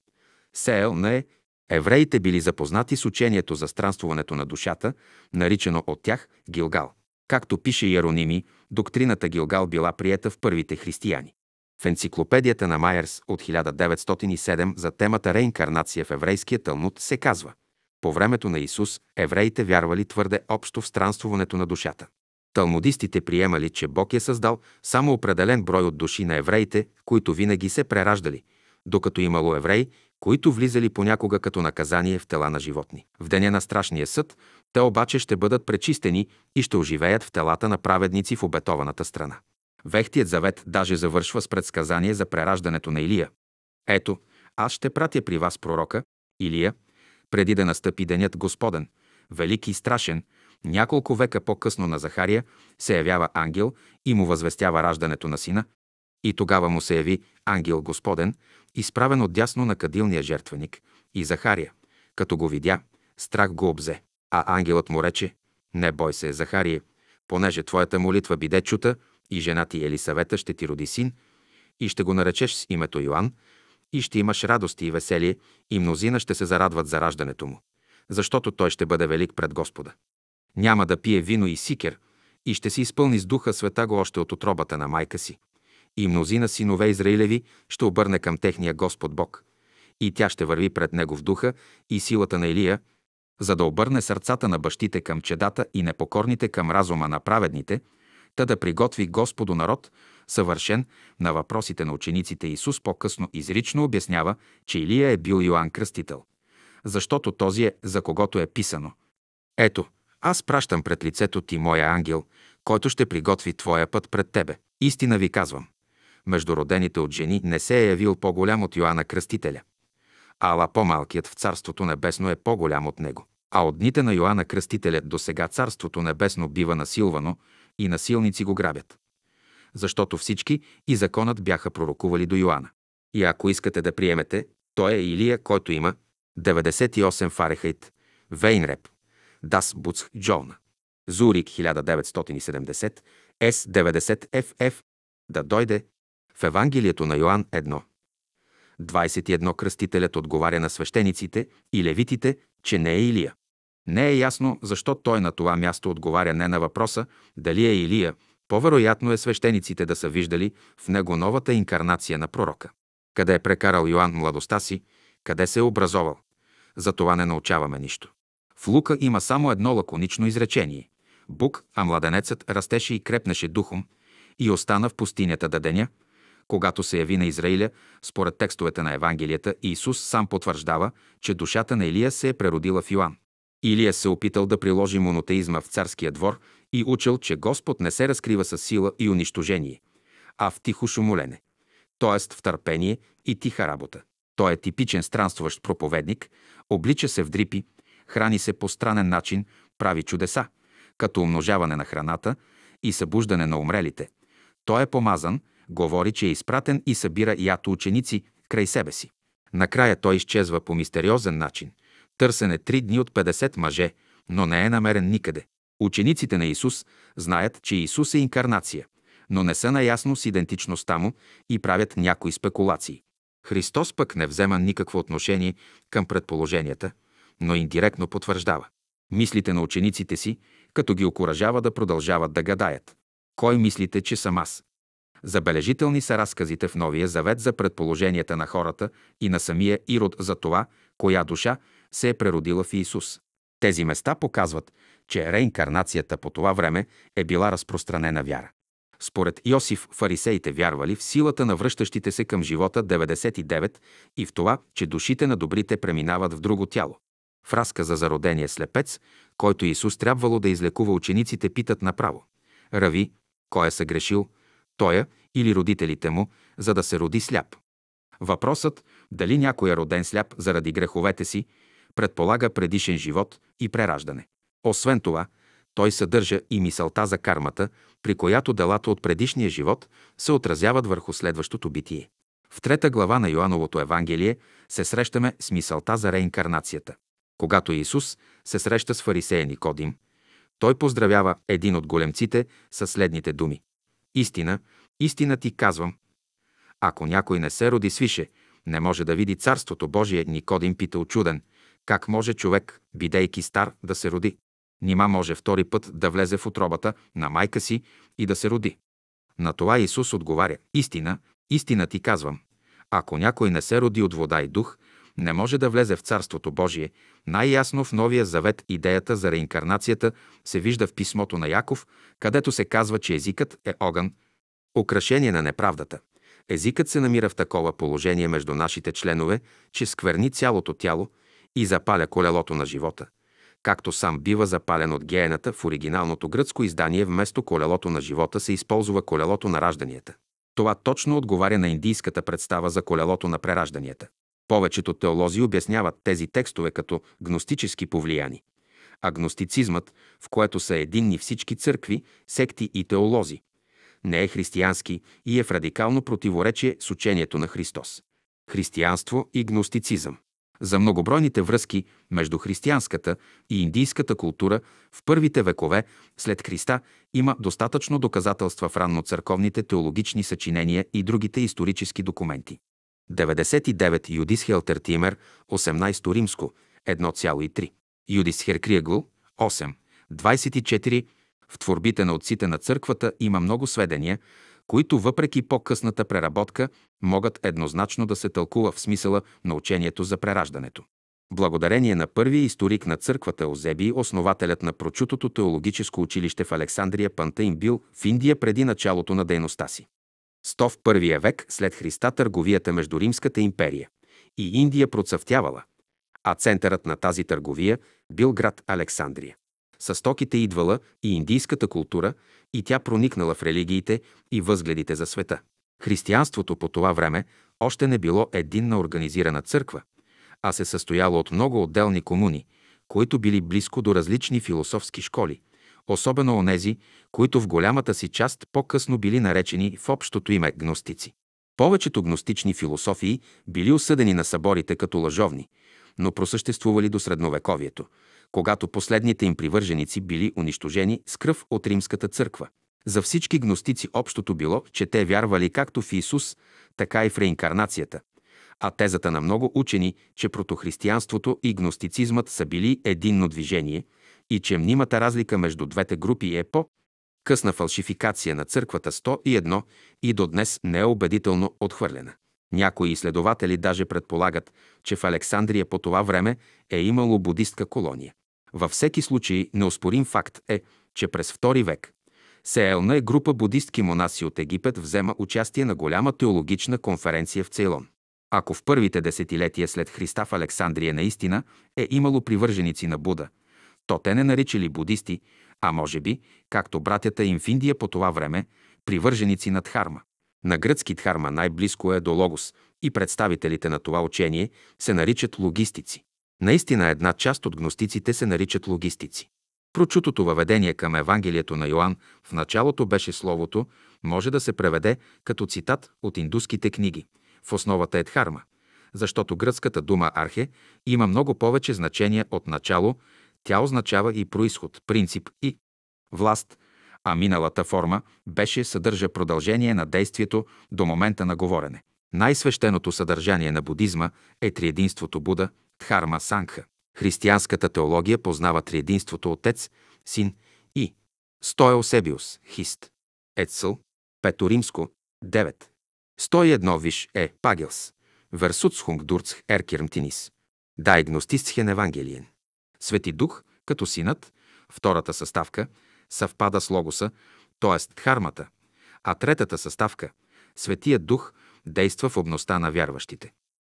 Сеел на е Евреите били запознати с учението за странствуването на душата, наричано от тях Гилгал. Както пише Иероними, доктрината Гилгал била приета в първите християни. В енциклопедията на Майерс от 1907 за темата реинкарнация в еврейския Талмуд се казва По времето на Исус евреите вярвали твърде общо в странствуването на душата. Талмудистите приемали, че Бог е създал само определен брой от души на евреите, които винаги се прераждали, докато имало евреи, които влизали понякога като наказание в тела на животни. В деня на страшния съд, те обаче ще бъдат пречистени и ще оживеят в телата на праведници в обетованата страна. Вехтият завет даже завършва с предсказание за прераждането на Илия. Ето, аз ще пратя при вас пророка, Илия, преди да настъпи денят Господен, велик и страшен, няколко века по-късно на Захария се явява ангел и му възвестява раждането на сина, и тогава му се яви ангел Господен, изправен от дясно на кадилния жертвеник, и Захария, като го видя, страх го обзе. А ангелът му рече, не бой се, Захария, понеже твоята молитва биде чута и жена ти Елисавета ще ти роди син и ще го наречеш с името Йоанн и ще имаш радост и веселие и мнозина ще се зарадват за раждането му, защото той ще бъде велик пред Господа. Няма да пие вино и сикер и ще си изпълни с духа света го още от отробата на майка си. И мнозина синове Израилеви ще обърне към техния Господ Бог. И тя ще върви пред него в духа и силата на Илия, за да обърне сърцата на бащите към чедата и непокорните към разума на праведните, та да приготви Господу народ, съвършен на въпросите на учениците Исус по-късно изрично обяснява, че Илия е бил Йоанн Кръстител. Защото този е, за когото е писано. Ето, аз пращам пред лицето ти моя ангел, който ще приготви твоя път пред тебе. Истина ви казвам. Между родените от жени не се е явил по-голям от Йоанна Кръстителя. Ала по-малкият в Царството Небесно е по-голям от него. А от дните на Йоанна Кръстителя до сега Царството Небесно бива насилвано и насилници го грабят. Защото всички и законът бяха пророкували до Йоанна. И ако искате да приемете, той е Илия, който има 98 Фарехайт, Вейнреп, Дас Буцх Джона, Зурик 1970, С 90 ФФ, да дойде в Евангелието на Йоанн 1. 21 кръстителят отговаря на свещениците и левитите, че не е Илия. Не е ясно защо той на това място отговаря не на въпроса дали е Илия, по-вероятно е свещениците да са виждали в него новата инкарнация на пророка. Къде е прекарал Йоанн младостта си, къде се е образовал. За това не научаваме нищо. В Лука има само едно лаконично изречение. Бук, а младенецът растеше и крепнеше духом и остана в пустинята да деня, когато се яви на Израиля, според текстовете на Евангелията, Исус сам потвърждава, че душата на Илия се е преродила в Йоанн. Илия се опитал да приложи монотеизма в царския двор и учил, че Господ не се разкрива с сила и унищожение, а в тихо шумолене, т.е. в търпение и тиха работа. Той е типичен странстващ проповедник, облича се в дрипи, храни се по странен начин, прави чудеса, като умножаване на храната и събуждане на умрелите. Той е помазан, говори, че е изпратен и събира ято ученици край себе си. Накрая той изчезва по мистериозен начин. Търсен е три дни от 50 мъже, но не е намерен никъде. Учениците на Исус знаят, че Исус е инкарнация, но не са наясно с идентичността му и правят някои спекулации. Христос пък не взема никакво отношение към предположенията, но индиректно потвърждава мислите на учениците си, като ги окоръжава да продължават да гадаят. Кой мислите, че съм аз? Забележителни са разказите в Новия завет за предположенията на хората и на самия Ирод за това, коя душа се е преродила в Исус. Тези места показват, че реинкарнацията по това време е била разпространена вяра. Според Йосиф, фарисеите вярвали в силата на връщащите се към живота 99 и в това, че душите на добрите преминават в друго тяло. В разказа за родения слепец, който Исус трябвало да излекува учениците, питат направо. Рави, кой е съгрешил, тоя или родителите му, за да се роди сляп? Въпросът дали някой е роден сляп заради греховете си, предполага предишен живот и прераждане. Освен това, той съдържа и мисълта за кармата, при която делата от предишния живот се отразяват върху следващото битие. В трета глава на Йоановото Евангелие се срещаме с мисълта за реинкарнацията. Когато Исус се среща с фарисея Никодим, той поздравява един от големците със следните думи. Истина, истина ти казвам. Ако някой не се роди свише, не може да види Царството Божие, Никодим пита очуден. Как може човек, бидейки стар, да се роди? Нима може втори път да влезе в отробата на майка си и да се роди. На това Исус отговаря. Истина, истина ти казвам. Ако някой не се роди от вода и дух, не може да влезе в Царството Божие. Най-ясно в Новия Завет идеята за реинкарнацията се вижда в писмото на Яков, където се казва, че езикът е огън, украшение на неправдата. Езикът се намира в такова положение между нашите членове, че скверни цялото тяло и запаля колелото на живота. Както сам бива запален от геената, в оригиналното гръцко издание вместо колелото на живота се използва колелото на ражданията. Това точно отговаря на индийската представа за колелото на преражданията. Повечето теолози обясняват тези текстове като гностически повлияни. Агностицизмът, в което са единни всички църкви, секти и теолози, не е християнски и е в радикално противоречие с учението на Христос. Християнство и гностицизъм. За многобройните връзки между християнската и индийската култура в първите векове след Христа има достатъчно доказателства в ранноцърковните теологични съчинения и другите исторически документи. 99 Юдис Хелтертимер, 18 Римско, 1,3. Юдис Херкриегл, 8. 24 В творбите на отците на църквата има много сведения, които въпреки по-късната преработка могат еднозначно да се тълкува в смисъла на учението за прераждането. Благодарение на първия историк на църквата Озеби, основателят на прочутото теологическо училище в Александрия Пантаин бил в Индия преди началото на дейността си. Сто в първия век след Христа търговията между Римската империя и Индия процъфтявала, а центърът на тази търговия бил град Александрия. С стоките идвала и индийската култура, и тя проникнала в религиите и възгледите за света. Християнството по това време още не било единна организирана църква, а се състояло от много отделни комуни, които били близко до различни философски школи, особено онези, които в голямата си част по-късно били наречени в общото име гностици. Повечето гностични философии били осъдени на съборите като лъжовни, но просъществували до средновековието, когато последните им привърженици били унищожени с кръв от римската църква. За всички гностици общото било, че те вярвали както в Исус, така и в реинкарнацията, а тезата на много учени, че протохристиянството и гностицизмът са били единно движение и че мнимата разлика между двете групи е по късна фалшификация на църквата 101 и до днес не е убедително отхвърлена. Някои изследователи даже предполагат, че в Александрия по това време е имало будистка колония. Във всеки случай неоспорим факт е, че през II век Сеелна е група будистки монаси от Египет взема участие на голяма теологична конференция в Цейлон. Ако в първите десетилетия след Христа в Александрия наистина е имало привърженици на Буда, то те не наричали будисти, а може би, както братята им в Индия по това време, привърженици на Дхарма. На гръцки Дхарма най-близко е до Логос и представителите на това учение се наричат логистици. Наистина една част от гностиците се наричат логистици. Прочутото въведение към Евангелието на Йоанн в началото беше словото, може да се преведе като цитат от индуските книги. В основата е Дхарма, защото гръцката дума архе има много повече значения от начало, тя означава и происход, принцип и власт, а миналата форма беше съдържа продължение на действието до момента на говорене. Най-свещеното съдържание на будизма е триединството Буда, Дхарма Сангха. Християнската теология познава триединството Отец, Син и Стоеосебиус, Хист. Ецъл, Пето Римско, 9. 101 виш е Пагелс. Версуцхунг дурцх еркирмтинис. Дайгностистхен Евангелиен. Свети Дух, като синът, втората съставка, съвпада с Логоса, т.е. Дхармата, а третата съставка, Светият Дух, действа в обността на вярващите.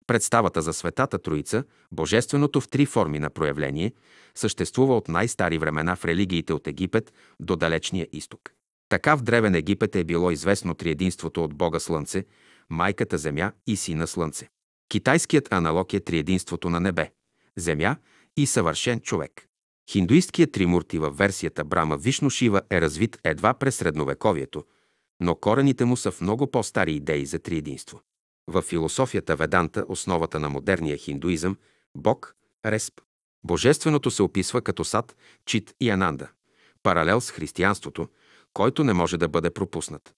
Представата за Светата Троица, Божественото в три форми на проявление, съществува от най-стари времена в религиите от Египет до Далечния изток. Така в Древен Египет е било известно триединството от Бога Слънце, Майката Земя и Сина Слънце. Китайският аналог е триединството на небе, Земя и съвършен човек. Хиндуисткият тримурти във версията Брама Вишну Шива е развит едва през средновековието, но корените му са в много по-стари идеи за триединство. В философията Веданта, основата на модерния хиндуизъм, Бог, Респ. Божественото се описва като сад, чит и ананда. Паралел с християнството, който не може да бъде пропуснат.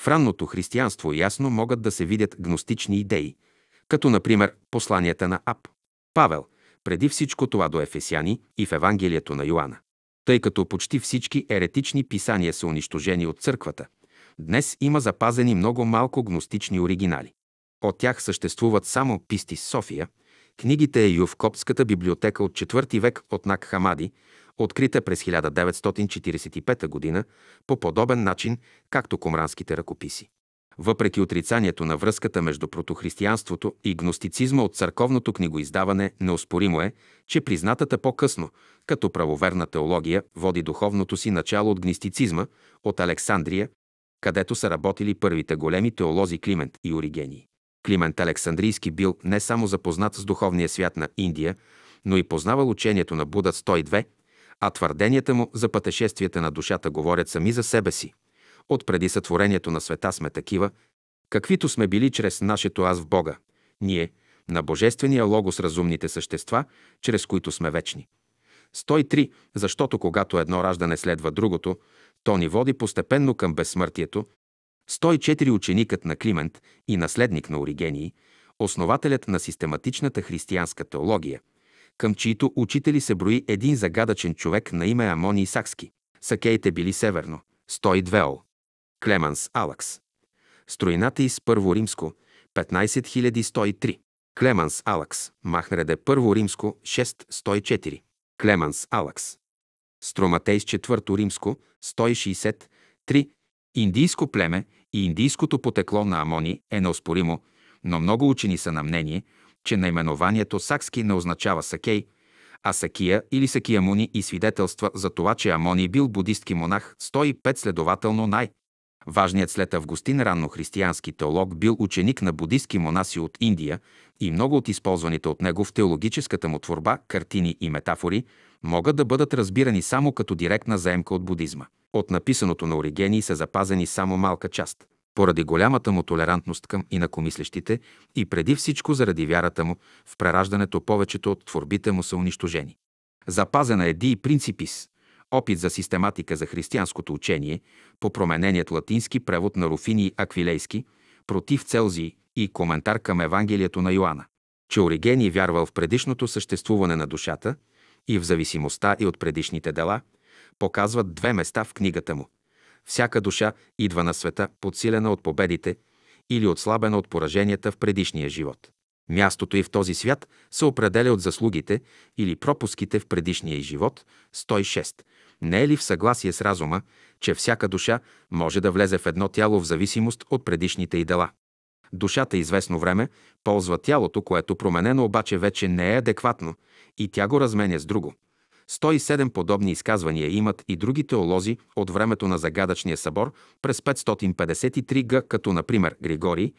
В ранното християнство ясно могат да се видят гностични идеи, като например посланията на Ап. Павел, преди всичко това до Ефесяни и в Евангелието на Йоанна. Тъй като почти всички еретични писания са унищожени от църквата, днес има запазени много малко гностични оригинали. От тях съществуват само Пистис София, книгите Ю в Копската библиотека от IV век от Нак Хамади, открита през 1945 г. по подобен начин, както комранските ръкописи. Въпреки отрицанието на връзката между протохристиянството и гностицизма от църковното книгоиздаване, неоспоримо е, че признатата по-късно, като правоверна теология, води духовното си начало от гностицизма, от Александрия, където са работили първите големи теолози Климент и Оригений. Климент Александрийски бил не само запознат с духовния свят на Индия, но и познавал учението на Буда 102, а твърденията му за пътешествията на душата говорят сами за себе си. От преди сътворението на света сме такива, каквито сме били чрез нашето аз в Бога. Ние, на Божествения логос разумните същества, чрез които сме вечни. 103. Защото когато едно раждане следва другото, то ни води постепенно към безсмъртието. 104. Ученикът на Климент и наследник на Оригении, основателят на систематичната християнска теология, към чието учители се брои един загадъчен човек на име Амоний Сакски. Сакеите били северно. 102 ол. Клеманс Алакс. Строината из Първо римско 15103. Клеманс Алакс. Махнареде Първо римско 6-104. Клеманс Алакс. Строматейс четвърто римско 163. Индийско племе и индийското потекло на Амони е неоспоримо, но много учени са на мнение, че наименованието Сакски не означава Сакей, а Сакия или Сакия Муни и свидетелства за това, че Амони бил будистки монах 105 следователно най- Важният след Августин раннохристиянски теолог бил ученик на будистки монаси от Индия и много от използваните от него в теологическата му творба картини и метафори могат да бъдат разбирани само като директна заемка от будизма. От написаното на Оригений са запазени само малка част. Поради голямата му толерантност към инакомислещите и преди всичко заради вярата му в прераждането повечето от творбите му са унищожени. Запазена е Ди Принципис, опит за систематика за християнското учение по промененият латински превод на Руфини Аквилейски, против Целзий и коментар към Евангелието на Йоанна, че Оригений вярвал в предишното съществуване на душата и в зависимостта и от предишните дела, показват две места в книгата му. Всяка душа идва на света подсилена от победите или отслабена от пораженията в предишния живот. Мястото и в този свят се определя от заслугите или пропуските в предишния живот. 106. Не е ли в съгласие с разума, че всяка душа може да влезе в едно тяло в зависимост от предишните й дела? Душата известно време ползва тялото, което променено обаче вече не е адекватно и тя го разменя с друго. 107 подобни изказвания имат и други теолози от времето на загадъчния събор през 553 г, като например Григорий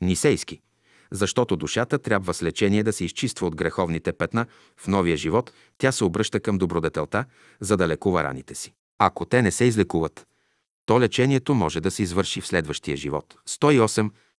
Нисейски – защото душата трябва с лечение да се изчиства от греховните петна в новия живот, тя се обръща към добродетелта, за да лекува раните си. Ако те не се излекуват, то лечението може да се извърши в следващия живот. 108.